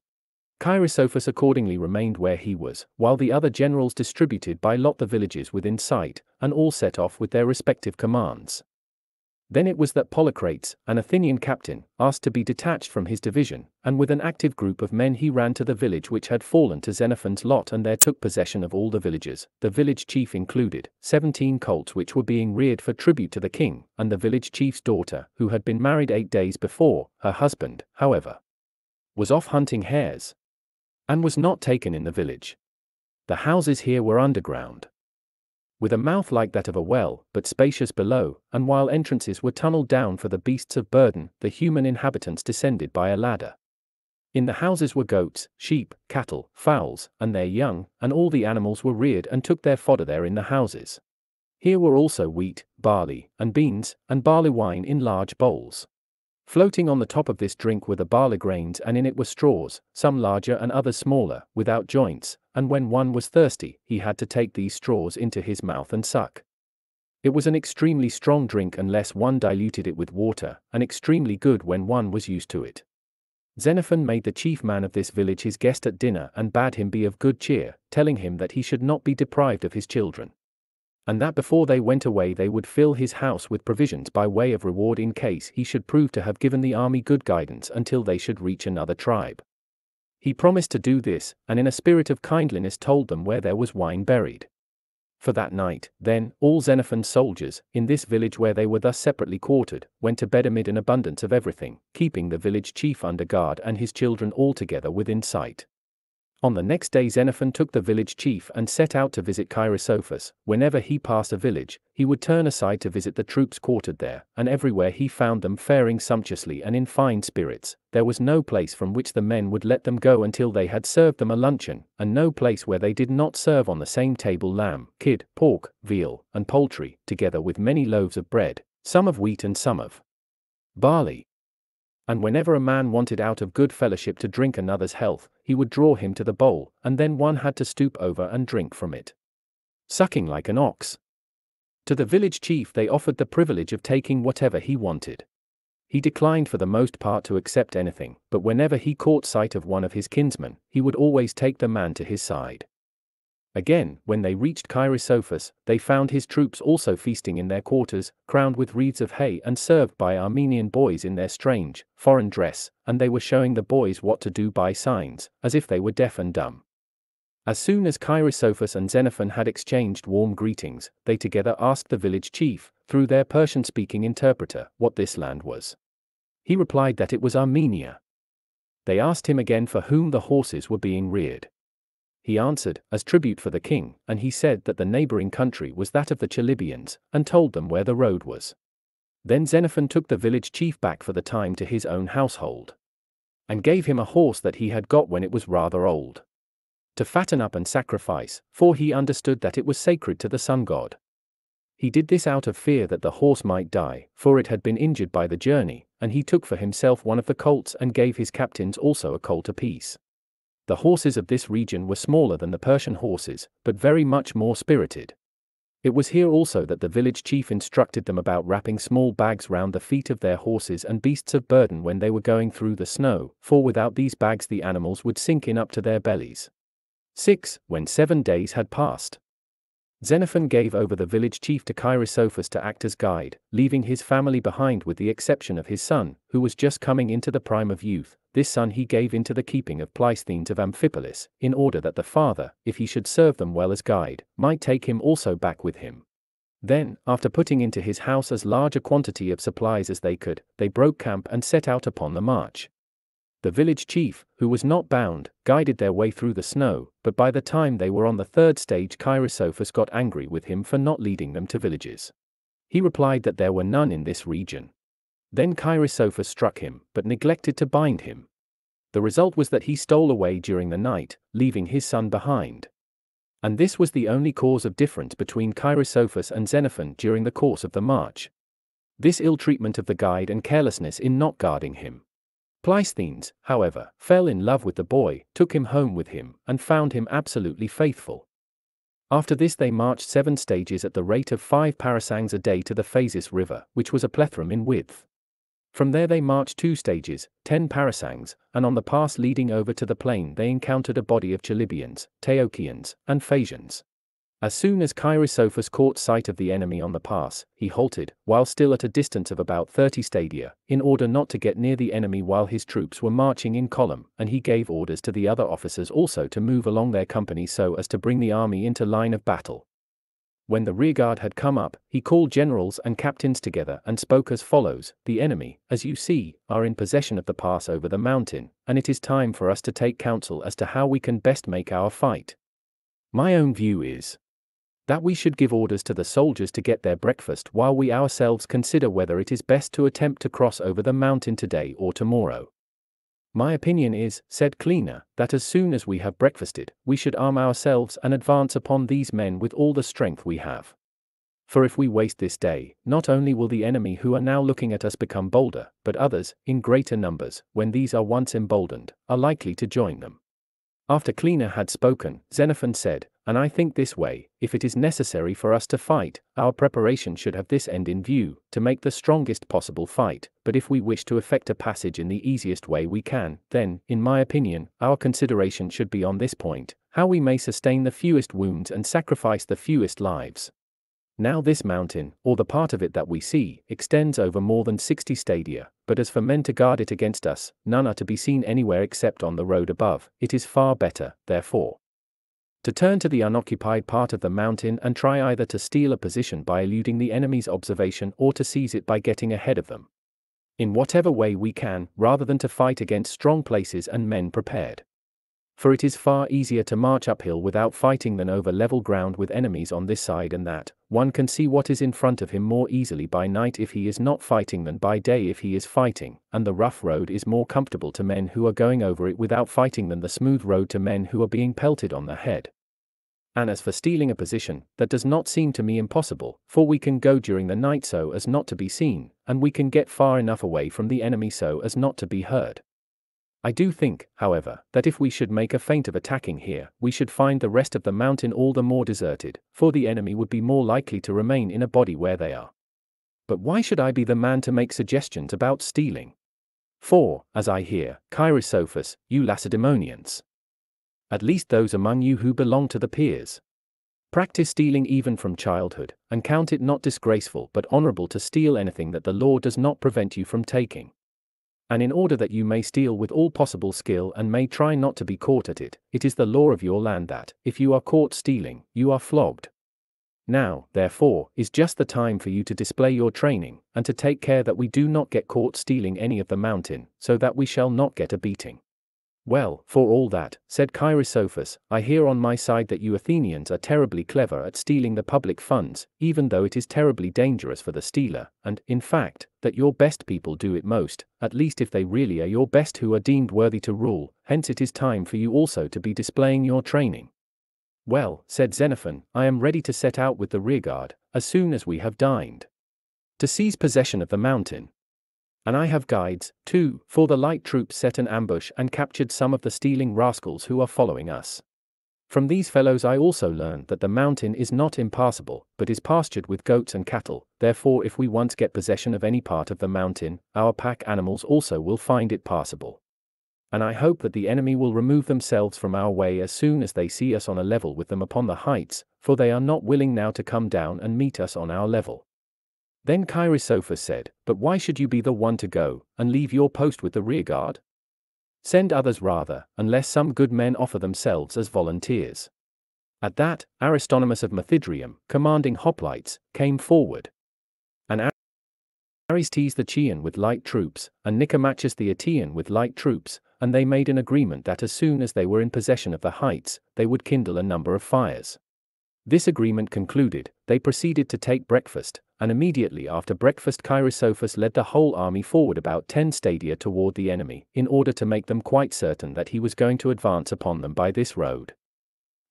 Cheirisophus accordingly remained where he was, while the other generals distributed by lot the villages within sight, and all set off with their respective commands. Then it was that Polycrates, an Athenian captain, asked to be detached from his division, and with an active group of men he ran to the village which had fallen to Xenophon's lot and there took possession of all the villages, the village chief included, seventeen colts which were being reared for tribute to the king, and the village chief's daughter, who had been married eight days before, her husband, however, was off hunting hares, and was not taken in the village. The houses here were underground with a mouth like that of a well, but spacious below, and while entrances were tunneled down for the beasts of burden, the human inhabitants descended by a ladder. In the houses were goats, sheep, cattle, fowls, and their young, and all the animals were reared and took their fodder there in the houses. Here were also wheat, barley, and beans, and barley wine in large bowls. Floating on the top of this drink were the barley grains, and in it were straws, some larger and others smaller, without joints, and when one was thirsty, he had to take these straws into his mouth and suck. It was an extremely strong drink unless one diluted it with water, and extremely good when one was used to it. Xenophon made the chief man of this village his guest at dinner and bade him be of good cheer, telling him that he should not be deprived of his children. And that before they went away they would fill his house with provisions by way of reward in case he should prove to have given the army good guidance until they should reach another tribe. He promised to do this, and in a spirit of kindliness told them where there was wine buried. For that night, then, all Xenophon's soldiers, in this village where they were thus separately quartered, went to bed amid an abundance of everything, keeping the village chief under guard and his children altogether within sight. On the next day Xenophon took the village chief and set out to visit Cheirisophus. Whenever he passed a village, he would turn aside to visit the troops quartered there, and everywhere he found them faring sumptuously and in fine spirits. There was no place from which the men would let them go until they had served them a luncheon, and no place where they did not serve on the same table lamb, kid, pork, veal, and poultry, together with many loaves of bread, some of wheat and some of barley. And whenever a man wanted out of good fellowship to drink another's health, he would draw him to the bowl, and then one had to stoop over and drink from it. Sucking like an ox. To the village chief they offered the privilege of taking whatever he wanted. He declined for the most part to accept anything, but whenever he caught sight of one of his kinsmen, he would always take the man to his side. Again, when they reached Cheirisophus, they found his troops also feasting in their quarters, crowned with wreaths of hay and served by Armenian boys in their strange, foreign dress, and they were showing the boys what to do by signs, as if they were deaf and dumb. As soon as Cheirisophus and Xenophon had exchanged warm greetings, they together asked the village chief, through their Persian speaking interpreter, what this land was. He replied that it was Armenia. They asked him again for whom the horses were being reared. He answered, as tribute for the king, and he said that the neighboring country was that of the Chalybians, and told them where the road was. Then Xenophon took the village chief back for the time to his own household. and gave him a horse that he had got when it was rather old. To fatten up and sacrifice, for he understood that it was sacred to the sun god. He did this out of fear that the horse might die, for it had been injured by the journey, and he took for himself one of the colts and gave his captains also a colt apiece. The horses of this region were smaller than the Persian horses, but very much more spirited. It was here also that the village chief instructed them about wrapping small bags round the feet of their horses and beasts of burden when they were going through the snow, for without these bags the animals would sink in up to their bellies. 6. When seven days had passed, Xenophon gave over the village chief to Cheirisophus to act as guide, leaving his family behind with the exception of his son, who was just coming into the prime of youth. This son he gave into the keeping of Pleisthenes of Amphipolis, in order that the father, if he should serve them well as guide, might take him also back with him. Then, after putting into his house as large a quantity of supplies as they could, they broke camp and set out upon the march. The village chief, who was not bound, guided their way through the snow, but by the time they were on the third stage Cheirisophus got angry with him for not leading them to villages. He replied that there were none in this region. Then Cheirisophus struck him, but neglected to bind him. The result was that he stole away during the night, leaving his son behind. And this was the only cause of difference between Cheirisophus and Xenophon during the course of the march. This ill treatment of the guide and carelessness in not guarding him. Pleisthenes, however, fell in love with the boy, took him home with him, and found him absolutely faithful. After this they marched seven stages at the rate of five parasangs a day to the Phasis river, which was a plethrum in width. From there they marched two stages, ten parasangs, and on the pass leading over to the plain they encountered a body of Chalybians, Taochians, and Phasians. As soon as Cheirisophus caught sight of the enemy on the pass, he halted, while still at a distance of about 30 stadia, in order not to get near the enemy while his troops were marching in column, and he gave orders to the other officers also to move along their company so as to bring the army into line of battle. When the rearguard had come up, he called generals and captains together and spoke as follows The enemy, as you see, are in possession of the pass over the mountain, and it is time for us to take counsel as to how we can best make our fight. My own view is that we should give orders to the soldiers to get their breakfast while we ourselves consider whether it is best to attempt to cross over the mountain today or tomorrow. My opinion is, said Cleanor, that as soon as we have breakfasted, we should arm ourselves and advance upon these men with all the strength we have. For if we waste this day, not only will the enemy who are now looking at us become bolder, but others, in greater numbers, when these are once emboldened, are likely to join them. After Cleanor had spoken, Xenophon said, and I think this way, if it is necessary for us to fight, our preparation should have this end in view, to make the strongest possible fight, but if we wish to effect a passage in the easiest way we can, then, in my opinion, our consideration should be on this point, how we may sustain the fewest wounds and sacrifice the fewest lives. Now this mountain, or the part of it that we see, extends over more than 60 stadia, but as for men to guard it against us, none are to be seen anywhere except on the road above, it is far better, therefore, to turn to the unoccupied part of the mountain and try either to steal a position by eluding the enemy's observation or to seize it by getting ahead of them. In whatever way we can, rather than to fight against strong places and men prepared. For it is far easier to march uphill without fighting than over level ground with enemies on this side and that, one can see what is in front of him more easily by night if he is not fighting than by day if he is fighting, and the rough road is more comfortable to men who are going over it without fighting than the smooth road to men who are being pelted on the head. And as for stealing a position, that does not seem to me impossible, for we can go during the night so as not to be seen, and we can get far enough away from the enemy so as not to be heard. I do think, however, that if we should make a feint of attacking here, we should find the rest of the mountain all the more deserted, for the enemy would be more likely to remain in a body where they are. But why should I be the man to make suggestions about stealing? For, as I hear, Cheirisophus, you Lacedaemonians. At least those among you who belong to the peers. Practice stealing even from childhood, and count it not disgraceful but honorable to steal anything that the law does not prevent you from taking and in order that you may steal with all possible skill and may try not to be caught at it, it is the law of your land that, if you are caught stealing, you are flogged. Now, therefore, is just the time for you to display your training, and to take care that we do not get caught stealing any of the mountain, so that we shall not get a beating. Well, for all that, said Cheirisophus, I hear on my side that you Athenians are terribly clever at stealing the public funds, even though it is terribly dangerous for the stealer, and, in fact, that your best people do it most, at least if they really are your best who are deemed worthy to rule, hence it is time for you also to be displaying your training. Well, said Xenophon, I am ready to set out with the rearguard, as soon as we have dined. To seize possession of the mountain, and I have guides, too, for the light troops set an ambush and captured some of the stealing rascals who are following us. From these fellows I also learned that the mountain is not impassable, but is pastured with goats and cattle, therefore if we once get possession of any part of the mountain, our pack animals also will find it passable. And I hope that the enemy will remove themselves from our way as soon as they see us on a level with them upon the heights, for they are not willing now to come down and meet us on our level. Then Cheirisophus said, But why should you be the one to go, and leave your post with the rearguard? Send others rather, unless some good men offer themselves as volunteers. At that, Aristonomus of Methydrium, commanding hoplites, came forward. And Aristeas the Chian with light troops, and Nicomachus the Oetaean with light troops, and they made an agreement that as soon as they were in possession of the heights, they would kindle a number of fires. This agreement concluded, they proceeded to take breakfast, and immediately after breakfast Cheirisophus led the whole army forward about ten stadia toward the enemy, in order to make them quite certain that he was going to advance upon them by this road.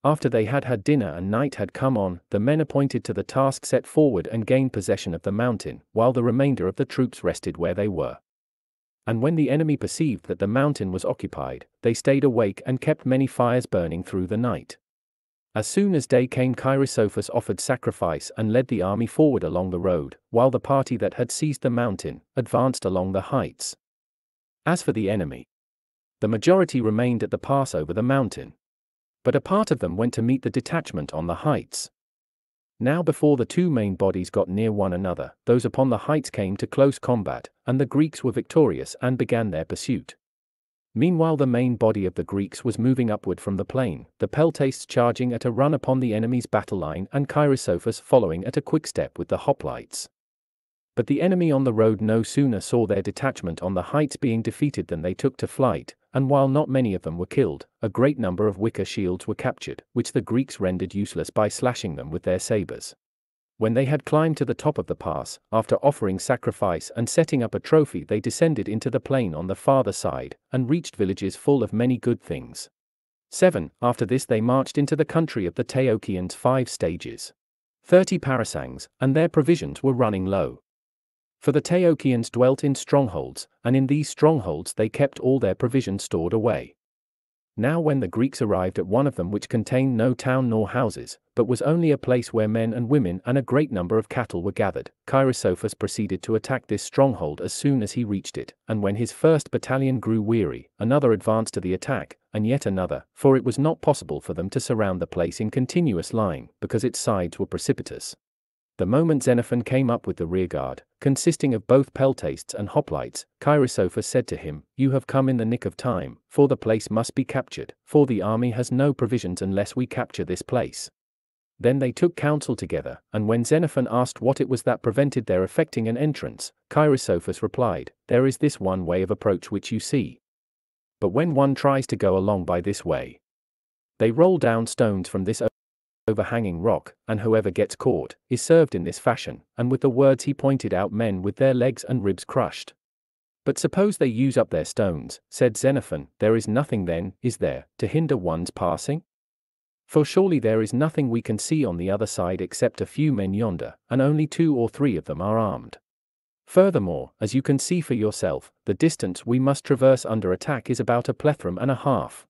After they had had dinner and night had come on, the men appointed to the task set forward and gained possession of the mountain, while the remainder of the troops rested where they were. And when the enemy perceived that the mountain was occupied, they stayed awake and kept many fires burning through the night. As soon as day came Cheirisophus offered sacrifice and led the army forward along the road, while the party that had seized the mountain advanced along the heights. As for the enemy, the majority remained at the pass over the mountain. But a part of them went to meet the detachment on the heights. Now before the two main bodies got near one another, those upon the heights came to close combat, and the Greeks were victorious and began their pursuit. Meanwhile the main body of the Greeks was moving upward from the plain, the Peltasts charging at a run upon the enemy's battle line and Cheirisophus following at a quick step with the hoplites. But the enemy on the road no sooner saw their detachment on the heights being defeated than they took to flight, and while not many of them were killed, a great number of wicker shields were captured, which the Greeks rendered useless by slashing them with their sabres. When they had climbed to the top of the pass, after offering sacrifice and setting up a trophy, they descended into the plain on the farther side, and reached villages full of many good things. 7. After this, they marched into the country of the Taochians five stages. 30 parasangs, and their provisions were running low. For the Taochians dwelt in strongholds, and in these strongholds they kept all their provisions stored away. Now when the Greeks arrived at one of them which contained no town nor houses, but was only a place where men and women and a great number of cattle were gathered, Cheirisophus proceeded to attack this stronghold as soon as he reached it, and when his first battalion grew weary, another advanced to the attack, and yet another, for it was not possible for them to surround the place in continuous line, because its sides were precipitous. The moment Xenophon came up with the rearguard, consisting of both peltasts and hoplites, Cheirisophus said to him, You have come in the nick of time, for the place must be captured, for the army has no provisions unless we capture this place. Then they took counsel together, and when Xenophon asked what it was that prevented their effecting an entrance, Cheirisophus replied, There is this one way of approach which you see. But when one tries to go along by this way, they roll down stones from this overhanging rock, and whoever gets caught, is served in this fashion, and with the words he pointed out men with their legs and ribs crushed. But suppose they use up their stones, said Xenophon, there is nothing then, is there, to hinder one's passing? For surely there is nothing we can see on the other side except a few men yonder, and only two or three of them are armed. Furthermore, as you can see for yourself, the distance we must traverse under attack is about a plethrum and a half.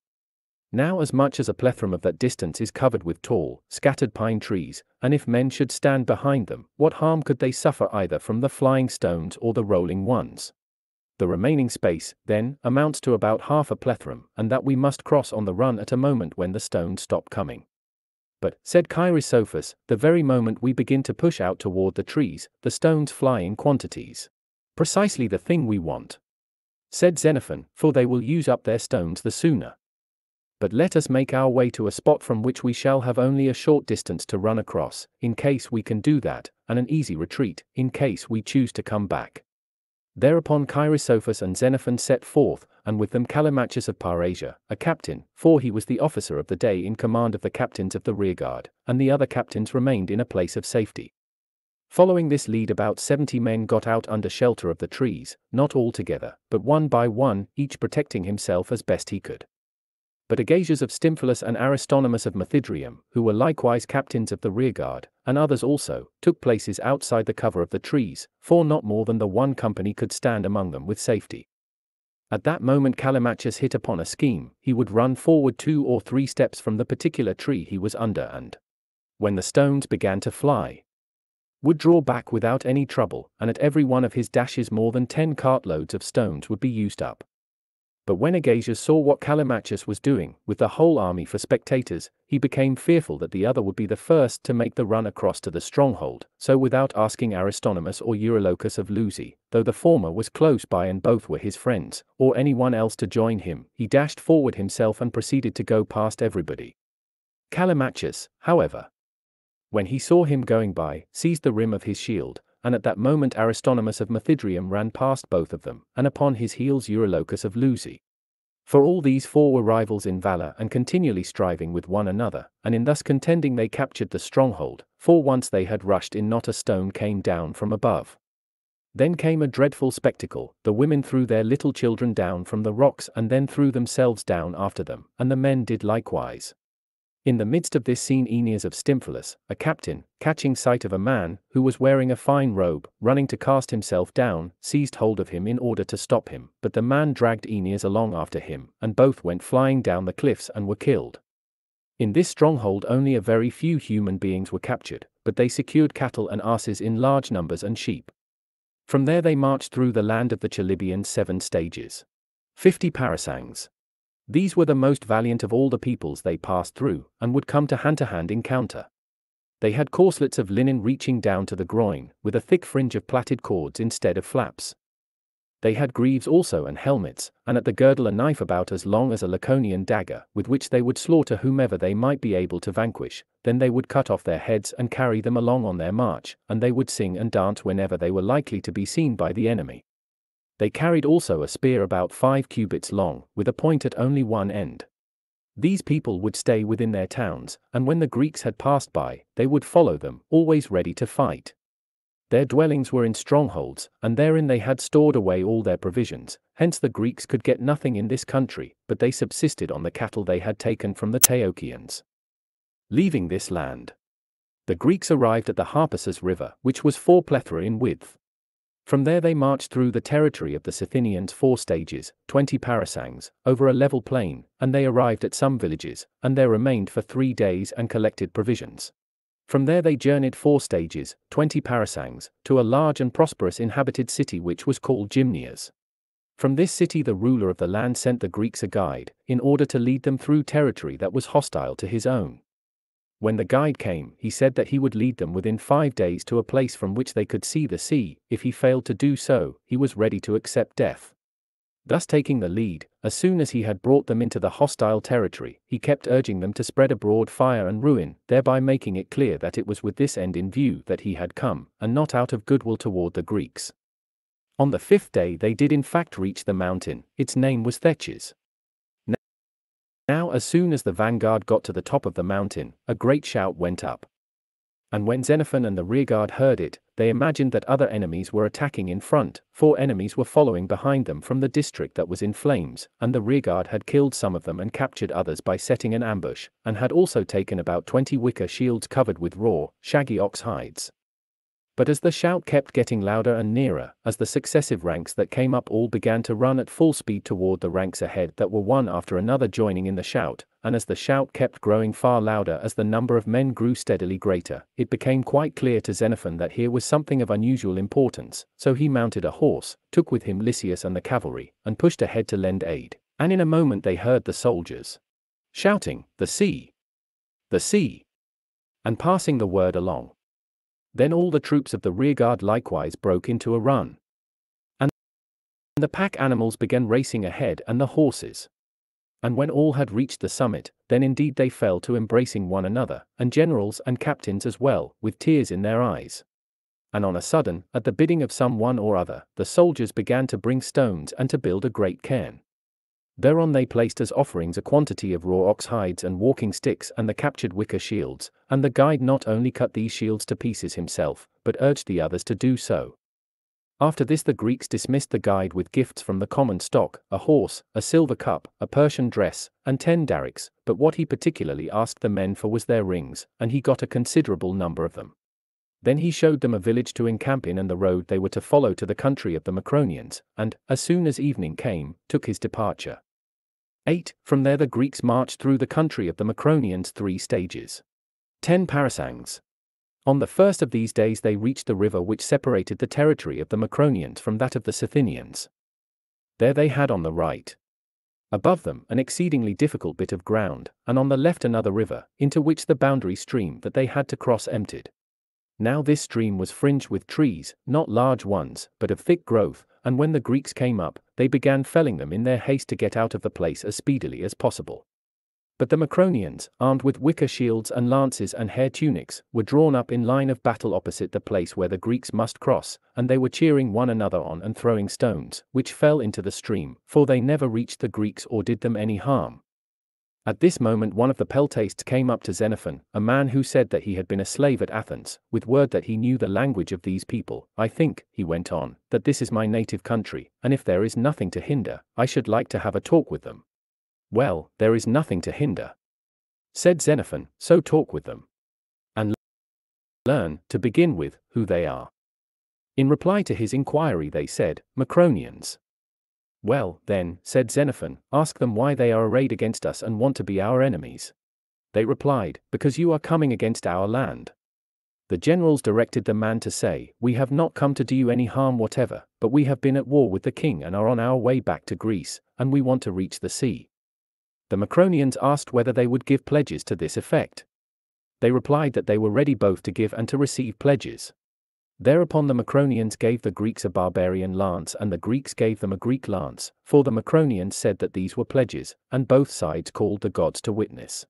Now as much as a plethrum of that distance is covered with tall, scattered pine trees, and if men should stand behind them, what harm could they suffer either from the flying stones or the rolling ones? The remaining space, then, amounts to about half a plethrum, and that we must cross on the run at a moment when the stones stop coming. But, said Cheirisophus, the very moment we begin to push out toward the trees, the stones fly in quantities. Precisely the thing we want. Said Xenophon, for they will use up their stones the sooner but let us make our way to a spot from which we shall have only a short distance to run across, in case we can do that, and an easy retreat, in case we choose to come back. Thereupon Cheirisophus and Xenophon set forth, and with them Callimachus of Parrhasia, a captain, for he was the officer of the day in command of the captains of the rearguard, and the other captains remained in a place of safety. Following this lead about seventy men got out under shelter of the trees, not all together, but one by one, each protecting himself as best he could. But Agasias of Stymphalus and Aristonomus of Methydrium, who were likewise captains of the rearguard, and others also, took places outside the cover of the trees, for not more than the one company could stand among them with safety. At that moment Callimachus hit upon a scheme, he would run forward two or three steps from the particular tree he was under and, when the stones began to fly, would draw back without any trouble, and at every one of his dashes more than ten cartloads of stones would be used up. But when Agasias saw what Callimachus was doing, with the whole army for spectators, he became fearful that the other would be the first to make the run across to the stronghold, so without asking Aristonomus or Eurylochus of Lusi, though the former was close by and both were his friends, or anyone else to join him, he dashed forward himself and proceeded to go past everybody. Callimachus, however, when he saw him going by, seized the rim of his shield, and at that moment Aristonomus of Methydrium ran past both of them, and upon his heels Eurylochus of Lusi. For all these four were rivals in valor and continually striving with one another, and in thus contending they captured the stronghold, for once they had rushed in not a stone came down from above. Then came a dreadful spectacle, the women threw their little children down from the rocks and then threw themselves down after them, and the men did likewise. In the midst of this scene Aeneas of Stymphalus, a captain, catching sight of a man, who was wearing a fine robe, running to cast himself down, seized hold of him in order to stop him, but the man dragged Aeneas along after him, and both went flying down the cliffs and were killed. In this stronghold only a very few human beings were captured, but they secured cattle and asses in large numbers and sheep. From there they marched through the land of the Chalybians seven stages. Fifty parasangs. These were the most valiant of all the peoples they passed through, and would come to hand-to-hand encounter. They had corselets of linen reaching down to the groin, with a thick fringe of plaited cords instead of flaps. They had greaves also and helmets, and at the girdle a knife about as long as a Laconian dagger, with which they would slaughter whomever they might be able to vanquish, then they would cut off their heads and carry them along on their march, and they would sing and dance whenever they were likely to be seen by the enemy. They carried also a spear about five cubits long, with a point at only one end. These people would stay within their towns, and when the Greeks had passed by, they would follow them, always ready to fight. Their dwellings were in strongholds, and therein they had stored away all their provisions, hence the Greeks could get nothing in this country, but they subsisted on the cattle they had taken from the Taochians. Leaving this land, the Greeks arrived at the Harpasus River, which was four plethra in width. From there they marched through the territory of the Scytinians four stages, twenty parasangs, over a level plain, and they arrived at some villages, and there remained for three days and collected provisions. From there they journeyed four stages, twenty parasangs, to a large and prosperous inhabited city which was called Gymnias. From this city the ruler of the land sent the Greeks a guide, in order to lead them through territory that was hostile to his own. When the guide came, he said that he would lead them within five days to a place from which they could see the sea, if he failed to do so, he was ready to accept death. Thus taking the lead, as soon as he had brought them into the hostile territory, he kept urging them to spread abroad fire and ruin, thereby making it clear that it was with this end in view that he had come, and not out of goodwill toward the Greeks. On the fifth day they did in fact reach the mountain, its name was Theches. Now as soon as the vanguard got to the top of the mountain, a great shout went up. And when Xenophon and the rearguard heard it, they imagined that other enemies were attacking in front, four enemies were following behind them from the district that was in flames, and the rearguard had killed some of them and captured others by setting an ambush, and had also taken about twenty wicker shields covered with raw, shaggy ox hides. But as the shout kept getting louder and nearer, as the successive ranks that came up all began to run at full speed toward the ranks ahead that were one after another joining in the shout, and as the shout kept growing far louder as the number of men grew steadily greater, it became quite clear to Xenophon that here was something of unusual importance, so he mounted a horse, took with him Lycius and the cavalry, and pushed ahead to lend aid, and in a moment they heard the soldiers shouting, The sea! The sea! and passing the word along. Then all the troops of the rearguard likewise broke into a run. And the pack animals began racing ahead and the horses. And when all had reached the summit, then indeed they fell to embracing one another, and generals and captains as well, with tears in their eyes. And on a sudden, at the bidding of some one or other, the soldiers began to bring stones and to build a great cairn. Thereon they placed as offerings a quantity of raw ox hides and walking sticks and the captured wicker shields, and the guide not only cut these shields to pieces himself, but urged the others to do so. After this the Greeks dismissed the guide with gifts from the common stock, a horse, a silver cup, a Persian dress, and ten darics, but what he particularly asked the men for was their rings, and he got a considerable number of them. Then he showed them a village to encamp in and the road they were to follow to the country of the Macronians, and, as soon as evening came, took his departure. 8. From there the Greeks marched through the country of the Macronians three stages. 10 parasangs. On the first of these days they reached the river which separated the territory of the Macronians from that of the Scytinians. There they had on the right. Above them, an exceedingly difficult bit of ground, and on the left another river, into which the boundary stream that they had to cross emptied. Now this stream was fringed with trees, not large ones, but of thick growth, and when the Greeks came up, they began felling them in their haste to get out of the place as speedily as possible. But the Macronians, armed with wicker shields and lances and hair tunics, were drawn up in line of battle opposite the place where the Greeks must cross, and they were cheering one another on and throwing stones, which fell into the stream, for they never reached the Greeks or did them any harm. At this moment one of the peltasts came up to Xenophon, a man who said that he had been a slave at Athens, with word that he knew the language of these people. I think, he went on, that this is my native country, and if there is nothing to hinder, I should like to have a talk with them. Well, there is nothing to hinder. Said Xenophon, so talk with them. And learn, to begin with, who they are. In reply to his inquiry they said, Macronians. Well, then, said Xenophon, ask them why they are arrayed against us and want to be our enemies. They replied, Because you are coming against our land. The generals directed the man to say, We have not come to do you any harm whatever, but we have been at war with the king and are on our way back to Greece, and we want to reach the sea. The Macronians asked whether they would give pledges to this effect. They replied that they were ready both to give and to receive pledges. Thereupon the Macronians gave the Greeks a barbarian lance and the Greeks gave them a Greek lance, for the Macronians said that these were pledges, and both sides called the gods to witness.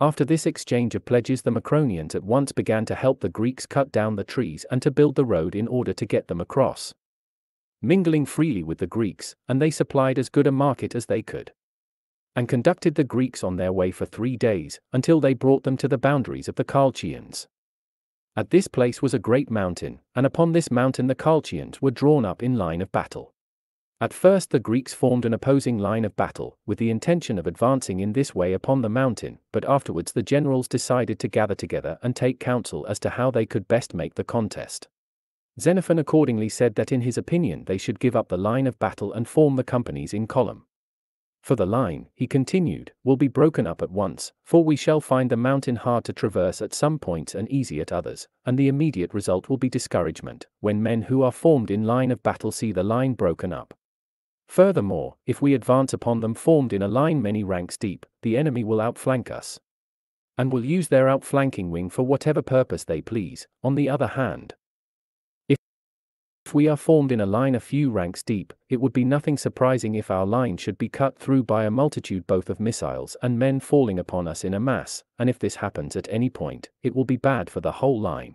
After this exchange of pledges the Macronians at once began to help the Greeks cut down the trees and to build the road in order to get them across. Mingling freely with the Greeks, and they supplied as good a market as they could. And conducted the Greeks on their way for three days, until they brought them to the boundaries of the Colchians. At this place was a great mountain, and upon this mountain the Colchians were drawn up in line of battle. At first the Greeks formed an opposing line of battle, with the intention of advancing in this way upon the mountain, but afterwards the generals decided to gather together and take counsel as to how they could best make the contest. Xenophon accordingly said that in his opinion they should give up the line of battle and form the companies in column. For the line, he continued, will be broken up at once, for we shall find the mountain hard to traverse at some points and easy at others, and the immediate result will be discouragement, when men who are formed in line of battle see the line broken up. Furthermore, if we advance upon them formed in a line many ranks deep, the enemy will outflank us. And will use their outflanking wing for whatever purpose they please, on the other hand, if we are formed in a line a few ranks deep, it would be nothing surprising if our line should be cut through by a multitude both of missiles and men falling upon us in a mass, and if this happens at any point, it will be bad for the whole line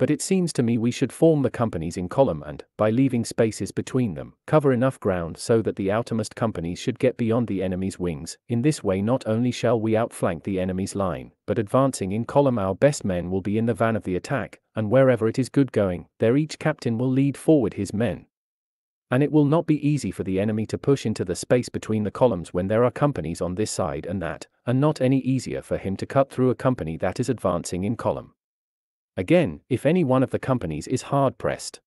but it seems to me we should form the companies in column and, by leaving spaces between them, cover enough ground so that the outermost companies should get beyond the enemy's wings. In this way, not only shall we outflank the enemy's line, but advancing in column, our best men will be in the van of the attack, and wherever it is good going, there each captain will lead forward his men. And it will not be easy for the enemy to push into the space between the columns when there are companies on this side and that, and not any easier for him to cut through a company that is advancing in column. Again, if any one of the companies is hard pressed,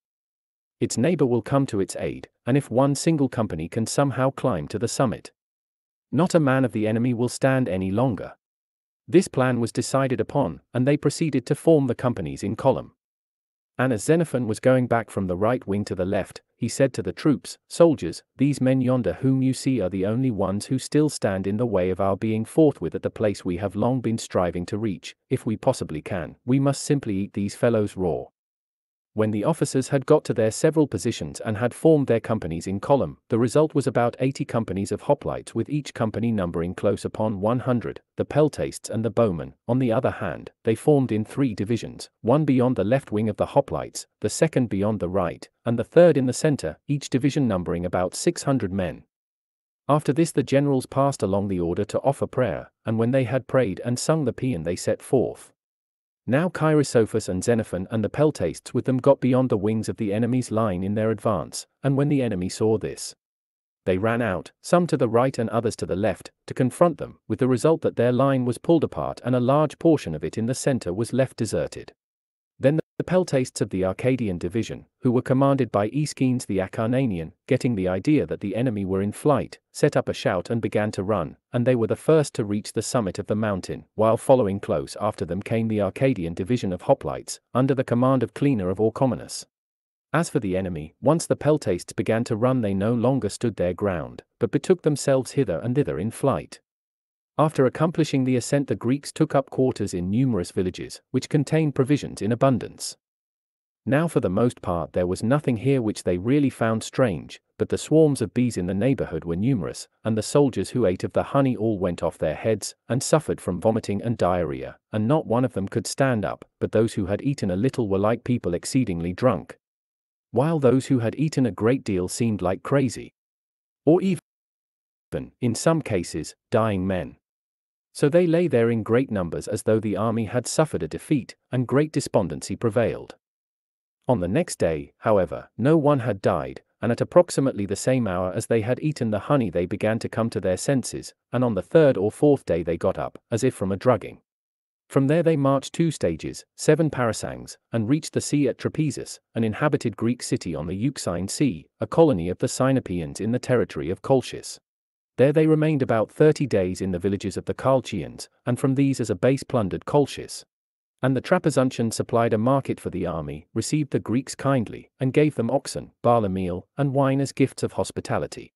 its neighbor will come to its aid, and if one single company can somehow climb to the summit, not a man of the enemy will stand any longer. This plan was decided upon, and they proceeded to form the companies in column. And as Xenophon was going back from the right wing to the left, he said to the troops, Soldiers, these men yonder whom you see are the only ones who still stand in the way of our being forthwith at the place we have long been striving to reach, if we possibly can, we must simply eat these fellows raw. When the officers had got to their several positions and had formed their companies in column, the result was about 80 companies of hoplites with each company numbering close upon 100. The peltasts and the bowmen, on the other hand, they formed in three divisions, one beyond the left wing of the hoplites, the second beyond the right, and the third in the center, each division numbering about 600 men. After this the generals passed along the order to offer prayer, and when they had prayed and sung the paean they set forth. Now Cheirisophus and Xenophon and the peltasts with them got beyond the wings of the enemy's line in their advance, and when the enemy saw this, they ran out, some to the right and others to the left, to confront them, with the result that their line was pulled apart and a large portion of it in the center was left deserted. The peltasts of the Arcadian division, who were commanded by Aeschines the Acarnanian, getting the idea that the enemy were in flight, set up a shout and began to run, and they were the first to reach the summit of the mountain, while following close after them came the Arcadian division of hoplites, under the command of Cleanor of Orchomenus. As for the enemy, once the peltasts began to run they no longer stood their ground, but betook themselves hither and thither in flight. After accomplishing the ascent the Greeks took up quarters in numerous villages, which contained provisions in abundance. Now for the most part there was nothing here which they really found strange, but the swarms of bees in the neighborhood were numerous, and the soldiers who ate of the honey all went off their heads, and suffered from vomiting and diarrhea, and not one of them could stand up, but those who had eaten a little were like people exceedingly drunk. While those who had eaten a great deal seemed like crazy. Or even, in some cases, dying men. So they lay there in great numbers as though the army had suffered a defeat, and great despondency prevailed. On the next day, however, no one had died, and at approximately the same hour as they had eaten the honey they began to come to their senses, and on the third or fourth day they got up, as if from a drugging. From there they marched two stages, seven parasangs, and reached the sea at Trapezus, an inhabited Greek city on the Euxine Sea, a colony of the Sinopeans in the territory of Colchis. There they remained about thirty days in the villages of the Colchians, and from these as a base plundered Colchis. And the Trapezuntians supplied a market for the army, received the Greeks kindly, and gave them oxen, barley meal, and wine as gifts of hospitality.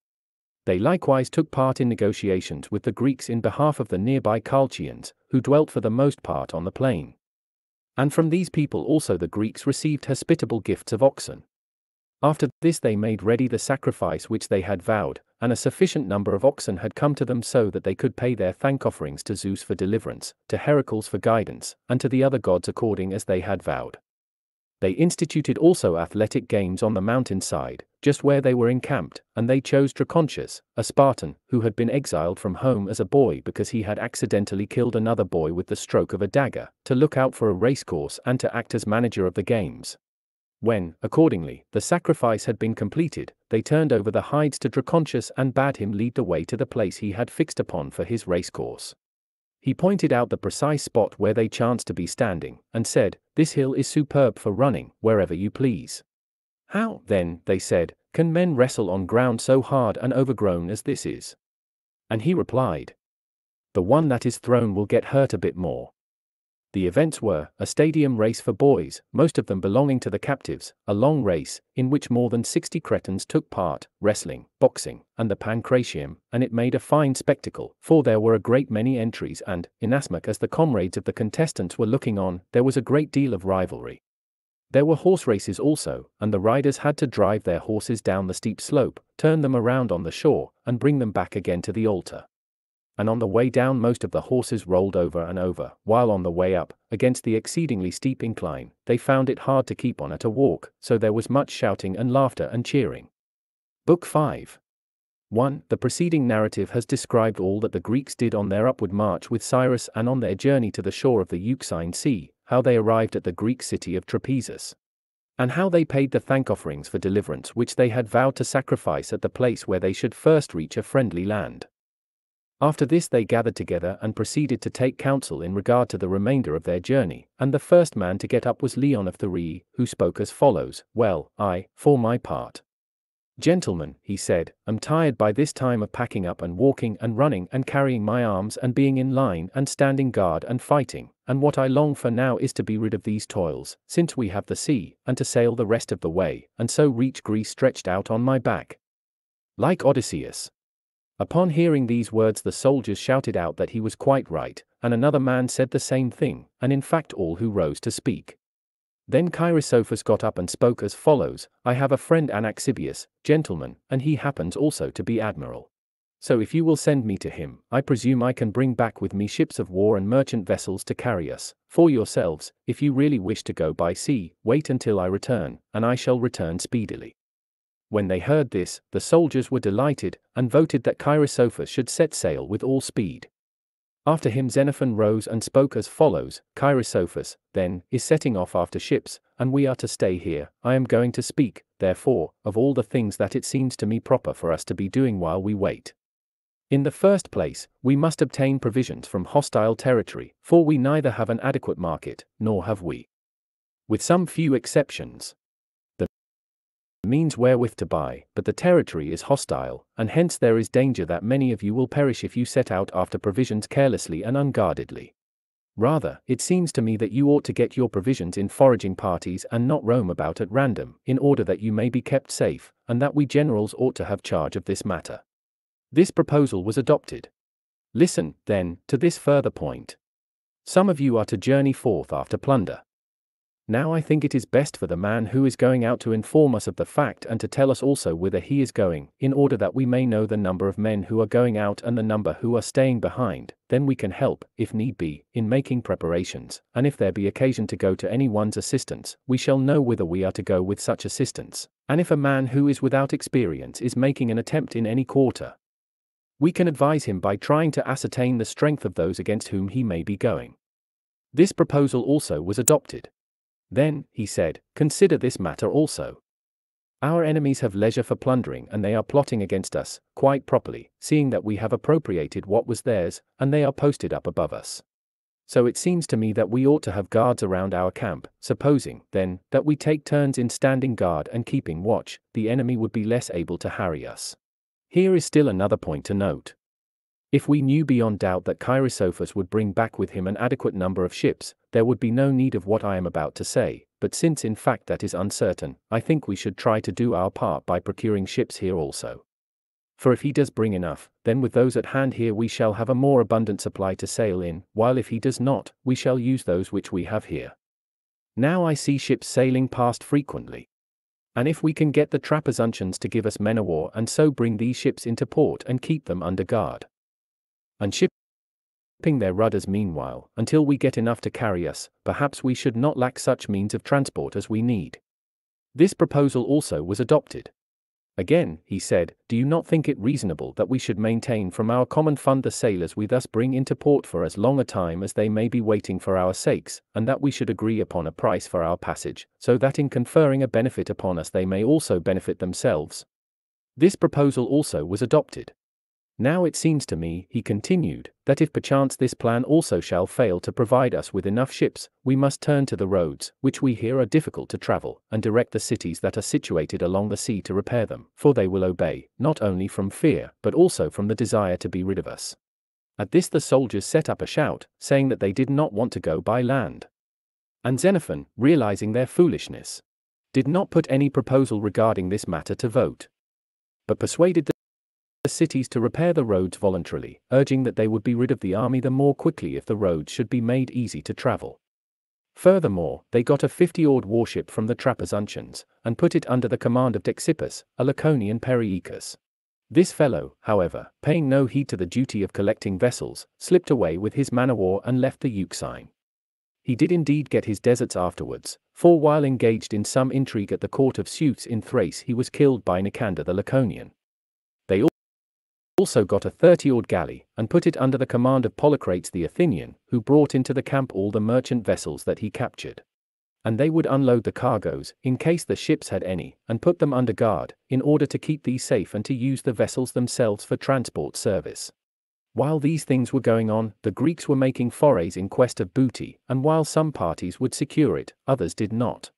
They likewise took part in negotiations with the Greeks in behalf of the nearby Colchians, who dwelt for the most part on the plain. And from these people also the Greeks received hospitable gifts of oxen. After this they made ready the sacrifice which they had vowed, and a sufficient number of oxen had come to them so that they could pay their thank offerings to Zeus for deliverance, to Heracles for guidance, and to the other gods according as they had vowed. They instituted also athletic games on the mountain side, just where they were encamped, and they chose Dracontius, a Spartan, who had been exiled from home as a boy because he had accidentally killed another boy with the stroke of a dagger, to look out for a racecourse and to act as manager of the games. When, accordingly, the sacrifice had been completed, they turned over the hides to Dracontius and bade him lead the way to the place he had fixed upon for his racecourse. He pointed out the precise spot where they chanced to be standing, and said, This hill is superb for running, wherever you please. How, then, they said, can men wrestle on ground so hard and overgrown as this is? And he replied, The one that is thrown will get hurt a bit more. The events were a stadium race for boys, most of them belonging to the captives, a long race, in which more than 60 Cretans took part, wrestling, boxing, and the pancratium, and it made a fine spectacle, for there were a great many entries and, inasmuch as the comrades of the contestants were looking on, there was a great deal of rivalry. There were horse races also, and the riders had to drive their horses down the steep slope, turn them around on the shore, and bring them back again to the altar and on the way down most of the horses rolled over and over, while on the way up, against the exceedingly steep incline, they found it hard to keep on at a walk, so there was much shouting and laughter and cheering. Book 5 1. The preceding narrative has described all that the Greeks did on their upward march with Cyrus and on their journey to the shore of the Euxine Sea, how they arrived at the Greek city of Trapezus. And how they paid the thank offerings for deliverance which they had vowed to sacrifice at the place where they should first reach a friendly land. After this they gathered together and proceeded to take counsel in regard to the remainder of their journey, and the first man to get up was Leon of Thurii, who spoke as follows, Well, I, for my part. Gentlemen, he said, am tired by this time of packing up and walking and running and carrying my arms and being in line and standing guard and fighting, and what I long for now is to be rid of these toils, since we have the sea, and to sail the rest of the way, and so reach Greece stretched out on my back. Like Odysseus, Upon hearing these words the soldiers shouted out that he was quite right, and another man said the same thing, and in fact all who rose to speak. Then Cheirisophus got up and spoke as follows I have a friend Anaxibius, gentleman, and he happens also to be admiral. So if you will send me to him, I presume I can bring back with me ships of war and merchant vessels to carry us. For yourselves, if you really wish to go by sea, wait until I return, and I shall return speedily. When they heard this, the soldiers were delighted, and voted that Cheirisophus should set sail with all speed. After him Xenophon rose and spoke as follows Cheirisophus, then, is setting off after ships, and we are to stay here. I am going to speak, therefore, of all the things that it seems to me proper for us to be doing while we wait. In the first place, we must obtain provisions from hostile territory, for we neither have an adequate market, nor have we. With some few exceptions, means wherewith to buy, but the territory is hostile, and hence there is danger that many of you will perish if you set out after provisions carelessly and unguardedly. Rather, it seems to me that you ought to get your provisions in foraging parties and not roam about at random, in order that you may be kept safe, and that we generals ought to have charge of this matter. This proposal was adopted. Listen, then, to this further point. Some of you are to journey forth after plunder. Now I think it is best for the man who is going out to inform us of the fact and to tell us also whither he is going, in order that we may know the number of men who are going out and the number who are staying behind, then we can help, if need be, in making preparations, and if there be occasion to go to any one's assistance, we shall know whither we are to go with such assistance, and if a man who is without experience is making an attempt in any quarter, we can advise him by trying to ascertain the strength of those against whom he may be going. This proposal also was adopted. Then, he said, consider this matter also. Our enemies have leisure for plundering and they are plotting against us, quite properly, seeing that we have appropriated what was theirs, and they are posted up above us. So it seems to me that we ought to have guards around our camp, supposing, then, that we take turns in standing guard and keeping watch, the enemy would be less able to harry us. Here is still another point to note. If we knew beyond doubt that Cheirisophus would bring back with him an adequate number of ships, there would be no need of what I am about to say, but since in fact that is uncertain, I think we should try to do our part by procuring ships here also. For if he does bring enough, then with those at hand here we shall have a more abundant supply to sail in, while if he does not, we shall use those which we have here. Now I see ships sailing past frequently. And if we can get the Trapezuntians to give us men of war and so bring these ships into port and keep them under guard, and shipping their rudders meanwhile, until we get enough to carry us, perhaps we should not lack such means of transport as we need. This proposal also was adopted. Again, he said, Do you not think it reasonable that we should maintain from our common fund the sailors we thus bring into port for as long a time as they may be waiting for our sakes, and that we should agree upon a price for our passage, so that in conferring a benefit upon us they may also benefit themselves? This proposal also was adopted. Now it seems to me, he continued, that if perchance this plan also shall fail to provide us with enough ships, we must turn to the roads, which we hear are difficult to travel, and direct the cities that are situated along the sea to repair them, for they will obey, not only from fear, but also from the desire to be rid of us. At this the soldiers set up a shout, saying that they did not want to go by land. And Xenophon, realizing their foolishness, did not put any proposal regarding this matter to vote, but persuaded the the cities to repair the roads voluntarily, urging that they would be rid of the army the more quickly if the roads should be made easy to travel. Furthermore, they got a 50-oared warship from the Trapezuntians, and put it under the command of Dexippus, a Laconian Perioecus. This fellow, however, paying no heed to the duty of collecting vessels, slipped away with his man of war and left the Euxine. He did indeed get his deserts afterwards, for while engaged in some intrigue at the court of Seuthes in Thrace he was killed by Nicander the Laconian. Also got a 30-oared galley, and put it under the command of Polycrates the Athenian, who brought into the camp all the merchant vessels that he captured. And they would unload the cargoes, in case the ships had any, and put them under guard, in order to keep these safe and to use the vessels themselves for transport service. While these things were going on, the Greeks were making forays in quest of booty, and while some parties would secure it, others did not.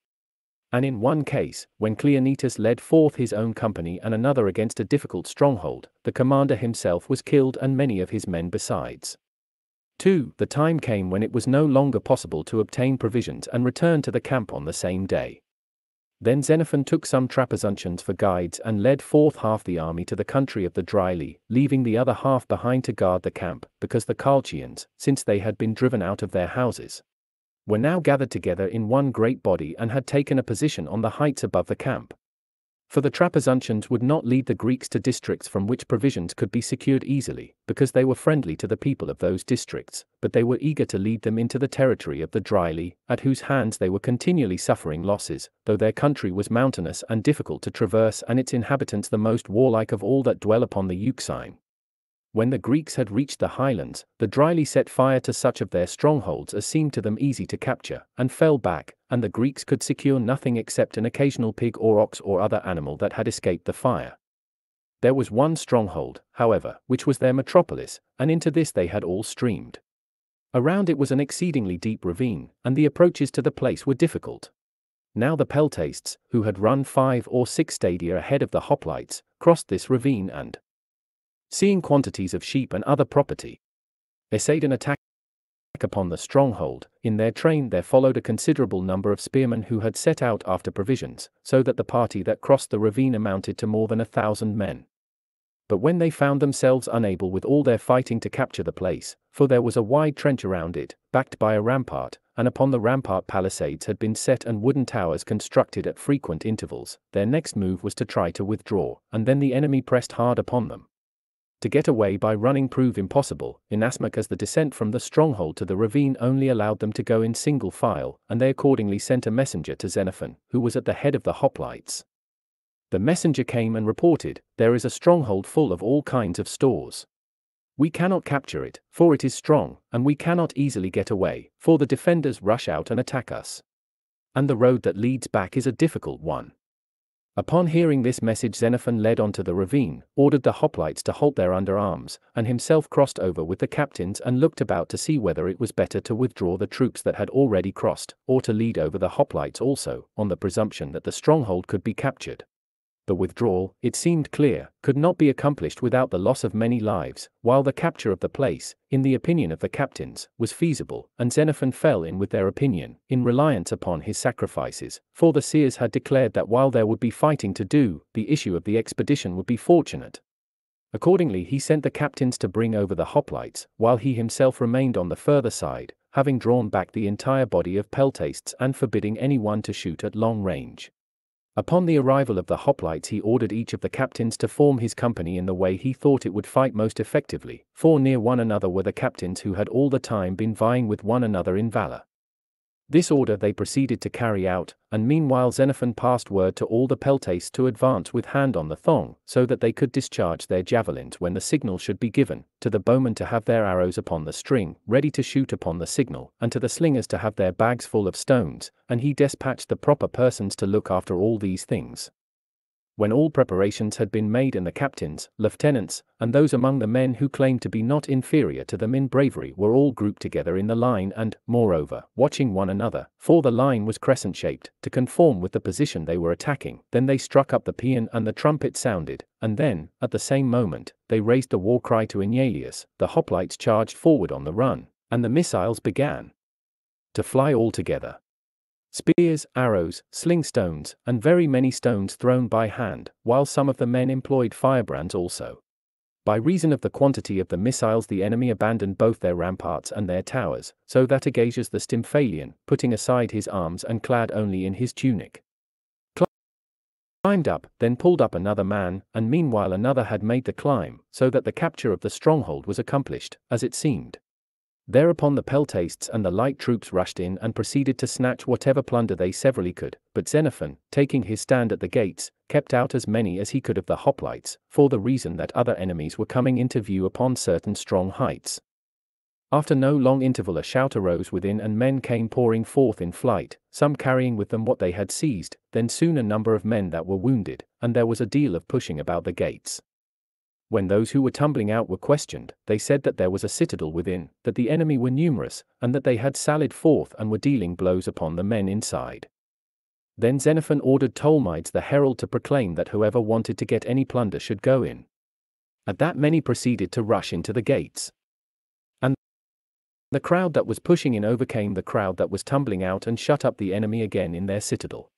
And in one case, when Cleaenetus led forth his own company and another against a difficult stronghold, the commander himself was killed and many of his men besides. 2. The time came when it was no longer possible to obtain provisions and return to the camp on the same day. Then Xenophon took some Trapezuntians for guides and led forth half the army to the country of the Drilae, leaving the other half behind to guard the camp, because the Colchians, since they had been driven out of their houses, were now gathered together in one great body and had taken a position on the heights above the camp. For the Trapezuntians would not lead the Greeks to districts from which provisions could be secured easily, because they were friendly to the people of those districts, but they were eager to lead them into the territory of the Drilae, at whose hands they were continually suffering losses, though their country was mountainous and difficult to traverse and its inhabitants the most warlike of all that dwell upon the Euxine. When the Greeks had reached the highlands, the Drilae set fire to such of their strongholds as seemed to them easy to capture, and fell back, and the Greeks could secure nothing except an occasional pig or ox or other animal that had escaped the fire. There was one stronghold, however, which was their metropolis, and into this they had all streamed. Around it was an exceedingly deep ravine, and the approaches to the place were difficult. Now the Peltasts, who had run five or six stadia ahead of the hoplites, crossed this ravine and, seeing quantities of sheep and other property, they essayed an attack upon the stronghold. In their train there followed a considerable number of spearmen who had set out after provisions, so that the party that crossed the ravine amounted to more than a thousand men. But when they found themselves unable with all their fighting to capture the place, for there was a wide trench around it, backed by a rampart, and upon the rampart palisades had been set and wooden towers constructed at frequent intervals, their next move was to try to withdraw, and then the enemy pressed hard upon them. To get away by running proved impossible, inasmuch as the descent from the stronghold to the ravine only allowed them to go in single file, and they accordingly sent a messenger to Xenophon, who was at the head of the hoplites. The messenger came and reported, There is a stronghold full of all kinds of stores. We cannot capture it, for it is strong, and we cannot easily get away, for the defenders rush out and attack us. And the road that leads back is a difficult one. Upon hearing this message Xenophon led on to the ravine, ordered the hoplites to halt their underarms, and himself crossed over with the captains and looked about to see whether it was better to withdraw the troops that had already crossed, or to lead over the hoplites also, on the presumption that the stronghold could be captured the withdrawal, it seemed clear, could not be accomplished without the loss of many lives, while the capture of the place, in the opinion of the captains, was feasible, and Xenophon fell in with their opinion, in reliance upon his sacrifices, for the seers had declared that while there would be fighting to do, the issue of the expedition would be fortunate. Accordingly he sent the captains to bring over the hoplites, while he himself remained on the further side, having drawn back the entire body of peltasts and forbidding any one to shoot at long range. Upon the arrival of the hoplites he ordered each of the captains to form his company in the way he thought it would fight most effectively, for near one another were the captains who had all the time been vying with one another in valor. This order they proceeded to carry out, and meanwhile Xenophon passed word to all the peltasts to advance with hand on the thong, so that they could discharge their javelins when the signal should be given, to the bowmen to have their arrows upon the string, ready to shoot upon the signal, and to the slingers to have their bags full of stones, and he despatched the proper persons to look after all these things when all preparations had been made and the captains, lieutenants, and those among the men who claimed to be not inferior to them in bravery were all grouped together in the line and, moreover, watching one another, for the line was crescent shaped, to conform with the position they were attacking, then they struck up the paean and the trumpet sounded, and then, at the same moment, they raised the war cry to Enyalius, the hoplites charged forward on the run, and the missiles began to fly all together spears, arrows, sling stones, and very many stones thrown by hand, while some of the men employed firebrands also. By reason of the quantity of the missiles the enemy abandoned both their ramparts and their towers, so that Agasias the Stymphalian, putting aside his arms and clad only in his tunic, climbed up, then pulled up another man, and meanwhile another had made the climb, so that the capture of the stronghold was accomplished, as it seemed. Thereupon the peltasts and the light troops rushed in and proceeded to snatch whatever plunder they severally could, but Xenophon, taking his stand at the gates, kept out as many as he could of the hoplites, for the reason that other enemies were coming into view upon certain strong heights. After no long interval a shout arose within and men came pouring forth in flight, some carrying with them what they had seized, then soon a number of men that were wounded, and there was a deal of pushing about the gates. When those who were tumbling out were questioned, they said that there was a citadel within, that the enemy were numerous, and that they had sallied forth and were dealing blows upon the men inside. Then Xenophon ordered Tolmides the herald to proclaim that whoever wanted to get any plunder should go in. At that many proceeded to rush into the gates. And the crowd that was pushing in overcame the crowd that was tumbling out and shut up the enemy again in their citadel.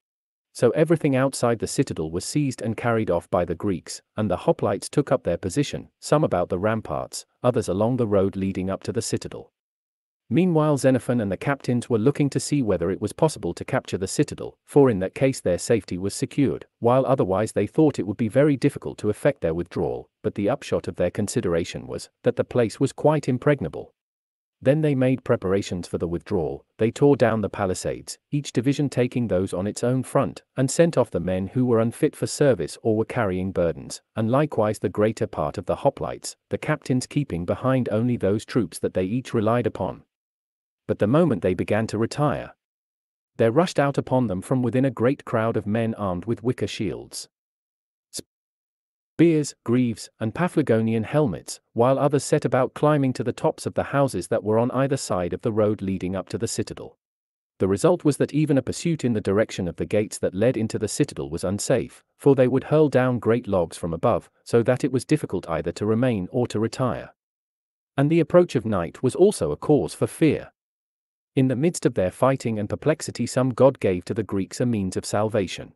So everything outside the citadel was seized and carried off by the Greeks, and the hoplites took up their position, some about the ramparts, others along the road leading up to the citadel. Meanwhile Xenophon and the captains were looking to see whether it was possible to capture the citadel, for in that case their safety was secured, while otherwise they thought it would be very difficult to effect their withdrawal, but the upshot of their consideration was that the place was quite impregnable. Then they made preparations for the withdrawal, they tore down the palisades, each division taking those on its own front, and sent off the men who were unfit for service or were carrying burdens, and likewise the greater part of the hoplites, the captains keeping behind only those troops that they each relied upon. But the moment they began to retire, there rushed out upon them from within a great crowd of men armed with wicker shields, spears, greaves, and Paphlagonian helmets, while others set about climbing to the tops of the houses that were on either side of the road leading up to the citadel. The result was that even a pursuit in the direction of the gates that led into the citadel was unsafe, for they would hurl down great logs from above, so that it was difficult either to remain or to retire. And the approach of night was also a cause for fear. In the midst of their fighting and perplexity, some God gave to the Greeks a means of salvation.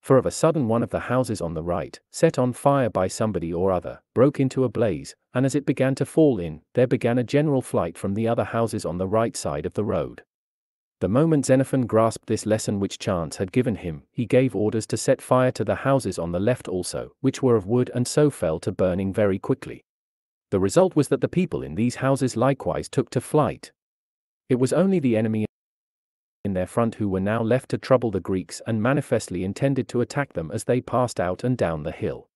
For of a sudden, one of the houses on the right, set on fire by somebody or other, broke into a blaze, and as it began to fall in, there began a general flight from the other houses on the right side of the road. The moment Xenophon grasped this lesson which chance had given him, he gave orders to set fire to the houses on the left also, which were of wood and so fell to burning very quickly. The result was that the people in these houses likewise took to flight, it was only the enemy in their front who were now left to trouble the Greeks and manifestly intended to attack them as they passed out and down the hill.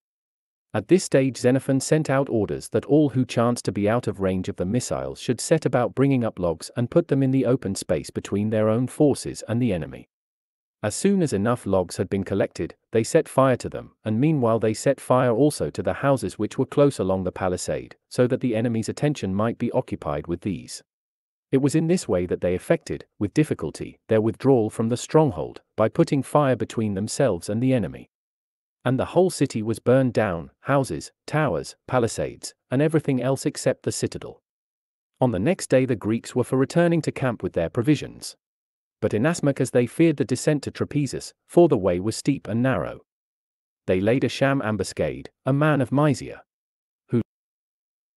At this stage Xenophon sent out orders that all who chanced to be out of range of the missiles should set about bringing up logs and put them in the open space between their own forces and the enemy. As soon as enough logs had been collected, they set fire to them, and meanwhile they set fire also to the houses which were close along the palisade, so that the enemy's attention might be occupied with these. It was in this way that they effected, with difficulty, their withdrawal from the stronghold, by putting fire between themselves and the enemy. And the whole city was burned down, houses, towers, palisades, and everything else except the citadel. On the next day the Greeks were for returning to camp with their provisions. But inasmuch as they feared the descent to Trapezus, for the way was steep and narrow, they laid a sham ambuscade, a man of Mysia,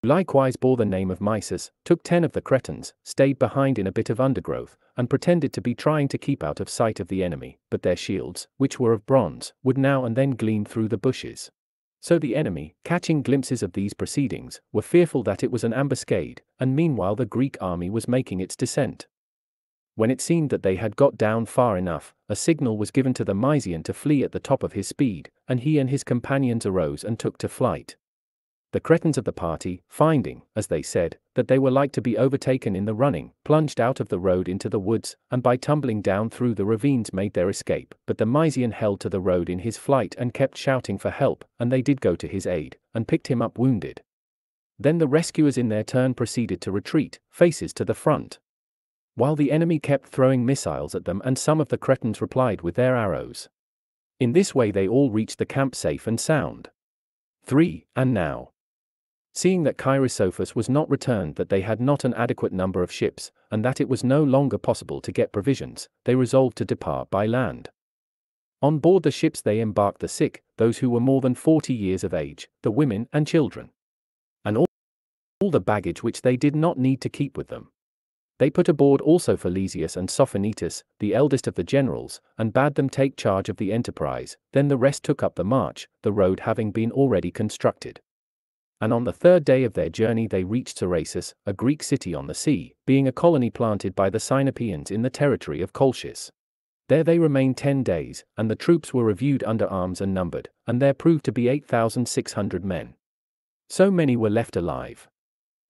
likewise bore the name of Mysus, took ten of the Cretans, stayed behind in a bit of undergrowth, and pretended to be trying to keep out of sight of the enemy, but their shields, which were of bronze, would now and then gleam through the bushes. So the enemy, catching glimpses of these proceedings, were fearful that it was an ambuscade, and meanwhile the Greek army was making its descent. When it seemed that they had got down far enough, a signal was given to the Mysian to flee at the top of his speed, and he and his companions arose and took to flight. The Cretans of the party, finding, as they said, that they were like to be overtaken in the running, plunged out of the road into the woods, and by tumbling down through the ravines made their escape. But the Mysian held to the road in his flight and kept shouting for help, and they did go to his aid, and picked him up wounded. Then the rescuers in their turn proceeded to retreat, faces to the front. While the enemy kept throwing missiles at them and some of the Cretans replied with their arrows. In this way they all reached the camp safe and sound. 3. And now. Seeing that Cheirisophus was not returned that they had not an adequate number of ships, and that it was no longer possible to get provisions, they resolved to depart by land. On board the ships they embarked the sick, those who were more than forty years of age, the women and children. And all, all the baggage which they did not need to keep with them. They put aboard also Philesius and Sophaenetus, the eldest of the generals, and bade them take charge of the enterprise, then the rest took up the march, the road having been already constructed and on the third day of their journey they reached Cerasus, a Greek city on the sea, being a colony planted by the Sinopeans in the territory of Colchis. There they remained ten days, and the troops were reviewed under arms and numbered, and there proved to be 8,600 men. So many were left alive.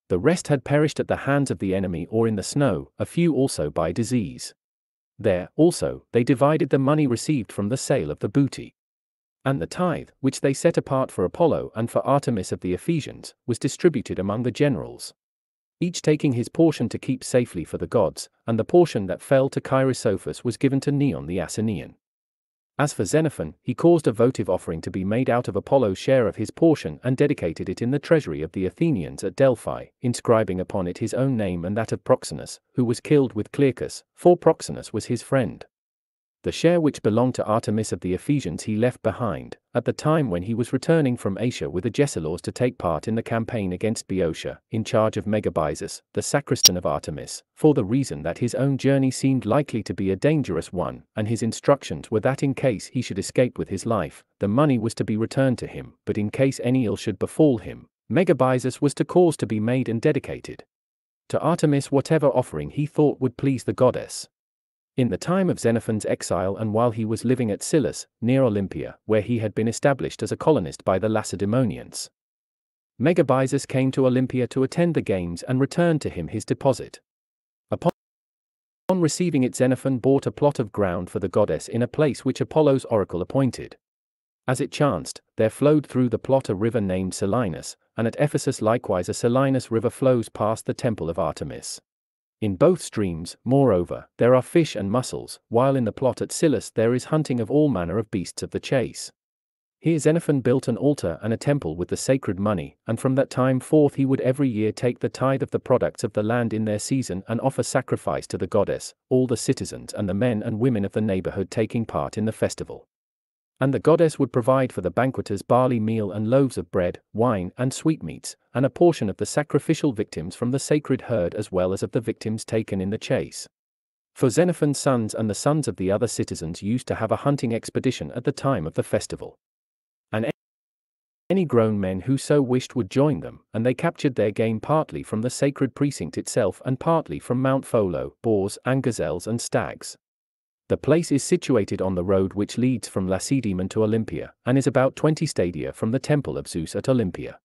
The rest had perished at the hands of the enemy or in the snow, a few also by disease. There, also, they divided the money received from the sale of the booty and the tithe, which they set apart for Apollo and for Artemis of the Ephesians, was distributed among the generals. Each taking his portion to keep safely for the gods, and the portion that fell to Cheirisophus was given to Neon the Asinian. As for Xenophon, he caused a votive offering to be made out of Apollo's share of his portion and dedicated it in the treasury of the Athenians at Delphi, inscribing upon it his own name and that of Proxenus, who was killed with Clearchus, for Proxenus was his friend. The share which belonged to Artemis of the Ephesians he left behind, at the time when he was returning from Asia with Agesilaus to take part in the campaign against Boeotia, in charge of Megabyzus, the sacristan of Artemis, for the reason that his own journey seemed likely to be a dangerous one, and his instructions were that in case he should escape with his life, the money was to be returned to him, but in case any ill should befall him, Megabyzus was to cause to be made and dedicated to Artemis whatever offering he thought would please the goddess. In the time of Xenophon's exile and while he was living at Scyllus, near Olympia, where he had been established as a colonist by the Lacedaemonians. Megabyzus came to Olympia to attend the games and returned to him his deposit. Upon on receiving it Xenophon bought a plot of ground for the goddess in a place which Apollo's oracle appointed. As it chanced, there flowed through the plot a river named Selinus, and at Ephesus likewise a Selinus river flows past the temple of Artemis. In both streams, moreover, there are fish and mussels, while in the plot at Scyllus there is hunting of all manner of beasts of the chase. Here Xenophon built an altar and a temple with the sacred money, and from that time forth he would every year take the tithe of the products of the land in their season and offer sacrifice to the goddess, all the citizens and the men and women of the neighborhood taking part in the festival. And the goddess would provide for the banqueters barley meal and loaves of bread, wine, and sweetmeats, and a portion of the sacrificial victims from the sacred herd as well as of the victims taken in the chase. For Xenophon's sons and the sons of the other citizens used to have a hunting expedition at the time of the festival. And any grown men who so wished would join them, and they captured their game partly from the sacred precinct itself and partly from Mount Pholo, boars and gazelles and stags. The place is situated on the road which leads from Lacedaemon to Olympia, and is about 20 stadia from the temple of Zeus at Olympia.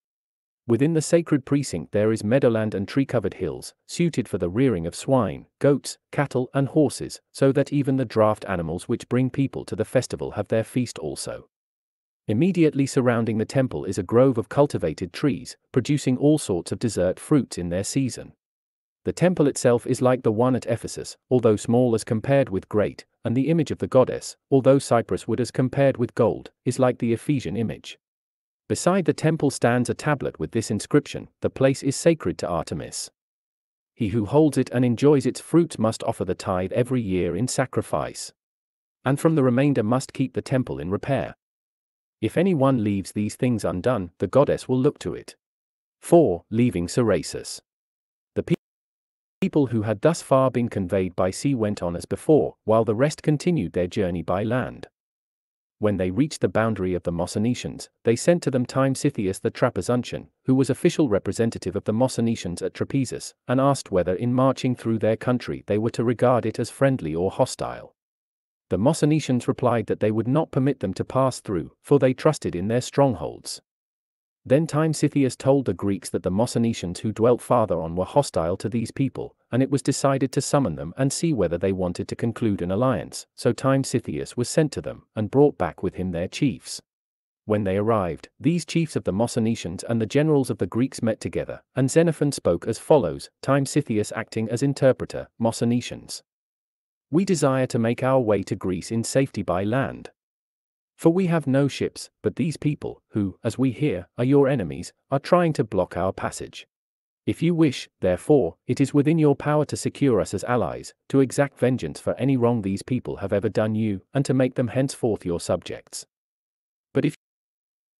Within the sacred precinct there is meadowland and tree-covered hills, suited for the rearing of swine, goats, cattle and horses, so that even the draft animals which bring people to the festival have their feast also. Immediately surrounding the temple is a grove of cultivated trees, producing all sorts of dessert fruits in their season. The temple itself is like the one at Ephesus, although small as compared with great, and the image of the goddess, although cypress wood as compared with gold, is like the Ephesian image. Beside the temple stands a tablet with this inscription The place is sacred to Artemis. He who holds it and enjoys its fruits must offer the tithe every year in sacrifice. And from the remainder must keep the temple in repair. If any one leaves these things undone, the goddess will look to it. 4. Leaving Cerasus. People who had thus far been conveyed by sea went on as before, while the rest continued their journey by land. When they reached the boundary of the Mossynoecians, they sent to them Timesitheus the Trapezuntian, who was official representative of the Mossynoecians at Trapezus, and asked whether in marching through their country they were to regard it as friendly or hostile. The Mossynoecians replied that they would not permit them to pass through, for they trusted in their strongholds. Then Timesitheus told the Greeks that the Mossynoecians who dwelt farther on were hostile to these people, and it was decided to summon them and see whether they wanted to conclude an alliance. So Timesitheus was sent to them, and brought back with him their chiefs. When they arrived, these chiefs of the Mossynoecians and the generals of the Greeks met together, and Xenophon spoke as follows Timesitheus acting as interpreter, Mossynoecians. We desire to make our way to Greece in safety by land. For we have no ships, but these people, who, as we hear, are your enemies, are trying to block our passage. If you wish, therefore, it is within your power to secure us as allies, to exact vengeance for any wrong these people have ever done you, and to make them henceforth your subjects. But if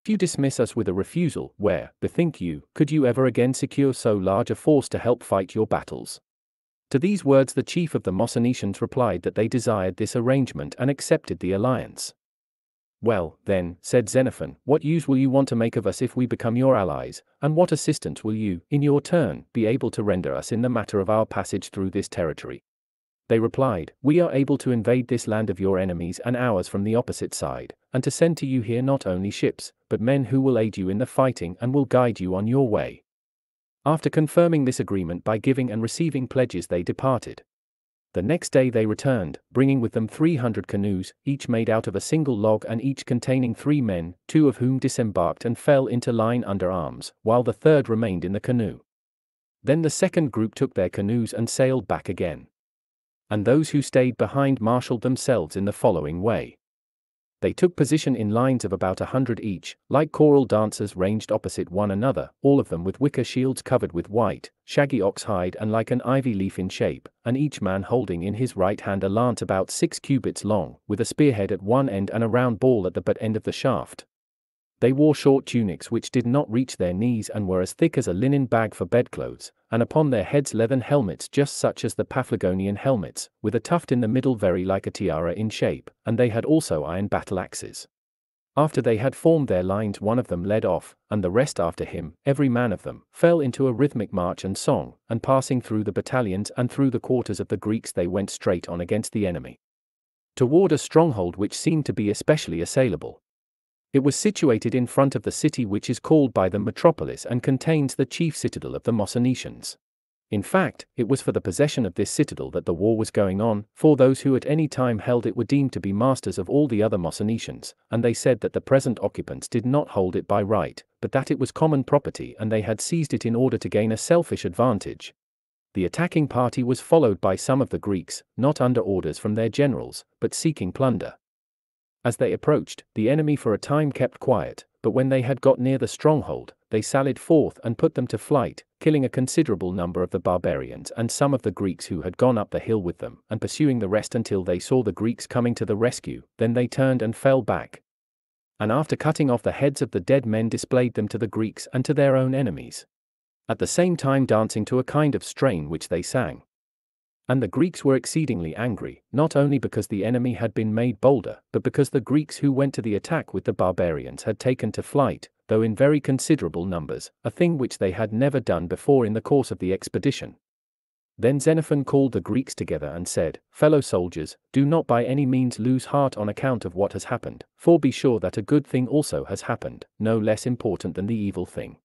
you dismiss us with a refusal, where, bethink you, could you ever again secure so large a force to help fight your battles? To these words the chief of the Mossynoecians replied that they desired this arrangement and accepted the alliance. Well, then, said Xenophon, what use will you want to make of us if we become your allies, and what assistance will you, in your turn, be able to render us in the matter of our passage through this territory? They replied, We are able to invade this land of your enemies and ours from the opposite side, and to send to you here not only ships, but men who will aid you in the fighting and will guide you on your way. After confirming this agreement by giving and receiving pledges, they departed. The next day they returned, bringing with them 300 canoes, each made out of a single log and each containing three men, two of whom disembarked and fell into line under arms, while the third remained in the canoe. Then the second group took their canoes and sailed back again. And those who stayed behind marshaled themselves in the following way. They took position in lines of about a hundred each, like choral dancers ranged opposite one another, all of them with wicker shields covered with white, shaggy ox hide and like an ivy leaf in shape, and each man holding in his right hand a lance about six cubits long, with a spearhead at one end and a round ball at the butt end of the shaft. They wore short tunics which did not reach their knees and were as thick as a linen bag for bedclothes, and upon their heads leathern helmets just such as the Paphlagonian helmets, with a tuft in the middle very like a tiara in shape, and they had also iron battle axes. After they had formed their lines one of them led off, and the rest after him, every man of them, fell into a rhythmic march and song, and passing through the battalions and through the quarters of the Greeks they went straight on against the enemy. Toward a stronghold which seemed to be especially assailable. It was situated in front of the city which is called by them Metropolis and contains the chief citadel of the Mossynoecians. In fact, it was for the possession of this citadel that the war was going on, for those who at any time held it were deemed to be masters of all the other Mossynoecians, and they said that the present occupants did not hold it by right, but that it was common property and they had seized it in order to gain a selfish advantage. The attacking party was followed by some of the Greeks, not under orders from their generals, but seeking plunder. As they approached, the enemy for a time kept quiet, but when they had got near the stronghold, they sallied forth and put them to flight, killing a considerable number of the barbarians and some of the Greeks who had gone up the hill with them, and pursuing the rest until they saw the Greeks coming to the rescue, then they turned and fell back. And after cutting off the heads of the dead men displayed them to the Greeks and to their own enemies. At the same time dancing to a kind of strain which they sang. And the Greeks were exceedingly angry, not only because the enemy had been made bolder, but because the Greeks who went to the attack with the barbarians had taken to flight, though in very considerable numbers, a thing which they had never done before in the course of the expedition. Then Xenophon called the Greeks together and said, Fellow soldiers, do not by any means lose heart on account of what has happened, for be sure that a good thing also has happened, no less important than the evil thing.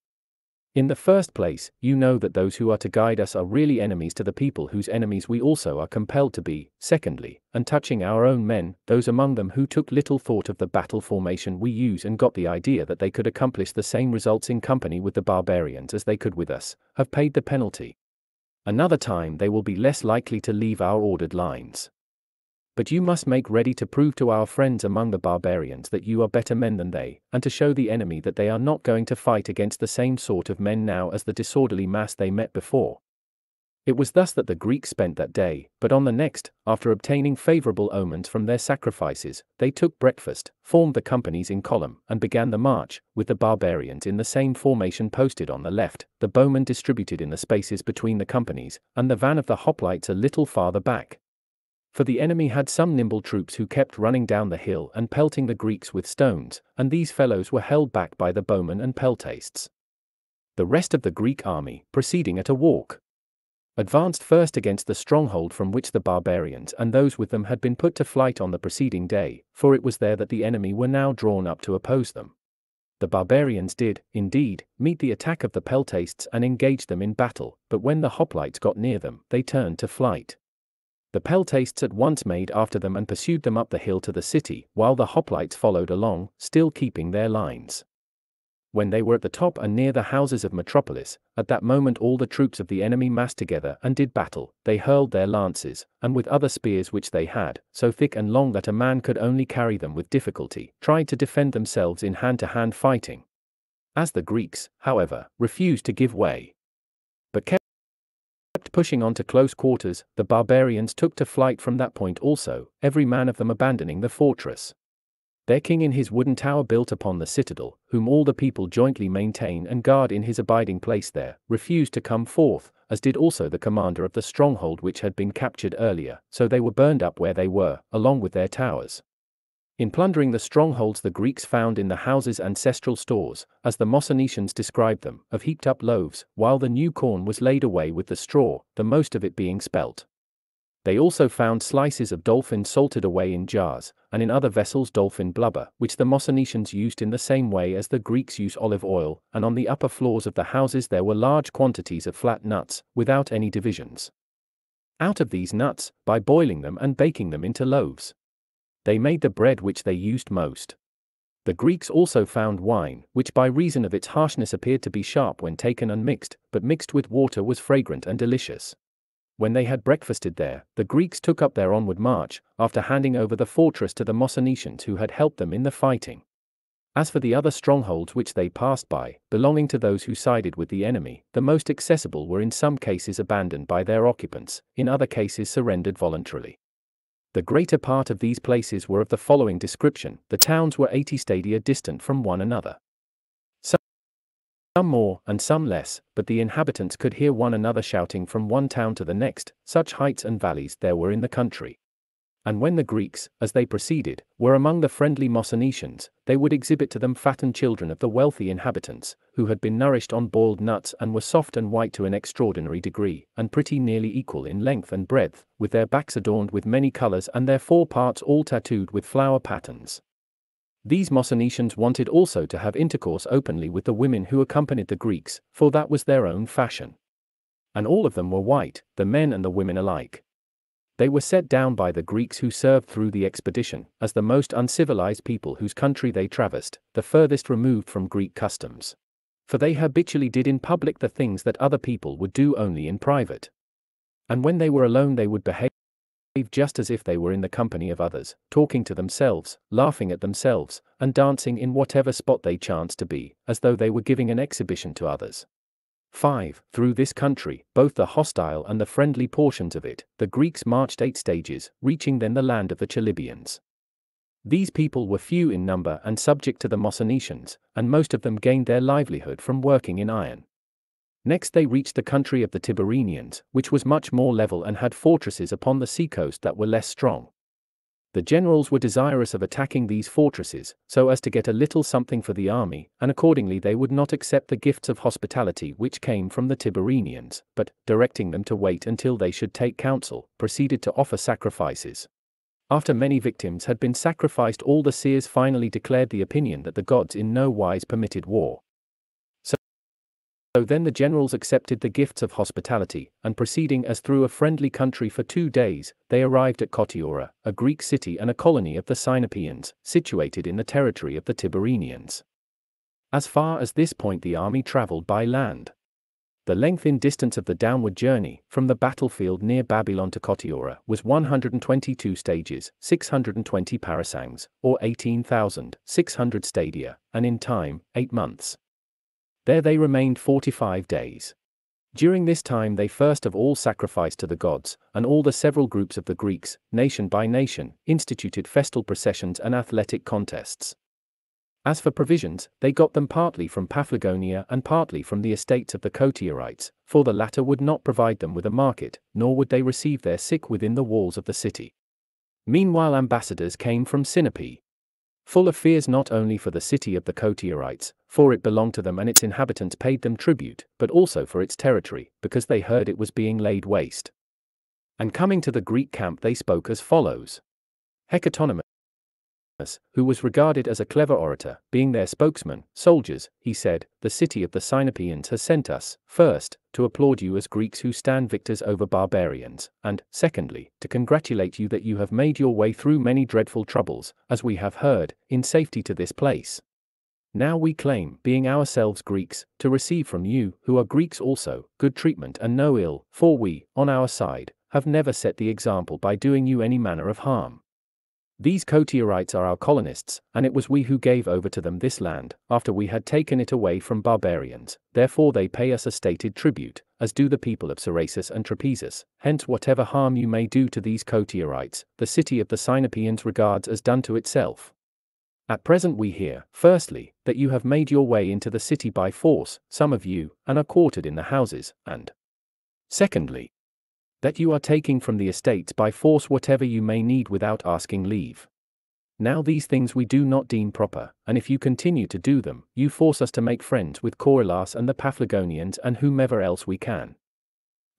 In the first place, you know that those who are to guide us are really enemies to the people whose enemies we also are compelled to be. Secondly, and touching our own men, those among them who took little thought of the battle formation we use and got the idea that they could accomplish the same results in company with the barbarians as they could with us, have paid the penalty. Another time they will be less likely to leave our ordered lines. But you must make ready to prove to our friends among the barbarians that you are better men than they, and to show the enemy that they are not going to fight against the same sort of men now as the disorderly mass they met before. It was thus that the Greeks spent that day, but on the next, after obtaining favorable omens from their sacrifices, they took breakfast, formed the companies in column, and began the march, with the barbarians in the same formation posted on the left, the bowmen distributed in the spaces between the companies, and the van of the hoplites a little farther back for the enemy had some nimble troops who kept running down the hill and pelting the Greeks with stones, and these fellows were held back by the bowmen and peltasts. The rest of the Greek army, proceeding at a walk, advanced first against the stronghold from which the barbarians and those with them had been put to flight on the preceding day, for it was there that the enemy were now drawn up to oppose them. The barbarians did, indeed, meet the attack of the peltasts and engaged them in battle, but when the hoplites got near them, they turned to flight. The peltasts at once made after them and pursued them up the hill to the city, while the hoplites followed along, still keeping their lines. When they were at the top and near the houses of Metropolis, at that moment all the troops of the enemy massed together and did battle, they hurled their lances, and with other spears which they had, so thick and long that a man could only carry them with difficulty, tried to defend themselves in hand-to-hand fighting. As the Greeks, however, refused to give way, but kept pushing on to close quarters, the barbarians took to flight from that point also, every man of them abandoning the fortress. Their king in his wooden tower built upon the citadel, whom all the people jointly maintain and guard in his abiding place there, refused to come forth, as did also the commander of the stronghold which had been captured earlier, so they were burned up where they were, along with their towers. In plundering the strongholds the Greeks found in the houses ancestral stores, as the Mossynoecians described them, of heaped up loaves, while the new corn was laid away with the straw, the most of it being spelt. They also found slices of dolphin salted away in jars, and in other vessels dolphin blubber, which the Mossynoecians used in the same way as the Greeks use olive oil, and on the upper floors of the houses there were large quantities of flat nuts, without any divisions. Out of these nuts, by boiling them and baking them into loaves, they made the bread which they used most. The Greeks also found wine, which by reason of its harshness appeared to be sharp when taken unmixed, but mixed with water was fragrant and delicious. When they had breakfasted there, the Greeks took up their onward march, after handing over the fortress to the Mossynoecians who had helped them in the fighting. As for the other strongholds which they passed by, belonging to those who sided with the enemy, the most accessible were in some cases abandoned by their occupants, in other cases surrendered voluntarily. The greater part of these places were of the following description the towns were 80 stadia distant from one another. Some more, and some less, but the inhabitants could hear one another shouting from one town to the next, such heights and valleys there were in the country. And when the Greeks, as they proceeded, were among the friendly Mossynoecians, they would exhibit to them fattened children of the wealthy inhabitants, who had been nourished on boiled nuts and were soft and white to an extraordinary degree, and pretty nearly equal in length and breadth, with their backs adorned with many colors and their fore parts all tattooed with flower patterns. These Mossynoecians wanted also to have intercourse openly with the women who accompanied the Greeks, for that was their own fashion. And all of them were white, the men and the women alike. They were set down by the Greeks who served through the expedition, as the most uncivilized people whose country they traversed, the furthest removed from Greek customs. For they habitually did in public the things that other people would do only in private. And when they were alone they would behave just as if they were in the company of others, talking to themselves, laughing at themselves, and dancing in whatever spot they chanced to be, as though they were giving an exhibition to others. 5. Through this country, both the hostile and the friendly portions of it, the Greeks marched eight stages, reaching then the land of the Chalybians. These people were few in number and subject to the Mossynoecians, and most of them gained their livelihood from working in iron. Next they reached the country of the Tibarenians, which was much more level and had fortresses upon the seacoast that were less strong. The generals were desirous of attacking these fortresses, so as to get a little something for the army, and accordingly they would not accept the gifts of hospitality which came from the Tibarenians, but, directing them to wait until they should take counsel, proceeded to offer sacrifices. After many victims had been sacrificed all the seers finally declared the opinion that the gods in no wise permitted war. So then the generals accepted the gifts of hospitality, and proceeding as through a friendly country for two days, they arrived at Cotyora, a Greek city and a colony of the Sinopeans, situated in the territory of the Tibarenians. As far as this point the army travelled by land. The length in distance of the downward journey, from the battlefield near Babylon to Cotyora, was 122 stages, 620 parasangs, or 18,600 stadia, and in time, 8 months. There they remained 45 days. During this time they first of all sacrificed to the gods, and all the several groups of the Greeks, nation by nation, instituted festal processions and athletic contests. As for provisions, they got them partly from Paphlagonia and partly from the estates of the Cotyorites, for the latter would not provide them with a market, nor would they receive their sick within the walls of the city. Meanwhile ambassadors came from Sinope, full of fears not only for the city of the Cotyorites, for it belonged to them and its inhabitants paid them tribute, but also for its territory, because they heard it was being laid waste. And coming to the Greek camp they spoke as follows. Hecatonymus, who was regarded as a clever orator, being their spokesman, soldiers, he said, the city of the Sinopeans has sent us, first, to applaud you as Greeks who stand victors over barbarians, and, secondly, to congratulate you that you have made your way through many dreadful troubles, as we have heard, in safety to this place. Now we claim, being ourselves Greeks, to receive from you, who are Greeks also, good treatment and no ill, for we, on our side, have never set the example by doing you any manner of harm. These Cotyorites are our colonists, and it was we who gave over to them this land, after we had taken it away from barbarians, therefore they pay us a stated tribute, as do the people of Cerasus and Trapezus, hence whatever harm you may do to these Cotyorites, the city of the Sinopeans regards as done to itself. At present we hear, firstly, that you have made your way into the city by force, some of you, and are quartered in the houses, and secondly, that you are taking from the estates by force whatever you may need without asking leave. Now these things we do not deem proper, and if you continue to do them, you force us to make friends with Corylas and the Paphlagonians and whomever else we can.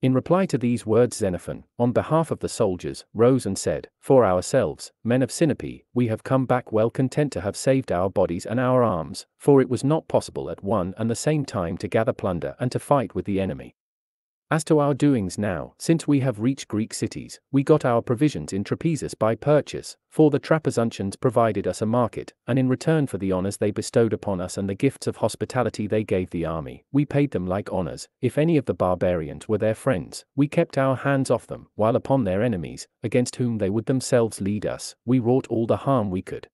In reply to these words Xenophon, on behalf of the soldiers, rose and said, For ourselves, men of Sinope, we have come back well content to have saved our bodies and our arms, for it was not possible at one and the same time to gather plunder and to fight with the enemy. As to our doings now, since we have reached Greek cities, we got our provisions in Trapezus by purchase, for the Trapezuntians provided us a market, and in return for the honors they bestowed upon us and the gifts of hospitality they gave the army, we paid them like honors. If any of the barbarians were their friends, we kept our hands off them, while upon their enemies, against whom they would themselves lead us, we wrought all the harm we could.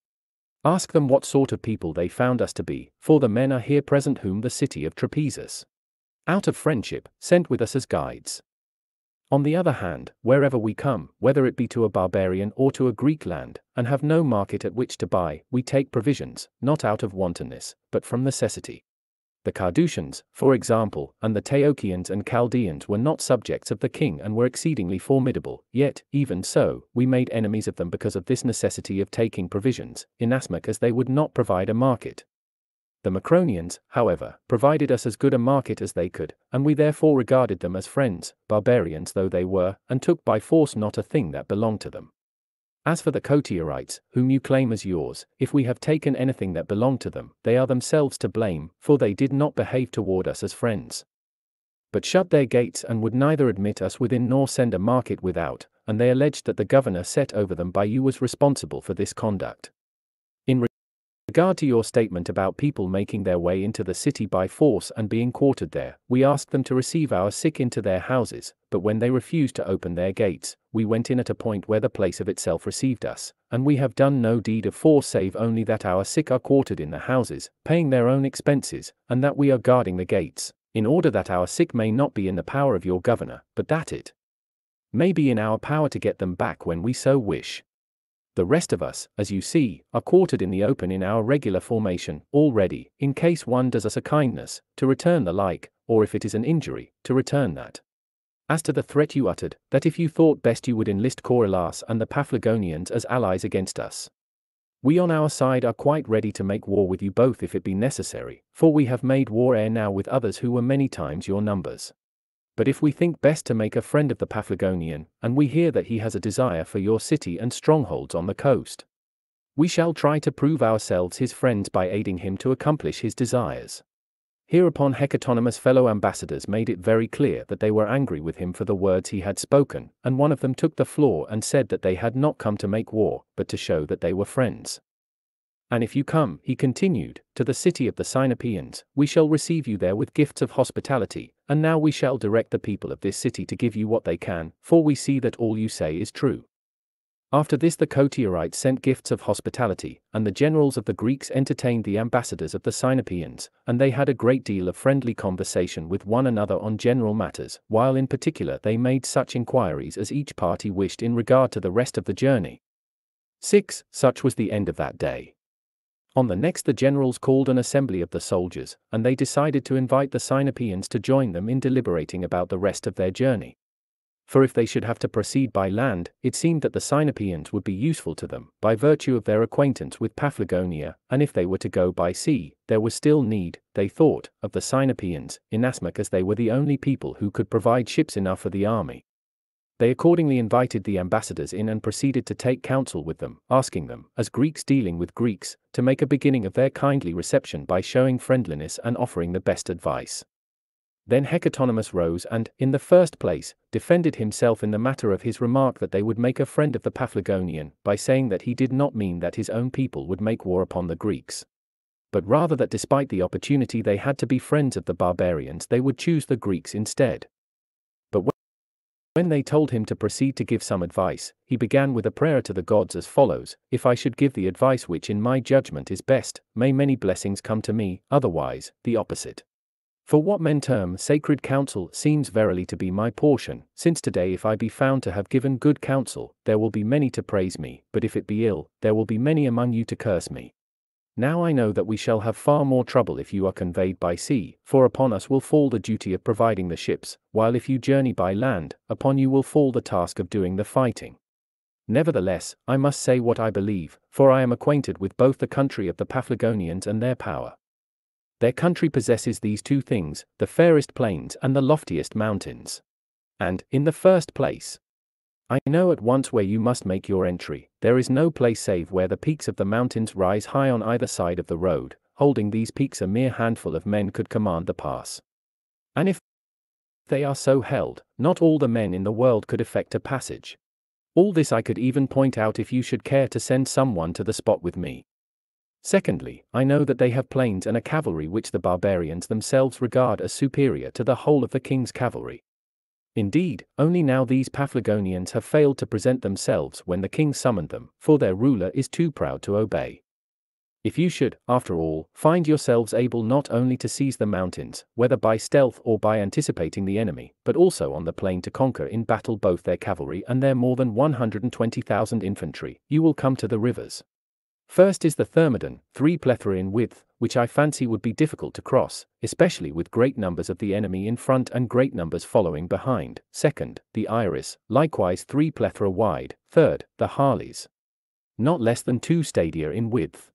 Ask them what sort of people they found us to be, for the men are here present whom the city of Trapezus out of friendship, sent with us as guides. On the other hand, wherever we come, whether it be to a barbarian or to a Greek land, and have no market at which to buy, we take provisions, not out of wantonness, but from necessity. The Carduchians, for example, and the Taochians and Chaldeans were not subjects of the king and were exceedingly formidable, yet, even so, we made enemies of them because of this necessity of taking provisions, inasmuch as they would not provide a market. The Macronians, however, provided us as good a market as they could, and we therefore regarded them as friends, barbarians though they were, and took by force not a thing that belonged to them. As for the Cotyorites, whom you claim as yours, if we have taken anything that belonged to them, they are themselves to blame, for they did not behave toward us as friends. But shut their gates and would neither admit us within nor send a market without, and they alleged that the governor set over them by you was responsible for this conduct regard to your statement about people making their way into the city by force and being quartered there, we asked them to receive our sick into their houses, but when they refused to open their gates, we went in at a point where the place of itself received us, and we have done no deed of force save only that our sick are quartered in the houses, paying their own expenses, and that we are guarding the gates, in order that our sick may not be in the power of your governor, but that it may be in our power to get them back when we so wish. The rest of us, as you see, are quartered in the open in our regular formation, all ready, in case one does us a kindness, to return the like, or if it is an injury, to return that. As to the threat you uttered, that if you thought best you would enlist Corylas and the Paphlagonians as allies against us. We on our side are quite ready to make war with you both if it be necessary, for we have made war ere now with others who were many times your numbers. But if we think best to make a friend of the Paphlagonian, and we hear that he has a desire for your city and strongholds on the coast, we shall try to prove ourselves his friends by aiding him to accomplish his desires. Hereupon Hecatonymus' fellow ambassadors made it very clear that they were angry with him for the words he had spoken, and one of them took the floor and said that they had not come to make war, but to show that they were friends. And if you come, he continued, to the city of the Sinopeans, we shall receive you there with gifts of hospitality, and now we shall direct the people of this city to give you what they can, for we see that all you say is true. After this the Cotyorites sent gifts of hospitality, and the generals of the Greeks entertained the ambassadors of the Sinopeans, and they had a great deal of friendly conversation with one another on general matters, while in particular they made such inquiries as each party wished in regard to the rest of the journey. 6. Such was the end of that day. On the next the generals called an assembly of the soldiers, and they decided to invite the Sinopeans to join them in deliberating about the rest of their journey. For if they should have to proceed by land, it seemed that the Sinopeans would be useful to them, by virtue of their acquaintance with Paphlagonia, and if they were to go by sea, there was still need, they thought, of the Sinopeans, inasmuch as they were the only people who could provide ships enough for the army. They accordingly invited the ambassadors in and proceeded to take counsel with them, asking them, as Greeks dealing with Greeks, to make a beginning of their kindly reception by showing friendliness and offering the best advice. Then Hecatonymus rose and, in the first place, defended himself in the matter of his remark that they would make a friend of the Paphlagonian, by saying that he did not mean that his own people would make war upon the Greeks. But rather that despite the opportunity they had to be friends of the barbarians they would choose the Greeks instead. When they told him to proceed to give some advice, he began with a prayer to the gods as follows If I should give the advice which in my judgment is best, may many blessings come to me, otherwise, the opposite. For what men term sacred counsel seems verily to be my portion, since today if I be found to have given good counsel, there will be many to praise me, but if it be ill, there will be many among you to curse me. Now I know that we shall have far more trouble if you are conveyed by sea, for upon us will fall the duty of providing the ships, while if you journey by land, upon you will fall the task of doing the fighting. Nevertheless, I must say what I believe, for I am acquainted with both the country of the Paphlagonians and their power. Their country possesses these two things the fairest plains and the loftiest mountains. And, in the first place, I know at once where you must make your entry. There is no place save where the peaks of the mountains rise high on either side of the road. Holding these peaks, a mere handful of men could command the pass. And if they are so held, not all the men in the world could effect a passage. All this I could even point out if you should care to send someone to the spot with me. Secondly, I know that they have plains and a cavalry which the barbarians themselves regard as superior to the whole of the king's cavalry. Indeed, only now these Paphlagonians have failed to present themselves when the king summoned them, for their ruler is too proud to obey. If you should, after all, find yourselves able not only to seize the mountains, whether by stealth or by anticipating the enemy, but also on the plain to conquer in battle both their cavalry and their more than 120,000 infantry, you will come to the rivers. First is the Thermodon, three plethra in width, which I fancy would be difficult to cross, especially with great numbers of the enemy in front and great numbers following behind. Second, the Iris, likewise three plethra wide. Third, the Halys. not less than two stadia in width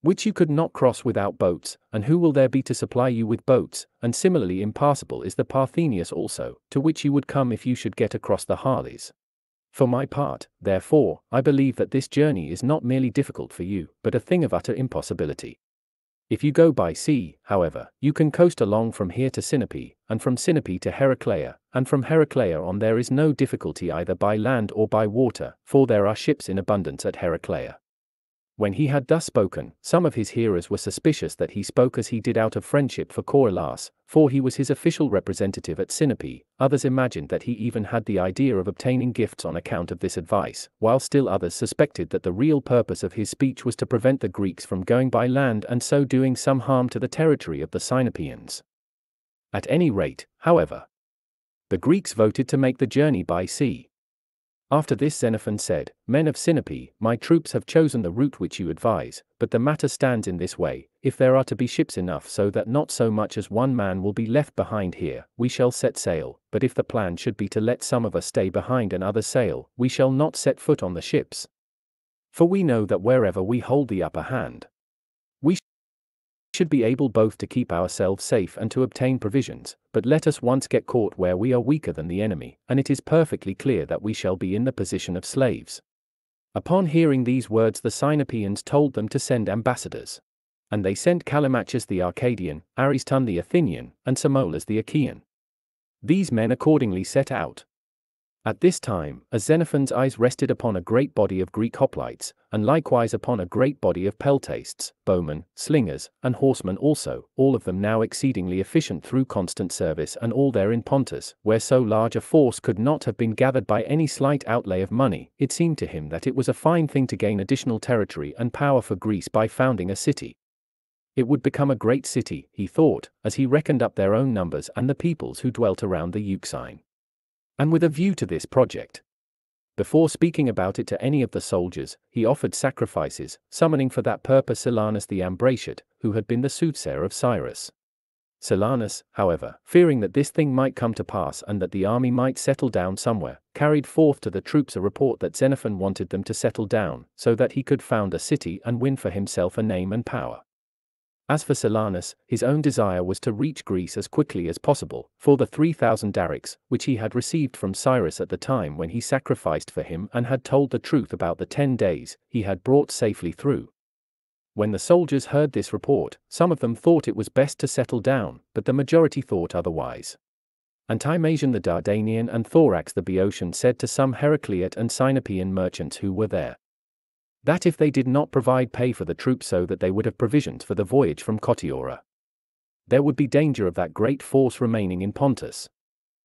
which you could not cross without boats, and who will there be to supply you with boats, and similarly impassable is the Parthenius also, to which you would come if you should get across the Halys. For my part, therefore, I believe that this journey is not merely difficult for you, but a thing of utter impossibility. If you go by sea, however, you can coast along from here to Sinope, and from Sinope to Heraclea, and from Heraclea on there is no difficulty either by land or by water, for there are ships in abundance at Heraclea. When he had thus spoken, some of his hearers were suspicious that he spoke as he did out of friendship for Corylas, for he was his official representative at Sinope, others imagined that he even had the idea of obtaining gifts on account of this advice, while still others suspected that the real purpose of his speech was to prevent the Greeks from going by land and so doing some harm to the territory of the Sinopeans. At any rate, however, the Greeks voted to make the journey by sea. After this Xenophon said, Men of Sinope, my troops have chosen the route which you advise, but the matter stands in this way, if there are to be ships enough so that not so much as one man will be left behind here, we shall set sail, but if the plan should be to let some of us stay behind and others sail, we shall not set foot on the ships. For we know that wherever we hold the upper hand, should be able both to keep ourselves safe and to obtain provisions, but let us once get caught where we are weaker than the enemy, and it is perfectly clear that we shall be in the position of slaves. Upon hearing these words, the Sinopeans told them to send ambassadors. And they sent Callimachus the Arcadian, Ariston the Athenian, and Samolas the Achaean. These men accordingly set out, at this time, as Xenophon's eyes rested upon a great body of Greek hoplites, and likewise upon a great body of peltasts, bowmen, slingers, and horsemen also, all of them now exceedingly efficient through constant service and all there in Pontus, where so large a force could not have been gathered by any slight outlay of money, it seemed to him that it was a fine thing to gain additional territory and power for Greece by founding a city. It would become a great city, he thought, as he reckoned up their own numbers and the peoples who dwelt around the Euxine and with a view to this project. Before speaking about it to any of the soldiers, he offered sacrifices, summoning for that purpose Silanus the Ambraciot, who had been the soothsayer of Cyrus. Silanus, however, fearing that this thing might come to pass and that the army might settle down somewhere, carried forth to the troops a report that Xenophon wanted them to settle down, so that he could found a city and win for himself a name and power. As for Silanus, his own desire was to reach Greece as quickly as possible, for the 3,000 darics, which he had received from Cyrus at the time when he sacrificed for him and had told the truth about the 10 days, he had brought safely through. When the soldiers heard this report, some of them thought it was best to settle down, but the majority thought otherwise. And Timasion the Dardanian and Thorax the Boeotian said to some Heracleot and Sinopean merchants who were there, that if they did not provide pay for the troops so that they would have provisions for the voyage from Cotyora, there would be danger of that great force remaining in Pontus.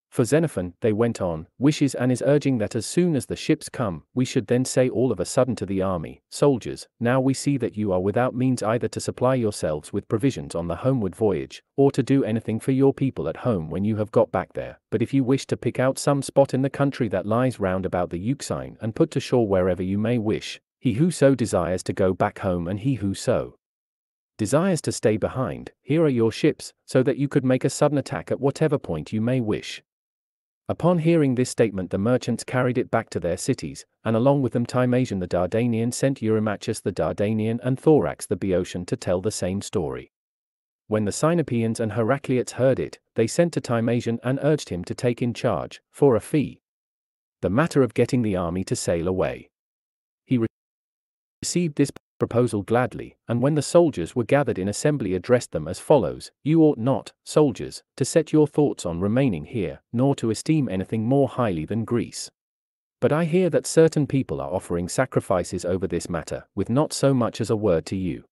For Xenophon, they went on, wishes and is urging that as soon as the ships come, we should then say all of a sudden to the army, Soldiers, now we see that you are without means either to supply yourselves with provisions on the homeward voyage, or to do anything for your people at home when you have got back there, but if you wish to pick out some spot in the country that lies round about the Euxine and put to shore wherever you may wish, he who so desires to go back home and he who so desires to stay behind, here are your ships, so that you could make a sudden attack at whatever point you may wish. Upon hearing this statement, the merchants carried it back to their cities, and along with them Timasion the Dardanian sent Eurymachus the Dardanian and Thorax the Boeotian to tell the same story. When the Sinopeans and Heracleots heard it, they sent to Timasion and urged him to take in charge, for a fee, the matter of getting the army to sail away received this proposal gladly, and when the soldiers were gathered in assembly addressed them as follows You ought not, soldiers, to set your thoughts on remaining here, nor to esteem anything more highly than Greece. But I hear that certain people are offering sacrifices over this matter, with not so much as a word to you.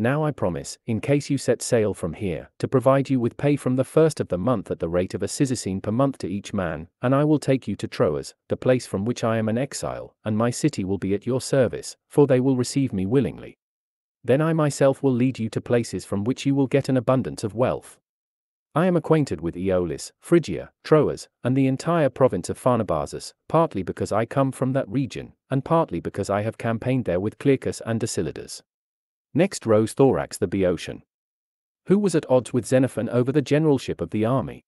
Now I promise, in case you set sail from here, to provide you with pay from the first of the month at the rate of a Cyzicene per month to each man, and I will take you to Troas, the place from which I am an exile, and my city will be at your service, for they will receive me willingly. Then I myself will lead you to places from which you will get an abundance of wealth. I am acquainted with Aeolis, Phrygia, Troas, and the entire province of Pharnabazus, partly because I come from that region, and partly because I have campaigned there with Clearchus and Dercylidas. Next rose Thorax the Boeotian, who was at odds with Xenophon over the generalship of the army,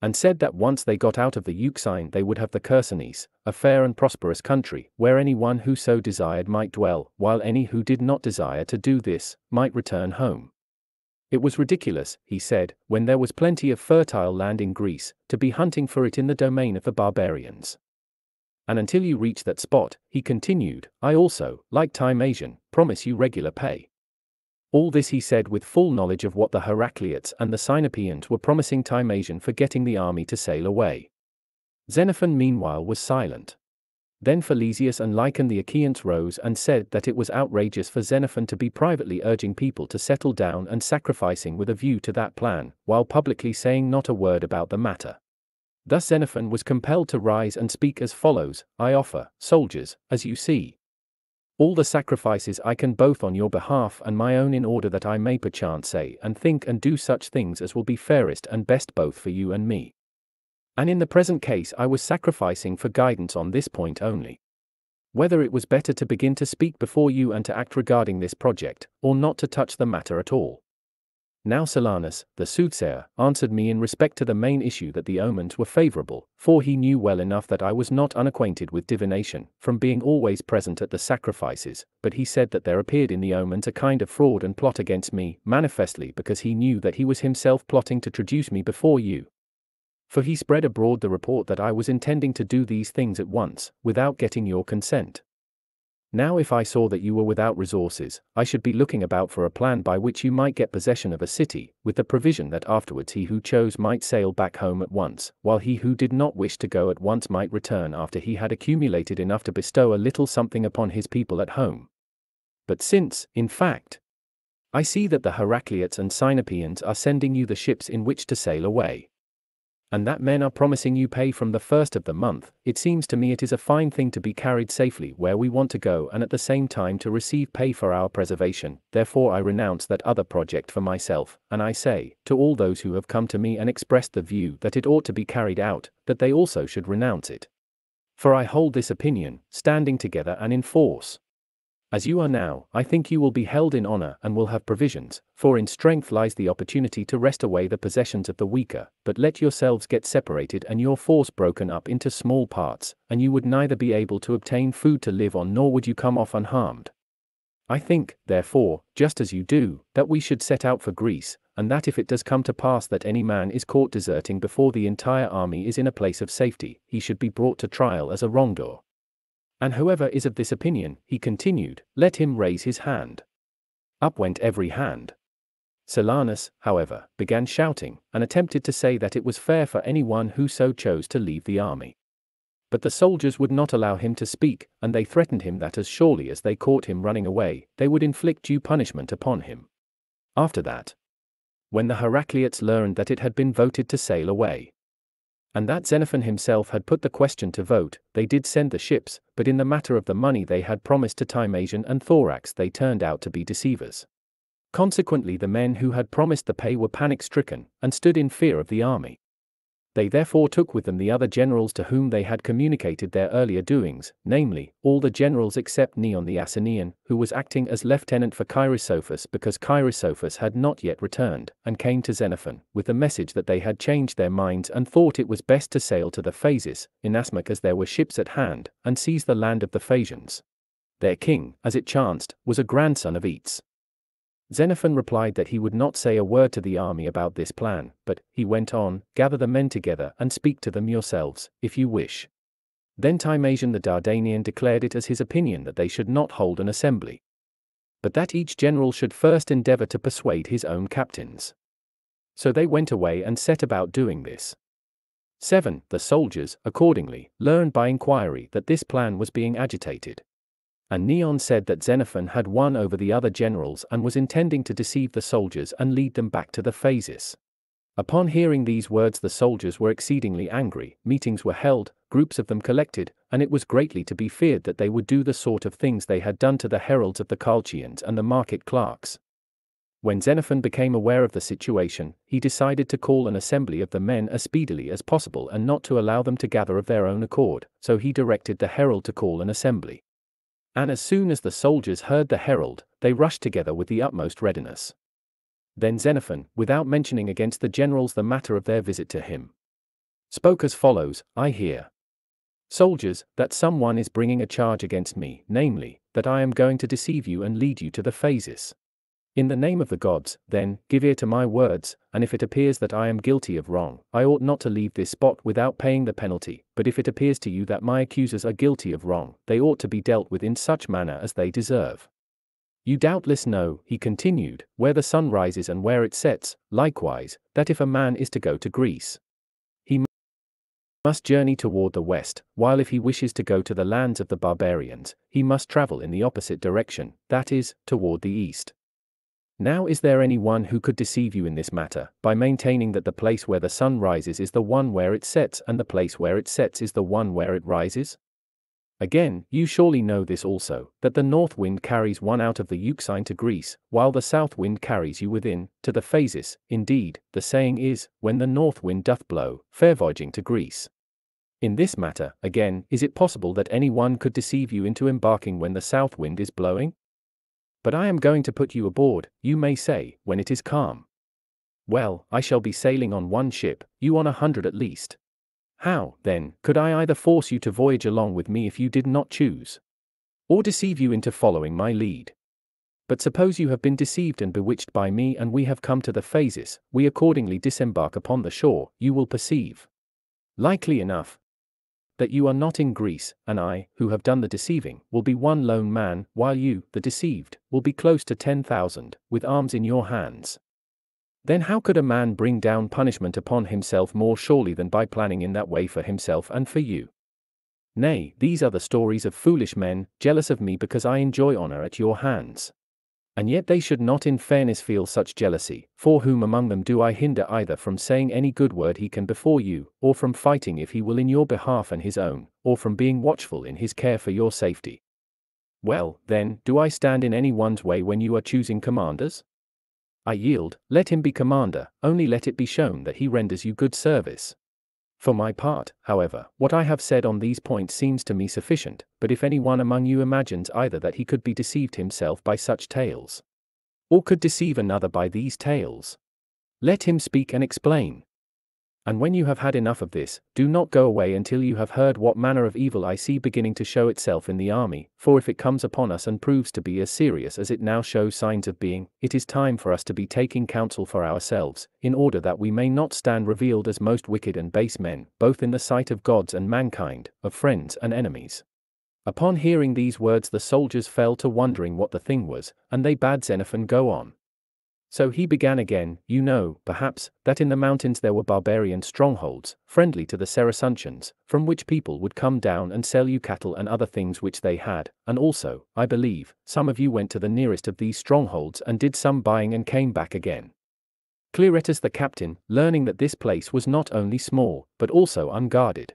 and said that once they got out of the Euxine they would have the Chersonese, a fair and prosperous country, where any one who so desired might dwell, while any who did not desire to do this, might return home. It was ridiculous, he said, when there was plenty of fertile land in Greece, to be hunting for it in the domain of the barbarians. And until you reach that spot, he continued, I also, like Timasion, promise you regular pay. All this he said with full knowledge of what the Heracleots and the Sinopeans were promising Timasion for getting the army to sail away. Xenophon meanwhile was silent. Then Philesius and Lycon the Achaeans rose and said that it was outrageous for Xenophon to be privately urging people to settle down and sacrificing with a view to that plan, while publicly saying not a word about the matter. Thus Xenophon was compelled to rise and speak as follows I offer, soldiers, as you see, all the sacrifices I can both on your behalf and my own in order that I may perchance say and think and do such things as will be fairest and best both for you and me. And in the present case I was sacrificing for guidance on this point only. Whether it was better to begin to speak before you and to act regarding this project, or not to touch the matter at all. Now Silanus, the soothsayer, answered me in respect to the main issue that the omens were favorable, for he knew well enough that I was not unacquainted with divination, from being always present at the sacrifices, but he said that there appeared in the omens a kind of fraud and plot against me, manifestly because he knew that he was himself plotting to traduce me before you. For he spread abroad the report that I was intending to do these things at once, without getting your consent. Now, if I saw that you were without resources, I should be looking about for a plan by which you might get possession of a city, with the provision that afterwards he who chose might sail back home at once, while he who did not wish to go at once might return after he had accumulated enough to bestow a little something upon his people at home. But since, in fact, I see that the Heracleots and Sinopeans are sending you the ships in which to sail away, and that men are promising you pay from the first of the month, it seems to me it is a fine thing to be carried safely where we want to go and at the same time to receive pay for our preservation, therefore I renounce that other project for myself, and I say, to all those who have come to me and expressed the view that it ought to be carried out, that they also should renounce it. For I hold this opinion, standing together and in force. As you are now, I think you will be held in honor and will have provisions, for in strength lies the opportunity to wrest away the possessions of the weaker, but let yourselves get separated and your force broken up into small parts, and you would neither be able to obtain food to live on nor would you come off unharmed. I think, therefore, just as you do, that we should set out for Greece, and that if it does come to pass that any man is caught deserting before the entire army is in a place of safety, he should be brought to trial as a wrongdoer. And whoever is of this opinion, he continued, let him raise his hand. Up went every hand. Silanus, however, began shouting, and attempted to say that it was fair for anyone who so chose to leave the army. But the soldiers would not allow him to speak, and they threatened him that as surely as they caught him running away, they would inflict due punishment upon him. After that, when the Heracleots learned that it had been voted to sail away, and that Xenophon himself had put the question to vote, they did send the ships, but in the matter of the money they had promised to Timasion and Thorax they turned out to be deceivers. Consequently the men who had promised the pay were panic-stricken, and stood in fear of the army. They therefore took with them the other generals to whom they had communicated their earlier doings, namely, all the generals except Neon the Asinian, who was acting as lieutenant for Cheirisophus because Cheirisophus had not yet returned, and came to Xenophon, with the message that they had changed their minds and thought it was best to sail to the Phasis, inasmuch as there were ships at hand, and seize the land of the Phasians. Their king, as it chanced, was a grandson of Aeetes. Xenophon replied that he would not say a word to the army about this plan, but, he went on, gather the men together and speak to them yourselves, if you wish. Then Timasion the Dardanian declared it as his opinion that they should not hold an assembly. but that each general should first endeavor to persuade his own captains. So they went away and set about doing this. 7. The soldiers, accordingly, learned by inquiry that this plan was being agitated. And Neon said that Xenophon had won over the other generals and was intending to deceive the soldiers and lead them back to the phasis. Upon hearing these words, the soldiers were exceedingly angry, meetings were held, groups of them collected, and it was greatly to be feared that they would do the sort of things they had done to the heralds of the Colchians and the market clerks. When Xenophon became aware of the situation, he decided to call an assembly of the men as speedily as possible and not to allow them to gather of their own accord, so he directed the herald to call an assembly. And as soon as the soldiers heard the herald, they rushed together with the utmost readiness. Then Xenophon, without mentioning against the generals the matter of their visit to him, spoke as follows I hear. Soldiers, that someone is bringing a charge against me, namely, that I am going to deceive you and lead you to the phasis. In the name of the gods, then, give ear to my words, and if it appears that I am guilty of wrong, I ought not to leave this spot without paying the penalty, but if it appears to you that my accusers are guilty of wrong, they ought to be dealt with in such manner as they deserve. You doubtless know, he continued, where the sun rises and where it sets, likewise, that if a man is to go to Greece, he must journey toward the west, while if he wishes to go to the lands of the barbarians, he must travel in the opposite direction, that is, toward the east. Now is there any one who could deceive you in this matter, by maintaining that the place where the sun rises is the one where it sets and the place where it sets is the one where it rises? Again, you surely know this also, that the north wind carries one out of the Euxine to Greece, while the south wind carries you within, to the phasis, indeed, the saying is, when the north wind doth blow, fair voyaging to Greece. In this matter, again, is it possible that any one could deceive you into embarking when the south wind is blowing? But I am going to put you aboard, you may say, when it is calm. Well, I shall be sailing on one ship, you on a hundred at least. How, then, could I either force you to voyage along with me if you did not choose? Or deceive you into following my lead? But suppose you have been deceived and bewitched by me and we have come to the Phasis, we accordingly disembark upon the shore, you will perceive. Likely enough, that you are not in Greece, and I, who have done the deceiving, will be one lone man, while you, the deceived, will be close to ten thousand, with arms in your hands. Then how could a man bring down punishment upon himself more surely than by planning in that way for himself and for you? Nay, these are the stories of foolish men, jealous of me because I enjoy honor at your hands. And yet they should not in fairness feel such jealousy, for whom among them do I hinder either from saying any good word he can before you, or from fighting if he will in your behalf and his own, or from being watchful in his care for your safety? Well, then, do I stand in any one's way when you are choosing commanders? I yield, let him be commander, only let it be shown that he renders you good service. For my part, however, what I have said on these points seems to me sufficient, but if any one among you imagines either that he could be deceived himself by such tales, or could deceive another by these tales, let him speak and explain. And when you have had enough of this, do not go away until you have heard what manner of evil I see beginning to show itself in the army, for if it comes upon us and proves to be as serious as it now shows signs of being, it is time for us to be taking counsel for ourselves, in order that we may not stand revealed as most wicked and base men, both in the sight of gods and mankind, of friends and enemies. Upon hearing these words, the soldiers fell to wondering what the thing was, and they bade Xenophon go on. So he began again, you know, perhaps, that in the mountains there were barbarian strongholds, friendly to the Cerasuntians, from which people would come down and sell you cattle and other things which they had, and also, I believe, some of you went to the nearest of these strongholds and did some buying and came back again. Clearetus the captain, learning that this place was not only small, but also unguarded.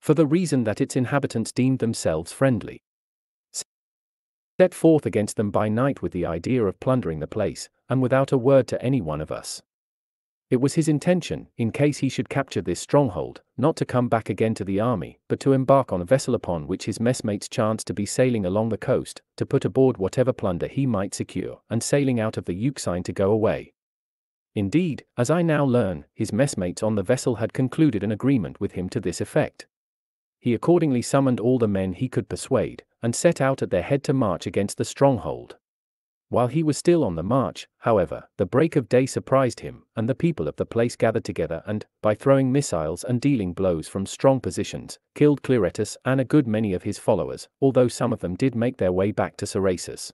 For the reason that its inhabitants deemed themselves friendly, set forth against them by night with the idea of plundering the place, and without a word to any one of us. It was his intention, in case he should capture this stronghold, not to come back again to the army, but to embark on a vessel upon which his messmates chanced to be sailing along the coast, to put aboard whatever plunder he might secure, and sailing out of the Euxine to go away. Indeed, as I now learn, his messmates on the vessel had concluded an agreement with him to this effect. He accordingly summoned all the men he could persuade, and set out at their head to march against the stronghold. While he was still on the march, however, the break of day surprised him, and the people of the place gathered together and, by throwing missiles and dealing blows from strong positions, killed Clearetus and a good many of his followers, although some of them did make their way back to Cerasus.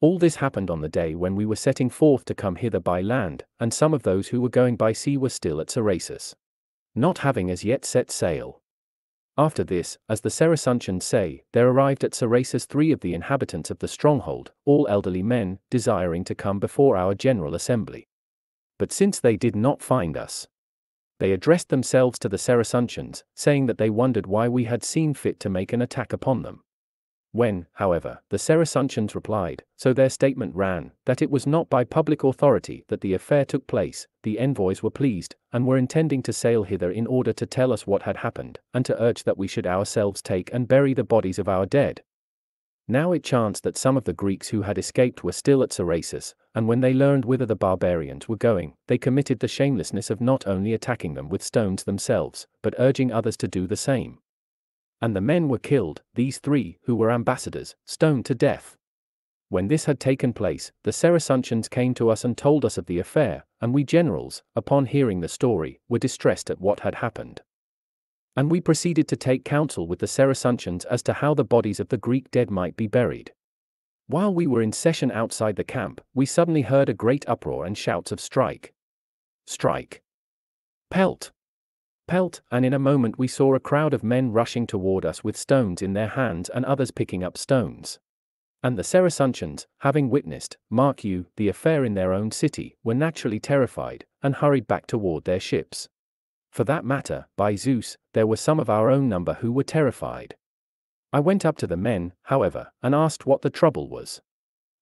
All this happened on the day when we were setting forth to come hither by land, and some of those who were going by sea were still at Cerasus, not having as yet set sail. After this, as the Cerasuntians say, there arrived at Cerasus three of the inhabitants of the stronghold, all elderly men, desiring to come before our general assembly. But since they did not find us, they addressed themselves to the Cerasuntians, saying that they wondered why we had seen fit to make an attack upon them. When, however, the Cerasuntians replied, so their statement ran, that it was not by public authority that the affair took place, the envoys were pleased, and were intending to sail hither in order to tell us what had happened, and to urge that we should ourselves take and bury the bodies of our dead. Now it chanced that some of the Greeks who had escaped were still at Cerasus, and when they learned whither the barbarians were going, they committed the shamelessness of not only attacking them with stones themselves, but urging others to do the same. And the men were killed, these three, who were ambassadors, stoned to death. When this had taken place, the Cerasuntians came to us and told us of the affair, and we generals, upon hearing the story, were distressed at what had happened. And we proceeded to take counsel with the Cerasuntians as to how the bodies of the Greek dead might be buried. While we were in session outside the camp, we suddenly heard a great uproar and shouts of strike. Strike. Pelt. Pelt, and in a moment we saw a crowd of men rushing toward us with stones in their hands and others picking up stones. And the Cerasuntians, having witnessed, mark you, the affair in their own city, were naturally terrified, and hurried back toward their ships. For that matter, by Zeus, there were some of our own number who were terrified. I went up to the men, however, and asked what the trouble was.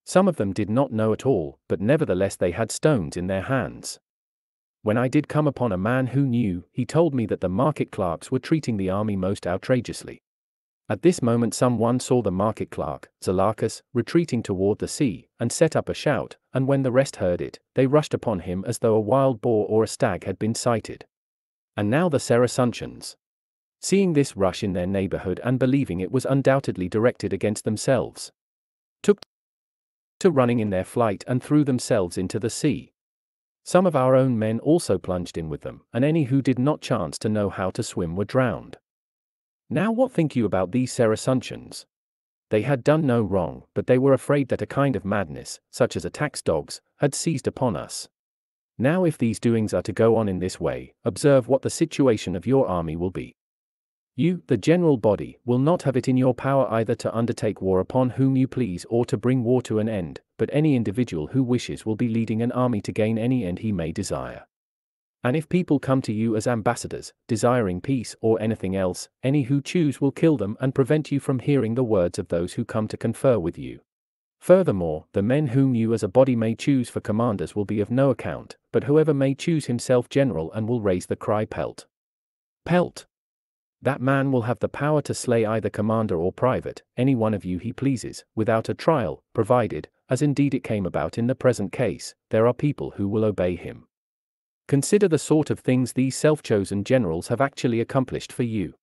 Some of them did not know at all, but nevertheless they had stones in their hands. When I did come upon a man who knew, he told me that the market clerks were treating the army most outrageously. At this moment, some one saw the market clerk, Zelarchus, retreating toward the sea, and set up a shout, and when the rest heard it, they rushed upon him as though a wild boar or a stag had been sighted. And now the Cerasuntians, seeing this rush in their neighborhood and believing it was undoubtedly directed against themselves, took to running in their flight and threw themselves into the sea. Some of our own men also plunged in with them, and any who did not chance to know how to swim were drowned. Now, what think you about these Cerasuntians? They had done no wrong, but they were afraid that a kind of madness, such as attacks dogs, had seized upon us. Now, if these doings are to go on in this way, observe what the situation of your army will be. You, the general body, will not have it in your power either to undertake war upon whom you please or to bring war to an end, but any individual who wishes will be leading an army to gain any end he may desire. And if people come to you as ambassadors, desiring peace or anything else, any who choose will kill them and prevent you from hearing the words of those who come to confer with you. Furthermore, the men whom you as a body may choose for commanders will be of no account, but whoever may choose himself general and will raise the cry pelt. Pelt. That man will have the power to slay either commander or private, any one of you he pleases, without a trial, provided, as indeed it came about in the present case, there are people who will obey him. Consider the sort of things these self chosen generals have actually accomplished for you.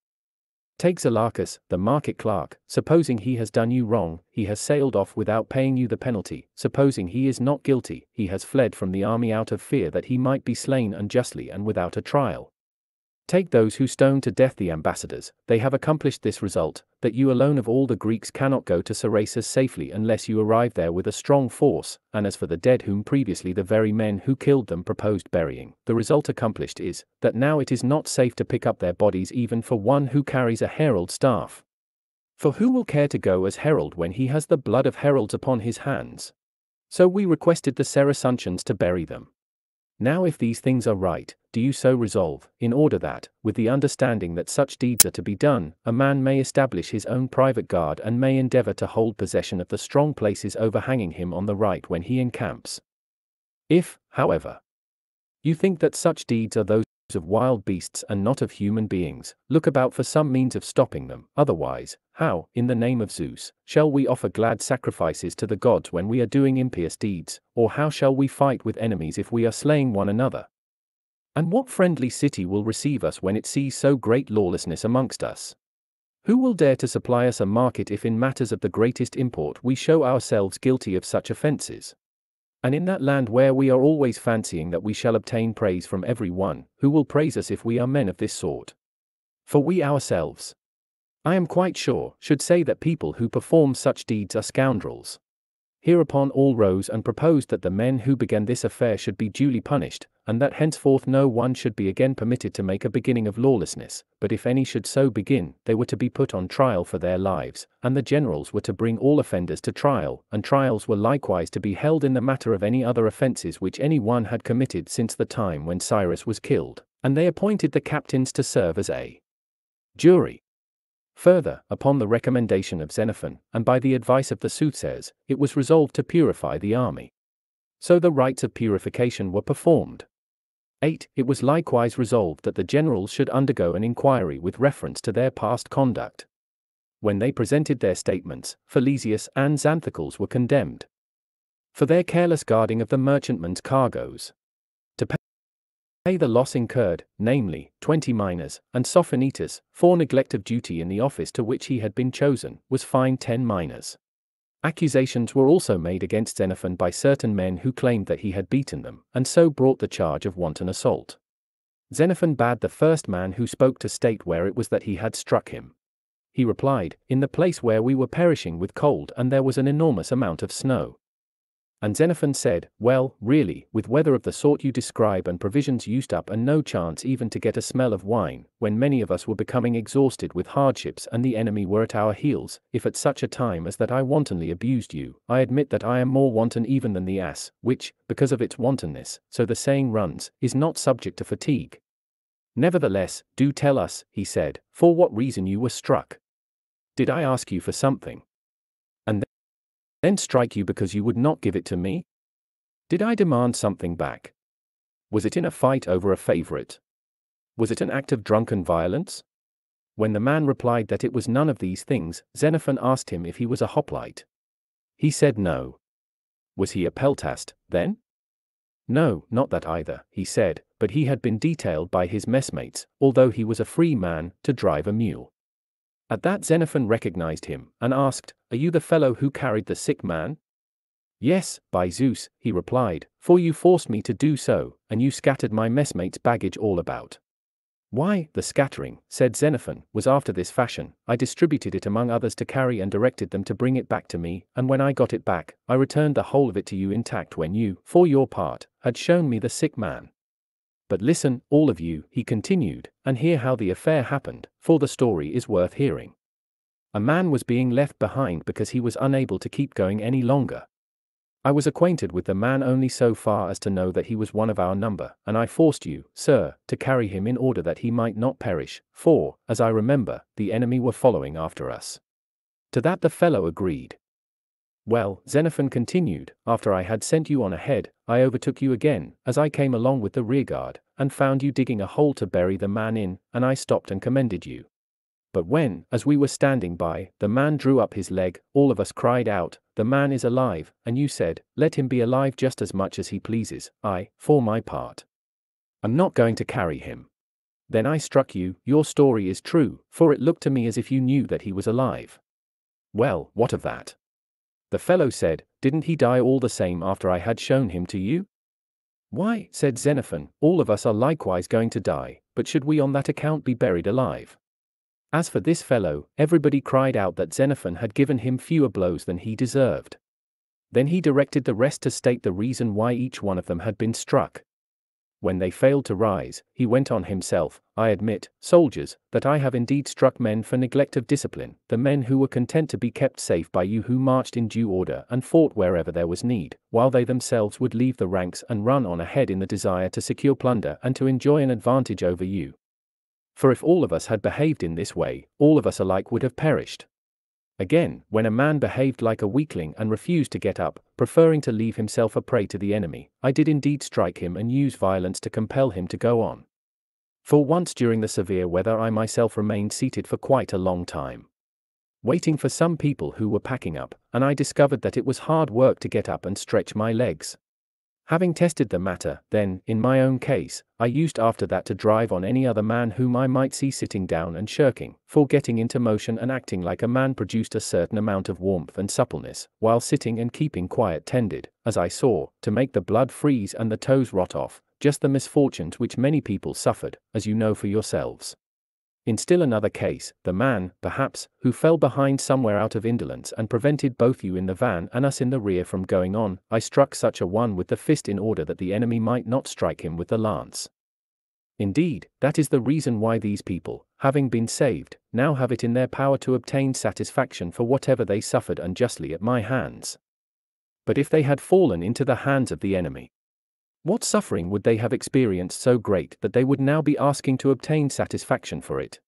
Take Zelarchus, the market clerk, supposing he has done you wrong, he has sailed off without paying you the penalty, supposing he is not guilty, he has fled from the army out of fear that he might be slain unjustly and without a trial. Take those who stoned to death the ambassadors, they have accomplished this result, that you alone of all the Greeks cannot go to Cerasus safely unless you arrive there with a strong force, and as for the dead whom previously the very men who killed them proposed burying, the result accomplished is, that now it is not safe to pick up their bodies even for one who carries a herald staff. For who will care to go as herald when he has the blood of heralds upon his hands? So we requested the Cerasuntians to bury them. Now, if these things are right, do you so resolve, in order that, with the understanding that such deeds are to be done, a man may establish his own private guard and may endeavor to hold possession of the strong places overhanging him on the right when he encamps. If, however, you think that such deeds are those of wild beasts and not of human beings, look about for some means of stopping them, otherwise, how, in the name of Zeus, shall we offer glad sacrifices to the gods when we are doing impious deeds, or how shall we fight with enemies if we are slaying one another? And what friendly city will receive us when it sees so great lawlessness amongst us? Who will dare to supply us a market if in matters of the greatest import we show ourselves guilty of such offences? And in that land where we are always fancying that we shall obtain praise from every one, who will praise us if we are men of this sort? For we ourselves, I am quite sure, should say that people who perform such deeds are scoundrels. Hereupon all rose and proposed that the men who began this affair should be duly punished, and that henceforth no one should be again permitted to make a beginning of lawlessness, but if any should so begin, they were to be put on trial for their lives, and the generals were to bring all offenders to trial, and trials were likewise to be held in the matter of any other offences which any one had committed since the time when Cyrus was killed, and they appointed the captains to serve as a jury. Further, upon the recommendation of Xenophon, and by the advice of the soothsayers, it was resolved to purify the army. So the rites of purification were performed. 8. It was likewise resolved that the generals should undergo an inquiry with reference to their past conduct. When they presented their statements, Philesius and Xanthicles were condemned for their careless guarding of the merchantman's cargoes pay the loss incurred, namely, 20 minas, and Sophaenetus, for neglect of duty in the office to which he had been chosen, was fined 10 minas. Accusations were also made against Xenophon by certain men who claimed that he had beaten them, and so brought the charge of wanton assault. Xenophon bade the first man who spoke to state where it was that he had struck him. He replied, In the place where we were perishing with cold and there was an enormous amount of snow. And Xenophon said, Well, really, with weather of the sort you describe and provisions used up and no chance even to get a smell of wine, when many of us were becoming exhausted with hardships and the enemy were at our heels, if at such a time as that I wantonly abused you, I admit that I am more wanton even than the ass, which, because of its wantonness, so the saying runs, is not subject to fatigue. Nevertheless, do tell us, he said, for what reason you were struck. Did I ask you for something? Then strike you because you would not give it to me? Did I demand something back? Was it in a fight over a favorite? Was it an act of drunken violence? When the man replied that it was none of these things, Xenophon asked him if he was a hoplite. He said no. Was he a peltast, then? No, not that either, he said, but he had been detailed by his messmates, although he was a free man, to drive a mule. At that Xenophon recognized him, and asked, Are you the fellow who carried the sick man? Yes, by Zeus, he replied, for you forced me to do so, and you scattered my messmates' baggage all about. Why, the scattering, said Xenophon, was after this fashion I distributed it among others to carry and directed them to bring it back to me, and when I got it back, I returned the whole of it to you intact when you, for your part, had shown me the sick man. But listen, all of you, he continued, and hear how the affair happened, for the story is worth hearing. A man was being left behind because he was unable to keep going any longer. I was acquainted with the man only so far as to know that he was one of our number, and I forced you, sir, to carry him in order that he might not perish, for, as I remember, the enemy were following after us. To that the fellow agreed. Well, Xenophon continued, after I had sent you on ahead, I overtook you again, as I came along with the rearguard, and found you digging a hole to bury the man in, and I stopped and commended you. But when, as we were standing by, the man drew up his leg, all of us cried out, The man is alive, and you said, Let him be alive just as much as he pleases, I, for my part, am not going to carry him. Then I struck you, your story is true, for it looked to me as if you knew that he was alive. Well, what of that? The fellow said, Didn't he die all the same after I had shown him to you? Why, said Xenophon, all of us are likewise going to die, but should we on that account be buried alive? As for this fellow, everybody cried out that Xenophon had given him fewer blows than he deserved. Then he directed the rest to state the reason why each one of them had been struck when they failed to rise, he went on himself, I admit, soldiers, that I have indeed struck men for neglect of discipline, the men who were content to be kept safe by you who marched in due order and fought wherever there was need, while they themselves would leave the ranks and run on ahead in the desire to secure plunder and to enjoy an advantage over you. For if all of us had behaved in this way, all of us alike would have perished. Again, when a man behaved like a weakling and refused to get up, preferring to leave himself a prey to the enemy, I did indeed strike him and use violence to compel him to go on. For once during the severe weather, I myself remained seated for quite a long time. Waiting for some people who were packing up, and I discovered that it was hard work to get up and stretch my legs. Having tested the matter, then, in my own case, I used after that to drive on any other man whom I might see sitting down and shirking, for getting into motion and acting like a man produced a certain amount of warmth and suppleness, while sitting and keeping quiet tended, as I saw, to make the blood freeze and the toes rot off, just the misfortunes which many people suffered, as you know for yourselves. In still another case, the man, perhaps, who fell behind somewhere out of indolence and prevented both you in the van and us in the rear from going on, I struck such a one with the fist in order that the enemy might not strike him with the lance. Indeed, that is the reason why these people, having been saved, now have it in their power to obtain satisfaction for whatever they suffered unjustly at my hands. But if they had fallen into the hands of the enemy, what suffering would they have experienced so great that they would now be asking to obtain satisfaction for it?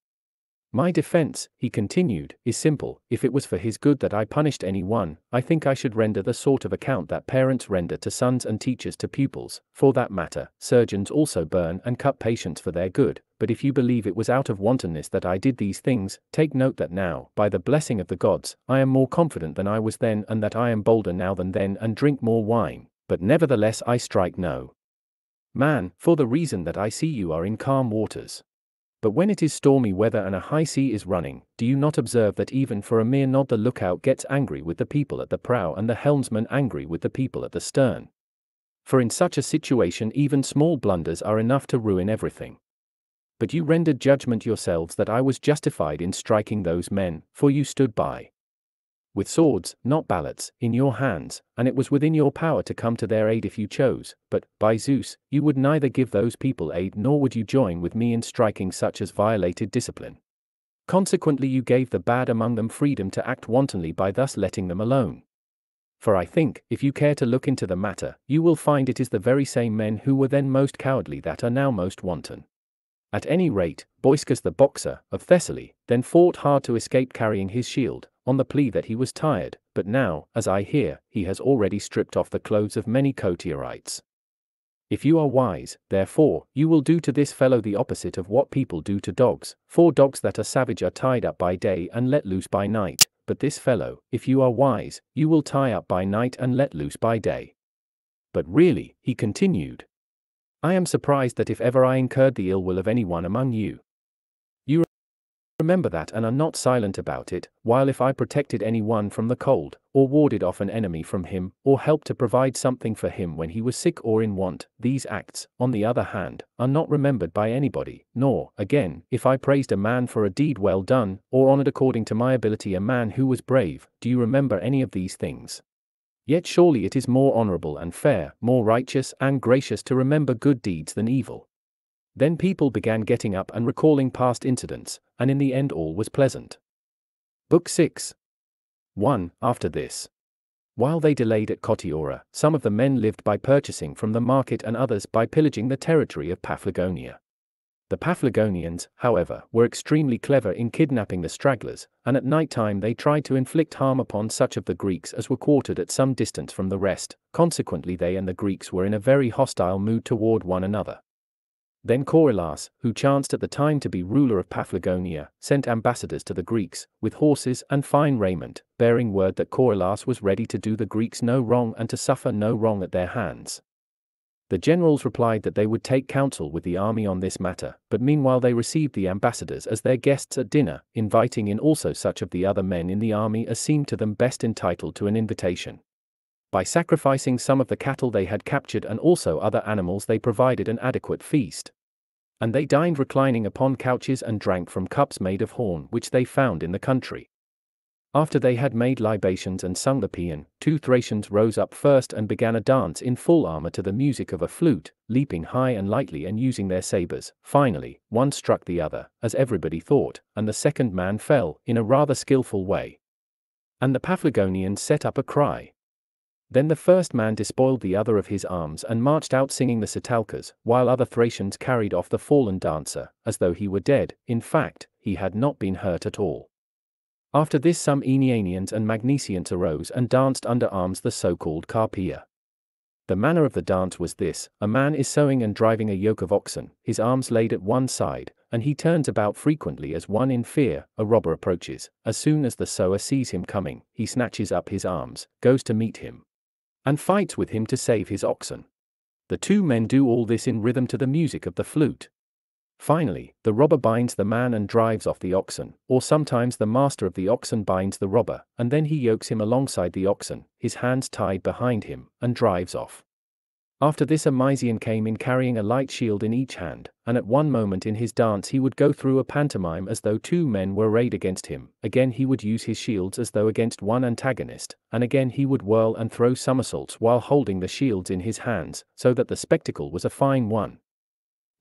My defense, he continued, is simple. If it was for his good that I punished any one, I think I should render the sort of account that parents render to sons and teachers to pupils. For that matter, surgeons also burn and cut patients for their good. But if you believe it was out of wantonness that I did these things, take note that now, by the blessing of the gods, I am more confident than I was then, and that I am bolder now than then, and drink more wine. But nevertheless, I strike no man, for the reason that I see you are in calm waters. But when it is stormy weather and a high sea is running, do you not observe that even for a mere nod the lookout gets angry with the people at the prow and the helmsman angry with the people at the stern? For in such a situation even small blunders are enough to ruin everything. But you rendered judgment yourselves that I was justified in striking those men, for you stood by with swords, not ballots, in your hands, and it was within your power to come to their aid if you chose, but, by Zeus, you would neither give those people aid nor would you join with me in striking such as violated discipline. Consequently, you gave the bad among them freedom to act wantonly by thus letting them alone. For I think, if you care to look into the matter, you will find it is the very same men who were then most cowardly that are now most wanton. At any rate, Boiscus the boxer, of Thessaly, then fought hard to escape carrying his shield, on the plea that he was tired, but now, as I hear, he has already stripped off the clothes of many Cotyorites. If you are wise, therefore, you will do to this fellow the opposite of what people do to dogs, for dogs that are savage are tied up by day and let loose by night, but this fellow, if you are wise, you will tie up by night and let loose by day. But really, he continued, I am surprised that if ever I incurred the ill will of anyone among you, Remember that and are not silent about it, while if I protected any one from the cold, or warded off an enemy from him, or helped to provide something for him when he was sick or in want, these acts, on the other hand, are not remembered by anybody, nor, again, if I praised a man for a deed well done, or honored according to my ability a man who was brave, do you remember any of these things? Yet surely it is more honorable and fair, more righteous and gracious to remember good deeds than evil. Then people began getting up and recalling past incidents, and in the end all was pleasant. Book 6 1. After this. While they delayed at Cotyora, some of the men lived by purchasing from the market and others by pillaging the territory of Paphlagonia. The Paphlagonians, however, were extremely clever in kidnapping the stragglers, and at night time they tried to inflict harm upon such of the Greeks as were quartered at some distance from the rest, consequently they and the Greeks were in a very hostile mood toward one another. Then Corylas, who chanced at the time to be ruler of Paphlagonia, sent ambassadors to the Greeks, with horses and fine raiment, bearing word that Corylas was ready to do the Greeks no wrong and to suffer no wrong at their hands. The generals replied that they would take counsel with the army on this matter, but meanwhile they received the ambassadors as their guests at dinner, inviting in also such of the other men in the army as seemed to them best entitled to an invitation. By sacrificing some of the cattle they had captured and also other animals, they provided an adequate feast. And they dined reclining upon couches and drank from cups made of horn which they found in the country. After they had made libations and sung the paean, two Thracians rose up first and began a dance in full armor to the music of a flute, leaping high and lightly and using their sabers. Finally, one struck the other, as everybody thought, and the second man fell, in a rather skilful way. And the Paphlagonians set up a cry, then the first man despoiled the other of his arms and marched out singing the Sitalcas, while other Thracians carried off the fallen dancer, as though he were dead, in fact, he had not been hurt at all. After this some Aenianians and Magnesians arose and danced under arms the so-called carpaea. The manner of the dance was this, a man is sowing and driving a yoke of oxen, his arms laid at one side, and he turns about frequently as one in fear, a robber approaches, as soon as the sower sees him coming, he snatches up his arms, goes to meet him, and fights with him to save his oxen. The two men do all this in rhythm to the music of the flute. Finally, the robber binds the man and drives off the oxen, or sometimes the master of the oxen binds the robber, and then he yokes him alongside the oxen, his hands tied behind him, and drives off. After this a Mysian came in carrying a light shield in each hand, and at one moment in his dance he would go through a pantomime as though two men were arrayed against him, again he would use his shields as though against one antagonist, and again he would whirl and throw somersaults while holding the shields in his hands, so that the spectacle was a fine one.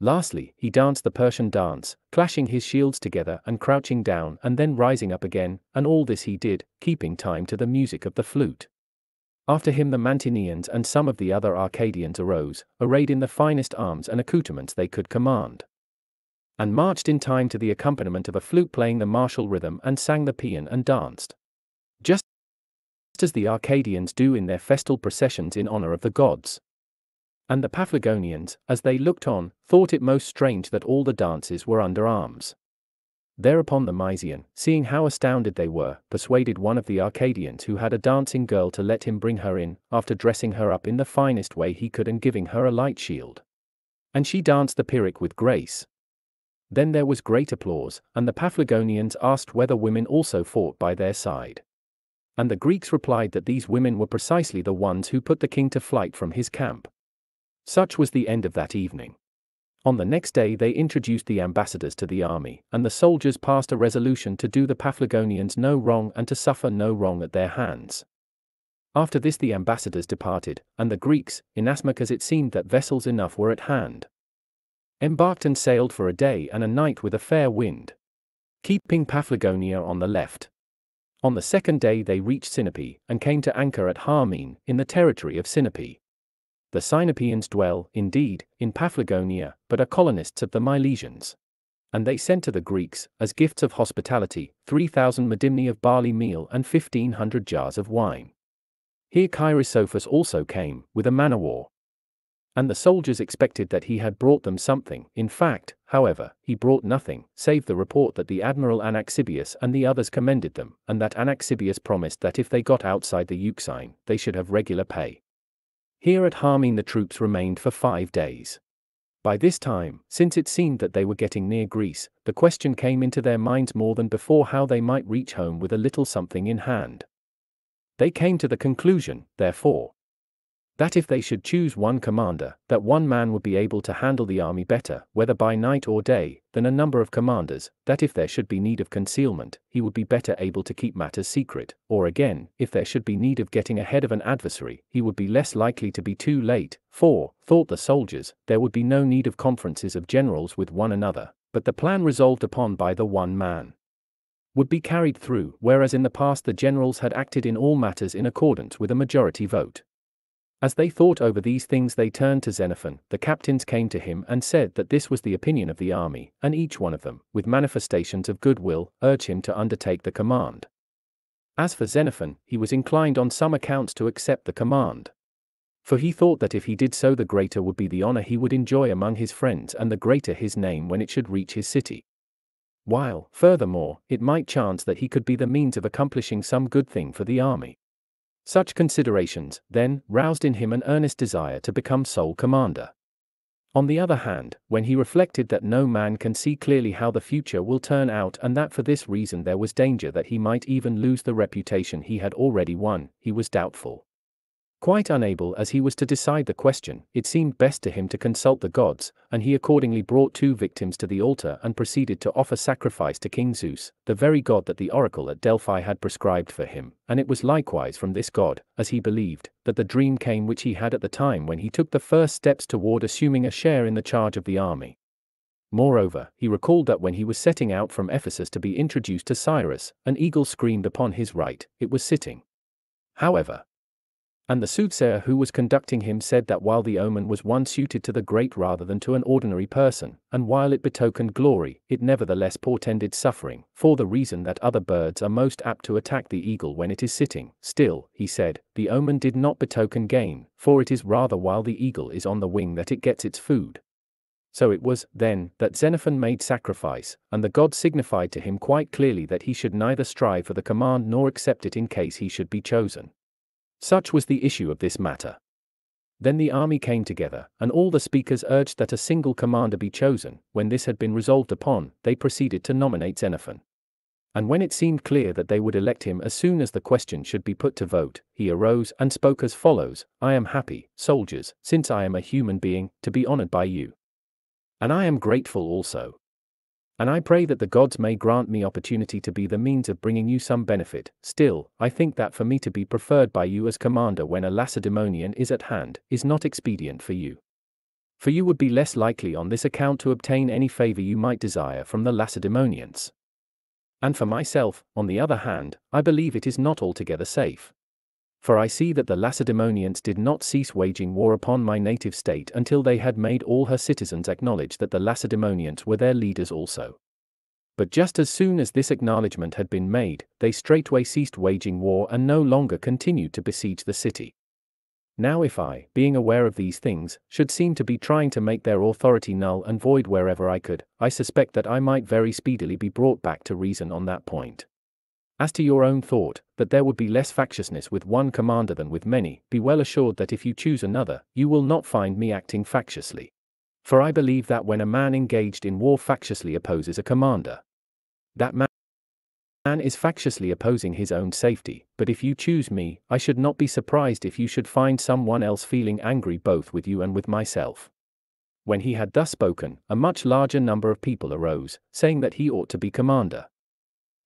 Lastly, he danced the Persian dance, clashing his shields together and crouching down and then rising up again, and all this he did, keeping time to the music of the flute. After him the Mantineans and some of the other Arcadians arose, arrayed in the finest arms and accoutrements they could command. And marched in time to the accompaniment of a flute playing the martial rhythm and sang the paean and danced. Just as the Arcadians do in their festal processions in honor of the gods. And the Paphlagonians, as they looked on, thought it most strange that all the dances were under arms. Thereupon the Mysian, seeing how astounded they were, persuaded one of the Arcadians who had a dancing girl to let him bring her in, after dressing her up in the finest way he could and giving her a light shield. And she danced the Pyrrhic with grace. Then there was great applause, and the Paphlagonians asked whether women also fought by their side. And the Greeks replied that these women were precisely the ones who put the king to flight from his camp. Such was the end of that evening. On the next day they introduced the ambassadors to the army, and the soldiers passed a resolution to do the Paphlagonians no wrong and to suffer no wrong at their hands. After this the ambassadors departed, and the Greeks, inasmuch as it seemed that vessels enough were at hand, embarked and sailed for a day and a night with a fair wind, keeping Paphlagonia on the left. On the second day they reached Sinope, and came to anchor at Harmene in the territory of Sinope. The Sinopeans dwell, indeed, in Paphlagonia, but are colonists of the Milesians. And they sent to the Greeks, as gifts of hospitality, 3,000 medimni of barley meal and 1,500 jars of wine. Here Cheirisophus also came, with a man of war. And the soldiers expected that he had brought them something. In fact, however, he brought nothing, save the report that the admiral Anaxibius and the others commended them, and that Anaxibius promised that if they got outside the Euxine, they should have regular pay. Here at Harmene the troops remained for five days. By this time, since it seemed that they were getting near Greece, the question came into their minds more than before how they might reach home with a little something in hand. They came to the conclusion, therefore, that if they should choose one commander, that one man would be able to handle the army better, whether by night or day, than a number of commanders, that if there should be need of concealment, he would be better able to keep matters secret, or again, if there should be need of getting ahead of an adversary, he would be less likely to be too late, for, thought the soldiers, there would be no need of conferences of generals with one another, but the plan resolved upon by the one man would be carried through, whereas in the past the generals had acted in all matters in accordance with a majority vote. As they thought over these things they turned to Xenophon, the captains came to him and said that this was the opinion of the army, and each one of them, with manifestations of goodwill, urged him to undertake the command. As for Xenophon, he was inclined on some accounts to accept the command. For he thought that if he did so the greater would be the honor he would enjoy among his friends and the greater his name when it should reach his city. While, furthermore, it might chance that he could be the means of accomplishing some good thing for the army. Such considerations, then, roused in him an earnest desire to become sole commander. On the other hand, when he reflected that no man can see clearly how the future will turn out and that for this reason there was danger that he might even lose the reputation he had already won, he was doubtful. Quite unable as he was to decide the question, it seemed best to him to consult the gods, and he accordingly brought two victims to the altar and proceeded to offer sacrifice to King Zeus, the very god that the oracle at Delphi had prescribed for him, and it was likewise from this god, as he believed, that the dream came which he had at the time when he took the first steps toward assuming a share in the charge of the army. Moreover, he recalled that when he was setting out from Ephesus to be introduced to Cyrus, an eagle screamed upon his right, it was sitting. However, and the soothsayer who was conducting him said that while the omen was one suited to the great rather than to an ordinary person, and while it betokened glory, it nevertheless portended suffering, for the reason that other birds are most apt to attack the eagle when it is sitting. Still, he said, the omen did not betoken gain, for it is rather while the eagle is on the wing that it gets its food. So it was, then, that Xenophon made sacrifice, and the god signified to him quite clearly that he should neither strive for the command nor accept it in case he should be chosen. Such was the issue of this matter. Then the army came together, and all the speakers urged that a single commander be chosen. When this had been resolved upon, they proceeded to nominate Xenophon. And when it seemed clear that they would elect him as soon as the question should be put to vote, he arose and spoke as follows I am happy, soldiers, since I am a human being, to be honored by you. And I am grateful also. And I pray that the gods may grant me opportunity to be the means of bringing you some benefit. Still, I think that for me to be preferred by you as commander when a Lacedaemonian is at hand, is not expedient for you. For you would be less likely on this account to obtain any favor you might desire from the Lacedaemonians. And for myself, on the other hand, I believe it is not altogether safe. For I see that the Lacedaemonians did not cease waging war upon my native state until they had made all her citizens acknowledge that the Lacedaemonians were their leaders also. But just as soon as this acknowledgement had been made, they straightway ceased waging war and no longer continued to besiege the city. Now, if I, being aware of these things, should seem to be trying to make their authority null and void wherever I could, I suspect that I might very speedily be brought back to reason on that point. As to your own thought, that there would be less factiousness with one commander than with many, be well assured that if you choose another, you will not find me acting factiously. For I believe that when a man engaged in war factiously opposes a commander, that man man is factiously opposing his own safety, but if you choose me, I should not be surprised if you should find someone else feeling angry both with you and with myself. When he had thus spoken, a much larger number of people arose, saying that he ought to be commander.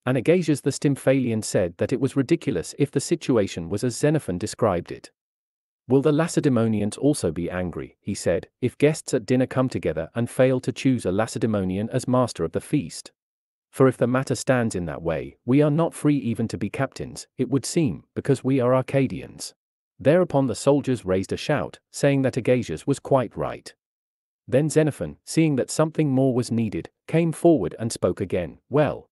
And Agasias the Stymphalian said that it was ridiculous if the situation was as Xenophon described it. Will the Lacedaemonians also be angry, he said, if guests at dinner come together and fail to choose a Lacedaemonian as master of the feast? For if the matter stands in that way, we are not free even to be captains, it would seem, because we are Arcadians. Thereupon the soldiers raised a shout, saying that Agasias was quite right. Then Xenophon, seeing that something more was needed, came forward and spoke again, Well,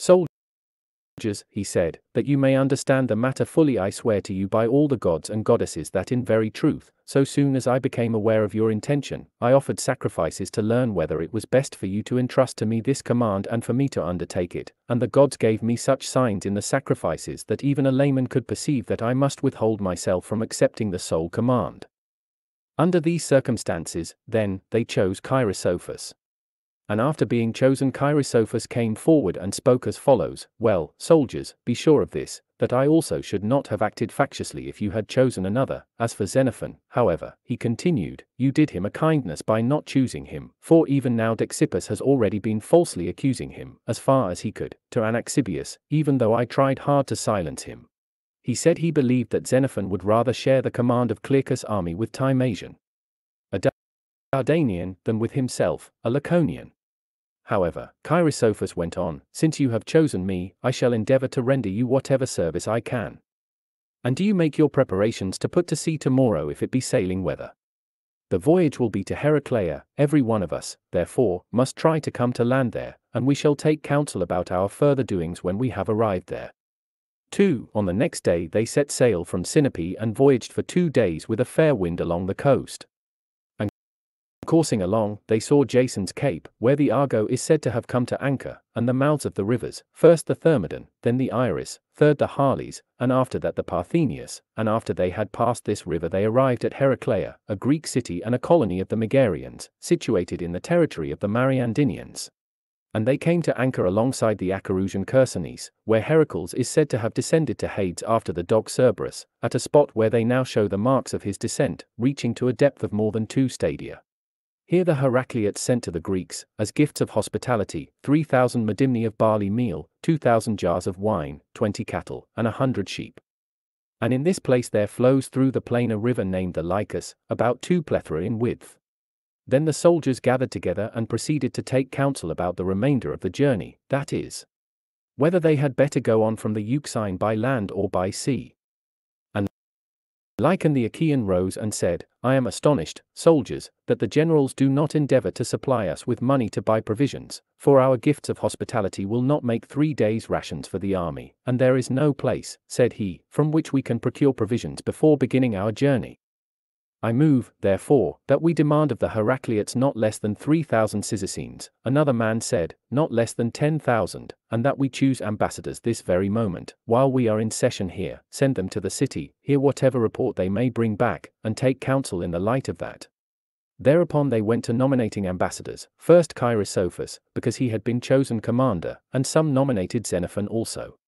soldiers, he said, that you may understand the matter fully I swear to you by all the gods and goddesses that in very truth, so soon as I became aware of your intention, I offered sacrifices to learn whether it was best for you to entrust to me this command and for me to undertake it, and the gods gave me such signs in the sacrifices that even a layman could perceive that I must withhold myself from accepting the sole command. Under these circumstances, then, they chose Cheirisophus and after being chosen Cheirisophus came forward and spoke as follows, Well, soldiers, be sure of this, that I also should not have acted factiously if you had chosen another, as for Xenophon, however, he continued, you did him a kindness by not choosing him, for even now Dexippus has already been falsely accusing him, as far as he could, to Anaxibius, even though I tried hard to silence him. He said he believed that Xenophon would rather share the command of Clearchus' army with Timasion, a Dardanian, than with himself, a Laconian. However, Cheirisophus went on, Since you have chosen me, I shall endeavor to render you whatever service I can. And do you make your preparations to put to sea tomorrow if it be sailing weather? The voyage will be to Heraclea, every one of us, therefore, must try to come to land there, and we shall take counsel about our further doings when we have arrived there. 2. On the next day they set sail from Sinope and voyaged for two days with a fair wind along the coast. Coursing along, they saw Jason's Cape, where the Argo is said to have come to anchor, and the mouths of the rivers, first the Thermodon, then the Iris, third the Halys, and after that the Parthenius, and after they had passed this river they arrived at Heraclea, a Greek city and a colony of the Megarians, situated in the territory of the Mariandynians. And they came to anchor alongside the Acherusian Chersonese, where Heracles is said to have descended to Hades after the dog Cerberus, at a spot where they now show the marks of his descent, reaching to a depth of more than two stadia. Here the Heracleots sent to the Greeks, as gifts of hospitality, 3,000 medimni of barley meal, 2,000 jars of wine, 20 cattle, and a hundred sheep. And in this place there flows through the plain a river named the Lycus, about two plethra in width. Then the soldiers gathered together and proceeded to take counsel about the remainder of the journey, that is, whether they had better go on from the Euxine by land or by sea. Lycon the Achaean rose and said, I am astonished, soldiers, that the generals do not endeavor to supply us with money to buy provisions, for our gifts of hospitality will not make three days' rations for the army, and there is no place, said he, from which we can procure provisions before beginning our journey. I move, therefore, that we demand of the Heracleots not less than 3,000 Cyzicenes, another man said, not less than 10,000, and that we choose ambassadors this very moment, while we are in session here, send them to the city, hear whatever report they may bring back, and take counsel in the light of that. Thereupon they went to nominating ambassadors, first Cheirisophus, because he had been chosen commander, and some nominated Xenophon also.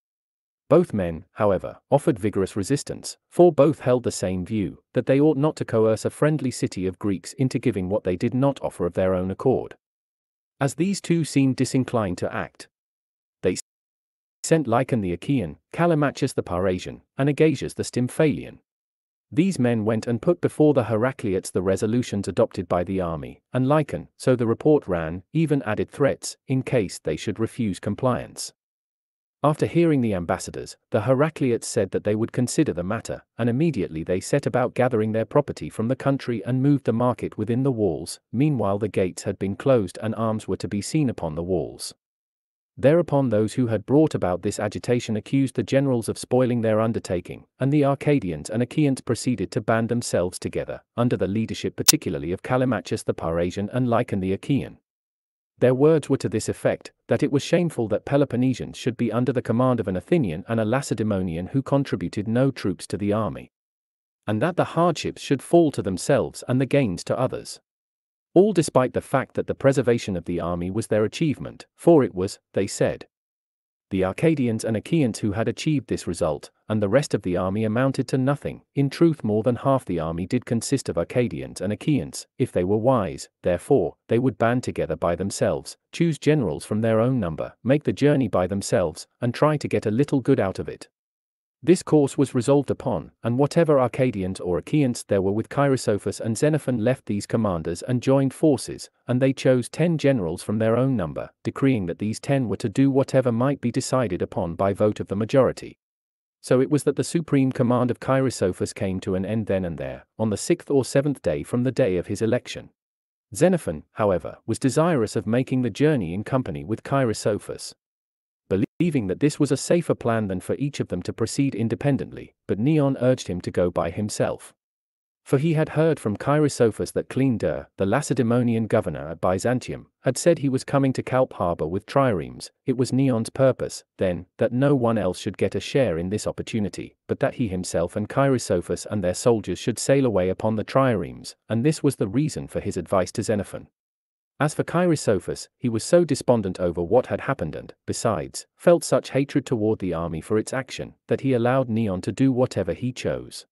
Both men, however, offered vigorous resistance, for both held the same view, that they ought not to coerce a friendly city of Greeks into giving what they did not offer of their own accord. As these two seemed disinclined to act, they sent Lycon the Achaean, Callimachus the Parrhasian, and Agasias the Stymphalian. These men went and put before the Heracleots the resolutions adopted by the army, and Lycon, so the report ran, even added threats, in case they should refuse compliance. After hearing the ambassadors, the Heracleots said that they would consider the matter, and immediately they set about gathering their property from the country and moved the market within the walls, meanwhile the gates had been closed and arms were to be seen upon the walls. Thereupon those who had brought about this agitation accused the generals of spoiling their undertaking, and the Arcadians and Achaeans proceeded to band themselves together, under the leadership particularly of Callimachus the Parrhasian and Lycon the Achaean. Their words were to this effect, that it was shameful that Peloponnesians should be under the command of an Athenian and a Lacedaemonian who contributed no troops to the army. And that the hardships should fall to themselves and the gains to others. All despite the fact that the preservation of the army was their achievement, for it was, they said, the Arcadians and Achaeans who had achieved this result, and the rest of the army amounted to nothing. In truth, more than half the army did consist of Arcadians and Achaeans. If they were wise, therefore, they would band together by themselves, choose generals from their own number, make the journey by themselves, and try to get a little good out of it. This course was resolved upon, and whatever Arcadians or Achaeans there were with Cheirisophus and Xenophon left these commanders and joined forces, and they chose ten generals from their own number, decreeing that these ten were to do whatever might be decided upon by vote of the majority. So it was that the supreme command of Cheirisophus came to an end then and there, on the sixth or seventh day from the day of his election. Xenophon, however, was desirous of making the journey in company with Cheirisophus, believing that this was a safer plan than for each of them to proceed independently, but Neon urged him to go by himself. For he had heard from Cheirisophus that Cleander, the Lacedaemonian governor at Byzantium, had said he was coming to Calpe harbor with triremes. It was Neon's purpose, then, that no one else should get a share in this opportunity, but that he himself and Cheirisophus and their soldiers should sail away upon the triremes, and this was the reason for his advice to Xenophon. As for Cheirisophus, he was so despondent over what had happened and, besides, felt such hatred toward the army for its action, that he allowed Neon to do whatever he chose.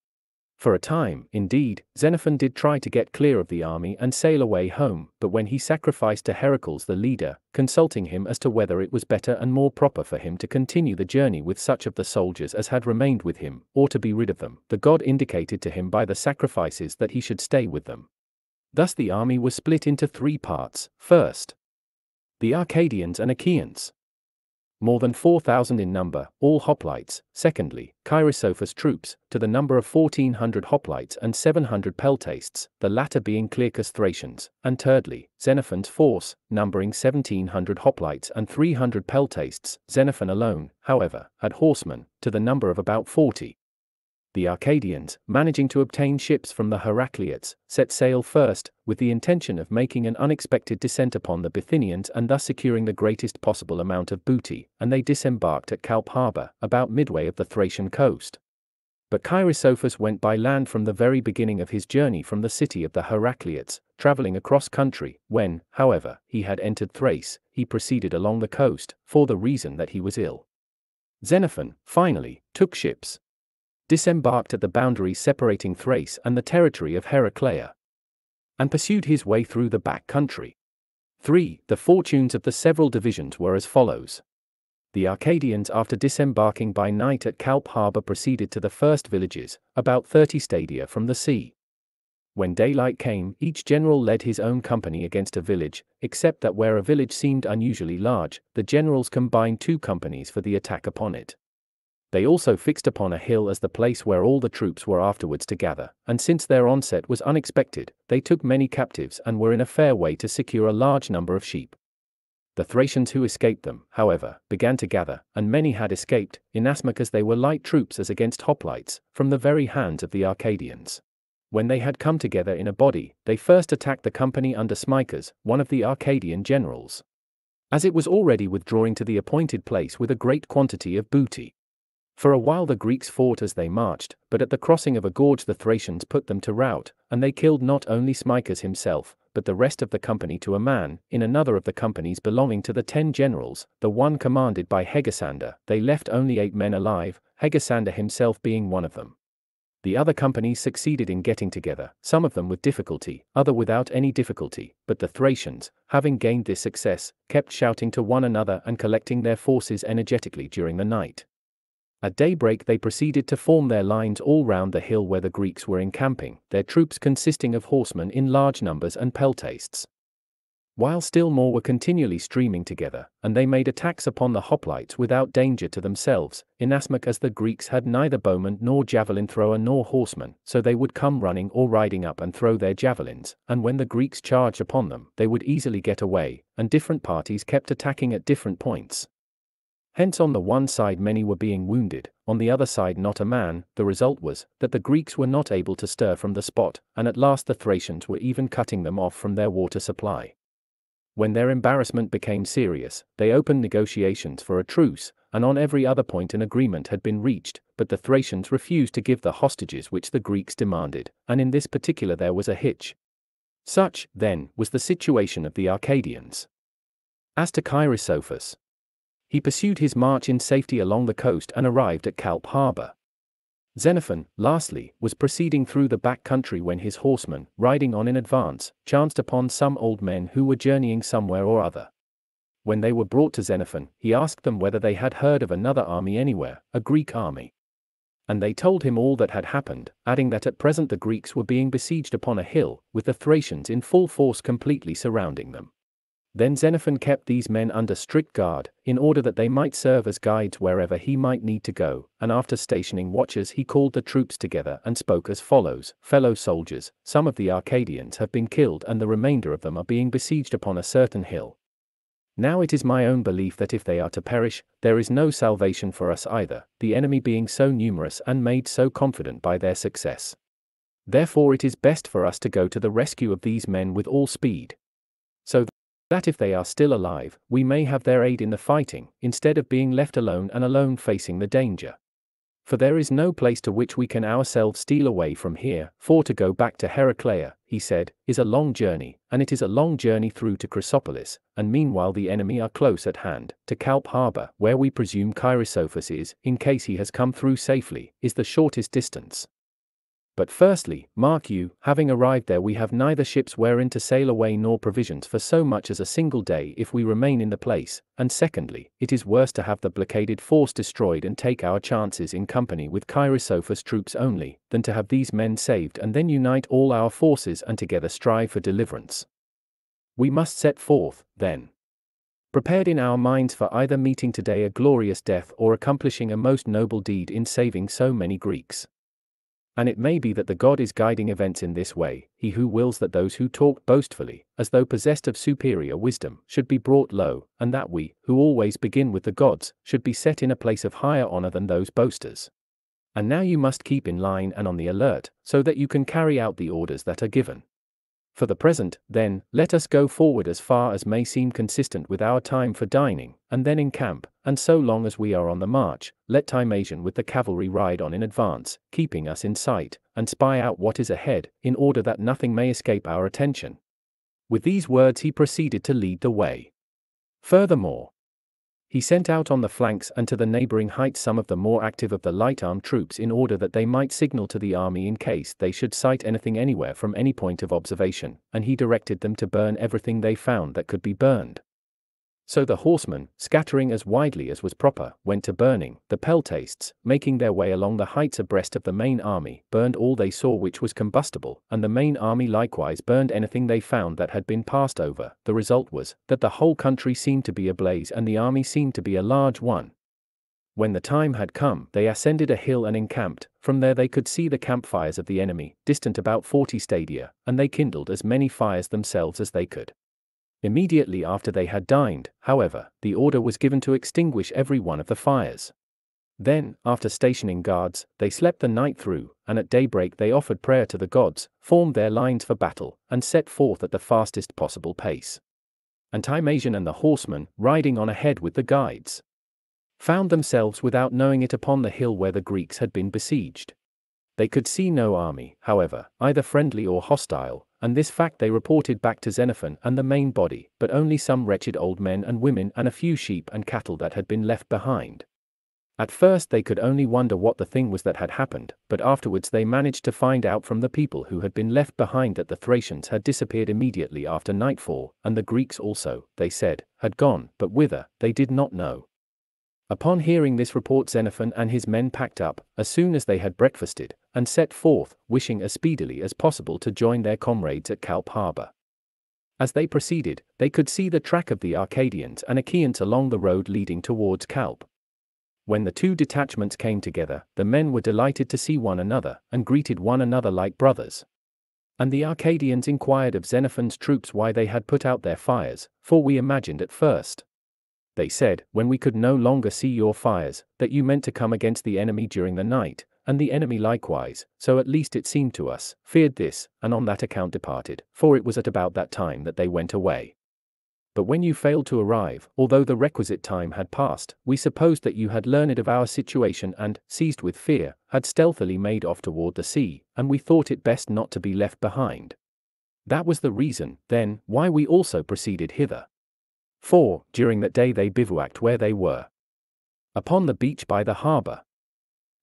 For a time, indeed, Xenophon did try to get clear of the army and sail away home, but when he sacrificed to Heracles the leader, consulting him as to whether it was better and more proper for him to continue the journey with such of the soldiers as had remained with him, or to be rid of them, the god indicated to him by the sacrifices that he should stay with them. Thus the army was split into three parts. First, the Arcadians and Achaeans. More than 4,000 in number, all hoplites. Secondly, Cheirisophus troops, to the number of 1,400 hoplites and 700 peltasts, the latter being Clearchus Thracians. And thirdly, Xenophon's force, numbering 1,700 hoplites and 300 peltasts. Xenophon alone, however, had horsemen, to the number of about 40 the Arcadians, managing to obtain ships from the Heracleots, set sail first, with the intention of making an unexpected descent upon the Bithynians and thus securing the greatest possible amount of booty, and they disembarked at Calpe harbor, about midway of the Thracian coast. But Cheirisophus went by land from the very beginning of his journey from the city of the Heracleots, traveling across country. When, however, he had entered Thrace, he proceeded along the coast, for the reason that he was ill. Xenophon, finally, took ships, disembarked at the boundary separating Thrace and the territory of Heraclea, and pursued his way through the back country. 3. The fortunes of the several divisions were as follows. The Arcadians, after disembarking by night at Calpe harbor, proceeded to the first villages, about 30 stadia from the sea. When daylight came, each general led his own company against a village, except that where a village seemed unusually large, the generals combined two companies for the attack upon it. They also fixed upon a hill as the place where all the troops were afterwards to gather, and since their onset was unexpected, they took many captives and were in a fair way to secure a large number of sheep. The Thracians who escaped them, however, began to gather, and many had escaped, inasmuch as they were light troops as against hoplites, from the very hands of the Arcadians. When they had come together in a body, they first attacked the company under Smicres, one of the Arcadian generals. As it was already withdrawing to the appointed place with a great quantity of booty, For a while the Greeks fought as they marched, but at the crossing of a gorge the Thracians put them to rout, and they killed not only Smicres himself, but the rest of the company to a man, in another of the companies belonging to the ten generals, the one commanded by Hegesander, they left only eight men alive, Hegesander himself being one of them. The other companies succeeded in getting together, some of them with difficulty, other without any difficulty, but the Thracians, having gained this success, kept shouting to one another and collecting their forces energetically during the night. At daybreak they proceeded to form their lines all round the hill where the Greeks were encamping, their troops consisting of horsemen in large numbers and peltasts while still more were continually streaming together, and they made attacks upon the hoplites without danger to themselves, inasmuch as the Greeks had neither bowman nor javelin thrower nor horseman, so they would come running or riding up and throw their javelins, and when the Greeks charged upon them, they would easily get away, and different parties kept attacking at different points. Hence on the one side many were being wounded, on the other side not a man, the result was, that the Greeks were not able to stir from the spot, and at last the Thracians were even cutting them off from their water supply. When their embarrassment became serious, they opened negotiations for a truce, and on every other point an agreement had been reached, but the Thracians refused to give the hostages which the Greeks demanded, and in this particular there was a hitch. Such, then, was the situation of the Arcadians. As to Cheirisophus, he pursued his march in safety along the coast and arrived at Calpe harbour. Xenophon, lastly, was proceeding through the back country when his horsemen, riding on in advance, chanced upon some old men who were journeying somewhere or other. When they were brought to Xenophon, he asked them whether they had heard of another army anywhere, a Greek army. And they told him all that had happened, adding that at present the Greeks were being besieged upon a hill, with the Thracians in full force completely surrounding them. Then Xenophon kept these men under strict guard, in order that they might serve as guides wherever he might need to go, and after stationing watchers he called the troops together and spoke as follows Fellow soldiers, some of the Arcadians have been killed and the remainder of them are being besieged upon a certain hill. Now it is my own belief that if they are to perish, there is no salvation for us either, the enemy being so numerous and made so confident by their success. Therefore it is best for us to go to the rescue of these men with all speed. So that if they are still alive, we may have their aid in the fighting, instead of being left alone and alone facing the danger. For there is no place to which we can ourselves steal away from here, for to go back to Heraclea, he said, is a long journey, and it is a long journey through to Chrysopolis, and meanwhile the enemy are close at hand, to Calpe harbour, where we presume Cheirisophus is, in case he has come through safely, is the shortest distance. But firstly, mark you, having arrived there we have neither ships wherein to sail away nor provisions for so much as a single day if we remain in the place, and secondly, it is worse to have the blockaded force destroyed and take our chances in company with Cheirisophus troops only, than to have these men saved and then unite all our forces and together strive for deliverance. We must set forth, then. Prepared in our minds for either meeting today a glorious death or accomplishing a most noble deed in saving so many Greeks. And it may be that the God is guiding events in this way, he who wills that those who talk boastfully, as though possessed of superior wisdom, should be brought low, and that we, who always begin with the gods, should be set in a place of higher honor than those boasters. And now you must keep in line and on the alert, so that you can carry out the orders that are given. For the present, then, let us go forward as far as may seem consistent with our time for dining, and then encamp, and so long as we are on the march, let Timasion with the cavalry ride on in advance, keeping us in sight, and spy out what is ahead, in order that nothing may escape our attention. With these words he proceeded to lead the way. Furthermore, he sent out on the flanks and to the neighboring heights some of the more active of the light armed troops in order that they might signal to the army in case they should sight anything anywhere from any point of observation, and he directed them to burn everything they found that could be burned. So the horsemen, scattering as widely as was proper, went to burning, the peltasts, making their way along the heights abreast of the main army, burned all they saw which was combustible, and the main army likewise burned anything they found that had been passed over. The result was, that the whole country seemed to be ablaze and the army seemed to be a large one. When the time had come, they ascended a hill and encamped, from there they could see the campfires of the enemy, distant about forty stadia, and they kindled as many fires themselves as they could. Immediately after they had dined, however, the order was given to extinguish every one of the fires. Then, after stationing guards, they slept the night through, and at daybreak they offered prayer to the gods, formed their lines for battle, and set forth at the fastest possible pace. And Timasion and the horsemen, riding on ahead with the guides. found themselves without knowing it upon the hill where the Greeks had been besieged. They could see no army, however, either friendly or hostile, and this fact they reported back to Xenophon and the main body, but only some wretched old men and women and a few sheep and cattle that had been left behind. At first they could only wonder what the thing was that had happened, but afterwards they managed to find out from the people who had been left behind that the Thracians had disappeared immediately after nightfall, and the Greeks also, they said, had gone, but whither, they did not know. Upon hearing this report Xenophon and his men packed up, as soon as they had breakfasted, and set forth, wishing as speedily as possible to join their comrades at Calpe harbour. As they proceeded, they could see the track of the Arcadians and Achaeans along the road leading towards Calpe. When the two detachments came together, the men were delighted to see one another, and greeted one another like brothers. And the Arcadians inquired of Xenophon's troops why they had put out their fires, for we imagined at first, they said, when we could no longer see your fires, that you meant to come against the enemy during the night, and the enemy likewise, so at least it seemed to us, feared this, and on that account departed, for it was at about that time that they went away. But when you failed to arrive, although the requisite time had passed, we supposed that you had learned of our situation and, seized with fear, had stealthily made off toward the sea, and we thought it best not to be left behind. That was the reason, then, why we also proceeded hither. For, During that day they bivouacked where they were. Upon the beach by the harbour.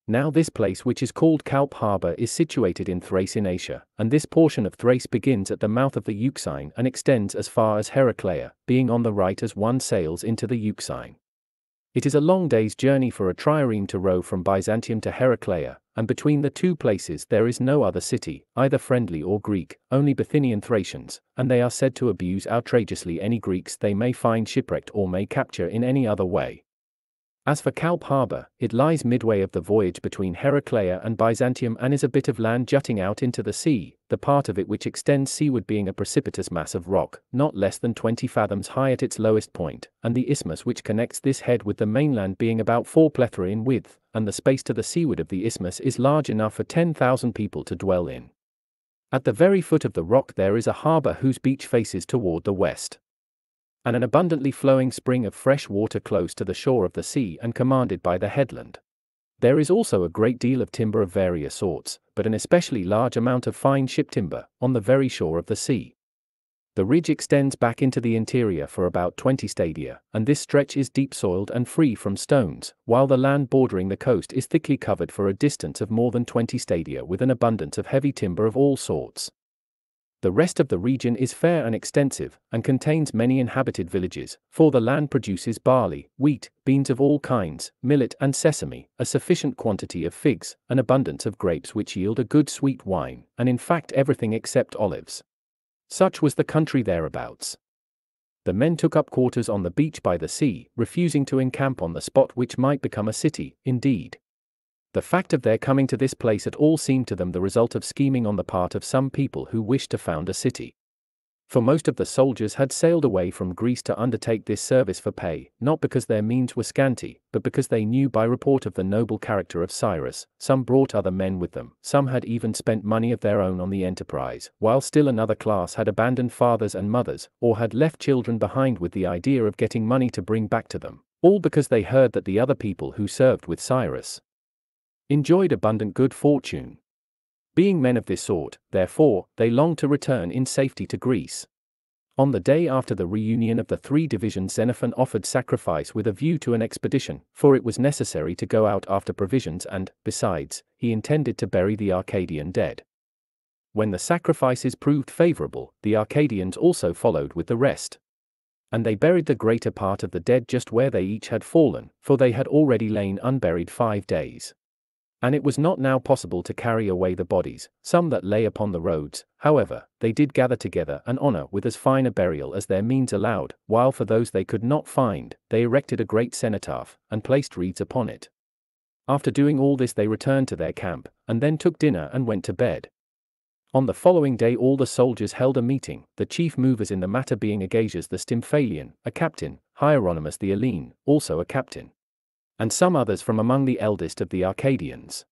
Now this place which is called Calpe harbour is situated in Thrace in Asia, and this portion of Thrace begins at the mouth of the Euxine and extends as far as Heraclea, being on the right as one sails into the Euxine. It is a long day's journey for a trireme to row from Byzantium to Heraclea, and between the two places there is no other city, either friendly or Greek, only Bithynian Thracians, and they are said to abuse outrageously any Greeks they may find shipwrecked or may capture in any other way. As for Calpe harbour, it lies midway of the voyage between Heraclea and Byzantium and is a bit of land jutting out into the sea, the part of it which extends seaward being a precipitous mass of rock, not less than 20 fathoms high at its lowest point, and the isthmus which connects this head with the mainland being about 4 plethra in width, and the space to the seaward of the isthmus is large enough for 10,000 people to dwell in. At the very foot of the rock there is a harbour whose beach faces toward the west and an abundantly flowing spring of fresh water close to the shore of the sea and commanded by the headland. There is also a great deal of timber of various sorts, but an especially large amount of fine ship timber, on the very shore of the sea. The ridge extends back into the interior for about 20 stadia, and this stretch is deep soiled and free from stones, while the land bordering the coast is thickly covered for a distance of more than 20 stadia with an abundance of heavy timber of all sorts. The rest of the region is fair and extensive, and contains many inhabited villages, for the land produces barley, wheat, beans of all kinds, millet and sesame, a sufficient quantity of figs, an abundance of grapes which yield a good sweet wine, and in fact everything except olives. Such was the country thereabouts. The men took up quarters on the beach by the sea, refusing to encamp on the spot which might become a city, indeed. The fact of their coming to this place at all seemed to them the result of scheming on the part of some people who wished to found a city. For most of the soldiers had sailed away from Greece to undertake this service for pay, not because their means were scanty, but because they knew by report of the noble character of Cyrus, some brought other men with them, some had even spent money of their own on the enterprise, while still another class had abandoned fathers and mothers, or had left children behind with the idea of getting money to bring back to them, all because they heard that the other people who served with Cyrus, enjoyed abundant good fortune. Being men of this sort, therefore, they longed to return in safety to Greece. On the day after the reunion of the three divisions Xenophon offered sacrifice with a view to an expedition, for it was necessary to go out after provisions and, besides, he intended to bury the Arcadian dead. When the sacrifices proved favorable, the Arcadians also followed with the rest. And they buried the greater part of the dead just where they each had fallen, for they had already lain unburied five days. And it was not now possible to carry away the bodies, some that lay upon the roads, however, they did gather together and honor with as fine a burial as their means allowed, while for those they could not find, they erected a great cenotaph, and placed reeds upon it. After doing all this they returned to their camp, and then took dinner and went to bed. On the following day all the soldiers held a meeting, the chief movers in the matter being Agasias the Stymphalian, a captain, Hieronymus the Elean, also a captain and some others from among the eldest of the Arcadians.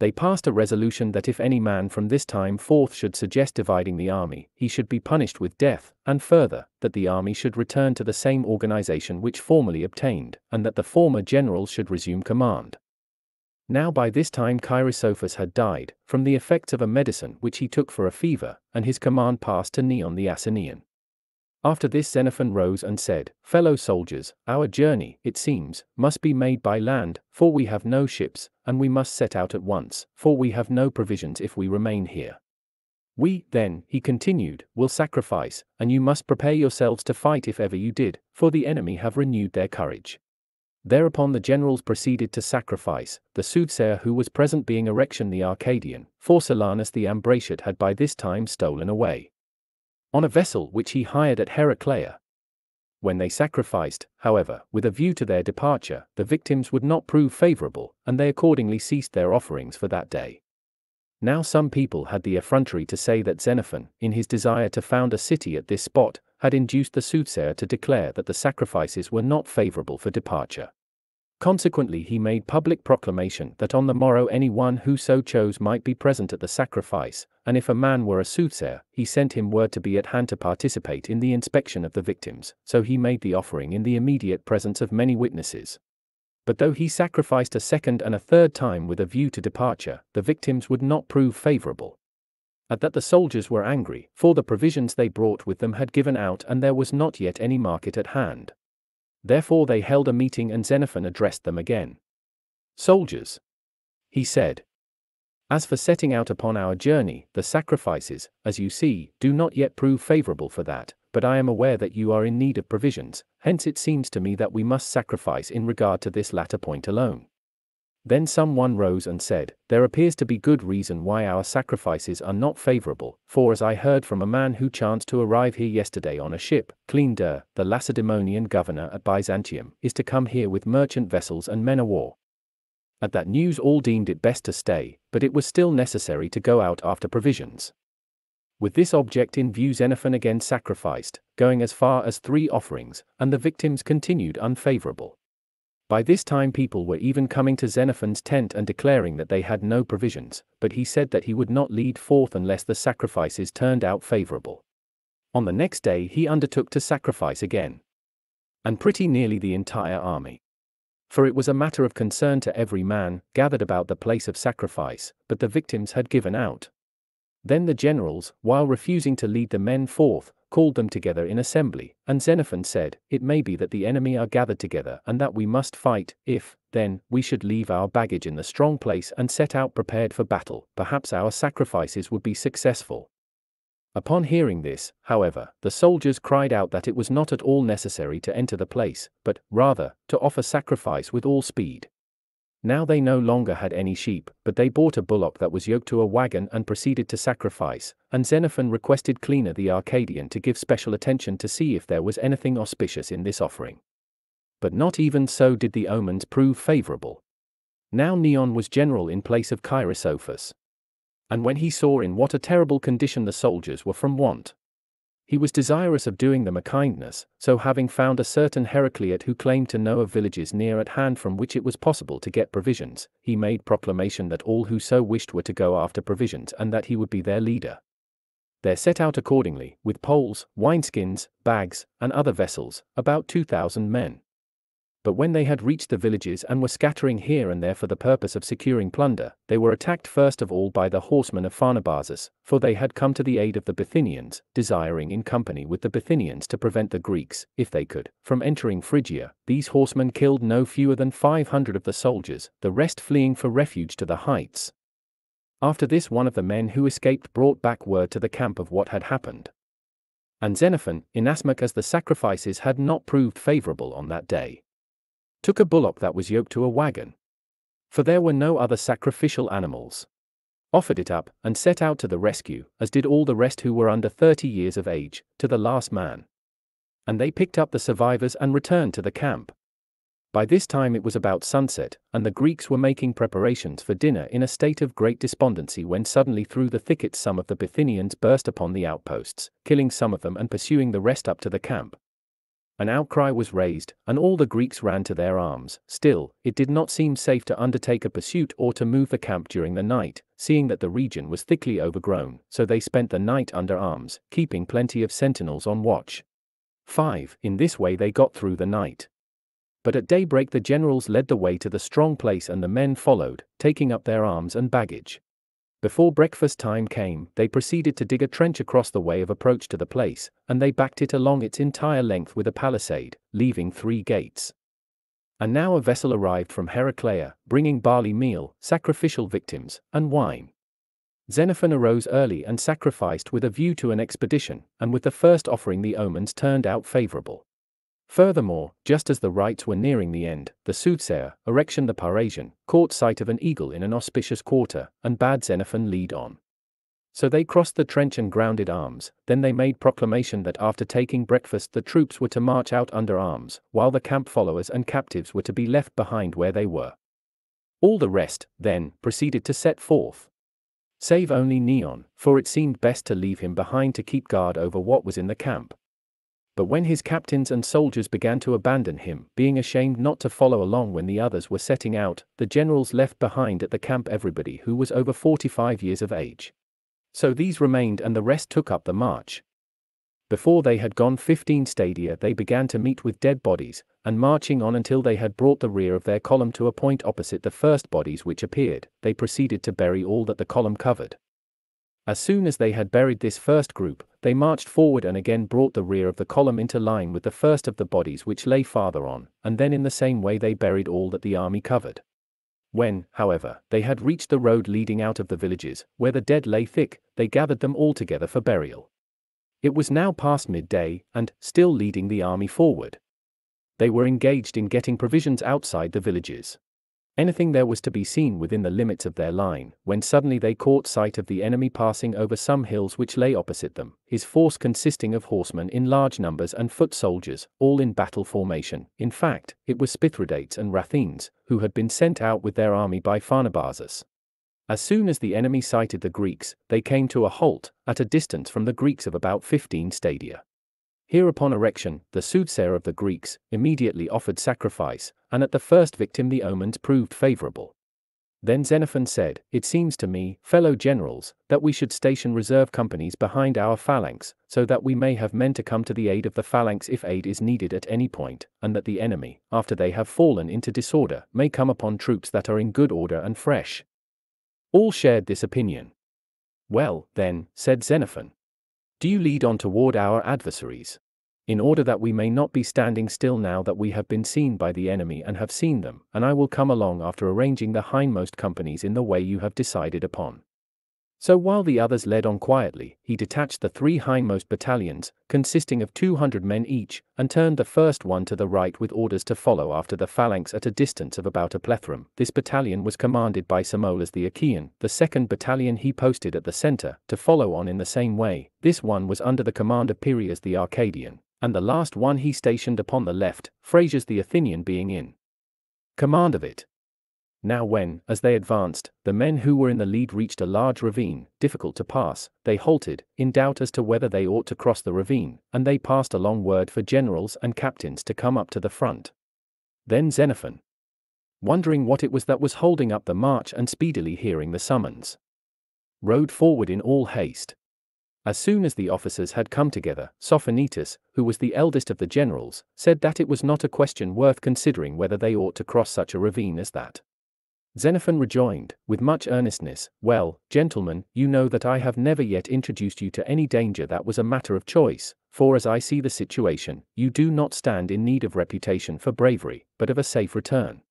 they passed a resolution that if any man from this time forth should suggest dividing the army, he should be punished with death, and further, that the army should return to the same organization which formerly obtained, and that the former generals should resume command. Now by this time Cheirisophus had died, from the effects of a medicine which he took for a fever, and his command passed to Neon the Asinian. After this Xenophon rose and said, Fellow soldiers, our journey, it seems, must be made by land, for we have no ships, and we must set out at once, for we have no provisions if we remain here. We, then, he continued, will sacrifice, and you must prepare yourselves to fight if ever you did, for the enemy have renewed their courage. Thereupon the generals proceeded to sacrifice, the soothsayer who was present being Arexion the Arcadian, for Silanus the Ambraciot had by this time stolen away on a vessel which he hired at Heraclea. When they sacrificed, however, with a view to their departure, the victims would not prove favorable, and they accordingly ceased their offerings for that day. Now some people had the effrontery to say that Xenophon, in his desire to found a city at this spot, had induced the soothsayer to declare that the sacrifices were not favorable for departure. Consequently, he made public proclamation that on the morrow any one who so chose might be present at the sacrifice, and if a man were a soothsayer, he sent him word to be at hand to participate in the inspection of the victims, so he made the offering in the immediate presence of many witnesses. But though he sacrificed a second and a third time with a view to departure, the victims would not prove favorable. At that the soldiers were angry, for the provisions they brought with them had given out and there was not yet any market at hand. Therefore they held a meeting and Xenophon addressed them again. Soldiers, he said, as for setting out upon our journey, the sacrifices, as you see, do not yet prove favorable for that, but I am aware that you are in need of provisions, hence it seems to me that we must sacrifice in regard to this latter point alone. Then some one rose and said, There appears to be good reason why our sacrifices are not favorable, for as I heard from a man who chanced to arrive here yesterday on a ship, Cleander, the Lacedaemonian governor at Byzantium, is to come here with merchant vessels and men of war. At that news all deemed it best to stay, but it was still necessary to go out after provisions. With this object in view Xenophon again sacrificed, going as far as three offerings, and the victims continued unfavorable. By this time people were even coming to Xenophon's tent and declaring that they had no provisions, but he said that he would not lead forth unless the sacrifices turned out favorable. On the next day he undertook to sacrifice again. And pretty nearly the entire army. For it was a matter of concern to every man, gathered about the place of sacrifice, but the victims had given out. Then the generals, while refusing to lead the men forth, called them together in assembly, and Xenophon said, It may be that the enemy are gathered together and that we must fight, if, then, we should leave our baggage in the strong place and set out prepared for battle, perhaps our sacrifices would be successful. Upon hearing this, however, the soldiers cried out that it was not at all necessary to enter the place, but, rather, to offer sacrifice with all speed. Now they no longer had any sheep, but they bought a bullock that was yoked to a wagon and proceeded to sacrifice, and Xenophon requested Cleanor the Arcadian to give special attention to see if there was anything auspicious in this offering. But not even so did the omens prove favorable. Now Neon was general in place of Cheirisophus. And when he saw in what a terrible condition the soldiers were from want, he was desirous of doing them a kindness, so having found a certain Heracleot who claimed to know of villages near at hand from which it was possible to get provisions, he made proclamation that all who so wished were to go after provisions and that he would be their leader. There set out accordingly, with poles, wineskins, bags, and other vessels, about two thousand men but when they had reached the villages and were scattering here and there for the purpose of securing plunder, they were attacked first of all by the horsemen of Pharnabazus, for they had come to the aid of the Bithynians, desiring in company with the Bithynians to prevent the Greeks, if they could, from entering Phrygia. These horsemen killed no fewer than five hundred of the soldiers, the rest fleeing for refuge to the heights. After this one of the men who escaped brought back word to the camp of what had happened. And Xenophon, inasmuch as the sacrifices had not proved favorable on that day, took a bullock that was yoked to a wagon. For there were no other sacrificial animals. Offered it up, and set out to the rescue, as did all the rest who were under thirty years of age, to the last man. And they picked up the survivors and returned to the camp. By this time it was about sunset, and the Greeks were making preparations for dinner in a state of great despondency when suddenly through the thickets some of the Bithynians burst upon the outposts, killing some of them and pursuing the rest up to the camp. An outcry was raised, and all the Greeks ran to their arms. Still, it did not seem safe to undertake a pursuit or to move the camp during the night, seeing that the region was thickly overgrown, so they spent the night under arms, keeping plenty of sentinels on watch. 5. In this way they got through the night. But at daybreak the generals led the way to the strong place and the men followed, taking up their arms and baggage. Before breakfast time came, they proceeded to dig a trench across the way of approach to the place, and they backed it along its entire length with a palisade, leaving three gates. And now a vessel arrived from Heraclea, bringing barley meal, sacrificial victims, and wine. Xenophon arose early and sacrificed with a view to an expedition, and with the first offering the omens turned out favorable. Furthermore, just as the rites were nearing the end, the soothsayer, Arexion the Parrhasian, caught sight of an eagle in an auspicious quarter, and bade Xenophon lead on. So they crossed the trench and grounded arms, then they made proclamation that after taking breakfast the troops were to march out under arms, while the camp followers and captives were to be left behind where they were. All the rest, then, proceeded to set forth. Save only Neon, for it seemed best to leave him behind to keep guard over what was in the camp. But when his captains and soldiers began to abandon him, being ashamed not to follow along when the others were setting out, the generals left behind at the camp everybody who was over 45 years of age. So these remained and the rest took up the march. Before they had gone 15 stadia, they began to meet with dead bodies, and marching on until they had brought the rear of their column to a point opposite the first bodies which appeared, they proceeded to bury all that the column covered. As soon as they had buried this first group, they marched forward and again brought the rear of the column into line with the first of the bodies which lay farther on, and then in the same way they buried all that the army covered. When, however, they had reached the road leading out of the villages, where the dead lay thick, they gathered them all together for burial. It was now past midday, and, still leading the army forward, they were engaged in getting provisions outside the villages anything there was to be seen within the limits of their line, when suddenly they caught sight of the enemy passing over some hills which lay opposite them, his force consisting of horsemen in large numbers and foot soldiers, all in battle formation. In fact, it was Spithridates and Rhathines, who had been sent out with their army by Pharnabazus. As soon as the enemy sighted the Greeks, they came to a halt, at a distance from the Greeks of about 15 stadia. Hereupon Arexion, the soothsayer of the Greeks, immediately offered sacrifice, and at the first victim the omens proved favorable. Then Xenophon said, It seems to me, fellow generals, that we should station reserve companies behind our phalanx, so that we may have men to come to the aid of the phalanx if aid is needed at any point, and that the enemy, after they have fallen into disorder, may come upon troops that are in good order and fresh. All shared this opinion. Well, then, said Xenophon, do you lead on toward our adversaries? In order that we may not be standing still now that we have been seen by the enemy and have seen them, and I will come along after arranging the hindmost companies in the way you have decided upon. So while the others led on quietly, he detached the three hindmost battalions, consisting of 200 men each, and turned the first one to the right with orders to follow after the phalanx at a distance of about a plethrum. This battalion was commanded by Samolas the Achaean, the second battalion he posted at the center, to follow on in the same way, this one was under the command of Pyrrhias the Arcadian, and the last one he stationed upon the left, Phrasias the Athenian being in command of it. Now when, as they advanced, the men who were in the lead reached a large ravine, difficult to pass, they halted, in doubt as to whether they ought to cross the ravine, and they passed along word for generals and captains to come up to the front. Then Xenophon, wondering what it was that was holding up the march and speedily hearing the summons, rode forward in all haste. As soon as the officers had come together, Sophaenetus, who was the eldest of the generals, said that it was not a question worth considering whether they ought to cross such a ravine as that. Xenophon rejoined, with much earnestness, Well, gentlemen, you know that I have never yet introduced you to any danger that was a matter of choice, for as I see the situation, you do not stand in need of reputation for bravery, but of a safe return.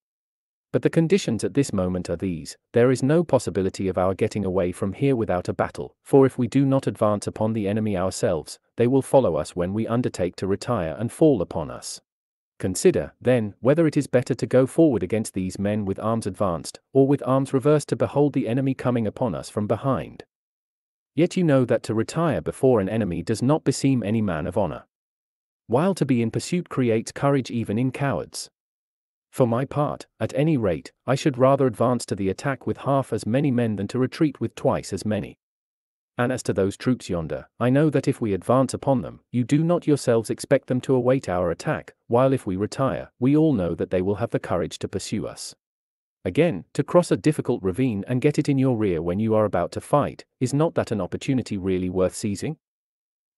But the conditions at this moment are these there is no possibility of our getting away from here without a battle, for if we do not advance upon the enemy ourselves, they will follow us when we undertake to retire and fall upon us. Consider, then, whether it is better to go forward against these men with arms advanced, or with arms reversed to behold the enemy coming upon us from behind. Yet you know that to retire before an enemy does not beseem any man of honor. While to be in pursuit creates courage even in cowards. For my part, at any rate, I should rather advance to the attack with half as many men than to retreat with twice as many. And as to those troops yonder, I know that if we advance upon them, you do not yourselves expect them to await our attack, while if we retire, we all know that they will have the courage to pursue us. Again, to cross a difficult ravine and get it in your rear when you are about to fight, is not that an opportunity really worth seizing?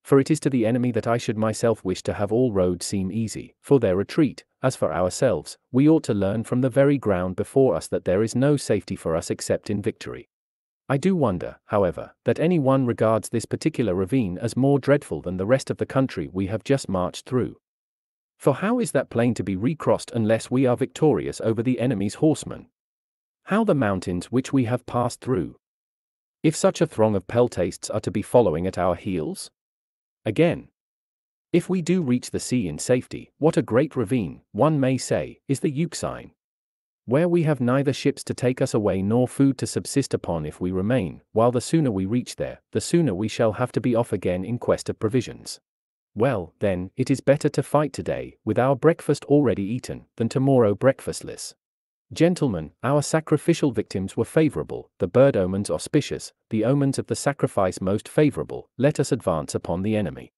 For it is to the enemy that I should myself wish to have all roads seem easy, for their retreat, as for ourselves, we ought to learn from the very ground before us that there is no safety for us except in victory. I do wonder, however, that any one regards this particular ravine as more dreadful than the rest of the country we have just marched through. For how is that plain to be recrossed unless we are victorious over the enemy's horsemen? How the mountains which we have passed through? If such a throng of peltasts are to be following at our heels? Again, if we do reach the sea in safety, what a great ravine, one may say, is the Euxine where we have neither ships to take us away nor food to subsist upon if we remain, while the sooner we reach there, the sooner we shall have to be off again in quest of provisions. Well, then, it is better to fight today, with our breakfast already eaten, than tomorrow breakfastless. Gentlemen, our sacrificial victims were favorable, the bird omens auspicious, the omens of the sacrifice most favorable, let us advance upon the enemy.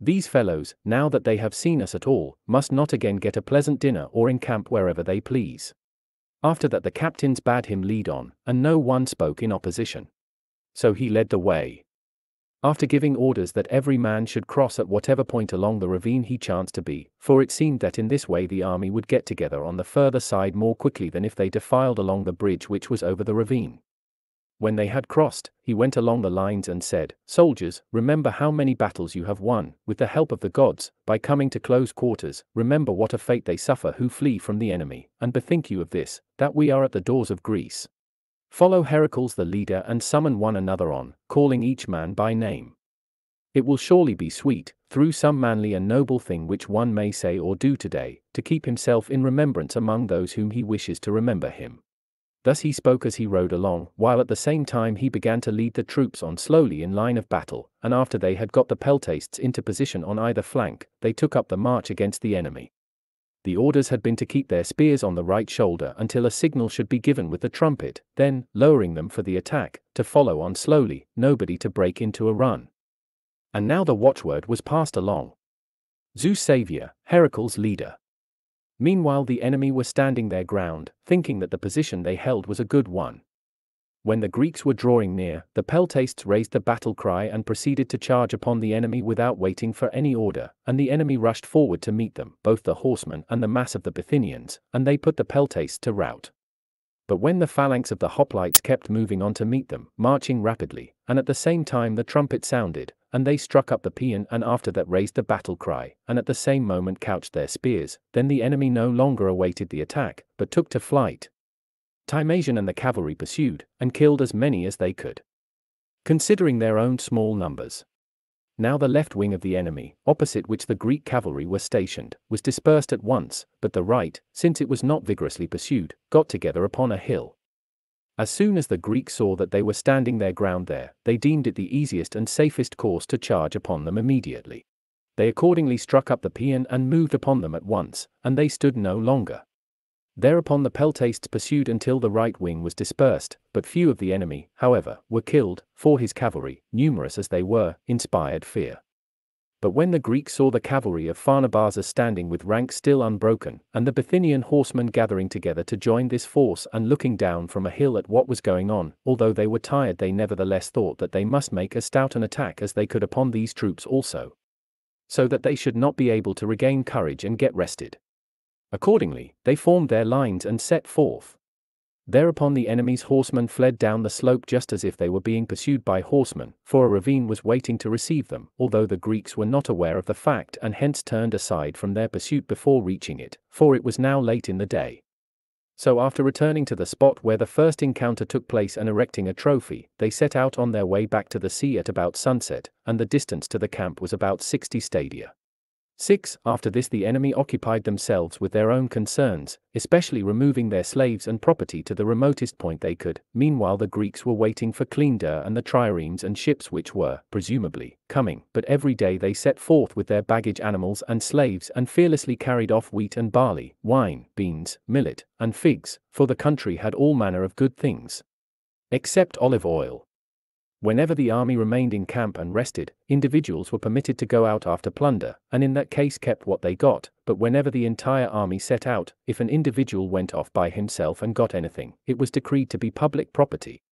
These fellows, now that they have seen us at all, must not again get a pleasant dinner or encamp wherever they please. After that the captains bade him lead on, and no one spoke in opposition. So he led the way. After giving orders that every man should cross at whatever point along the ravine he chanced to be, for it seemed that in this way the army would get together on the further side more quickly than if they defiled along the bridge which was over the ravine. When they had crossed, he went along the lines and said, Soldiers, remember how many battles you have won, with the help of the gods, by coming to close quarters, remember what a fate they suffer who flee from the enemy, and bethink you of this, that we are at the doors of Greece. Follow Heracles the leader and summon one another on, calling each man by name. It will surely be sweet, through some manly and noble thing which one may say or do today, to keep himself in remembrance among those whom he wishes to remember him. Thus he spoke as he rode along, while at the same time he began to lead the troops on slowly in line of battle, and after they had got the peltasts into position on either flank, they took up the march against the enemy. The orders had been to keep their spears on the right shoulder until a signal should be given with the trumpet, then, lowering them for the attack, to follow on slowly, nobody to break into a run. And now the watchword was passed along. Zeus Savior, Heracles leader. Meanwhile, the enemy were standing their ground, thinking that the position they held was a good one. When the Greeks were drawing near, the Peltasts raised the battle cry and proceeded to charge upon the enemy without waiting for any order, and the enemy rushed forward to meet them, both the horsemen and the mass of the Bithynians, and they put the Peltasts to rout. But when the phalanx of the hoplites kept moving on to meet them, marching rapidly, and at the same time the trumpet sounded, and they struck up the paean and after that raised the battle cry, and at the same moment couched their spears, then the enemy no longer awaited the attack, but took to flight. Timasion and the cavalry pursued, and killed as many as they could. Considering their own small numbers. Now the left wing of the enemy, opposite which the Greek cavalry were stationed, was dispersed at once, but the right, since it was not vigorously pursued, got together upon a hill, as soon as the Greeks saw that they were standing their ground there, they deemed it the easiest and safest course to charge upon them immediately. They accordingly struck up the paean and moved upon them at once, and they stood no longer. Thereupon the Peltasts pursued until the right wing was dispersed, but few of the enemy, however, were killed, for his cavalry, numerous as they were, inspired fear. But when the Greeks saw the cavalry of Pharnabazus standing with ranks still unbroken, and the Bithynian horsemen gathering together to join this force and looking down from a hill at what was going on, although they were tired they nevertheless thought that they must make as stout an attack as they could upon these troops also. So that they should not be able to regain courage and get rested. Accordingly, they formed their lines and set forth. Thereupon the enemy's horsemen fled down the slope just as if they were being pursued by horsemen, for a ravine was waiting to receive them, although the Greeks were not aware of the fact and hence turned aside from their pursuit before reaching it, for it was now late in the day. So after returning to the spot where the first encounter took place and erecting a trophy, they set out on their way back to the sea at about sunset, and the distance to the camp was about 60 stadia. 6. After this, the enemy occupied themselves with their own concerns, especially removing their slaves and property to the remotest point they could. Meanwhile, the Greeks were waiting for Cleander and the triremes and ships which were, presumably, coming, but every day they set forth with their baggage animals and slaves and fearlessly carried off wheat and barley, wine, beans, millet, and figs, for the country had all manner of good things. Except olive oil. Whenever the army remained in camp and rested, individuals were permitted to go out after plunder, and in that case kept what they got, but whenever the entire army set out, if an individual went off by himself and got anything, it was decreed to be public property.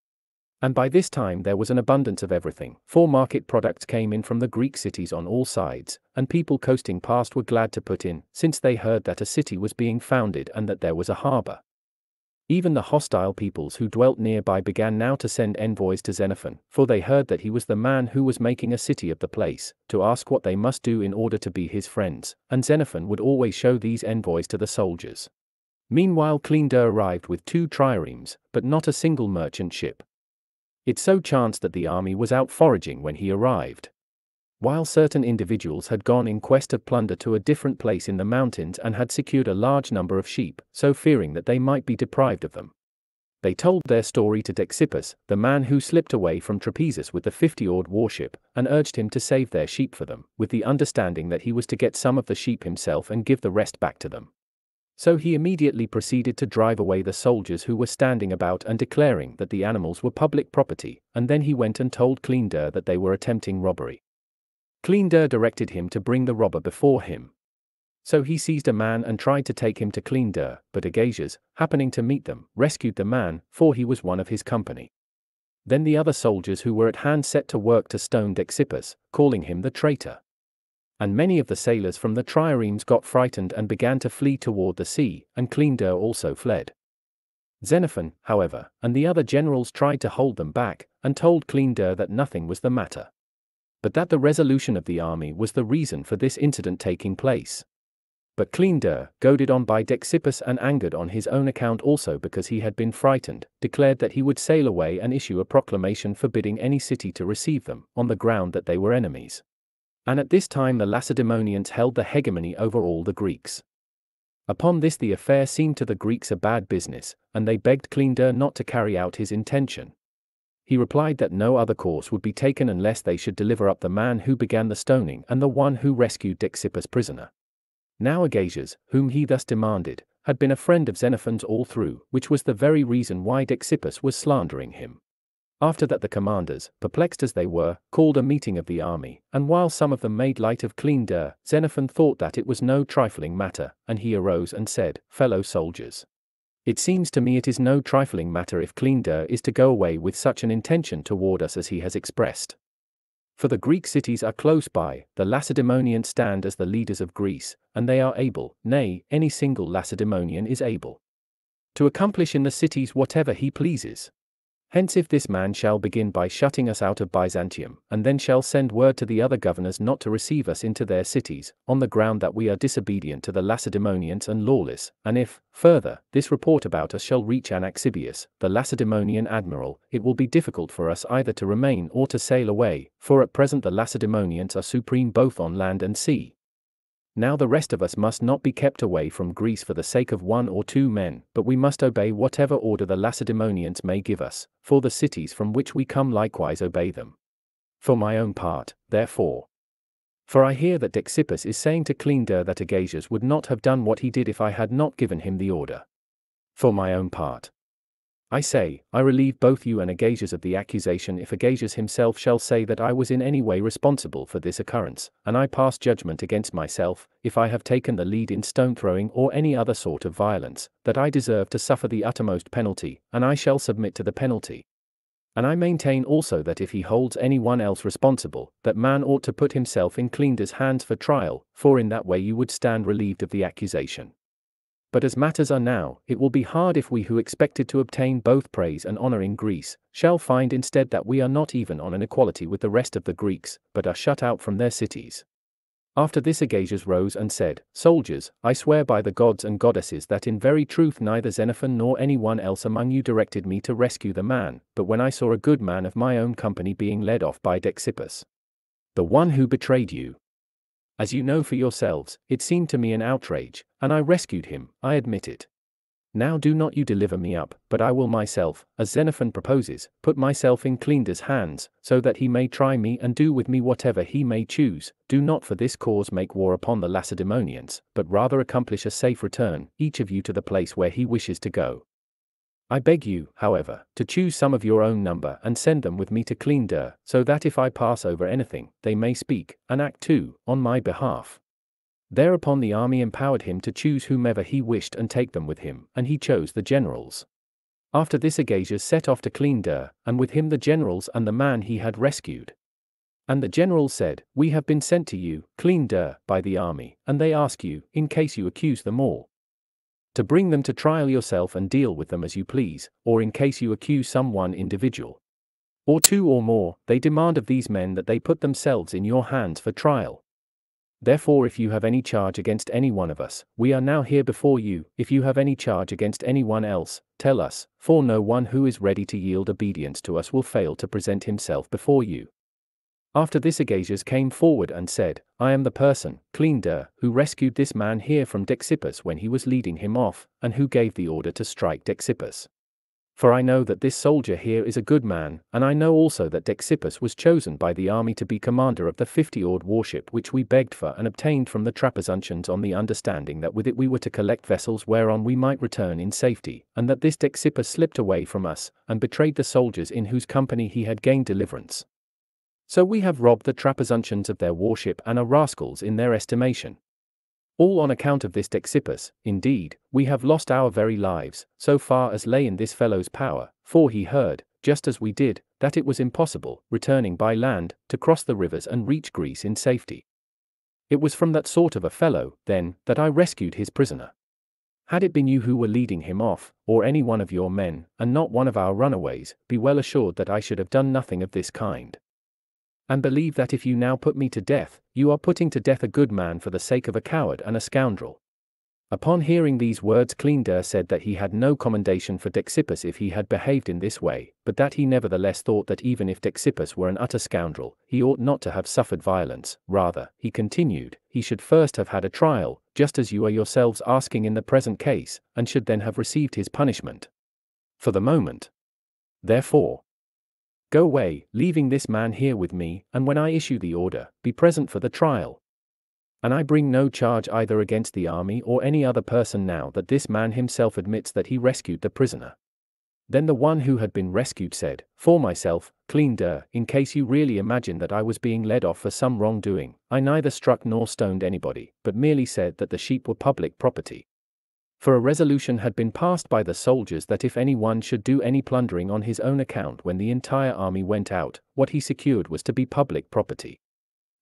And by this time there was an abundance of everything, for market products came in from the Greek cities on all sides, and people coasting past were glad to put in, since they heard that a city was being founded and that there was a harbour. Even the hostile peoples who dwelt nearby began now to send envoys to Xenophon, for they heard that he was the man who was making a city of the place, to ask what they must do in order to be his friends, and Xenophon would always show these envoys to the soldiers. Meanwhile Cleander arrived with two triremes, but not a single merchant ship. It so chanced that the army was out foraging when he arrived. While certain individuals had gone in quest of plunder to a different place in the mountains and had secured a large number of sheep, so fearing that they might be deprived of them. They told their story to Dexippus, the man who slipped away from Trapezus with the 50 oared warship, and urged him to save their sheep for them, with the understanding that he was to get some of the sheep himself and give the rest back to them. So he immediately proceeded to drive away the soldiers who were standing about and declaring that the animals were public property, and then he went and told Cleander that they were attempting robbery. Cleander directed him to bring the robber before him. So he seized a man and tried to take him to Cleander, but Agasias, happening to meet them, rescued the man, for he was one of his company. Then the other soldiers who were at hand set to work to stone Dexippus, calling him the traitor. And many of the sailors from the triremes got frightened and began to flee toward the sea, and Cleander also fled. Xenophon, however, and the other generals tried to hold them back, and told Cleander that nothing was the matter but that the resolution of the army was the reason for this incident taking place. But Cleander, goaded on by Dexippus and angered on his own account also because he had been frightened, declared that he would sail away and issue a proclamation forbidding any city to receive them, on the ground that they were enemies. And at this time the Lacedaemonians held the hegemony over all the Greeks. Upon this the affair seemed to the Greeks a bad business, and they begged Cleander not to carry out his intention. He replied that no other course would be taken unless they should deliver up the man who began the stoning and the one who rescued Dexippus prisoner. Now Agasias, whom he thus demanded, had been a friend of Xenophon's all through, which was the very reason why Dexippus was slandering him. After that the commanders, perplexed as they were, called a meeting of the army, and while some of them made light of Cleander, Xenophon thought that it was no trifling matter, and he arose and said, Fellow soldiers, it seems to me it is no trifling matter if Cleander is to go away with such an intention toward us as he has expressed. For the Greek cities are close by, the Lacedaemonians stand as the leaders of Greece, and they are able, nay, any single Lacedaemonian is able, to accomplish in the cities whatever he pleases. Hence if this man shall begin by shutting us out of Byzantium, and then shall send word to the other governors not to receive us into their cities, on the ground that we are disobedient to the Lacedaemonians and lawless, and if, further, this report about us shall reach Anaxibius, the Lacedaemonian admiral, it will be difficult for us either to remain or to sail away, for at present the Lacedaemonians are supreme both on land and sea, now the rest of us must not be kept away from Greece for the sake of one or two men, but we must obey whatever order the Lacedaemonians may give us, for the cities from which we come likewise obey them. For my own part, therefore. For I hear that Dexippus is saying to Cleander that Agasias would not have done what he did if I had not given him the order. For my own part. I say, I relieve both you and Agasias of the accusation if Agasias himself shall say that I was in any way responsible for this occurrence, and I pass judgment against myself, if I have taken the lead in stone throwing or any other sort of violence, that I deserve to suffer the uttermost penalty, and I shall submit to the penalty. And I maintain also that if he holds any one else responsible, that man ought to put himself in Cleander's hands for trial, for in that way you would stand relieved of the accusation. But as matters are now, it will be hard if we who expected to obtain both praise and honor in Greece, shall find instead that we are not even on an equality with the rest of the Greeks, but are shut out from their cities. After this Agasias rose and said, Soldiers, I swear by the gods and goddesses that in very truth neither Xenophon nor any one else among you directed me to rescue the man, but when I saw a good man of my own company being led off by Dexippus, the one who betrayed you, as you know for yourselves, it seemed to me an outrage, and I rescued him, I admit it. Now do not you deliver me up, but I will myself, as Xenophon proposes, put myself in Cleander's hands, so that he may try me and do with me whatever he may choose, do not for this cause make war upon the Lacedaemonians, but rather accomplish a safe return, each of you to the place where he wishes to go. I beg you, however, to choose some of your own number and send them with me to Cleander so that if I pass over anything, they may speak, and act too, on my behalf. Thereupon the army empowered him to choose whomever he wished and take them with him, and he chose the generals. After this Agasias set off to Cleander and with him the generals and the man he had rescued. And the generals said, We have been sent to you, Cleander by the army, and they ask you, in case you accuse them all, to bring them to trial yourself and deal with them as you please, or in case you accuse some one individual. Or two or more, they demand of these men that they put themselves in your hands for trial. Therefore, if you have any charge against any one of us, we are now here before you, if you have any charge against any one else, tell us, for no one who is ready to yield obedience to us will fail to present himself before you. After this Agasias came forward and said, I am the person, Cleander, who rescued this man here from Dexippus when he was leading him off, and who gave the order to strike Dexippus. For I know that this soldier here is a good man, and I know also that Dexippus was chosen by the army to be commander of the fifty-oared warship which we begged for and obtained from the Trapezuntians on the understanding that with it we were to collect vessels whereon we might return in safety, and that this Dexippus slipped away from us, and betrayed the soldiers in whose company he had gained deliverance. So we have robbed the Trapezuntians of their warship and are rascals in their estimation. All on account of this Dexippus, indeed, we have lost our very lives, so far as lay in this fellow's power, for he heard, just as we did, that it was impossible, returning by land, to cross the rivers and reach Greece in safety. It was from that sort of a fellow, then, that I rescued his prisoner. Had it been you who were leading him off, or any one of your men, and not one of our runaways, be well assured that I should have done nothing of this kind and believe that if you now put me to death, you are putting to death a good man for the sake of a coward and a scoundrel. Upon hearing these words, Cleander said that he had no commendation for Dexippus if he had behaved in this way, but that he nevertheless thought that even if Dexippus were an utter scoundrel, he ought not to have suffered violence, rather, he continued, he should first have had a trial, just as you are yourselves asking in the present case, and should then have received his punishment. For the moment. Therefore, Go away, leaving this man here with me, and when I issue the order, be present for the trial. And I bring no charge either against the army or any other person now that this man himself admits that he rescued the prisoner. Then the one who had been rescued said, For myself, Cleander, in case you really imagine that I was being led off for some wrongdoing, I neither struck nor stoned anybody, but merely said that the sheep were public property for a resolution had been passed by the soldiers that if any one should do any plundering on his own account when the entire army went out, what he secured was to be public property.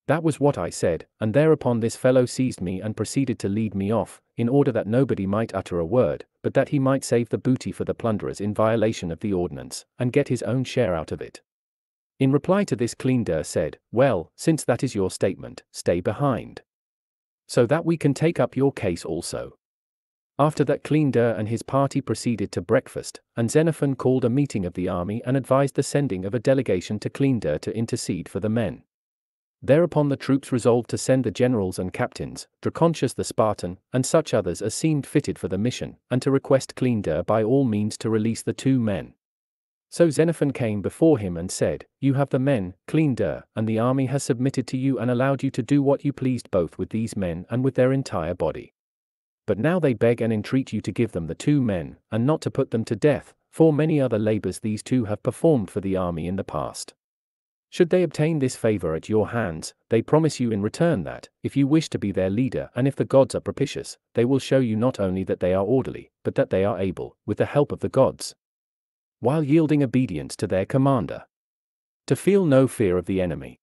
That was what I said, and thereupon this fellow seized me and proceeded to lead me off, in order that nobody might utter a word, but that he might save the booty for the plunderers in violation of the ordinance, and get his own share out of it. In reply to this Cleander said, Well, since that is your statement, stay behind. So that we can take up your case also. After that Cleander and his party proceeded to breakfast, and Xenophon called a meeting of the army and advised the sending of a delegation to Cleander to intercede for the men. Thereupon the troops resolved to send the generals and captains, Dracontius the Spartan, and such others as seemed fitted for the mission, and to request Cleander by all means to release the two men. So Xenophon came before him and said, You have the men, Cleander, and the army has submitted to you and allowed you to do what you pleased both with these men and with their entire body. But now they beg and entreat you to give them the two men, and not to put them to death, for many other labors these two have performed for the army in the past. Should they obtain this favor at your hands, they promise you in return that, if you wish to be their leader and if the gods are propitious, they will show you not only that they are orderly, but that they are able, with the help of the gods, while yielding obedience to their commander, to feel no fear of the enemy.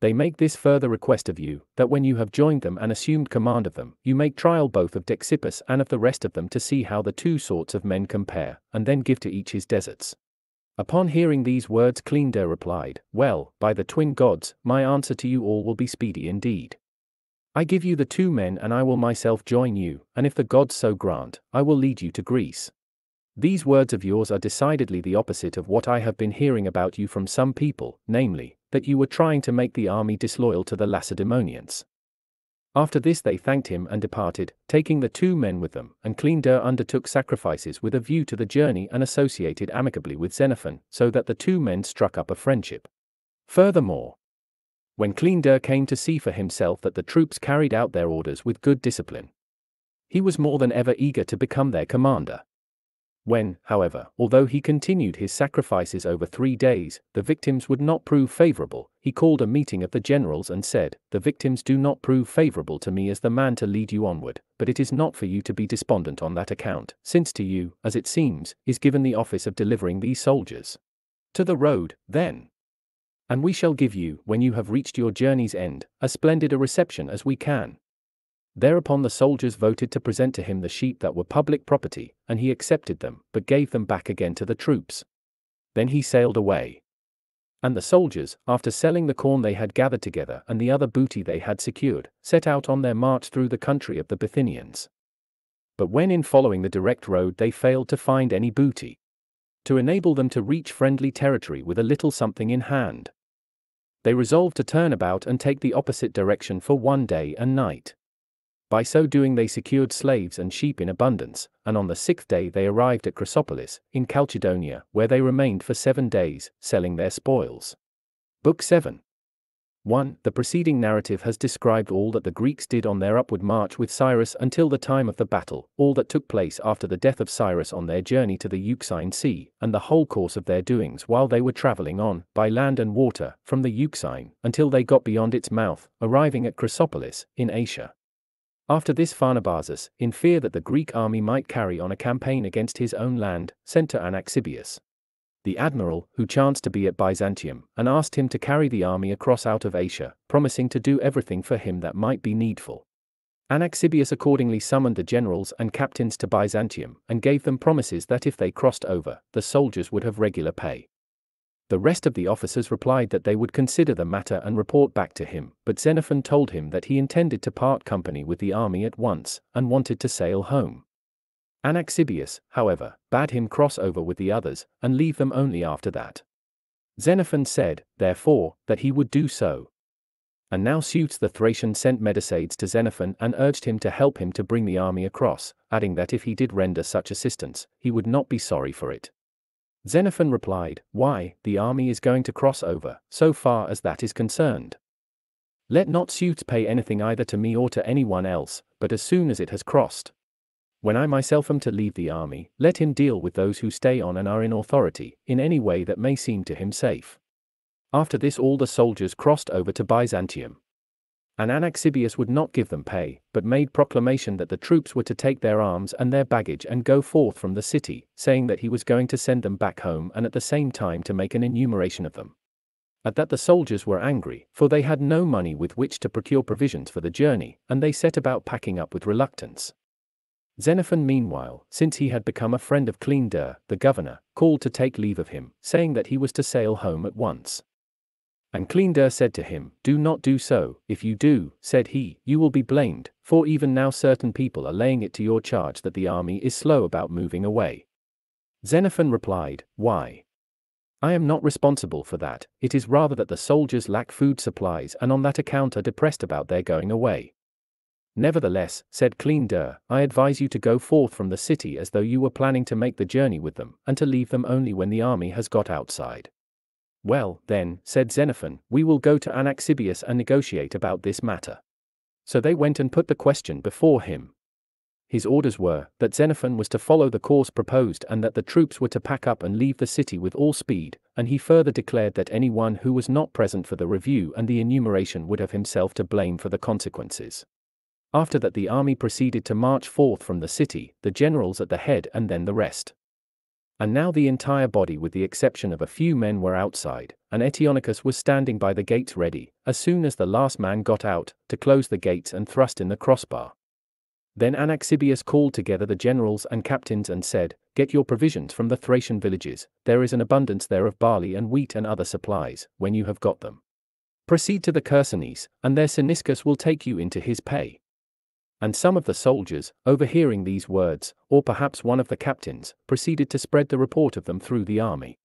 They make this further request of you, that when you have joined them and assumed command of them, you make trial both of Dexippus and of the rest of them to see how the two sorts of men compare, and then give to each his deserts. Upon hearing these words Cleander replied, Well, by the twin gods, my answer to you all will be speedy indeed. I give you the two men and I will myself join you, and if the gods so grant, I will lead you to Greece. These words of yours are decidedly the opposite of what I have been hearing about you from some people, namely, that you were trying to make the army disloyal to the Lacedaemonians. After this they thanked him and departed, taking the two men with them, and Cleander undertook sacrifices with a view to the journey and associated amicably with Xenophon, so that the two men struck up a friendship. Furthermore, when Cleander came to see for himself that the troops carried out their orders with good discipline, he was more than ever eager to become their commander. When, however, although he continued his sacrifices over three days, the victims would not prove favorable, he called a meeting of the generals and said, The victims do not prove favorable to me as the man to lead you onward, but it is not for you to be despondent on that account, since to you, as it seems, is given the office of delivering these soldiers. To the road, then. And we shall give you, when you have reached your journey's end, as splendid a reception as we can. Thereupon the soldiers voted to present to him the sheep that were public property, and he accepted them, but gave them back again to the troops. Then he sailed away. And the soldiers, after selling the corn they had gathered together and the other booty they had secured, set out on their march through the country of the Bithynians. But when in following the direct road they failed to find any booty, to enable them to reach friendly territory with a little something in hand, they resolved to turn about and take the opposite direction for one day and night. By so doing, they secured slaves and sheep in abundance, and on the sixth day they arrived at Chrysopolis, in Chalcedonia, where they remained for seven days, selling their spoils. Book 7 1. The preceding narrative has described all that the Greeks did on their upward march with Cyrus until the time of the battle, all that took place after the death of Cyrus on their journey to the Euxine Sea, and the whole course of their doings while they were traveling on, by land and water, from the Euxine, until they got beyond its mouth, arriving at Chrysopolis, in Asia. After this Pharnabazus, in fear that the Greek army might carry on a campaign against his own land, sent to Anaxibius, the admiral, who chanced to be at Byzantium, and asked him to carry the army across out of Asia, promising to do everything for him that might be needful. Anaxibius accordingly summoned the generals and captains to Byzantium, and gave them promises that if they crossed over, the soldiers would have regular pay. The rest of the officers replied that they would consider the matter and report back to him, but Xenophon told him that he intended to part company with the army at once, and wanted to sail home. Anaxibius, however, bade him cross over with the others, and leave them only after that. Xenophon said, therefore, that he would do so. And now Seuthes the Thracian sent Medosades to Xenophon and urged him to help him to bring the army across, adding that if he did render such assistance, he would not be sorry for it. Xenophon replied, Why, the army is going to cross over, so far as that is concerned. Let not Seuthes pay anything either to me or to anyone else, but as soon as it has crossed. When I myself am to leave the army, let him deal with those who stay on and are in authority, in any way that may seem to him safe. After this, all the soldiers crossed over to Byzantium. And Anaxibius would not give them pay, but made proclamation that the troops were to take their arms and their baggage and go forth from the city, saying that he was going to send them back home and at the same time to make an enumeration of them. At that the soldiers were angry, for they had no money with which to procure provisions for the journey, and they set about packing up with reluctance. Xenophon meanwhile, since he had become a friend of Cleander, the governor, called to take leave of him, saying that he was to sail home at once. And Cleander said to him, Do not do so, if you do, said he, you will be blamed, for even now certain people are laying it to your charge that the army is slow about moving away. Xenophon replied, Why? I am not responsible for that, it is rather that the soldiers lack food supplies and on that account are depressed about their going away. Nevertheless, said Cleander, I advise you to go forth from the city as though you were planning to make the journey with them, and to leave them only when the army has got outside. Well, then, said Xenophon, we will go to Anaxibius and negotiate about this matter. So they went and put the question before him. His orders were that Xenophon was to follow the course proposed and that the troops were to pack up and leave the city with all speed, and he further declared that anyone who was not present for the review and the enumeration would have himself to blame for the consequences. After that, the army proceeded to march forth from the city, the generals at the head and then the rest. And now the entire body with the exception of a few men were outside, and Eteonicus was standing by the gates ready, as soon as the last man got out, to close the gates and thrust in the crossbar. Then Anaxibius called together the generals and captains and said, Get your provisions from the Thracian villages, there is an abundance there of barley and wheat and other supplies, when you have got them. Proceed to the Chersonese, and there Cyniscus will take you into his pay. And some of the soldiers, overhearing these words, or perhaps one of the captains, proceeded to spread the report of them through the army.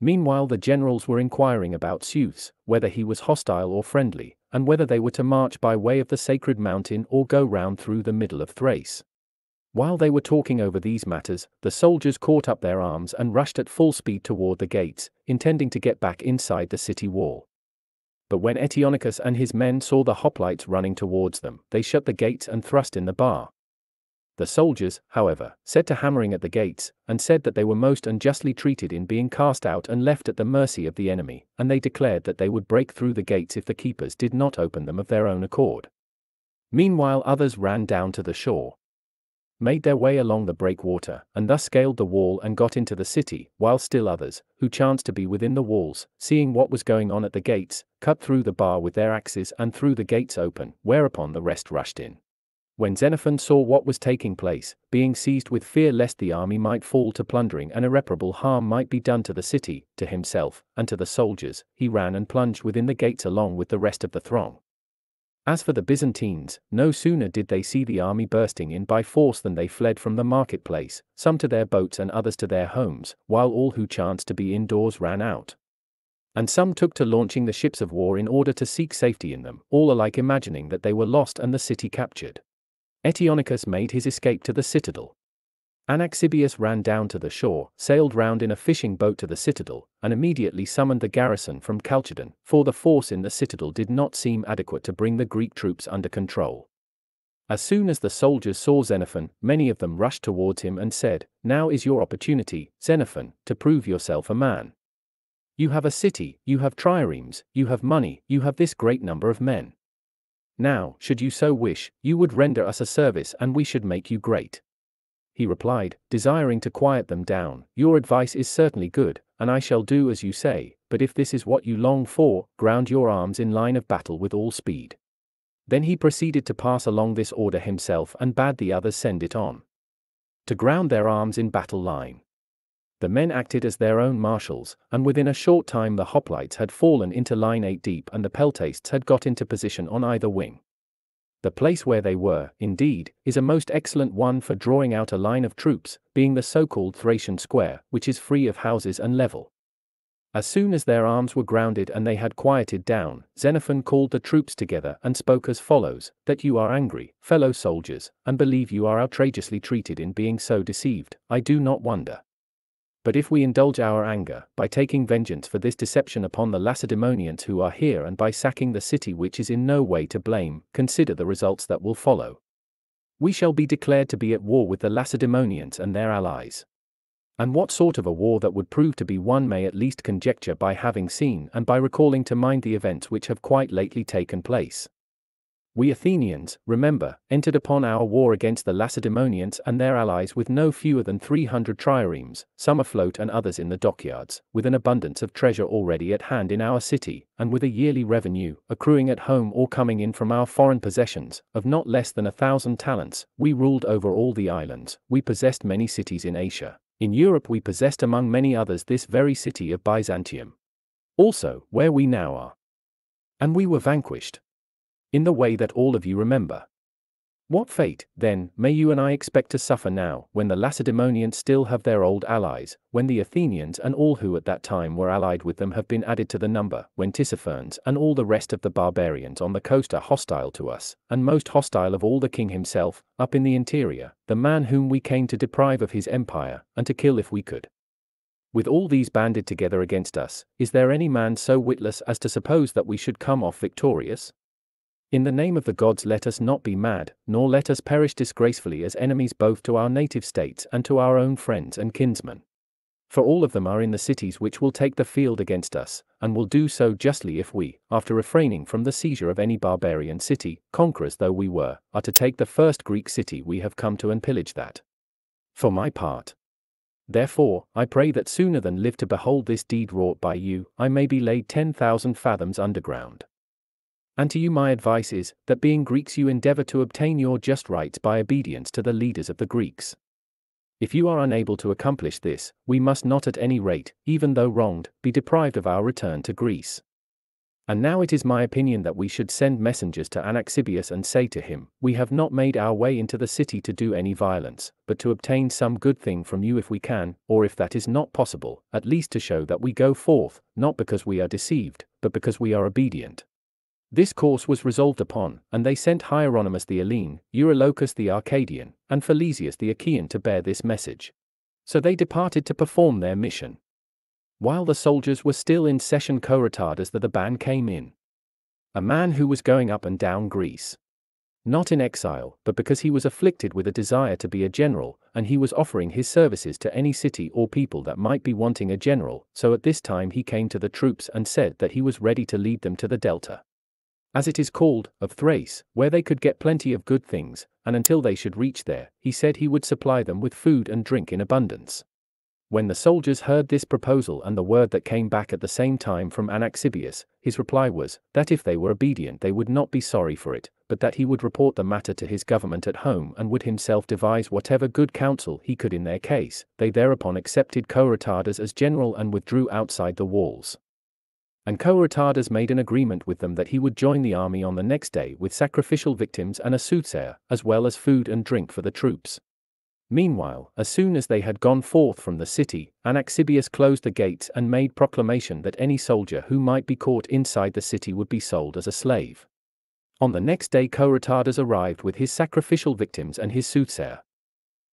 Meanwhile, the generals were inquiring about Seuthes, whether he was hostile or friendly, and whether they were to march by way of the sacred mountain or go round through the middle of Thrace. While they were talking over these matters, the soldiers caught up their arms and rushed at full speed toward the gates, intending to get back inside the city wall. But when Eteonicus and his men saw the hoplites running towards them, they shut the gates and thrust in the bar. The soldiers, however, set to hammering at the gates, and said that they were most unjustly treated in being cast out and left at the mercy of the enemy, and they declared that they would break through the gates if the keepers did not open them of their own accord. Meanwhile, others ran down to the shore, made their way along the breakwater, and thus scaled the wall and got into the city, while still others, who chanced to be within the walls, seeing what was going on at the gates, cut through the bar with their axes and threw the gates open, whereupon the rest rushed in. When Xenophon saw what was taking place, being seized with fear lest the army might fall to plundering and irreparable harm might be done to the city, to himself, and to the soldiers, he ran and plunged within the gates along with the rest of the throng. As for the Byzantines, no sooner did they see the army bursting in by force than they fled from the marketplace, some to their boats and others to their homes, while all who chanced to be indoors ran out. And some took to launching the ships of war in order to seek safety in them, all alike imagining that they were lost and the city captured. Eteonicus made his escape to the citadel. Anaxibius ran down to the shore, sailed round in a fishing boat to the citadel, and immediately summoned the garrison from Chalcedon, for the force in the citadel did not seem adequate to bring the Greek troops under control. As soon as the soldiers saw Xenophon, many of them rushed towards him and said, Now is your opportunity, Xenophon, to prove yourself a man. You have a city, you have triremes, you have money, you have this great number of men. Now, should you so wish, you would render us a service and we should make you great. He replied, desiring to quiet them down, Your advice is certainly good, and I shall do as you say, but if this is what you long for, ground your arms in line of battle with all speed. Then he proceeded to pass along this order himself and bade the others send it on. To ground their arms in battle line. The men acted as their own marshals, and within a short time the hoplites had fallen into line eight deep and the peltasts had got into position on either wing. The place where they were, indeed, is a most excellent one for drawing out a line of troops, being the so-called Thracian square, which is free of houses and level. As soon as their arms were grounded and they had quieted down, Xenophon called the troops together and spoke as follows, That you are angry, fellow soldiers, and believe you are outrageously treated in being so deceived, I do not wonder. But if we indulge our anger, by taking vengeance for this deception upon the Lacedaemonians who are here and by sacking the city which is in no way to blame, consider the results that will follow. We shall be declared to be at war with the Lacedaemonians and their allies. And what sort of a war that would prove to be one may at least conjecture by having seen and by recalling to mind the events which have quite lately taken place. We Athenians, remember, entered upon our war against the Lacedaemonians and their allies with no fewer than 300 triremes, some afloat and others in the dockyards, with an abundance of treasure already at hand in our city, and with a yearly revenue, accruing at home or coming in from our foreign possessions, of not less than a thousand talents. We ruled over all the islands, we possessed many cities in Asia. In Europe we possessed among many others this very city of Byzantium. Also, where we now are. And we were vanquished in the way that all of you remember. What fate, then, may you and I expect to suffer now, when the Lacedaemonians still have their old allies, when the Athenians and all who at that time were allied with them have been added to the number, when Tissaphernes and all the rest of the barbarians on the coast are hostile to us, and most hostile of all the king himself, up in the interior, the man whom we came to deprive of his empire, and to kill if we could? With all these banded together against us, is there any man so witless as to suppose that we should come off victorious? In the name of the gods let us not be mad, nor let us perish disgracefully as enemies both to our native states and to our own friends and kinsmen. For all of them are in the cities which will take the field against us, and will do so justly if we, after refraining from the seizure of any barbarian city, conquerors though we were, are to take the first Greek city we have come to and pillage that. For my part. Therefore, I pray that sooner than live to behold this deed wrought by you, I may be laid ten thousand fathoms underground. And to you my advice is, that being Greeks you endeavor to obtain your just rights by obedience to the leaders of the Greeks. If you are unable to accomplish this, we must not at any rate, even though wronged, be deprived of our return to Greece. And now it is my opinion that we should send messengers to Anaxibius and say to him, We have not made our way into the city to do any violence, but to obtain some good thing from you if we can, or if that is not possible, at least to show that we go forth, not because we are deceived, but because we are obedient. This course was resolved upon, and they sent Hieronymus the Elean, Eurylochus the Arcadian, and Philesius the Achaean to bear this message. So they departed to perform their mission. While the soldiers were still in session Coeratadas the, the band came in. A man who was going up and down Greece. not in exile, but because he was afflicted with a desire to be a general, and he was offering his services to any city or people that might be wanting a general, so at this time he came to the troops and said that he was ready to lead them to the delta. As it is called, of Thrace, where they could get plenty of good things, and until they should reach there, he said he would supply them with food and drink in abundance. When the soldiers heard this proposal and the word that came back at the same time from Anaxibius, his reply was, that if they were obedient they would not be sorry for it, but that he would report the matter to his government at home and would himself devise whatever good counsel he could in their case. They thereupon accepted Coeratadas as general and withdrew outside the walls. And Coeratadas made an agreement with them that he would join the army on the next day with sacrificial victims and a soothsayer, as well as food and drink for the troops. Meanwhile, as soon as they had gone forth from the city, Anaxibius closed the gates and made proclamation that any soldier who might be caught inside the city would be sold as a slave. On the next day Coeratadas arrived with his sacrificial victims and his soothsayer.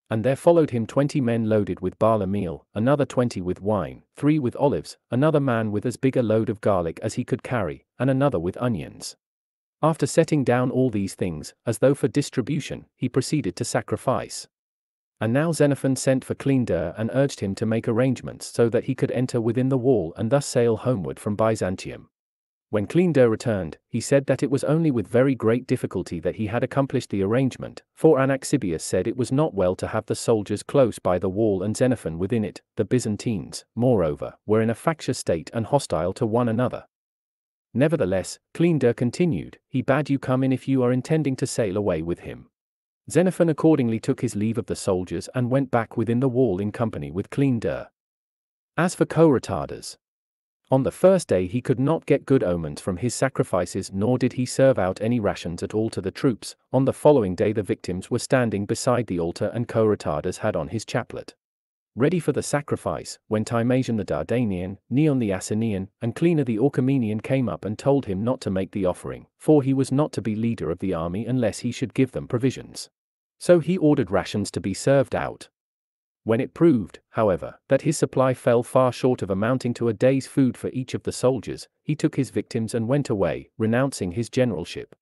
And there followed him twenty men loaded with barley meal, another twenty with wine, three with olives, another man with as big a load of garlic as he could carry, and another with onions. After setting down all these things, as though for distribution, he proceeded to sacrifice. And now Xenophon sent for Cleander and urged him to make arrangements so that he could enter within the wall and thus sail homeward from Byzantium. When Cleander returned, he said that it was only with very great difficulty that he had accomplished the arrangement, for Anaxibius said it was not well to have the soldiers close by the wall and Xenophon within it. The Byzantines, moreover, were in a factious state and hostile to one another. Nevertheless, Cleander continued, he bade you come in if you are intending to sail away with him. Xenophon accordingly took his leave of the soldiers and went back within the wall in company with Cleander. As for Coeratadas, on the first day he could not get good omens from his sacrifices nor did he serve out any rations at all to the troops. On the following day the victims were standing beside the altar and Coeratadas had on his chaplet. Ready for the sacrifice, when Timasion the Dardanian, Neon the Asinian, and Cleanor the Orchomenian came up and told him not to make the offering, for he was not to be leader of the army unless he should give them provisions. So he ordered rations to be served out. When it proved, however, that his supply fell far short of amounting to a day's food for each of the soldiers, he took his victims and went away, renouncing his generalship.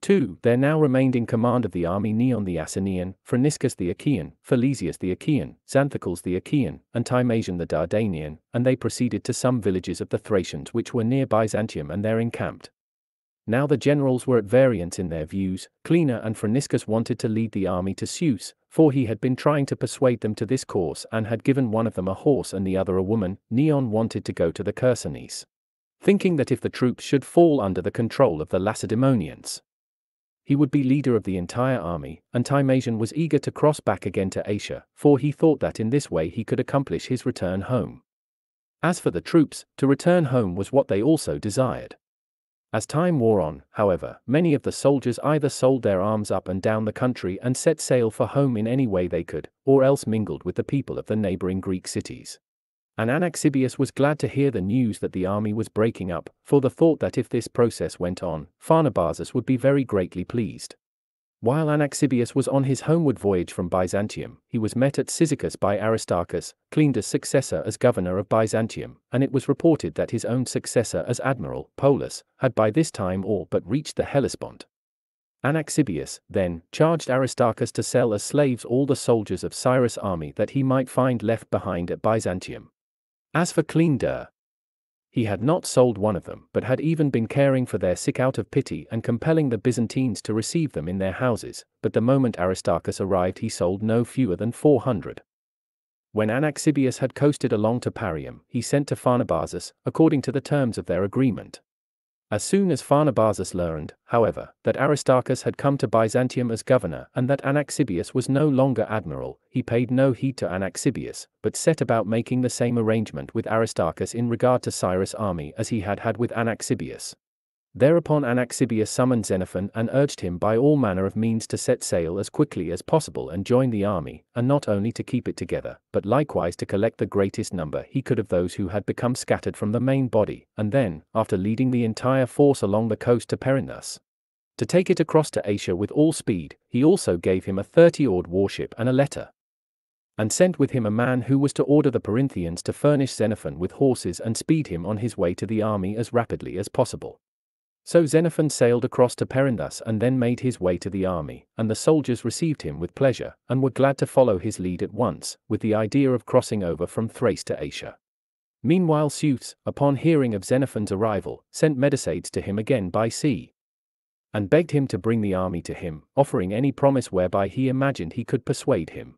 2. There now remained in command of the army Neon the Asinian, Phryniscus the Achaean, Philesius the Achaean, Xanthocles the Achaean, and Timasion the Dardanian, and they proceeded to some villages of the Thracians which were near Byzantium and there encamped. Now the generals were at variance in their views, Cleanor and Phryniscus wanted to lead the army to Seuthes, for he had been trying to persuade them to this course and had given one of them a horse and the other a woman, Neon wanted to go to the Chersonese. Thinking that if the troops should fall under the control of the Lacedaemonians, he would be leader of the entire army, and Timasion was eager to cross back again to Asia, for he thought that in this way he could accomplish his return home. As for the troops, to return home was what they also desired. As time wore on, however, many of the soldiers either sold their arms up and down the country and set sail for home in any way they could, or else mingled with the people of the neighboring Greek cities. And Anaxibius was glad to hear the news that the army was breaking up, for the thought that if this process went on, Pharnabazus would be very greatly pleased. While Anaxibius was on his homeward voyage from Byzantium, he was met at Cyzicus by Aristarchus, Cleander's successor as governor of Byzantium, and it was reported that his own successor as admiral, Polus, had by this time all but reached the Hellespont. Anaxibius, then, charged Aristarchus to sell as slaves all the soldiers of Cyrus' army that he might find left behind at Byzantium. As for Cleander, he had not sold one of them, but had even been caring for their sick out of pity and compelling the Byzantines to receive them in their houses, but the moment Aristarchus arrived he sold no fewer than four hundred. When Anaxibius had coasted along to Parium, he sent to Pharnabazus, according to the terms of their agreement. As soon as Pharnabazus learned, however, that Aristarchus had come to Byzantium as governor and that Anaxibius was no longer admiral, he paid no heed to Anaxibius, but set about making the same arrangement with Aristarchus in regard to Cyrus' army as he had had with Anaxibius. Thereupon Anaxibius summoned Xenophon and urged him by all manner of means to set sail as quickly as possible and join the army, and not only to keep it together, but likewise to collect the greatest number he could of those who had become scattered from the main body, and then, after leading the entire force along the coast to Perinthus, to take it across to Asia with all speed, he also gave him a thirty-oared warship and a letter. And sent with him a man who was to order the Perinthians to furnish Xenophon with horses and speed him on his way to the army as rapidly as possible. So Xenophon sailed across to Perinthus and then made his way to the army, and the soldiers received him with pleasure, and were glad to follow his lead at once, with the idea of crossing over from Thrace to Asia. Meanwhile Seuthes, upon hearing of Xenophon's arrival, sent Medosades to him again by sea, and begged him to bring the army to him, offering any promise whereby he imagined he could persuade him.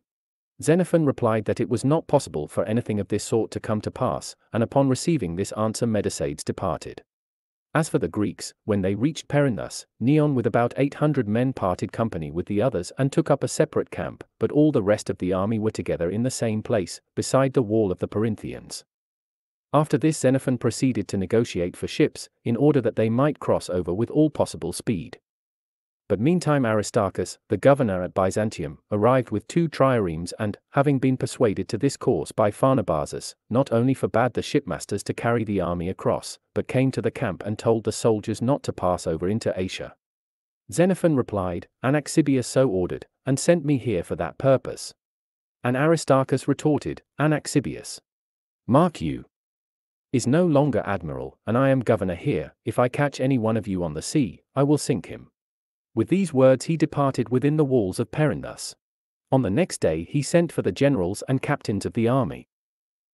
Xenophon replied that it was not possible for anything of this sort to come to pass, and upon receiving this answer Medosades departed. As for the Greeks, when they reached Perinthus, Neon with about 800 men parted company with the others and took up a separate camp, but all the rest of the army were together in the same place, beside the wall of the Perinthians. After this Xenophon proceeded to negotiate for ships, in order that they might cross over with all possible speed. But meantime Aristarchus, the governor at Byzantium, arrived with two triremes and, having been persuaded to this course by Pharnabazus, not only forbade the shipmasters to carry the army across, but came to the camp and told the soldiers not to pass over into Asia. Xenophon replied, Anaxibius so ordered, and sent me here for that purpose. And Aristarchus retorted, Anaxibius. Mark you, is no longer admiral, and I am governor here, if I catch any one of you on the sea, I will sink him. With these words he departed within the walls of Perinthus. On the next day he sent for the generals and captains of the army.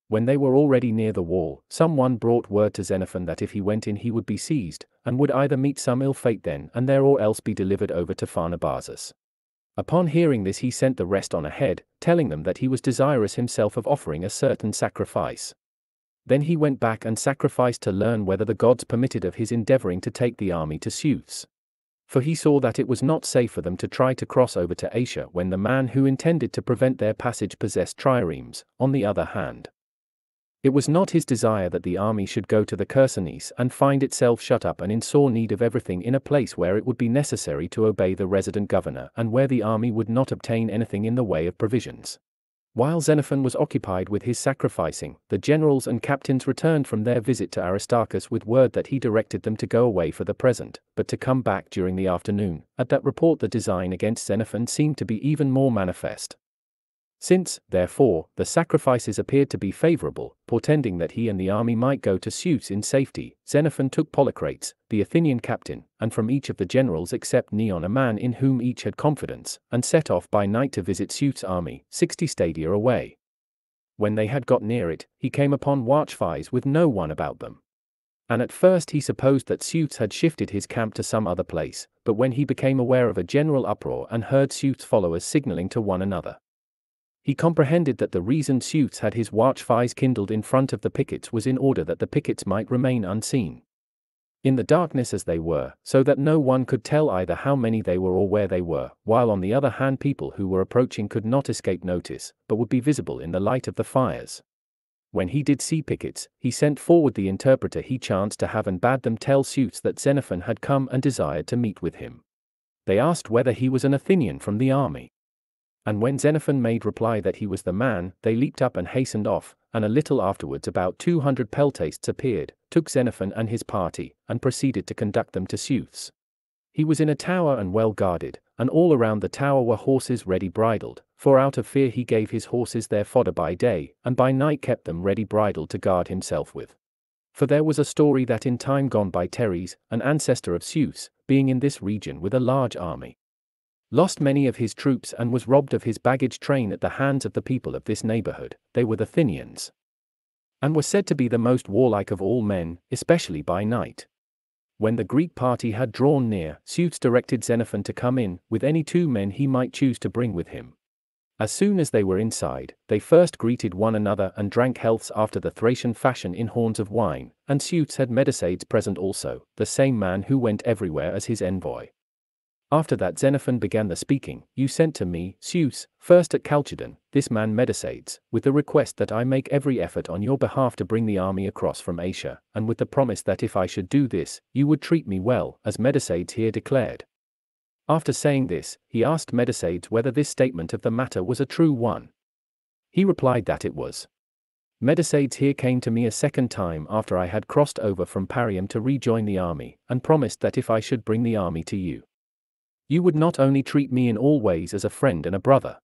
When they were already near the wall, some one brought word to Xenophon that if he went in he would be seized, and would either meet some ill fate then and there or else be delivered over to Pharnabazus. Upon hearing this he sent the rest on ahead, telling them that he was desirous himself of offering a certain sacrifice. Then he went back and sacrificed to learn whether the gods permitted of his endeavoring to take the army to Seuthes. For he saw that it was not safe for them to try to cross over to Asia when the man who intended to prevent their passage possessed triremes, on the other hand. It was not his desire that the army should go to the Chersonese and find itself shut up and in sore need of everything in a place where it would be necessary to obey the resident governor and where the army would not obtain anything in the way of provisions. While Xenophon was occupied with his sacrificing, the generals and captains returned from their visit to Aristarchus with word that he directed them to go away for the present, but to come back during the afternoon. At that report, the design against Xenophon seemed to be even more manifest. Since, therefore, the sacrifices appeared to be favorable, portending that he and the army might go to Seuthes in safety, Xenophon took Polycrates, the Athenian captain, and from each of the generals except Neon a man in whom each had confidence, and set off by night to visit Seuthes' army, sixty stadia away. When they had got near it, he came upon watchfires with no one about them. And at first he supposed that Seuthes had shifted his camp to some other place, but when he became aware of a general uproar and heard Seuthes' followers signaling to one another, he comprehended that the reason Seuthes had his watchfires kindled in front of the pickets was in order that the pickets might remain unseen. In the darkness as they were, so that no one could tell either how many they were or where they were, while on the other hand people who were approaching could not escape notice, but would be visible in the light of the fires. When he did see pickets, he sent forward the interpreter he chanced to have and bade them tell Seuthes that Xenophon had come and desired to meet with him. They asked whether he was an Athenian from the army. And when Xenophon made reply that he was the man, they leaped up and hastened off, and a little afterwards about two hundred peltasts appeared, took Xenophon and his party, and proceeded to conduct them to Seuthes. He was in a tower and well guarded, and all around the tower were horses ready bridled, for out of fear he gave his horses their fodder by day, and by night kept them ready bridled to guard himself with. For there was a story that in time gone by Teres, an ancestor of Seuthes, being in this region with a large army, lost many of his troops and was robbed of his baggage train at the hands of the people of this neighborhood, they were the Thynians. And were said to be the most warlike of all men, especially by night. When the Greek party had drawn near, Seuthes directed Xenophon to come in, with any two men he might choose to bring with him. As soon as they were inside, they first greeted one another and drank healths after the Thracian fashion in horns of wine, and Seuthes had Medosades present also, the same man who went everywhere as his envoy. After that Xenophon began the speaking, you sent to me, Seuthes, first at Chalcedon, this man Medosades, with the request that I make every effort on your behalf to bring the army across from Asia, and with the promise that if I should do this, you would treat me well, as Medosades here declared. After saying this, he asked Medosades whether this statement of the matter was a true one. He replied that it was. Medosades here came to me a second time after I had crossed over from Parium to rejoin the army, and promised that if I should bring the army to you, you would not only treat me in all ways as a friend and a brother,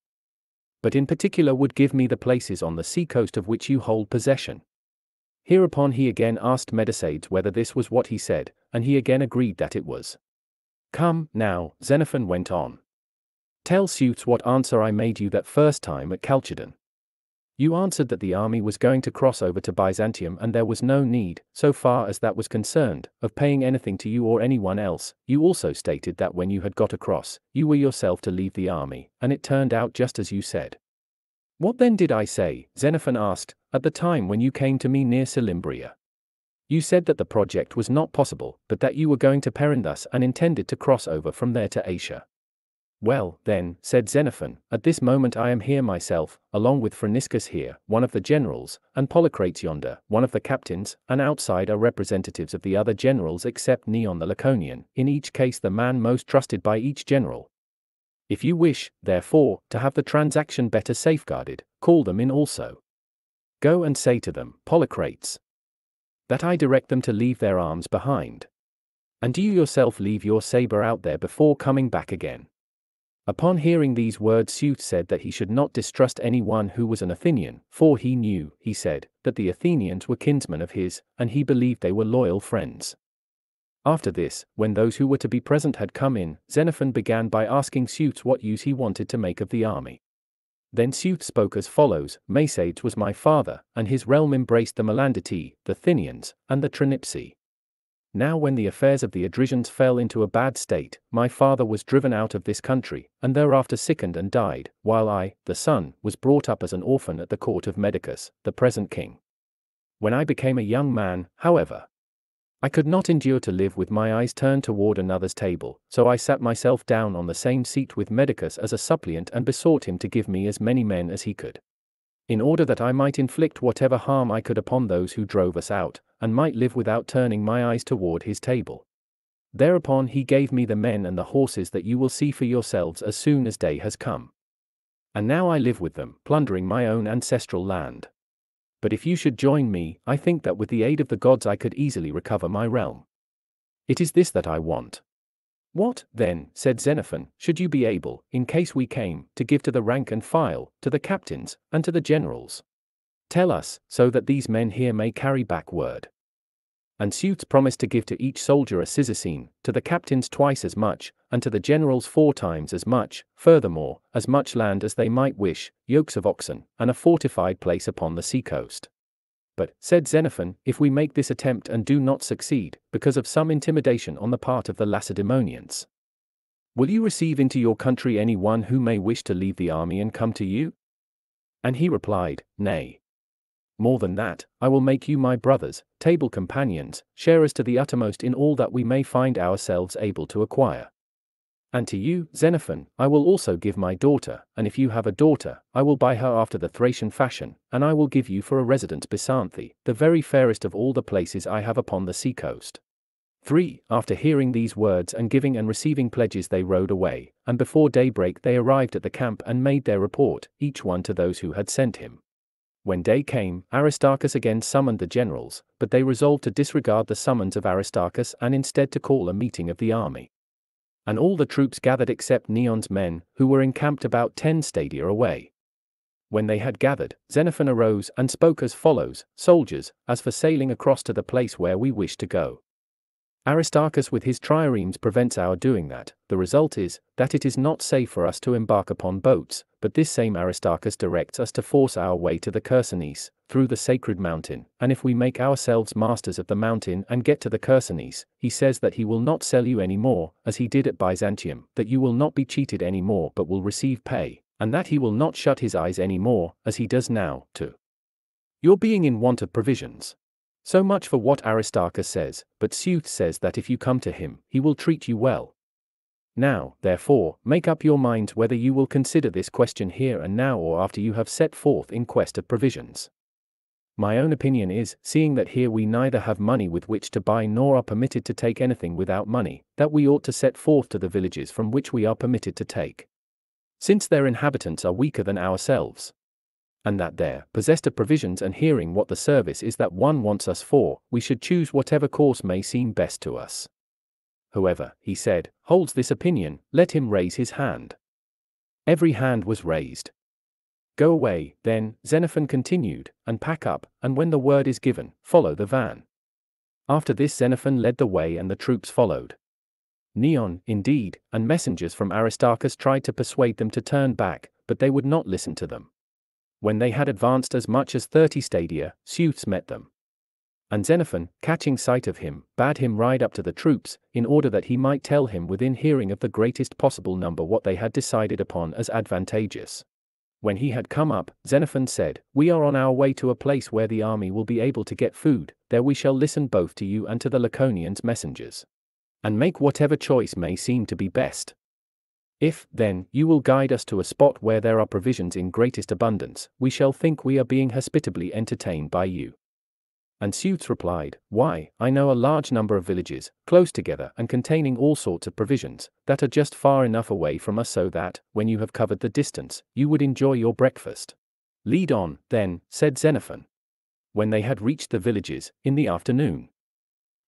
but in particular would give me the places on the sea coast of which you hold possession. Hereupon he again asked Medosades whether this was what he said, and he again agreed that it was. Come, now, Xenophon went on. Tell Seuthes what answer I made you that first time at Chalcedon. You answered that the army was going to cross over to Byzantium and there was no need, so far as that was concerned, of paying anything to you or anyone else. You also stated that when you had got across, you were yourself to leave the army, and it turned out just as you said. What then did I say? Xenophon asked, at the time when you came to me near Selymbria. You said that the project was not possible, but that you were going to Perinthus and intended to cross over from there to Asia. Well, then, said Xenophon, at this moment I am here myself, along with Phryniscus here, one of the generals, and Polycrates yonder, one of the captains, and outside are representatives of the other generals except Neon the Laconian, in each case the man most trusted by each general. If you wish, therefore, to have the transaction better safeguarded, call them in also. Go and say to them, Polycrates, that I direct them to leave their arms behind. And do you yourself leave your saber out there before coming back again. Upon hearing these words Seuthes said that he should not distrust any one who was an Athenian, for he knew, he said, that the Athenians were kinsmen of his, and he believed they were loyal friends. After this, when those who were to be present had come in, Xenophon began by asking Seuthes what use he wanted to make of the army. Then Seuthes spoke as follows, Maesades was my father, and his realm embraced the Melanditae, the Thynians, and the Tranipsae. Now when the affairs of the Odrysians fell into a bad state, my father was driven out of this country, and thereafter sickened and died, while I, the son, was brought up as an orphan at the court of Medocus, the present king. When I became a young man, however, I could not endure to live with my eyes turned toward another's table, so I sat myself down on the same seat with Medocus as a suppliant and besought him to give me as many men as he could in order that I might inflict whatever harm I could upon those who drove us out, and might live without turning my eyes toward his table. Thereupon he gave me the men and the horses that you will see for yourselves as soon as day has come. And now I live with them, plundering my own ancestral land. But if you should join me, I think that with the aid of the gods I could easily recover my realm. It is this that I want. What, then, said Xenophon, should you be able, in case we came, to give to the rank and file, to the captains, and to the generals? Tell us, so that these men here may carry back word. And Seuthes promised to give to each soldier a Cyzicene, to the captains twice as much, and to the generals four times as much, furthermore, as much land as they might wish, yokes of oxen, and a fortified place upon the seacoast. But, said Xenophon, if we make this attempt and do not succeed, because of some intimidation on the part of the Lacedaemonians, will you receive into your country any one who may wish to leave the army and come to you? And he replied, Nay. More than that, I will make you my brothers, table companions, sharers to the uttermost in all that we may find ourselves able to acquire. And to you, Xenophon, I will also give my daughter, and if you have a daughter, I will buy her after the Thracian fashion, and I will give you for a residence Bisanthe, the very fairest of all the places I have upon the seacoast. 3. After hearing these words and giving and receiving pledges, they rode away, and before daybreak they arrived at the camp and made their report, each one to those who had sent him. When day came, Aristarchus again summoned the generals, but they resolved to disregard the summons of Aristarchus and instead to call a meeting of the army and all the troops gathered except Neon's men, who were encamped about ten stadia away. When they had gathered, Xenophon arose and spoke as follows Soldiers, as for sailing across to the place where we wish to go, Aristarchus with his triremes prevents our doing that. The result is that it is not safe for us to embark upon boats, but this same Aristarchus directs us to force our way to the Chersonese, through the sacred mountain, and if we make ourselves masters of the mountain and get to the Chersonese, he says that he will not sell you any more, as he did at Byzantium, that you will not be cheated any more but will receive pay, and that he will not shut his eyes any more, as he does now, to your being in want of provisions. So much for what Aristarchus says, but Seuthes says that if you come to him, he will treat you well. Now, therefore, make up your minds whether you will consider this question here and now or after you have set forth in quest of provisions. My own opinion is, seeing that here we neither have money with which to buy nor are permitted to take anything without money, that we ought to set forth to the villages from which we are permitted to take. Since their inhabitants are weaker than ourselves, and that there, possessed of provisions and hearing what the service is that one wants us for, we should choose whatever course may seem best to us. Whoever, he said, holds this opinion, let him raise his hand. Every hand was raised. Go away, then, Xenophon continued, and pack up, and when the word is given, follow the van. After this, Xenophon led the way and the troops followed. Neon, indeed, and messengers from Aristarchus tried to persuade them to turn back, but they would not listen to them. When they had advanced as much as thirty stadia, Seuthes met them. And Xenophon, catching sight of him, bade him ride up to the troops, in order that he might tell him within hearing of the greatest possible number what they had decided upon as advantageous. When he had come up, Xenophon said, We are on our way to a place where the army will be able to get food, there we shall listen both to you and to the Laconians' messengers. And make whatever choice may seem to be best. If, then, you will guide us to a spot where there are provisions in greatest abundance, we shall think we are being hospitably entertained by you. And Seuthes replied, Why, I know a large number of villages, close together and containing all sorts of provisions, that are just far enough away from us so that, when you have covered the distance, you would enjoy your breakfast. Lead on, then, said Xenophon. When they had reached the villages, in the afternoon,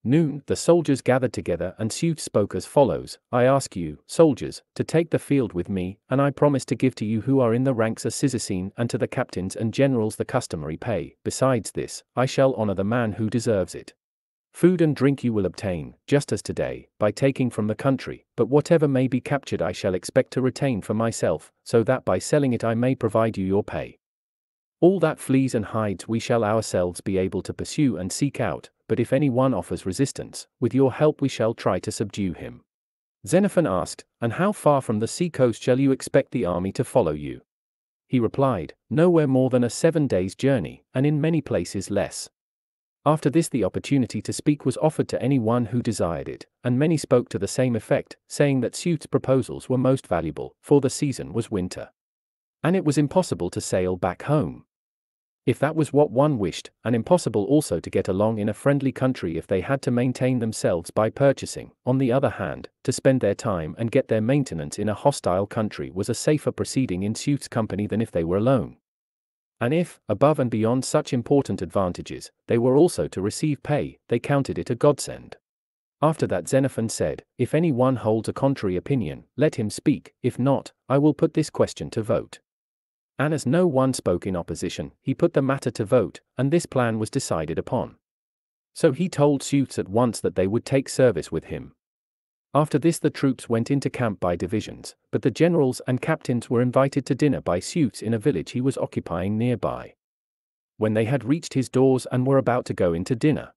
Noon, the soldiers gathered together and Seuthes spoke as follows I ask you, soldiers, to take the field with me, and I promise to give to you who are in the ranks a Cyzicene and to the captains and generals the customary pay. Besides this, I shall honor the man who deserves it. Food and drink you will obtain, just as today, by taking from the country, but whatever may be captured I shall expect to retain for myself, so that by selling it I may provide you your pay. All that flees and hides we shall ourselves be able to pursue and seek out, but if any one offers resistance, with your help we shall try to subdue him. Xenophon asked, And how far from the sea coast shall you expect the army to follow you? He replied, Nowhere more than a seven days' journey, and in many places less. After this, the opportunity to speak was offered to any one who desired it, and many spoke to the same effect, saying that Seuthes's proposals were most valuable, for the season was winter. And it was impossible to sail back home. If that was what one wished, and impossible also to get along in a friendly country if they had to maintain themselves by purchasing, on the other hand, to spend their time and get their maintenance in a hostile country was a safer proceeding in Seuthes's company than if they were alone. And if, above and beyond such important advantages, they were also to receive pay, they counted it a godsend. After that Xenophon said, If any one holds a contrary opinion, let him speak, if not, I will put this question to vote. And as no one spoke in opposition, he put the matter to vote, and this plan was decided upon. So he told Seuthes at once that they would take service with him. After this, the troops went into camp by divisions, but the generals and captains were invited to dinner by Seuthes in a village he was occupying nearby. When they had reached his doors and were about to go into dinner,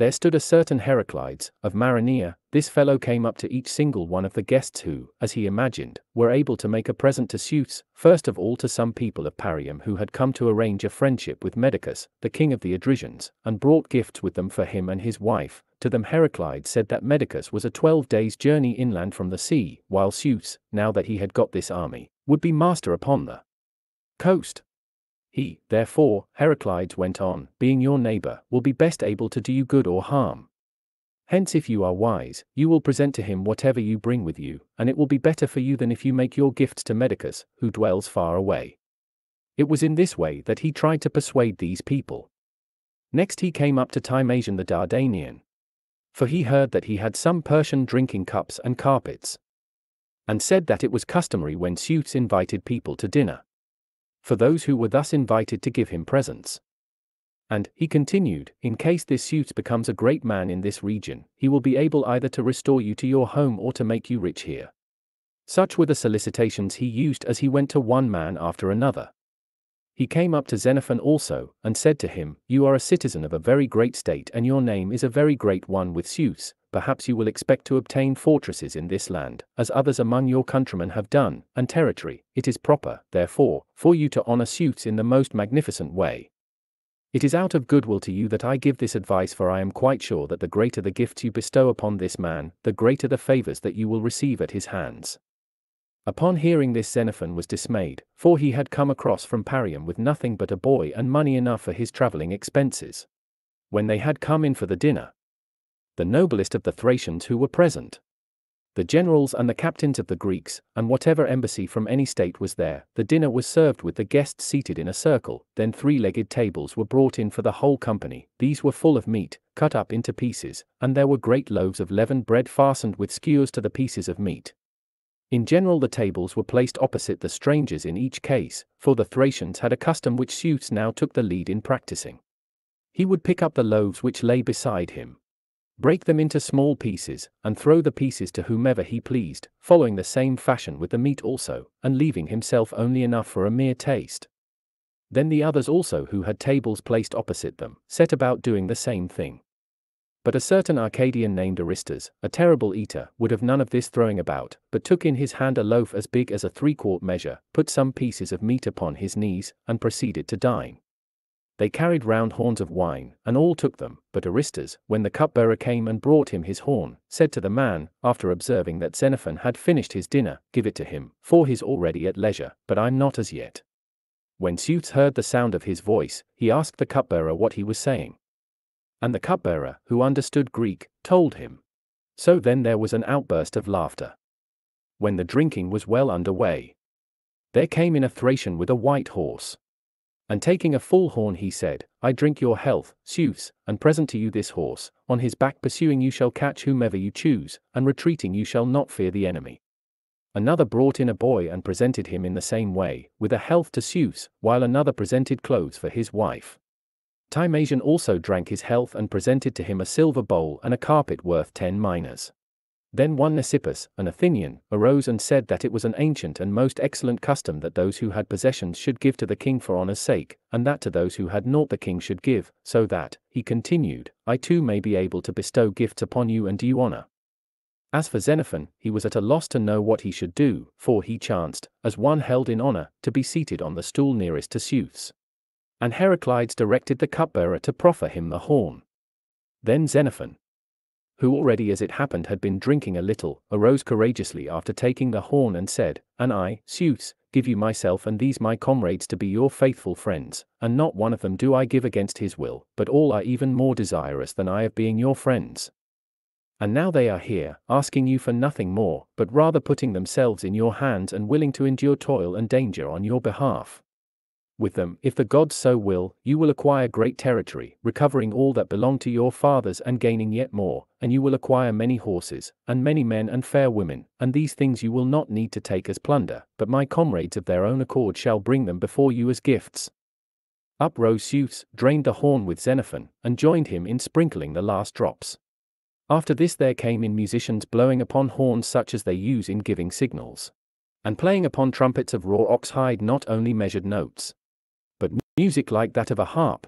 there stood a certain Heraclides, of Maronea, this fellow came up to each single one of the guests who, as he imagined, were able to make a present to Seuthes, first of all to some people of Parium who had come to arrange a friendship with Medocus, the king of the Odrysians, and brought gifts with them for him and his wife. To them Heraclides said that Medocus was a twelve days' journey inland from the sea, while Seuthes, now that he had got this army, would be master upon the coast. He, therefore, Heraclides went on, being your neighbor, will be best able to do you good or harm. Hence, if you are wise, you will present to him whatever you bring with you, and it will be better for you than if you make your gifts to Medocus, who dwells far away. It was in this way that he tried to persuade these people. Next, he came up to Timasion the Dardanian. For he heard that he had some Persian drinking cups and carpets. And said that it was customary when Seuthes invited people to dinner for those who were thus invited to give him presents. And, he continued, in case this Seuthes becomes a great man in this region, he will be able either to restore you to your home or to make you rich here. Such were the solicitations he used as he went to one man after another. He came up to Xenophon also, and said to him, You are a citizen of a very great state and your name is a very great one with Seuthes, perhaps you will expect to obtain fortresses in this land, as others among your countrymen have done, and territory, it is proper, therefore, for you to honor Seuthes in the most magnificent way. It is out of goodwill to you that I give this advice for I am quite sure that the greater the gifts you bestow upon this man, the greater the favors that you will receive at his hands. Upon hearing this Xenophon was dismayed, for he had come across from Parium with nothing but a boy and money enough for his travelling expenses. When they had come in for the dinner, the noblest of the Thracians who were present. The generals and the captains of the Greeks, and whatever embassy from any state was there, the dinner was served with the guests seated in a circle, then three legged tables were brought in for the whole company, these were full of meat, cut up into pieces, and there were great loaves of leavened bread fastened with skewers to the pieces of meat. In general, the tables were placed opposite the strangers in each case, for the Thracians had a custom which Seuthes now took the lead in practicing. He would pick up the loaves which lay beside him, break them into small pieces, and throw the pieces to whomever he pleased, following the same fashion with the meat also, and leaving himself only enough for a mere taste. Then the others also who had tables placed opposite them, set about doing the same thing. But a certain Arcadian named Arystas, a terrible eater, would have none of this throwing about, but took in his hand a loaf as big as a three quart measure, put some pieces of meat upon his knees, and proceeded to dine. They carried round horns of wine, and all took them, but Arystas, when the cupbearer came and brought him his horn, said to the man, after observing that Xenophon had finished his dinner, Give it to him, for he's already at leisure, but I'm not as yet. When Seuthes heard the sound of his voice, he asked the cupbearer what he was saying. And the cupbearer, who understood Greek, told him. So then there was an outburst of laughter. When the drinking was well under way, there came in a Thracian with a white horse. And taking a full horn, he said, I drink your health, Seuthes, and present to you this horse. On his back pursuing you shall catch whomever you choose, and retreating you shall not fear the enemy. Another brought in a boy and presented him in the same way, with a health to Seuthes, while another presented clothes for his wife. Timasion also drank his health and presented to him a silver bowl and a carpet worth ten minas. Then one Gnesippus, an Athenian, arose and said that it was an ancient and most excellent custom that those who had possessions should give to the king for honor's sake, and that to those who had naught the king should give, so that, he continued, I too may be able to bestow gifts upon you and do you honor. As for Xenophon, he was at a loss to know what he should do, for he chanced, as one held in honor, to be seated on the stool nearest to Seuthes and Heraclides directed the cupbearer to proffer him the horn. Then Xenophon, who already as it happened had been drinking a little, arose courageously after taking the horn and said, And I, Seuthes, give you myself and these my comrades to be your faithful friends, and not one of them do I give against his will, but all are even more desirous than I of being your friends. And now they are here, asking you for nothing more, but rather putting themselves in your hands and willing to endure toil and danger on your behalf. With them, if the gods so will, you will acquire great territory, recovering all that belonged to your fathers and gaining yet more, and you will acquire many horses, and many men and fair women, and these things you will not need to take as plunder, but my comrades of their own accord shall bring them before you as gifts. Up rose Seuthes, drained the horn with Xenophon, and joined him in sprinkling the last drops. After this there came in musicians blowing upon horns such as they use in giving signals. And playing upon trumpets of raw ox hide not only measured notes, music like that of a harp.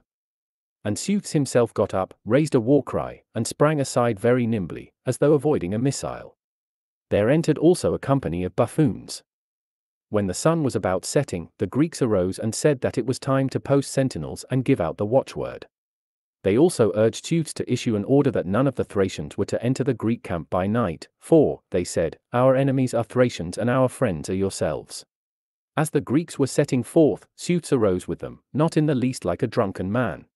And Seuthes himself got up, raised a war cry, and sprang aside very nimbly, as though avoiding a missile. There entered also a company of buffoons. When the sun was about setting, the Greeks arose and said that it was time to post sentinels and give out the watchword. They also urged Seuthes to issue an order that none of the Thracians were to enter the Greek camp by night, for, they said, our enemies are Thracians and our friends are yourselves. As the Greeks were setting forth, Seuthes arose with them, not in the least like a drunken man.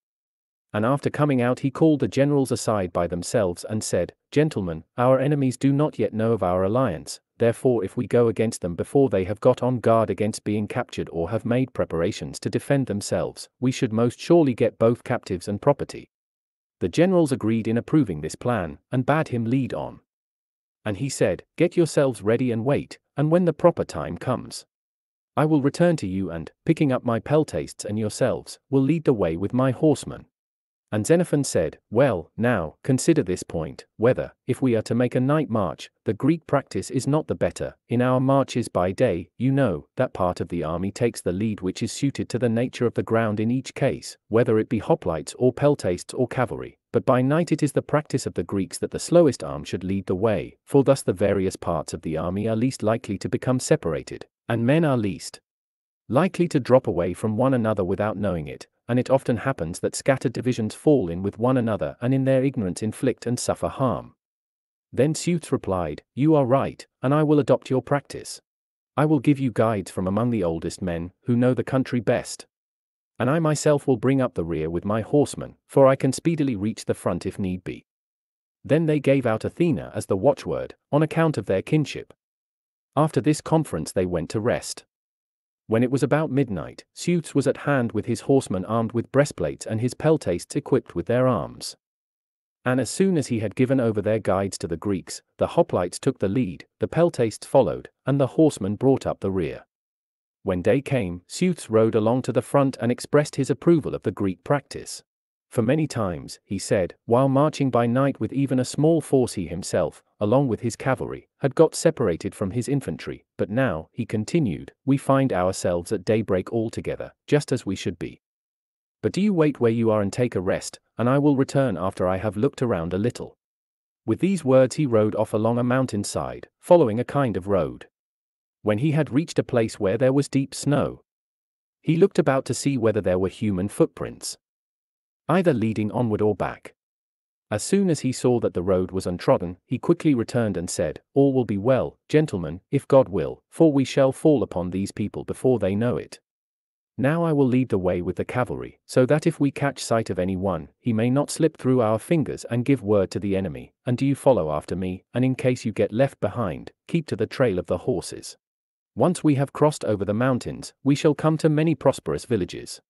And after coming out, he called the generals aside by themselves and said, Gentlemen, our enemies do not yet know of our alliance, therefore, if we go against them before they have got on guard against being captured or have made preparations to defend themselves, we should most surely get both captives and property. The generals agreed in approving this plan, and bade him lead on. And he said, Get yourselves ready and wait, and when the proper time comes, I will return to you and, picking up my peltasts and yourselves, will lead the way with my horsemen. And Xenophon said, Well, now, consider this point, whether, if we are to make a night march, the Greek practice is not the better. In our marches by day, you know, that part of the army takes the lead which is suited to the nature of the ground in each case, whether it be hoplites or peltasts or cavalry. But by night it is the practice of the Greeks that the slowest arm should lead the way, for thus the various parts of the army are least likely to become separated, and men are least likely to drop away from one another without knowing it, and it often happens that scattered divisions fall in with one another and in their ignorance inflict and suffer harm. Then Seuthes replied, You are right, and I will adopt your practice. I will give you guides from among the oldest men, who know the country best. And I myself will bring up the rear with my horsemen, for I can speedily reach the front if need be. Then they gave out Athena as the watchword, on account of their kinship, after this conference they went to rest. When it was about midnight, Seuthes was at hand with his horsemen armed with breastplates and his peltasts equipped with their arms. And as soon as he had given over their guides to the Greeks, the hoplites took the lead, the peltasts followed, and the horsemen brought up the rear. When day came, Seuthes rode along to the front and expressed his approval of the Greek practice. For many times, he said, while marching by night with even a small force he himself, along with his cavalry, had got separated from his infantry, but now, he continued, we find ourselves at daybreak all together, just as we should be. But do you wait where you are and take a rest, and I will return after I have looked around a little. With these words he rode off along a mountain side, following a kind of road. When he had reached a place where there was deep snow, he looked about to see whether there were human footprints, either leading onward or back. As soon as he saw that the road was untrodden, he quickly returned and said, All will be well, gentlemen, if God will, for we shall fall upon these people before they know it. Now I will lead the way with the cavalry, so that if we catch sight of any one, he may not slip through our fingers and give word to the enemy, and do you follow after me, and in case you get left behind, keep to the trail of the horses. Once we have crossed over the mountains, we shall come to many prosperous villages.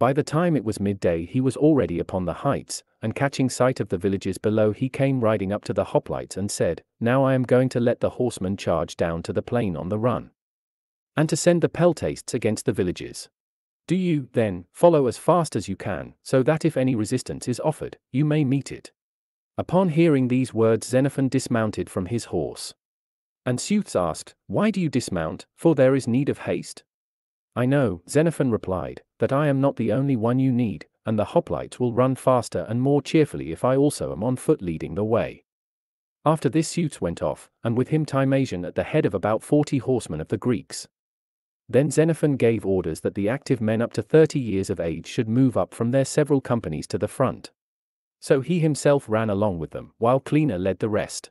By the time it was midday he was already upon the heights, and catching sight of the villages below he came riding up to the hoplites and said, Now I am going to let the horsemen charge down to the plain on the run. And to send the peltasts against the villages. Do you, then, follow as fast as you can, so that if any resistance is offered, you may meet it? Upon hearing these words Xenophon dismounted from his horse. And Seuthes asked, Why do you dismount, for there is need of haste? I know, Xenophon replied, that I am not the only one you need, and the hoplites will run faster and more cheerfully if I also am on foot leading the way. After this Seuthes went off, and with him Timasion at the head of about forty horsemen of the Greeks. Then Xenophon gave orders that the active men up to 30 years of age should move up from their several companies to the front. So he himself ran along with them, while Cleanor led the rest.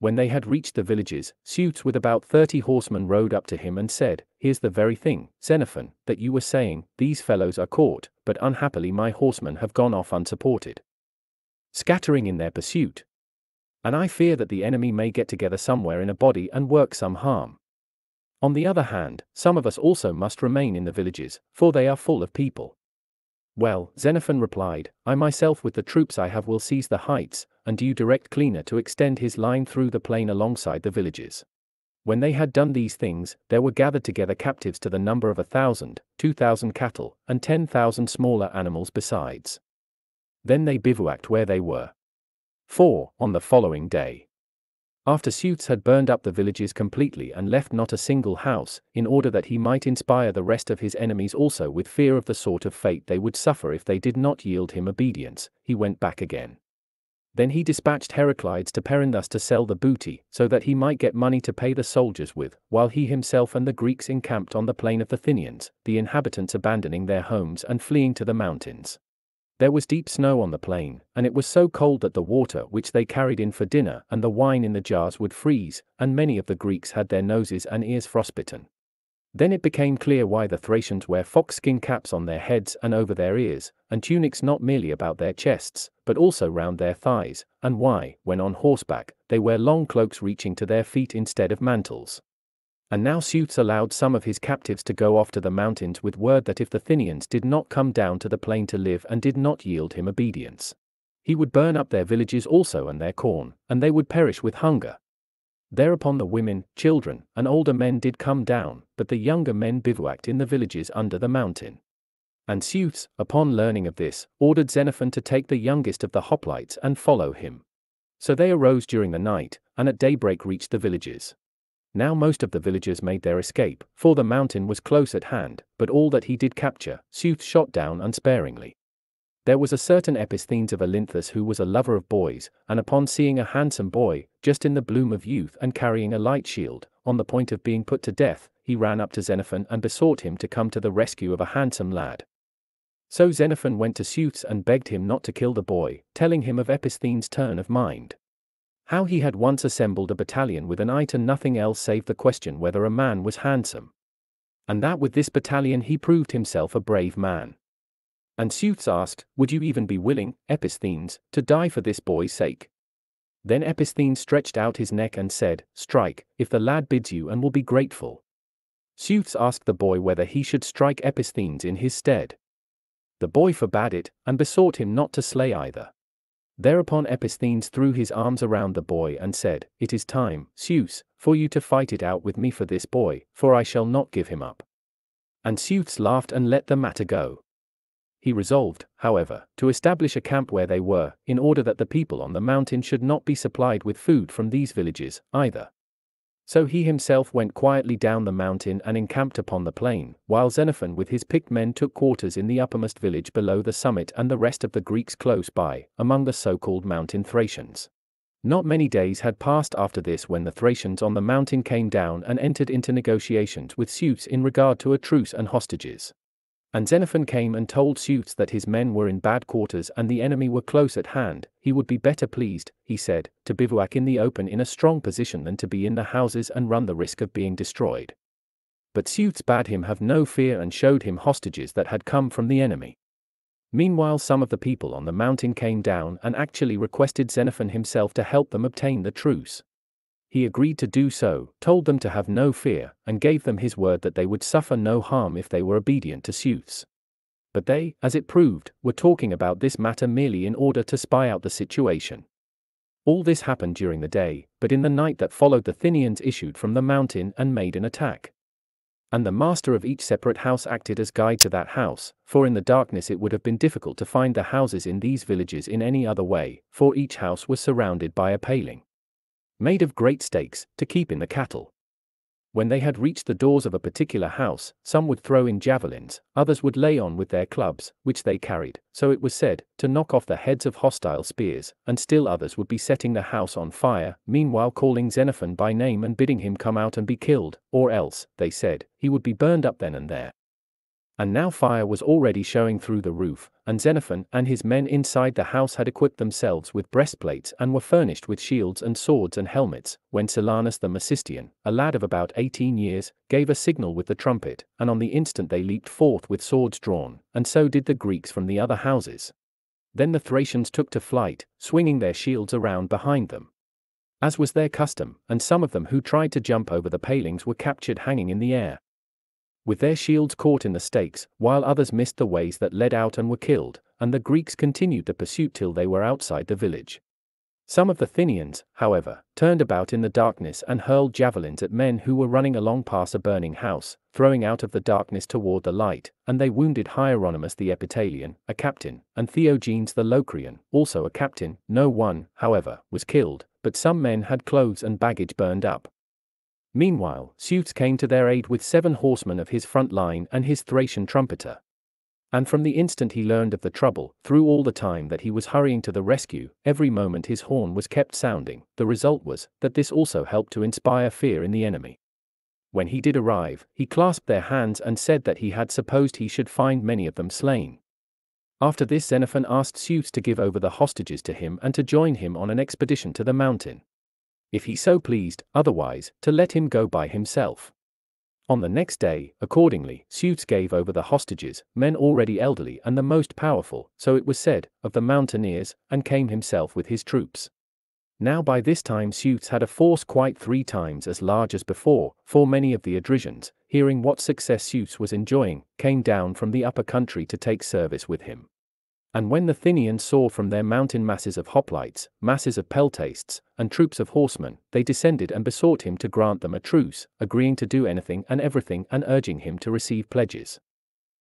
When they had reached the villages, Seuthes with about 30 horsemen rode up to him and said, Here's the very thing, Xenophon, that you were saying, these fellows are caught, but unhappily my horsemen have gone off unsupported. Scattering in their pursuit. And I fear that the enemy may get together somewhere in a body and work some harm. On the other hand, some of us also must remain in the villages, for they are full of people. Well, Xenophon replied, I myself with the troops I have will seize the heights, and you direct Cleanor to extend his line through the plain alongside the villages. When they had done these things, there were gathered together captives to the number of a thousand, two thousand cattle, and ten thousand smaller animals besides. Then they bivouacked where they were. 4. On the following day, after Seuthes had burned up the villages completely and left not a single house, in order that he might inspire the rest of his enemies also with fear of the sort of fate they would suffer if they did not yield him obedience, he went back again. Then he dispatched Heraclides to Perinthus to sell the booty, so that he might get money to pay the soldiers with, while he himself and the Greeks encamped on the plain of the Thynians, the inhabitants abandoning their homes and fleeing to the mountains. There was deep snow on the plain, and it was so cold that the water which they carried in for dinner and the wine in the jars would freeze, and many of the Greeks had their noses and ears frostbitten. Then it became clear why the Thracians wear fox-skin caps on their heads and over their ears, and tunics not merely about their chests, but also round their thighs, and why, when on horseback, they wear long cloaks reaching to their feet instead of mantles. And now Seuthes allowed some of his captives to go off to the mountains with word that if the Thynians did not come down to the plain to live and did not yield him obedience, he would burn up their villages also and their corn, and they would perish with hunger. Thereupon the women, children, and older men did come down, but the younger men bivouacked in the villages under the mountain. And Seuthes, upon learning of this, ordered Xenophon to take the youngest of the hoplites and follow him. So they arose during the night, and at daybreak reached the villages. Now most of the villagers made their escape, for the mountain was close at hand, but all that he did capture, Seuthes shot down unsparingly. There was a certain Episthenes of Olynthus who was a lover of boys, and upon seeing a handsome boy, just in the bloom of youth and carrying a light shield, on the point of being put to death, he ran up to Xenophon and besought him to come to the rescue of a handsome lad. So Xenophon went to Seuthes and begged him not to kill the boy, telling him of Episthenes' turn of mind. How he had once assembled a battalion with an eye to nothing else save the question whether a man was handsome. And that with this battalion he proved himself a brave man. And Seuthes asked, Would you even be willing, Episthenes, to die for this boy's sake? Then Episthenes stretched out his neck and said, Strike, if the lad bids you and will be grateful. Seuthes asked the boy whether he should strike Episthenes in his stead. The boy forbade it, and besought him not to slay either. Thereupon Episthenes threw his arms around the boy and said, It is time, Seuthes, for you to fight it out with me for this boy, for I shall not give him up. And Seuthes laughed and let the matter go. He resolved, however, to establish a camp where they were, in order that the people on the mountain should not be supplied with food from these villages, either. So he himself went quietly down the mountain and encamped upon the plain, while Xenophon with his picked men took quarters in the uppermost village below the summit and the rest of the Greeks close by, among the so-called mountain Thracians. Not many days had passed after this when the Thracians on the mountain came down and entered into negotiations with Seuthes in regard to a truce and hostages. And Xenophon came and told Seuthes that his men were in bad quarters and the enemy were close at hand, he would be better pleased, he said, to bivouac in the open in a strong position than to be in the houses and run the risk of being destroyed. But Seuthes bade him have no fear and showed him hostages that had come from the enemy. Meanwhile some of the people on the mountain came down and actually requested Xenophon himself to help them obtain the truce he agreed to do so, told them to have no fear, and gave them his word that they would suffer no harm if they were obedient to Seuthes. But they, as it proved, were talking about this matter merely in order to spy out the situation. All this happened during the day, but in the night that followed the Thynians issued from the mountain and made an attack. And the master of each separate house acted as guide to that house, for in the darkness it would have been difficult to find the houses in these villages in any other way, for each house was surrounded by a paling made of great stakes, to keep in the cattle. When they had reached the doors of a particular house, some would throw in javelins, others would lay on with their clubs, which they carried, so it was said, to knock off the heads of hostile spears, and still others would be setting the house on fire, meanwhile calling Xenophon by name and bidding him come out and be killed, or else, they said, he would be burned up then and there. And now fire was already showing through the roof, and Xenophon and his men inside the house had equipped themselves with breastplates and were furnished with shields and swords and helmets, when Silanus the Macistian, a lad of about eighteen years, gave a signal with the trumpet, and on the instant they leaped forth with swords drawn, and so did the Greeks from the other houses. Then the Thracians took to flight, swinging their shields around behind them. As was their custom, and some of them who tried to jump over the palings were captured hanging in the air with their shields caught in the stakes, while others missed the ways that led out and were killed, and the Greeks continued the pursuit till they were outside the village. Some of the Thynians, however, turned about in the darkness and hurled javelins at men who were running along past a burning house, throwing out of the darkness toward the light, and they wounded Hieronymus the Epitalian, a captain, and Theogenes the Locrian, also a captain. No one, however, was killed, but some men had clothes and baggage burned up. Meanwhile, Seuthes came to their aid with seven horsemen of his front line and his Thracian trumpeter. And from the instant he learned of the trouble, through all the time that he was hurrying to the rescue, every moment his horn was kept sounding, the result was, that this also helped to inspire fear in the enemy. When he did arrive, he clasped their hands and said that he had supposed he should find many of them slain. After this Xenophon asked Seuthes to give over the hostages to him and to join him on an expedition to the mountain if he so pleased, otherwise, to let him go by himself. On the next day, accordingly, Seuthes gave over the hostages, men already elderly and the most powerful, so it was said, of the mountaineers, and came himself with his troops. Now by this time Seuthes had a force quite three times as large as before, for many of the Odrysians, hearing what success Seuthes was enjoying, came down from the upper country to take service with him. And when the Thynians saw from their mountain masses of hoplites, masses of peltasts, and troops of horsemen, they descended and besought him to grant them a truce, agreeing to do anything and everything and urging him to receive pledges.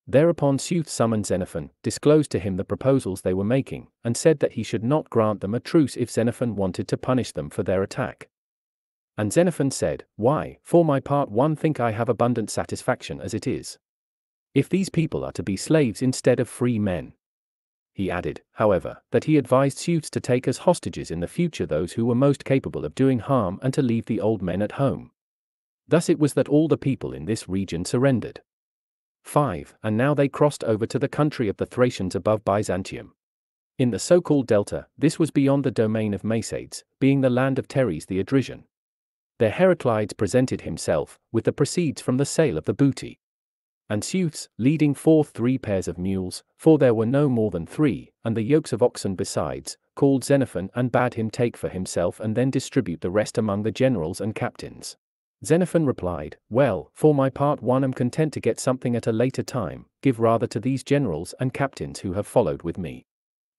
Thereupon Seuthes summoned Xenophon, disclosed to him the proposals they were making, and said that he should not grant them a truce if Xenophon wanted to punish them for their attack. And Xenophon said, Why, for my part one think I have abundant satisfaction as it is. If these people are to be slaves instead of free men, he added, however, that he advised Seuthes to take as hostages in the future those who were most capable of doing harm and to leave the old men at home. Thus it was that all the people in this region surrendered. 5. And now they crossed over to the country of the Thracians above Byzantium. In the so-called Delta, this was beyond the domain of Maesades, being the land of Teres the Odrysian. There Heraclides presented himself, with the proceeds from the sale of the booty and Seuthes, leading forth three pairs of mules, for there were no more than three, and the yokes of oxen besides, called Xenophon and bade him take for himself and then distribute the rest among the generals and captains. Xenophon replied, Well, for my part one am content to get something at a later time, give rather to these generals and captains who have followed with me.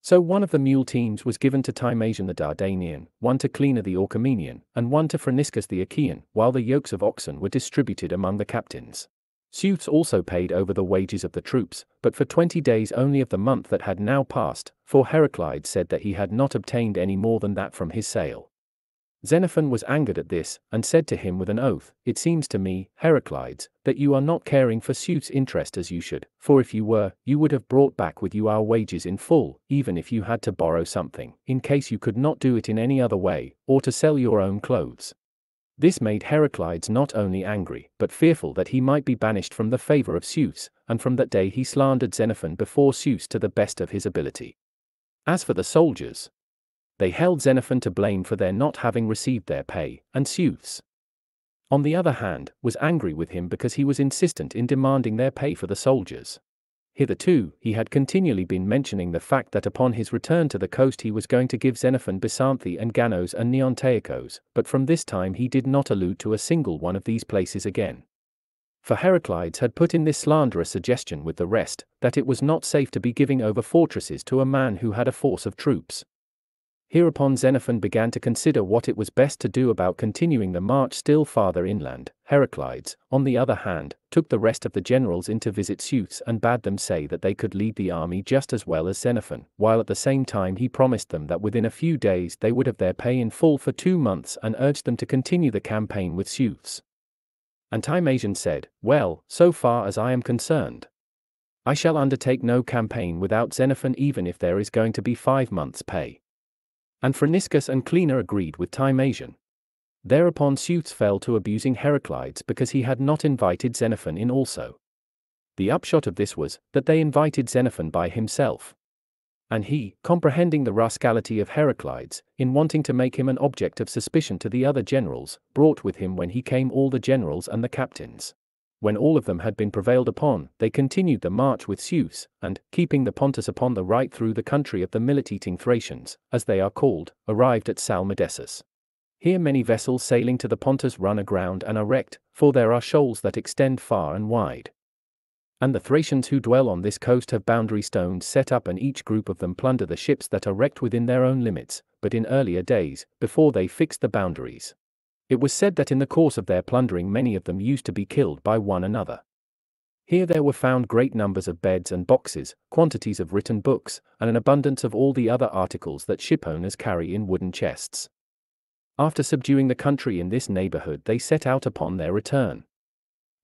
So one of the mule teams was given to Timasion the Dardanian, one to Cleanor the Orchomenian, and one to Phryniscus the Achaean, while the yokes of oxen were distributed among the captains. Seuthes also paid over the wages of the troops, but for twenty days only of the month that had now passed, for Heraclides said that he had not obtained any more than that from his sale. Xenophon was angered at this, and said to him with an oath, It seems to me, Heraclides, that you are not caring for Seuthes' interest as you should, for if you were, you would have brought back with you our wages in full, even if you had to borrow something, in case you could not do it in any other way, or to sell your own clothes. This made Heraclides not only angry, but fearful that he might be banished from the favor of Seuthes, and from that day he slandered Xenophon before Seuthes to the best of his ability. As for the soldiers, they held Xenophon to blame for their not having received their pay, and Seuthes, on the other hand, was angry with him because he was insistent in demanding their pay for the soldiers. Hitherto, he had continually been mentioning the fact that upon his return to the coast he was going to give Xenophon Bisanthe and Ganos and Neon Teichos, but from this time he did not allude to a single one of these places again. For Heraclides had put in this slanderous suggestion with the rest, that it was not safe to be giving over fortresses to a man who had a force of troops. Hereupon Xenophon began to consider what it was best to do about continuing the march still farther inland. Heraclides, on the other hand, took the rest of the generals in to visit Seuthes and bade them say that they could lead the army just as well as Xenophon, while at the same time he promised them that within a few days they would have their pay in full for two months and urged them to continue the campaign with Seuthes. And Timasion said, Well, so far as I am concerned, I shall undertake no campaign without Xenophon even if there is going to be five months' pay. And Phryniscus and Cleanor agreed with Timasion. Thereupon Seuthes fell to abusing Heraclides because he had not invited Xenophon in also. The upshot of this was that they invited Xenophon by himself. And he, comprehending the rascality of Heraclides, in wanting to make him an object of suspicion to the other generals, brought with him when he came all the generals and the captains when all of them had been prevailed upon, they continued the march with Seuthes, and, keeping the Pontus upon the right through the country of the millet-eating Thracians, as they are called, arrived at Salmydessus. Here many vessels sailing to the Pontus run aground and are wrecked, for there are shoals that extend far and wide. And the Thracians who dwell on this coast have boundary stones set up and each group of them plunder the ships that are wrecked within their own limits, but in earlier days, before they fixed the boundaries, it was said that in the course of their plundering many of them used to be killed by one another. Here there were found great numbers of beds and boxes, quantities of written books, and an abundance of all the other articles that shipowners carry in wooden chests. After subduing the country in this neighborhood they set out upon their return.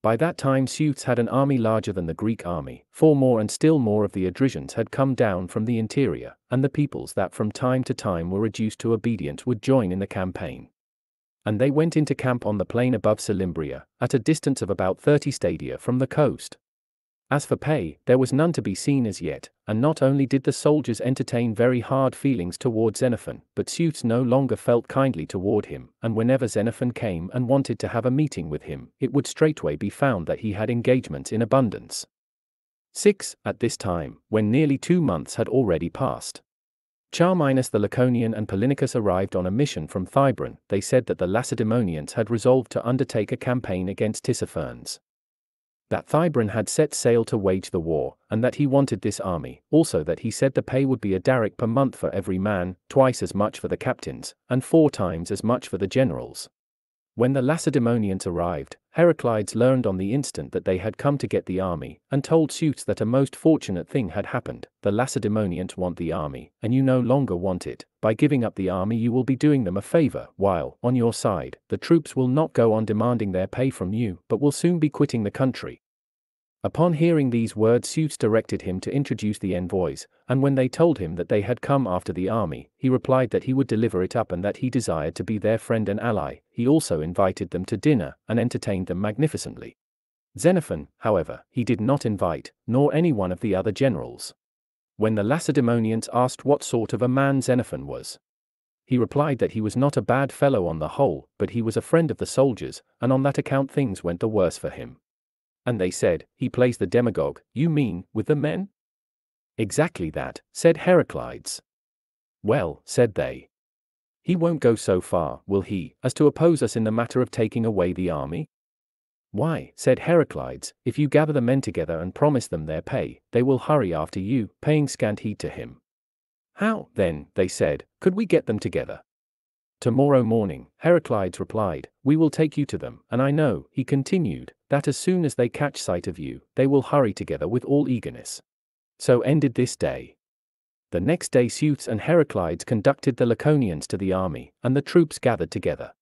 By that time Seuthes had an army larger than the Greek army, for more and still more of the Odrysians had come down from the interior, and the peoples that from time to time were reduced to obedience would join in the campaign and they went into camp on the plain above Selymbria, at a distance of about 30 stadia from the coast. As for pay, there was none to be seen as yet, and not only did the soldiers entertain very hard feelings toward Xenophon, but Seuthes no longer felt kindly toward him, and whenever Xenophon came and wanted to have a meeting with him, it would straightway be found that he had engagements in abundance. 6. At this time, when nearly two months had already passed, Charminus the Laconian and Polynicus arrived on a mission from Thybron. They said that the Lacedaemonians had resolved to undertake a campaign against Tissaphernes. That Thybron had set sail to wage the war, and that he wanted this army, also that he said the pay would be a daric per month for every man, twice as much for the captains, and four times as much for the generals. When the Lacedaemonians arrived, Heraclides learned on the instant that they had come to get the army, and told Seuthes that a most fortunate thing had happened. The Lacedaemonians want the army, and you no longer want it. By giving up the army, you will be doing them a favor, while, on your side, the troops will not go on demanding their pay from you, but will soon be quitting the country. Upon hearing these words Seuthes directed him to introduce the envoys, and when they told him that they had come after the army, he replied that he would deliver it up and that he desired to be their friend and ally. He also invited them to dinner, and entertained them magnificently. Xenophon, however, he did not invite, nor any one of the other generals. When the Lacedaemonians asked what sort of a man Xenophon was, he replied that he was not a bad fellow on the whole, but he was a friend of the soldiers, and on that account things went the worse for him. And they said, He plays the demagogue, you mean, with the men? Exactly that, said Heraclides. Well, said they. He won't go so far, will he, as to oppose us in the matter of taking away the army? Why, said Heraclides, if you gather the men together and promise them their pay, they will hurry after you, paying scant heed to him. How, then, they said, could we get them together? Tomorrow morning, Heraclides replied, We will take you to them, and I know, he continued, that as soon as they catch sight of you, they will hurry together with all eagerness. So ended this day. The next day Seuthes and Heraclides conducted the Laconians to the army, and the troops gathered together.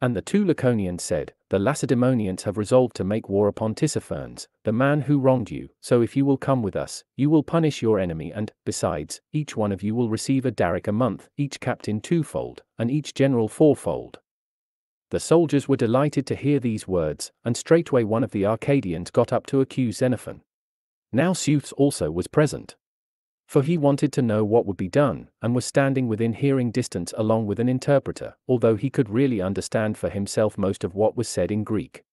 And the two Laconians said, The Lacedaemonians have resolved to make war upon Tissaphernes, the man who wronged you, so if you will come with us, you will punish your enemy and, besides, each one of you will receive a daric a month, each captain twofold, and each general fourfold. The soldiers were delighted to hear these words, and straightway one of the Arcadians got up to accuse Xenophon. Now Seuthes also was present for he wanted to know what would be done, and was standing within hearing distance along with an interpreter, although he could really understand for himself most of what was said in Greek.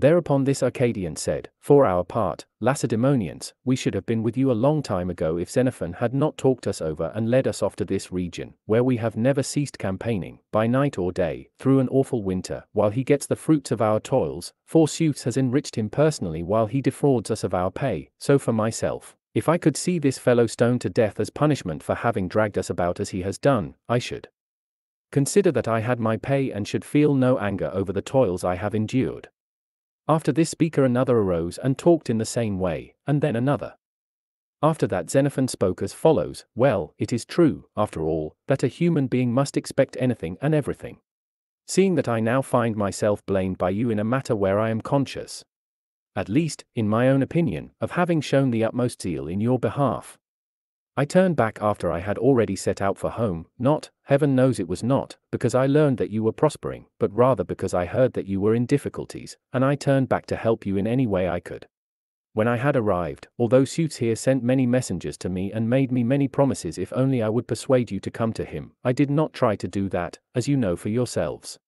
Thereupon this Arcadian said, For our part, Lacedaemonians, we should have been with you a long time ago if Xenophon had not talked us over and led us off to this region, where we have never ceased campaigning, by night or day, through an awful winter, while he gets the fruits of our toils, for Seuthes has enriched him personally while he defrauds us of our pay, so for myself, if I could see this fellow stoned to death as punishment for having dragged us about as he has done, I should consider that I had my pay and should feel no anger over the toils I have endured. After this speaker another arose and talked in the same way, and then another. After that Xenophon spoke as follows, Well, it is true, after all, that a human being must expect anything and everything. Seeing that I now find myself blamed by you in a matter where I am conscious, at least, in my own opinion, of having shown the utmost zeal in your behalf. I turned back after I had already set out for home, not, heaven knows it was not, because I learned that you were prospering, but rather because I heard that you were in difficulties, and I turned back to help you in any way I could. When I had arrived, although Seuthes here sent many messengers to me and made me many promises if only I would persuade you to come to him, I did not try to do that, as you know for yourselves.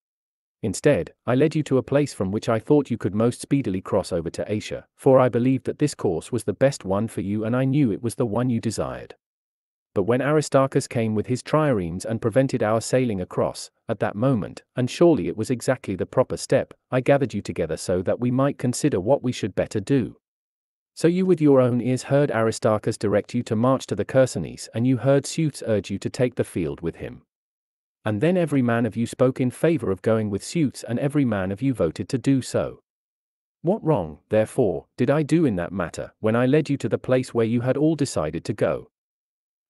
Instead, I led you to a place from which I thought you could most speedily cross over to Asia, for I believed that this course was the best one for you and I knew it was the one you desired. But when Aristarchus came with his triremes and prevented our sailing across, at that moment, and surely it was exactly the proper step, I gathered you together so that we might consider what we should better do. So you with your own ears heard Aristarchus direct you to march to the Chersonese and you heard Seuthes urge you to take the field with him. And then every man of you spoke in favor of going with Seuthes, and every man of you voted to do so. What wrong, therefore, did I do in that matter, when I led you to the place where you had all decided to go?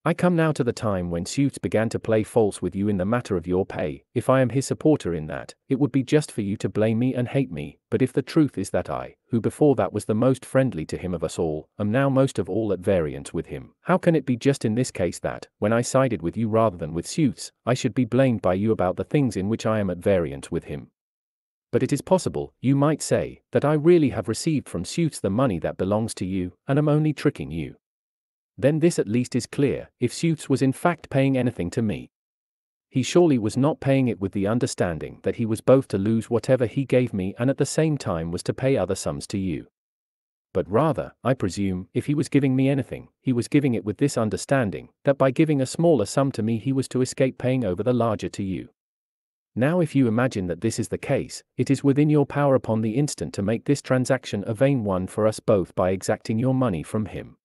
I come now to the time when Seuthes began to play false with you in the matter of your pay. If I am his supporter in that, it would be just for you to blame me and hate me, but if the truth is that I, who before that was the most friendly to him of us all, am now most of all at variance with him, how can it be just in this case that, when I sided with you rather than with Seuthes, I should be blamed by you about the things in which I am at variance with him? But it is possible, you might say, that I really have received from Seuthes the money that belongs to you, and am only tricking you then this at least is clear, if Seuthes was in fact paying anything to me. He surely was not paying it with the understanding that he was both to lose whatever he gave me and at the same time was to pay other sums to you. But rather, I presume, if he was giving me anything, he was giving it with this understanding, that by giving a smaller sum to me he was to escape paying over the larger to you. Now if you imagine that this is the case, it is within your power upon the instant to make this transaction a vain one for us both by exacting your money from him.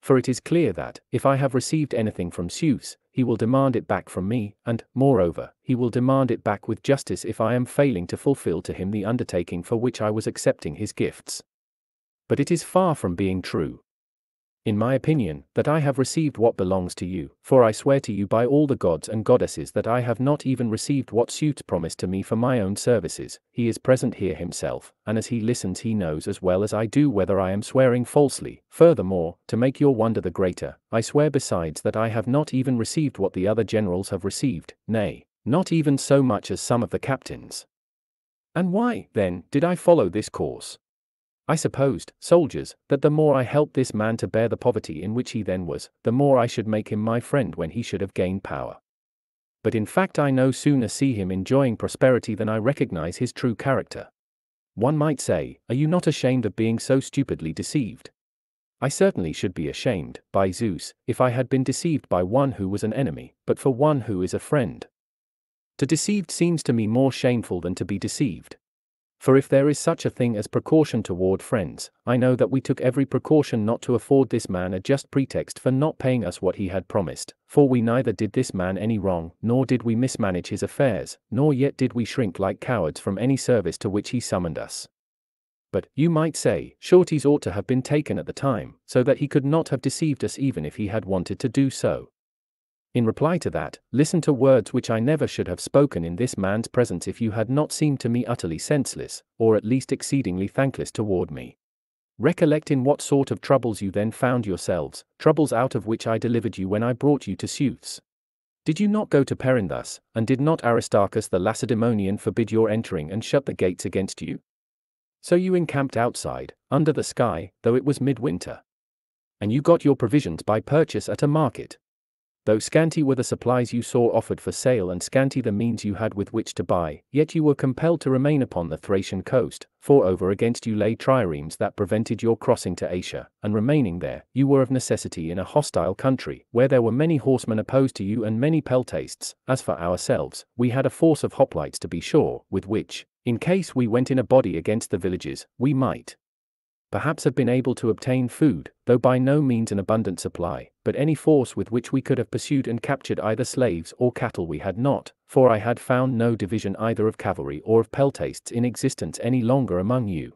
For it is clear that, if I have received anything from Seuthes, he will demand it back from me, and, moreover, he will demand it back with justice if I am failing to fulfill to him the undertaking for which I was accepting his gifts. But it is far from being true in my opinion, that I have received what belongs to you, for I swear to you by all the gods and goddesses that I have not even received what Seuthes promised to me for my own services. He is present here himself, and as he listens, he knows as well as I do whether I am swearing falsely. Furthermore, to make your wonder the greater, I swear besides that I have not even received what the other generals have received, nay, not even so much as some of the captains. And why, then, did I follow this course? I supposed, soldiers, that the more I helped this man to bear the poverty in which he then was, the more I should make him my friend when he should have gained power. But in fact, I no sooner see him enjoying prosperity than I recognize his true character. One might say, Are you not ashamed of being so stupidly deceived? I certainly should be ashamed, by Zeus, if I had been deceived by one who was an enemy, but for one who is a friend. To deceive seems to me more shameful than to be deceived. For if there is such a thing as precaution toward friends, I know that we took every precaution not to afford this man a just pretext for not paying us what he had promised, for we neither did this man any wrong, nor did we mismanage his affairs, nor yet did we shrink like cowards from any service to which he summoned us. But, you might say, Shorty's ought to have been taken at the time, so that he could not have deceived us even if he had wanted to do so. In reply to that, listen to words which I never should have spoken in this man's presence if you had not seemed to me utterly senseless, or at least exceedingly thankless toward me. Recollect in what sort of troubles you then found yourselves, troubles out of which I delivered you when I brought you to Seuthes. Did you not go to Perinthus, and did not Aristarchus the Lacedaemonian forbid your entering and shut the gates against you? So you encamped outside, under the sky, though it was midwinter. And you got your provisions by purchase at a market. Though scanty were the supplies you saw offered for sale and scanty the means you had with which to buy, yet you were compelled to remain upon the Thracian coast, for over against you lay triremes that prevented your crossing to Asia, and remaining there, you were of necessity in a hostile country, where there were many horsemen opposed to you and many peltasts. As for ourselves, we had a force of hoplites to be sure, with which, in case we went in a body against the villages, we might perhaps have been able to obtain food, though by no means an abundant supply, but any force with which we could have pursued and captured either slaves or cattle we had not, for I had found no division either of cavalry or of peltasts in existence any longer among you.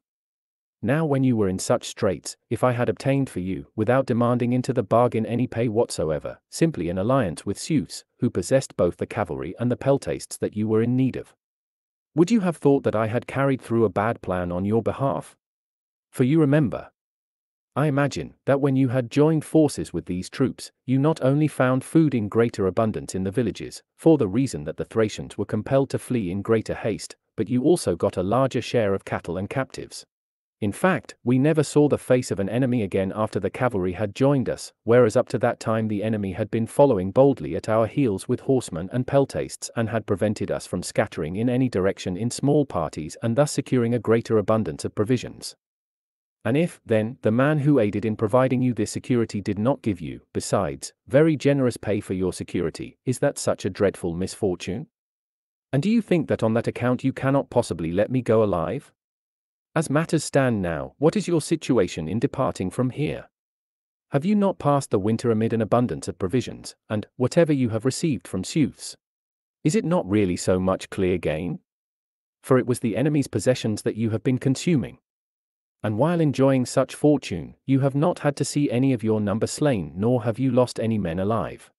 Now, when you were in such straits, if I had obtained for you, without demanding into the bargain any pay whatsoever, simply an alliance with Seuthes, who possessed both the cavalry and the peltasts that you were in need of, would you have thought that I had carried through a bad plan on your behalf? For you remember, I imagine, that when you had joined forces with these troops, you not only found food in greater abundance in the villages, for the reason that the Thracians were compelled to flee in greater haste, but you also got a larger share of cattle and captives. In fact, we never saw the face of an enemy again after the cavalry had joined us, whereas up to that time the enemy had been following boldly at our heels with horsemen and peltasts and had prevented us from scattering in any direction in small parties and thus securing a greater abundance of provisions. And if, then, the man who aided in providing you this security did not give you, besides, very generous pay for your security, is that such a dreadful misfortune? And do you think that on that account you cannot possibly let me go alive? As matters stand now, what is your situation in departing from here? Have you not passed the winter amid an abundance of provisions, and, whatever you have received from Seuthes? Is it not really so much clear gain? For it was the enemy's possessions that you have been consuming. And while enjoying such fortune, you have not had to see any of your number slain, nor have you lost any men alive.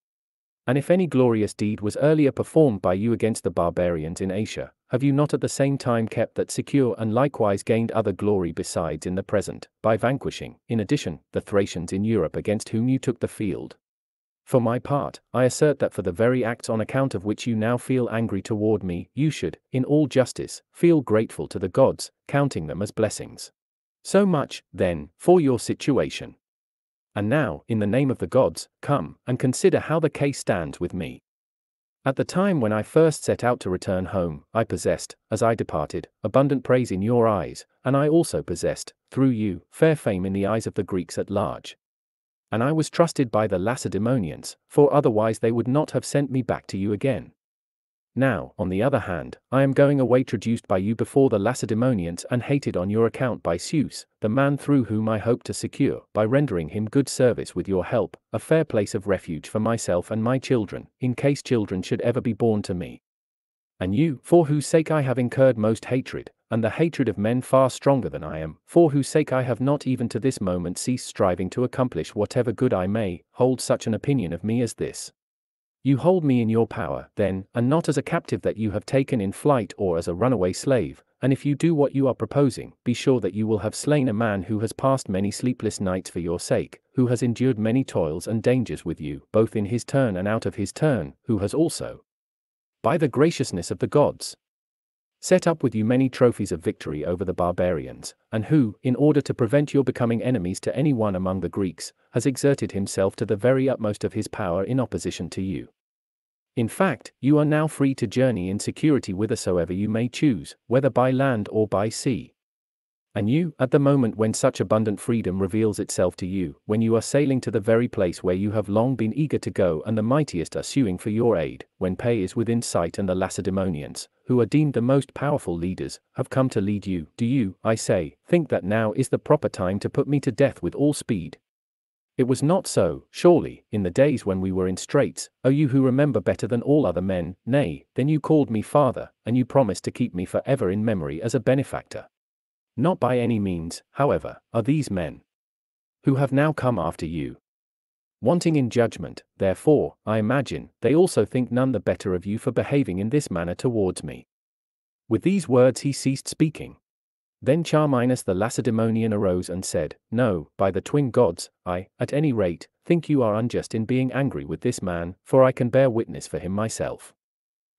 And if any glorious deed was earlier performed by you against the barbarians in Asia, have you not at the same time kept that secure and likewise gained other glory besides in the present, by vanquishing, in addition, the Thracians in Europe against whom you took the field? For my part, I assert that for the very acts on account of which you now feel angry toward me, you should, in all justice, feel grateful to the gods, counting them as blessings. So much, then, for your situation. And now, in the name of the gods, come, and consider how the case stands with me. At the time when I first set out to return home, I possessed, as I departed, abundant praise in your eyes, and I also possessed, through you, fair fame in the eyes of the Greeks at large. And I was trusted by the Lacedaemonians, for otherwise they would not have sent me back to you again. Now, on the other hand, I am going away traduced by you before the Lacedaemonians and hated on your account by Seuthes, the man through whom I hope to secure, by rendering him good service with your help, a fair place of refuge for myself and my children, in case children should ever be born to me. And you, for whose sake I have incurred most hatred, and the hatred of men far stronger than I am, for whose sake I have not even to this moment ceased striving to accomplish whatever good I may, hold such an opinion of me as this. You hold me in your power, then, and not as a captive that you have taken in flight or as a runaway slave, and if you do what you are proposing, be sure that you will have slain a man who has passed many sleepless nights for your sake, who has endured many toils and dangers with you, both in his turn and out of his turn, who has also, by the graciousness of the gods, set up with you many trophies of victory over the barbarians, and who, in order to prevent your becoming enemies to any one among the Greeks, has exerted himself to the very utmost of his power in opposition to you. In fact, you are now free to journey in security whithersoever you may choose, whether by land or by sea. And you, at the moment when such abundant freedom reveals itself to you, when you are sailing to the very place where you have long been eager to go and the mightiest are suing for your aid, when pay is within sight and the Lacedaemonians, who are deemed the most powerful leaders, have come to lead you, do you, I say, think that now is the proper time to put me to death with all speed? It was not so, surely, in the days when we were in straits, O you who remember better than all other men, nay, then you called me father, and you promised to keep me for ever in memory as a benefactor. Not by any means, however, are these men who have now come after you. Wanting in judgment, therefore, I imagine, they also think none the better of you for behaving in this manner towards me. With these words he ceased speaking. Then Charminus the Lacedaemonian arose and said, No, by the twin gods, I, at any rate, think you are unjust in being angry with this man, for I can bear witness for him myself.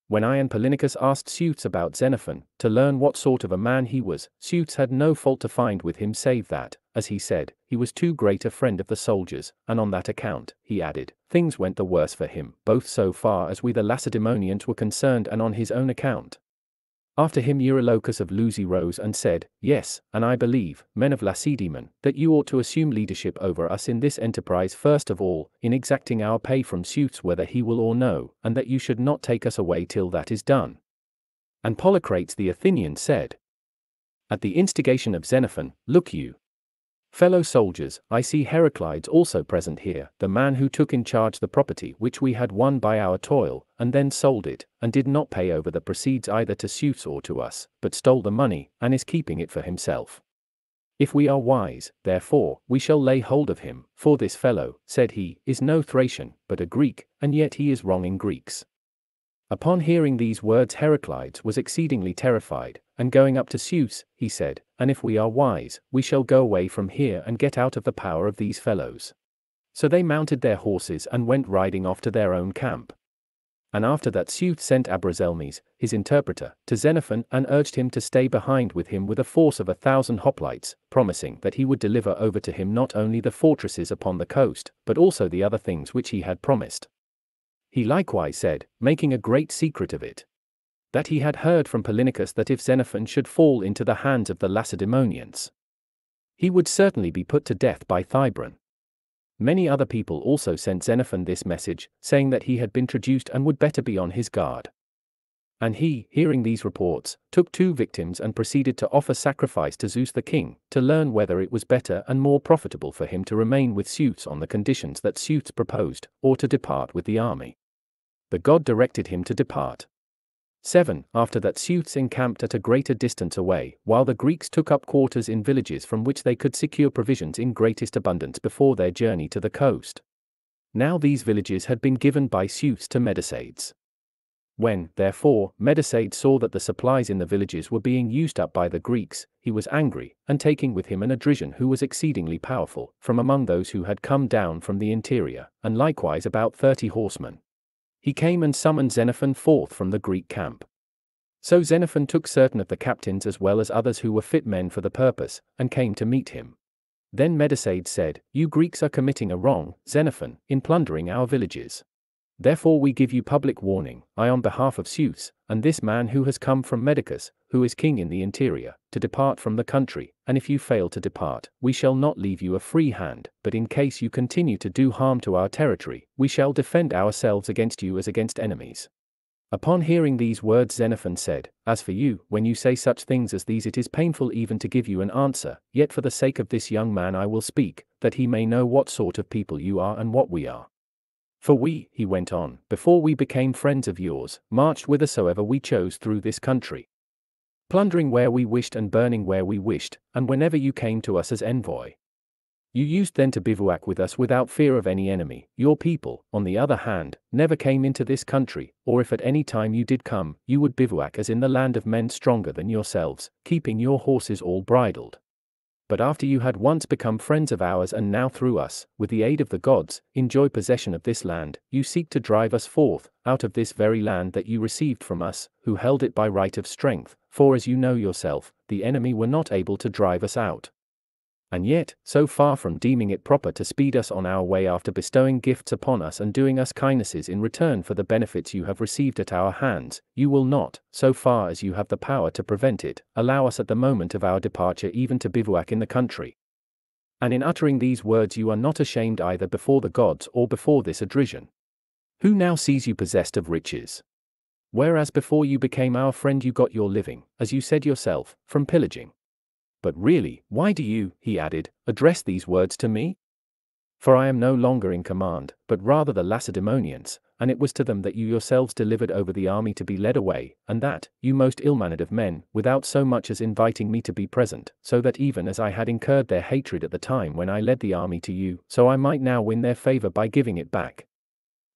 When I and Polynicus asked Seuthes about Xenophon, to learn what sort of a man he was, Seuthes had no fault to find with him save that, as he said, he was too great a friend of the soldiers, and on that account, he added, things went the worse for him, both so far as we the Lacedaemonians were concerned and on his own account. After him Eurylochus of Lusi rose and said, Yes, and I believe, men of Lacedaemon, that you ought to assume leadership over us in this enterprise first of all, in exacting our pay from Seuthes whether he will or no, and that you should not take us away till that is done. And Polycrates the Athenian said, At the instigation of Xenophon, look you, Fellow soldiers, I see Heraclides also present here, the man who took in charge the property which we had won by our toil, and then sold it, and did not pay over the proceeds either to Seuthes or to us, but stole the money, and is keeping it for himself. If we are wise, therefore, we shall lay hold of him, for this fellow, said he, is no Thracian, but a Greek, and yet he is wronging Greeks. Upon hearing these words Heraclides was exceedingly terrified, and going up to Seuthes, he said, And if we are wise, we shall go away from here and get out of the power of these fellows. So they mounted their horses and went riding off to their own camp. And after that Seuthes sent Abrozelmes, his interpreter, to Xenophon and urged him to stay behind with him with a force of a thousand hoplites, promising that he would deliver over to him not only the fortresses upon the coast, but also the other things which he had promised. He likewise said, making a great secret of it, that he had heard from Polynicus that if Xenophon should fall into the hands of the Lacedaemonians, he would certainly be put to death by Thybron. Many other people also sent Xenophon this message, saying that he had been traduced and would better be on his guard. And he, hearing these reports, took two victims and proceeded to offer sacrifice to Zeus the king, to learn whether it was better and more profitable for him to remain with Seuthes on the conditions that Seuthes proposed, or to depart with the army the god directed him to depart. 7. After that Seuthes encamped at a greater distance away, while the Greeks took up quarters in villages from which they could secure provisions in greatest abundance before their journey to the coast. Now these villages had been given by Seuthes to Medosades. When, therefore, Medosades saw that the supplies in the villages were being used up by the Greeks, he was angry, and taking with him an Odrysian who was exceedingly powerful, from among those who had come down from the interior, and likewise about thirty horsemen, he came and summoned Xenophon forth from the Greek camp. So Xenophon took certain of the captains as well as others who were fit men for the purpose, and came to meet him. Then Medosades said, You Greeks are committing a wrong, Xenophon, in plundering our villages. Therefore we give you public warning, I on behalf of Seuthes, and this man who has come from Medocus, who is king in the interior, to depart from the country, and if you fail to depart, we shall not leave you a free hand, but in case you continue to do harm to our territory, we shall defend ourselves against you as against enemies. Upon hearing these words Xenophon said, As for you, when you say such things as these it is painful even to give you an answer, yet for the sake of this young man I will speak, that he may know what sort of people you are and what we are. For we, he went on, before we became friends of yours, marched whithersoever we chose through this country. Plundering where we wished and burning where we wished, and whenever you came to us as envoy. You used then to bivouac with us without fear of any enemy. Your people, on the other hand, never came into this country, or if at any time you did come, you would bivouac as in the land of men stronger than yourselves, keeping your horses all bridled. But after you had once become friends of ours and now through us, with the aid of the gods, enjoy possession of this land, you seek to drive us forth, out of this very land that you received from us, who held it by right of strength, for as you know yourself, the enemy were not able to drive us out. And yet, so far from deeming it proper to speed us on our way after bestowing gifts upon us and doing us kindnesses in return for the benefits you have received at our hands, you will not, so far as you have the power to prevent it, allow us at the moment of our departure even to bivouac in the country. And in uttering these words you are not ashamed either before the gods or before this Odrysian. Who now sees you possessed of riches? Whereas before you became our friend, you got your living, as you said yourself, from pillaging. But really, why do you, he added, address these words to me? For I am no longer in command, but rather the Lacedaemonians, and it was to them that you yourselves delivered over the army to be led away, and that, you most ill-mannered of men, without so much as inviting me to be present, so that even as I had incurred their hatred at the time when I led the army to you, so I might now win their favor by giving it back.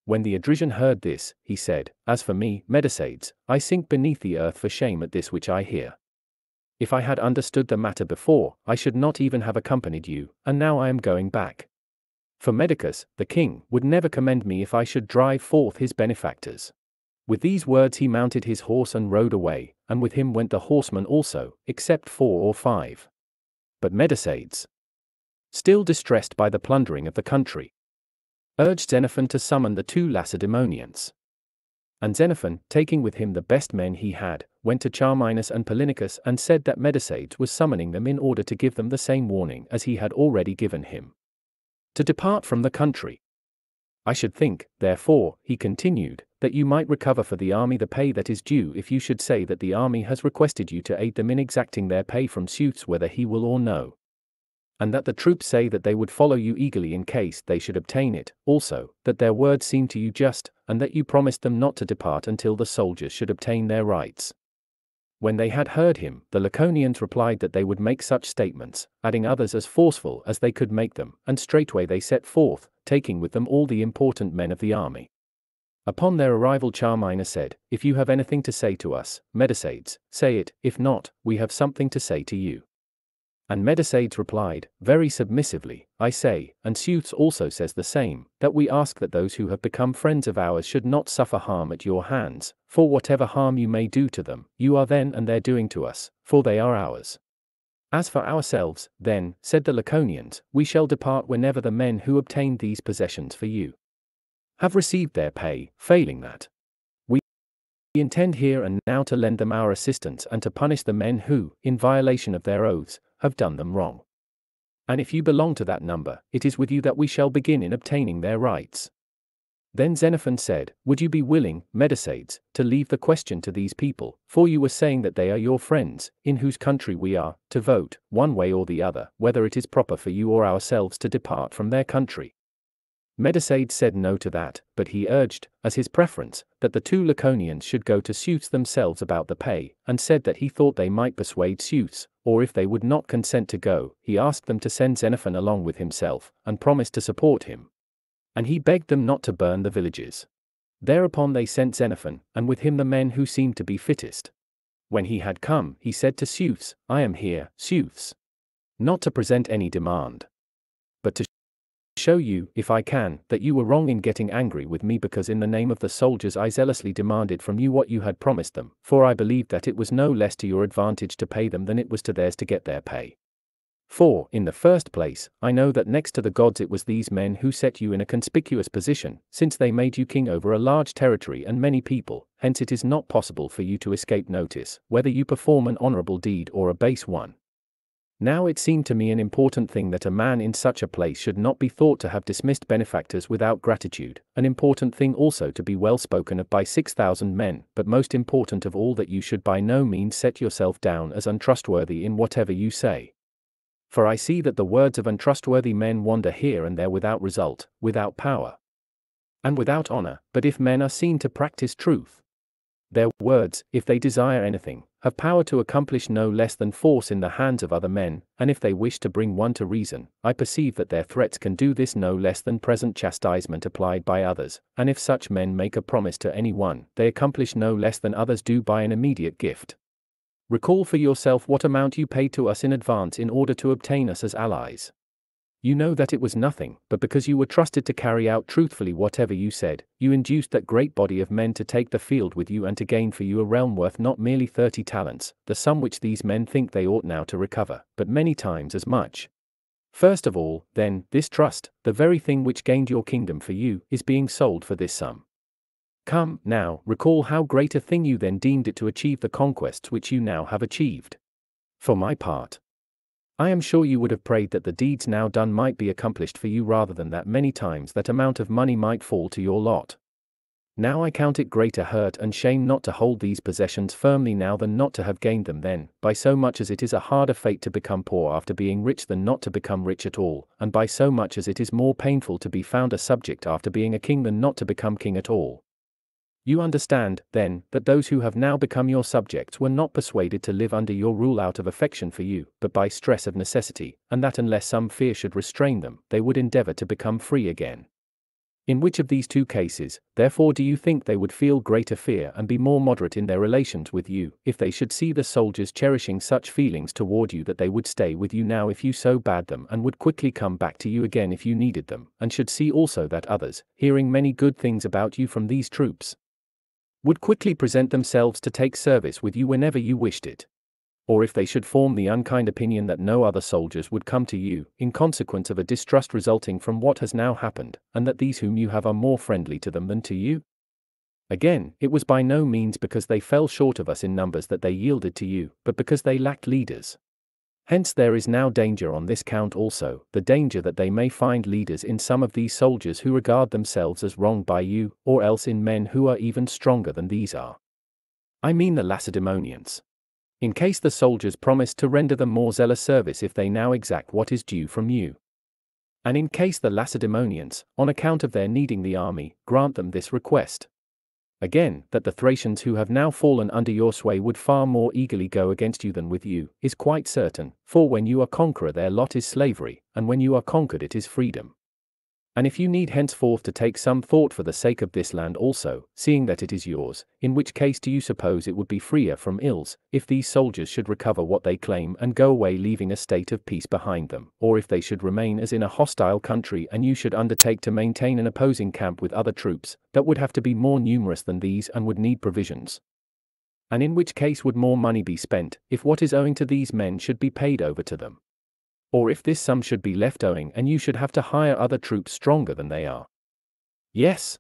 When the Odrysian heard this, he said, As for me, Medosades, I sink beneath the earth for shame at this which I hear. If I had understood the matter before, I should not even have accompanied you, and now I am going back. For Medocus, the king, would never commend me if I should drive forth his benefactors. With these words he mounted his horse and rode away, and with him went the horsemen also, except four or five. But Medosades, still distressed by the plundering of the country, urged Xenophon to summon the two Lacedaemonians. And Xenophon, taking with him the best men he had, went to Charminus and Polynicus and said that Medosades was summoning them in order to give them the same warning as he had already given him to depart from the country. I should think, therefore, he continued, that you might recover for the army the pay that is due if you should say that the army has requested you to aid them in exacting their pay from Seuthes whether he will or no. And that the troops say that they would follow you eagerly in case they should obtain it, also, that their words seem to you just, and that you promised them not to depart until the soldiers should obtain their rights. When they had heard him, the Laconians replied that they would make such statements, adding others as forceful as they could make them, and straightway they set forth, taking with them all the important men of the army. Upon their arrival Charminus said, If you have anything to say to us, Medosades, say it, if not, we have something to say to you. And Medosades replied, very submissively, I say, and Seuthes also says the same, that we ask that those who have become friends of ours should not suffer harm at your hands, for whatever harm you may do to them, you are then and there doing to us, for they are ours. As for ourselves, then, said the Laconians, we shall depart whenever the men who obtained these possessions for you have received their pay, failing that. We intend here and now to lend them our assistance and to punish the men who, in violation of their oaths, have done them wrong. And if you belong to that number, it is with you that we shall begin in obtaining their rights. Then Xenophon said, Would you be willing, Medosades, to leave the question to these people, for you were saying that they are your friends, in whose country we are, to vote, one way or the other, whether it is proper for you or ourselves to depart from their country. Medosades said no to that, but he urged, as his preference, that the two Laconians should go to Seuthes themselves about the pay, and said that he thought they might persuade Seuthes, or if they would not consent to go, he asked them to send Xenophon along with himself, and promised to support him. And he begged them not to burn the villages. Thereupon they sent Xenophon, and with him the men who seemed to be fittest. When he had come, he said to Seuthes, I am here, Seuthes. Not to present any demand, but to show you, if I can, that you were wrong in getting angry with me because in the name of the soldiers I zealously demanded from you what you had promised them, for I believed that it was no less to your advantage to pay them than it was to theirs to get their pay. For, in the first place, I know that next to the gods it was these men who set you in a conspicuous position, since they made you king over a large territory and many people, hence it is not possible for you to escape notice, whether you perform an honorable deed or a base one. Now it seemed to me an important thing that a man in such a place should not be thought to have dismissed benefactors without gratitude, an important thing also to be well spoken of by six thousand men, but most important of all that you should by no means set yourself down as untrustworthy in whatever you say. For I see that the words of untrustworthy men wander here and there without result, without power, and without honor, but if men are seen to practice truth, their words, if they desire anything, have power to accomplish no less than force in the hands of other men, and if they wish to bring one to reason, I perceive that their threats can do this no less than present chastisement applied by others, and if such men make a promise to any one, they accomplish no less than others do by an immediate gift. Recall for yourself what amount you paid to us in advance in order to obtain us as allies. You know that it was nothing, but because you were trusted to carry out truthfully whatever you said, you induced that great body of men to take the field with you and to gain for you a realm worth not merely thirty talents, the sum which these men think they ought now to recover, but many times as much. First of all, then, this trust, the very thing which gained your kingdom for you, is being sold for this sum. Come, now, recall how great a thing you then deemed it to achieve the conquests which you now have achieved. For my part, I am sure you would have prayed that the deeds now done might be accomplished for you rather than that many times that amount of money might fall to your lot. Now I count it greater hurt and shame not to hold these possessions firmly now than not to have gained them then, by so much as it is a harder fate to become poor after being rich than not to become rich at all, and by so much as it is more painful to be found a subject after being a king than not to become king at all. You understand, then, that those who have now become your subjects were not persuaded to live under your rule out of affection for you, but by stress of necessity, and that unless some fear should restrain them, they would endeavor to become free again. In which of these two cases, therefore, do you think they would feel greater fear and be more moderate in their relations with you, if they should see the soldiers cherishing such feelings toward you that they would stay with you now if you so bade them and would quickly come back to you again if you needed them, and should see also that others, hearing many good things about you from these troops, would quickly present themselves to take service with you whenever you wished it? or if they should form the unkind opinion that no other soldiers would come to you, in consequence of a distrust resulting from what has now happened, and that these whom you have are more friendly to them than to you? Again, it was by no means because they fell short of us in numbers that they yielded to you, but because they lacked leaders. Hence there is now danger on this count also, the danger that they may find leaders in some of these soldiers who regard themselves as wronged by you, or else in men who are even stronger than these are. I mean the Lacedaemonians in case the soldiers promise to render them more zealous service if they now exact what is due from you. And in case the Lacedaemonians, on account of their needing the army, grant them this request. Again, that the Thracians who have now fallen under your sway would far more eagerly go against you than with you, is quite certain, for when you are conqueror their lot is slavery, and when you are conquered it is freedom. And if you need henceforth to take some thought for the sake of this land also, seeing that it is yours, in which case do you suppose it would be freer from ills, if these soldiers should recover what they claim and go away leaving a state of peace behind them, or if they should remain as in a hostile country and you should undertake to maintain an opposing camp with other troops, that would have to be more numerous than these and would need provisions? And in which case would more money be spent, if what is owing to these men should be paid over to them? Or if this sum should be left owing and you should have to hire other troops stronger than they are. Yes.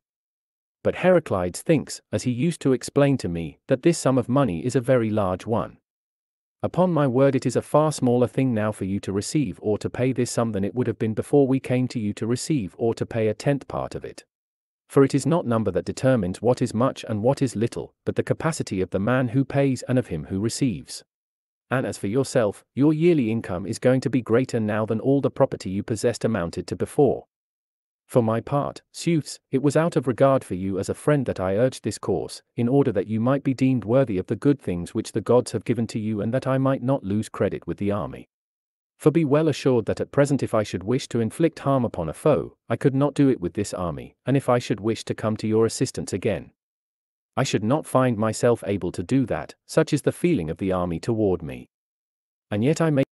But Heraclides thinks, as he used to explain to me, that this sum of money is a very large one. Upon my word, it is a far smaller thing now for you to receive or to pay this sum than it would have been before we came to you to receive or to pay a tenth part of it. For it is not number that determines what is much and what is little, but the capacity of the man who pays and of him who receives. And as for yourself, your yearly income is going to be greater now than all the property you possessed amounted to before. For my part, Seuthes, it was out of regard for you as a friend that I urged this course, in order that you might be deemed worthy of the good things which the gods have given to you and that I might not lose credit with the army. For be well assured that at present if I should wish to inflict harm upon a foe, I could not do it with this army, and if I should wish to come to your assistance again, I should not find myself able to do that, such is the feeling of the army toward me. And yet I make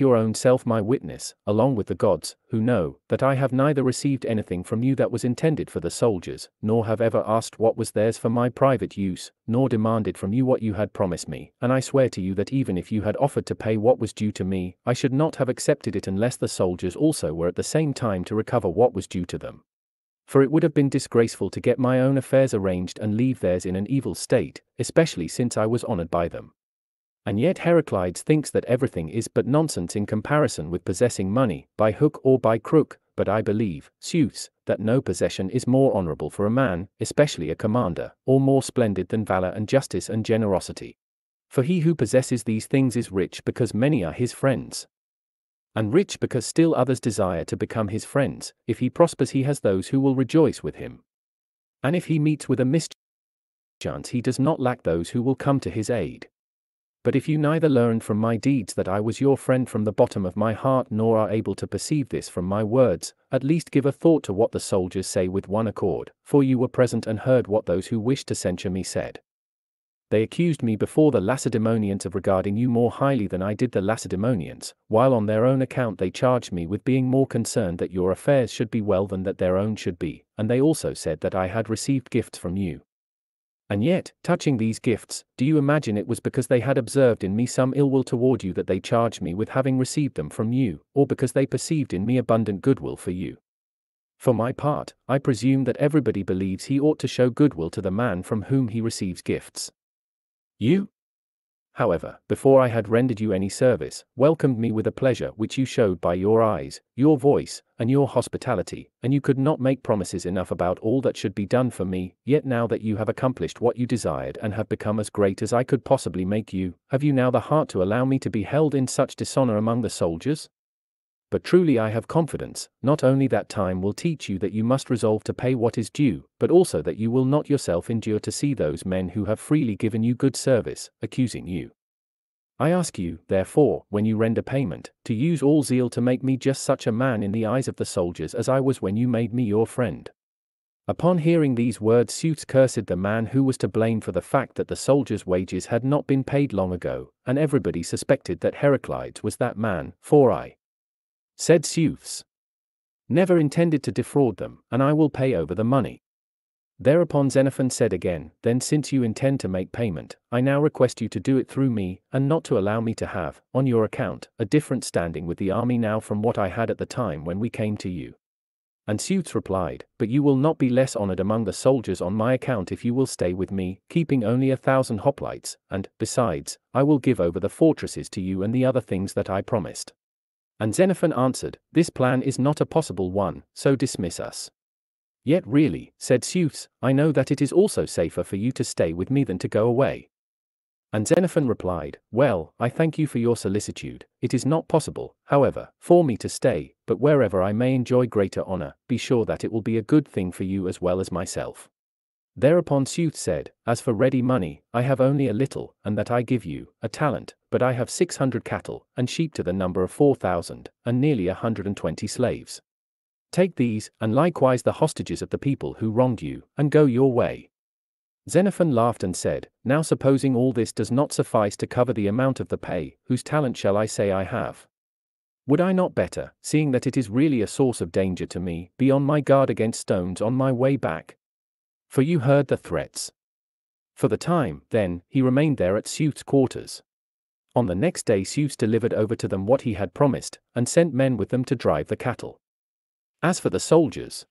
your own self my witness, along with the gods, who know, that I have neither received anything from you that was intended for the soldiers, nor have ever asked what was theirs for my private use, nor demanded from you what you had promised me, and I swear to you that even if you had offered to pay what was due to me, I should not have accepted it unless the soldiers also were at the same time to recover what was due to them for it would have been disgraceful to get my own affairs arranged and leave theirs in an evil state, especially since I was honored by them. And yet Heraclides thinks that everything is but nonsense in comparison with possessing money, by hook or by crook, but I believe, Seuthes, that no possession is more honorable for a man, especially a commander, or more splendid than valor and justice and generosity. For he who possesses these things is rich because many are his friends, and rich because still others desire to become his friends. If he prospers, he has those who will rejoice with him. And if he meets with a mischance, he does not lack those who will come to his aid. But if you neither learned from my deeds that I was your friend from the bottom of my heart nor are able to perceive this from my words, at least give a thought to what the soldiers say with one accord, for you were present and heard what those who wished to censure me said. They accused me before the Lacedaemonians of regarding you more highly than I did the Lacedaemonians, while on their own account they charged me with being more concerned that your affairs should be well than that their own should be, and they also said that I had received gifts from you. And yet, touching these gifts, do you imagine it was because they had observed in me some ill will toward you that they charged me with having received them from you, or because they perceived in me abundant goodwill for you? For my part, I presume that everybody believes he ought to show goodwill to the man from whom he receives gifts. You? however, before I had rendered you any service, welcomed me with a pleasure which you showed by your eyes, your voice, and your hospitality, and you could not make promises enough about all that should be done for me, yet now that you have accomplished what you desired and have become as great as I could possibly make you, have you now the heart to allow me to be held in such dishonor among the soldiers? But truly I have confidence, not only that time will teach you that you must resolve to pay what is due, but also that you will not yourself endure to see those men who have freely given you good service, accusing you. I ask you, therefore, when you render payment, to use all zeal to make me just such a man in the eyes of the soldiers as I was when you made me your friend. Upon hearing these words, Seuthes cursed the man who was to blame for the fact that the soldiers' wages had not been paid long ago, and everybody suspected that Heraclides was that man, for I, said Seuthes, never intended to defraud them, and I will pay over the money. Thereupon Xenophon said again, Then since you intend to make payment, I now request you to do it through me, and not to allow me to have, on your account, a different standing with the army now from what I had at the time when we came to you. And Seuthes replied, But you will not be less honored among the soldiers on my account if you will stay with me, keeping only a thousand hoplites, and, besides, I will give over the fortresses to you and the other things that I promised. And Xenophon answered, This plan is not a possible one, so dismiss us. Yet really, said Seuthes, I know that it is also safer for you to stay with me than to go away. And Xenophon replied, Well, I thank you for your solicitude, it is not possible, however, for me to stay, but wherever I may enjoy greater honor, be sure that it will be a good thing for you as well as myself. Thereupon Seuthes said, As for ready money, I have only a little, and that I give you, a talent, but I have six hundred cattle, and sheep to the number of four thousand, and nearly a hundred and twenty slaves. Take these, and likewise the hostages of the people who wronged you, and go your way. Xenophon laughed and said, Now supposing all this does not suffice to cover the amount of the pay, whose talent shall I say I have? Would I not better, seeing that it is really a source of danger to me, be on my guard against stones on my way back? For you heard the threats. For the time, then, he remained there at Seuthes' quarters. On the next day Seuthes delivered over to them what he had promised, and sent men with them to drive the cattle. As for the soldiers,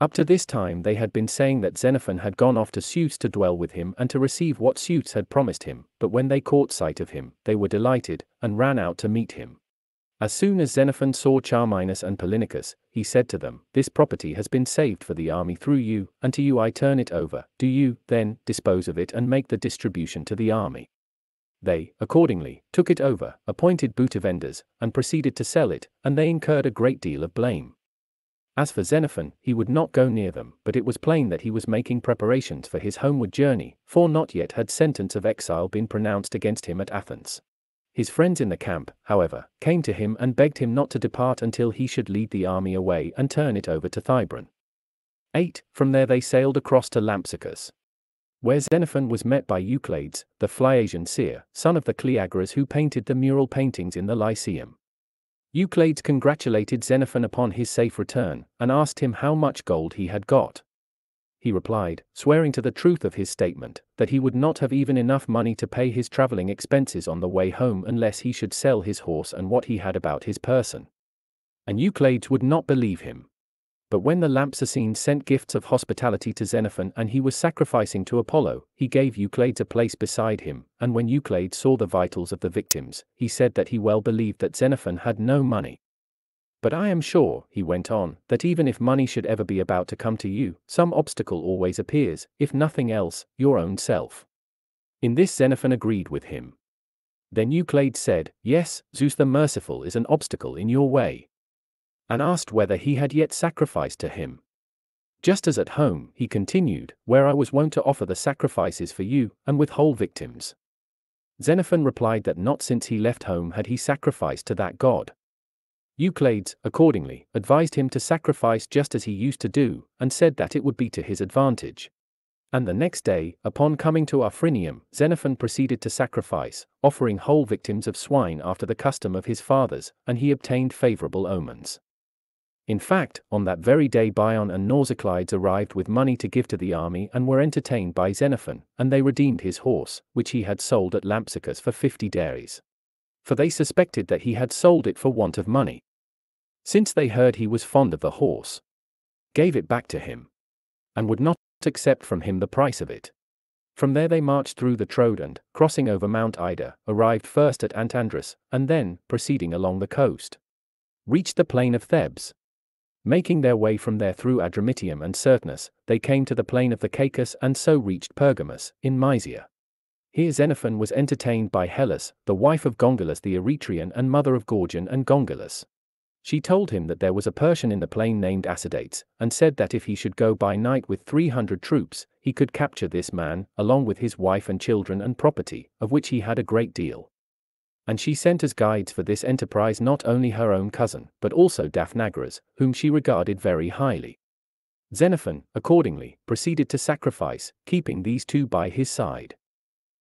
up to this time they had been saying that Xenophon had gone off to Seuthes to dwell with him and to receive what Seuthes had promised him, but when they caught sight of him, they were delighted, and ran out to meet him. As soon as Xenophon saw Charminus and Polynicus, he said to them, This property has been saved for the army through you, and to you I turn it over, do you, then, dispose of it and make the distribution to the army. They, accordingly, took it over, appointed booty vendors, and proceeded to sell it, and they incurred a great deal of blame. As for Xenophon, he would not go near them, but it was plain that he was making preparations for his homeward journey, for not yet had sentence of exile been pronounced against him at Athens. His friends in the camp, however, came to him and begged him not to depart until he should lead the army away and turn it over to Thybron. 8. From there they sailed across to Lampsacus, where Xenophon was met by Euclides, the Phliasian seer, son of the Cleagoras who painted the mural paintings in the Lyceum. Euclides congratulated Xenophon upon his safe return, and asked him how much gold he had got. He replied, swearing to the truth of his statement, that he would not have even enough money to pay his traveling expenses on the way home unless he should sell his horse and what he had about his person. And Euclides would not believe him. But when the Lampsacene sent gifts of hospitality to Xenophon and he was sacrificing to Apollo, he gave Euclides a place beside him, and when Euclides saw the vitals of the victims, he said that he well believed that Xenophon had no money. But I am sure, he went on, that even if money should ever be about to come to you, some obstacle always appears, if nothing else, your own self. In this Xenophon agreed with him. Then Euclides said, Yes, Zeus the merciful is an obstacle in your way and asked whether he had yet sacrificed to him. Just as at home, he continued, where I was wont to offer the sacrifices for you, and with whole victims. Xenophon replied that not since he left home had he sacrificed to that god. Euclides, accordingly, advised him to sacrifice just as he used to do, and said that it would be to his advantage. And the next day, upon coming to Ophrynium, Xenophon proceeded to sacrifice, offering whole victims of swine after the custom of his fathers, and he obtained favorable omens. In fact, on that very day Bion and Nausicleides arrived with money to give to the army and were entertained by Xenophon, and they redeemed his horse, which he had sold at Lampsacus for fifty darics. For they suspected that he had sold it for want of money. Since they heard he was fond of the horse, gave it back to him, and would not accept from him the price of it. From there they marched through the Troad and, crossing over Mount Ida, arrived first at Antandrus, and then, proceeding along the coast, reached the plain of Thebes. Making their way from there through Adramyttium and Certonus, they came to the plain of the Caicus and so reached Pergamus, in Mysia. Here Xenophon was entertained by Hellas, the wife of Gongylus the Eretrian and mother of Gorgion and Gongylus. She told him that there was a Persian in the plain named Asidates, and said that if he should go by night with 300 troops, he could capture this man, along with his wife and children and property, of which he had a great deal. And she sent as guides for this enterprise not only her own cousin, but also Daphnagoras, whom she regarded very highly. Xenophon, accordingly, proceeded to sacrifice, keeping these two by his side.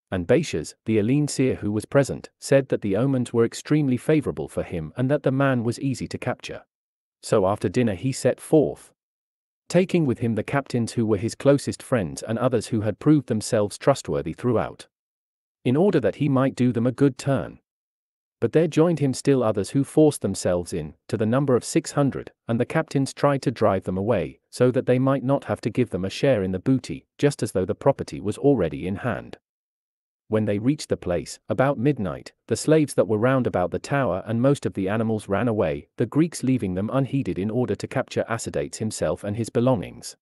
And Basias, the Elean seer who was present, said that the omens were extremely favorable for him and that the man was easy to capture. So after dinner he set forth. Taking with him the captains who were his closest friends and others who had proved themselves trustworthy throughout. In order that he might do them a good turn. But there joined him still others who forced themselves in, to the number of six hundred, and the captains tried to drive them away, so that they might not have to give them a share in the booty, just as though the property was already in hand. When they reached the place, about midnight, the slaves that were round about the tower and most of the animals ran away, the Greeks leaving them unheeded in order to capture Asidates himself and his belongings.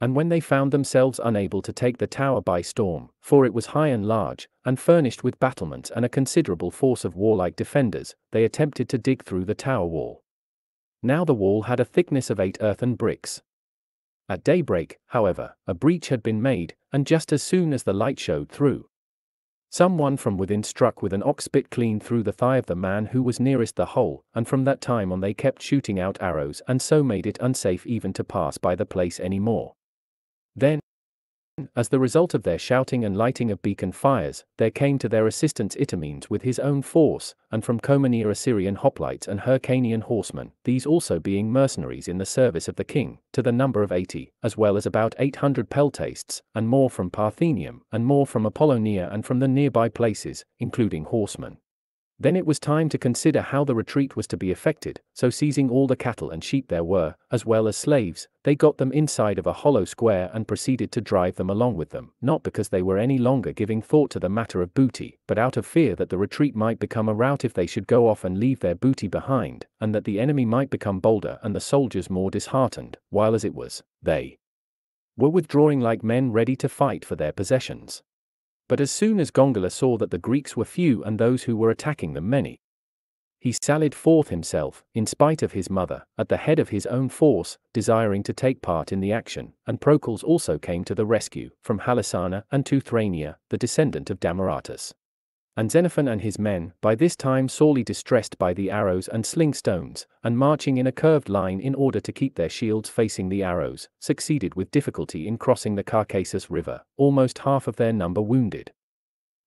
And when they found themselves unable to take the tower by storm, for it was high and large, and furnished with battlements and a considerable force of warlike defenders, they attempted to dig through the tower wall. Now the wall had a thickness of eight earthen bricks. At daybreak, however, a breach had been made, and just as soon as the light showed through, Someone from within struck with an ox bit clean through the thigh of the man who was nearest the hole, and from that time on they kept shooting out arrows and so made it unsafe even to pass by the place any more. As the result of their shouting and lighting of beacon fires, there came to their assistance Itamenes with his own force, and from Comania Assyrian hoplites and Hyrcanian horsemen, these also being mercenaries in the service of the king, to the number of eighty, as well as about eight hundred peltasts, and more from Parthenium, and more from Apollonia and from the nearby places, including horsemen. Then it was time to consider how the retreat was to be effected, so seizing all the cattle and sheep there were, as well as slaves, they got them inside of a hollow square and proceeded to drive them along with them, not because they were any longer giving thought to the matter of booty, but out of fear that the retreat might become a rout if they should go off and leave their booty behind, and that the enemy might become bolder and the soldiers more disheartened, while as it was, they were withdrawing like men ready to fight for their possessions. But as soon as Gongylus saw that the Greeks were few and those who were attacking them many, he sallied forth himself, in spite of his mother, at the head of his own force, desiring to take part in the action, and Procles also came to the rescue, from Halisarna and Teuthrania, the descendant of Damaratus. And Xenophon and his men, by this time sorely distressed by the arrows and sling stones, and marching in a curved line in order to keep their shields facing the arrows, succeeded with difficulty in crossing the Caicus river, almost half of their number wounded.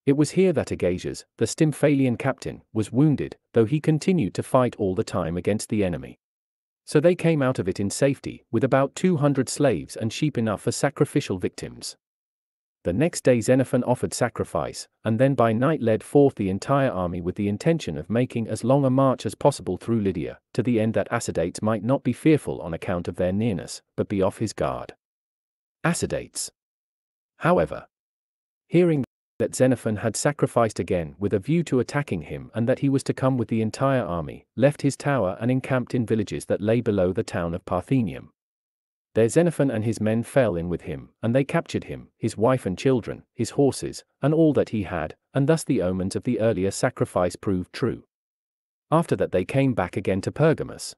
It was here that Agasias, the Stymphalian captain, was wounded, though he continued to fight all the time against the enemy. So they came out of it in safety, with about 200 slaves and sheep enough for sacrificial victims. The next day Xenophon offered sacrifice, and then by night led forth the entire army with the intention of making as long a march as possible through Lydia, to the end that Asidates might not be fearful on account of their nearness, but be off his guard. Asidates. However, hearing that Xenophon had sacrificed again with a view to attacking him and that he was to come with the entire army, left his tower and encamped in villages that lay below the town of Parthenium. There Xenophon and his men fell in with him, and they captured him, his wife and children, his horses, and all that he had, and thus the omens of the earlier sacrifice proved true. After that they came back again to Pergamus.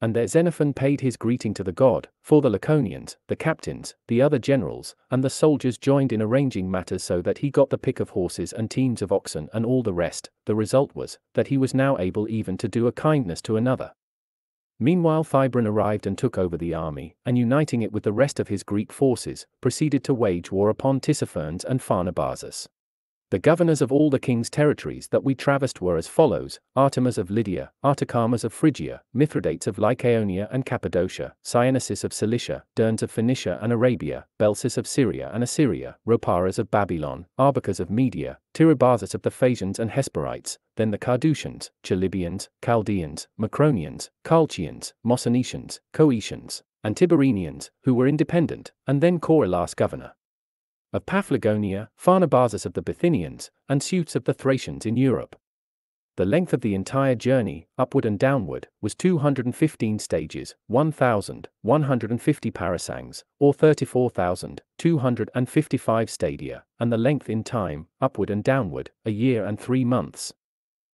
And there Xenophon paid his greeting to the god, for the Laconians, the captains, the other generals, and the soldiers joined in arranging matters so that he got the pick of horses and teams of oxen and all the rest, the result was, that he was now able even to do a kindness to another. Meanwhile Thybron arrived and took over the army, and uniting it with the rest of his Greek forces, proceeded to wage war upon Tissaphernes and Pharnabazus. The governors of all the king's territories that we traversed were as follows Artemas of Lydia, Artacamas of Phrygia, Mithridates of Lycaonia and Cappadocia, Syennesis of Cilicia, Dernes of Phoenicia and Arabia, Belesys of Syria and Assyria, Rhoparas of Babylon, Arbacas of Media, Tiribazus of the Phasians and Hesperites, then the Carduchians, Chalybians, Chaldeans, Macronians, Colchians, Mosynaecians, Coetians, and Tibarenians, who were independent, and then Corylas governor. Of Paphlagonia, Pharnabazus of the Bithynians, and Seuthes of the Thracians in Europe. The length of the entire journey, upward and downward, was 215 stages, 1,150 parasangs, or 34,255 stadia, and the length in time, upward and downward, a year and three months.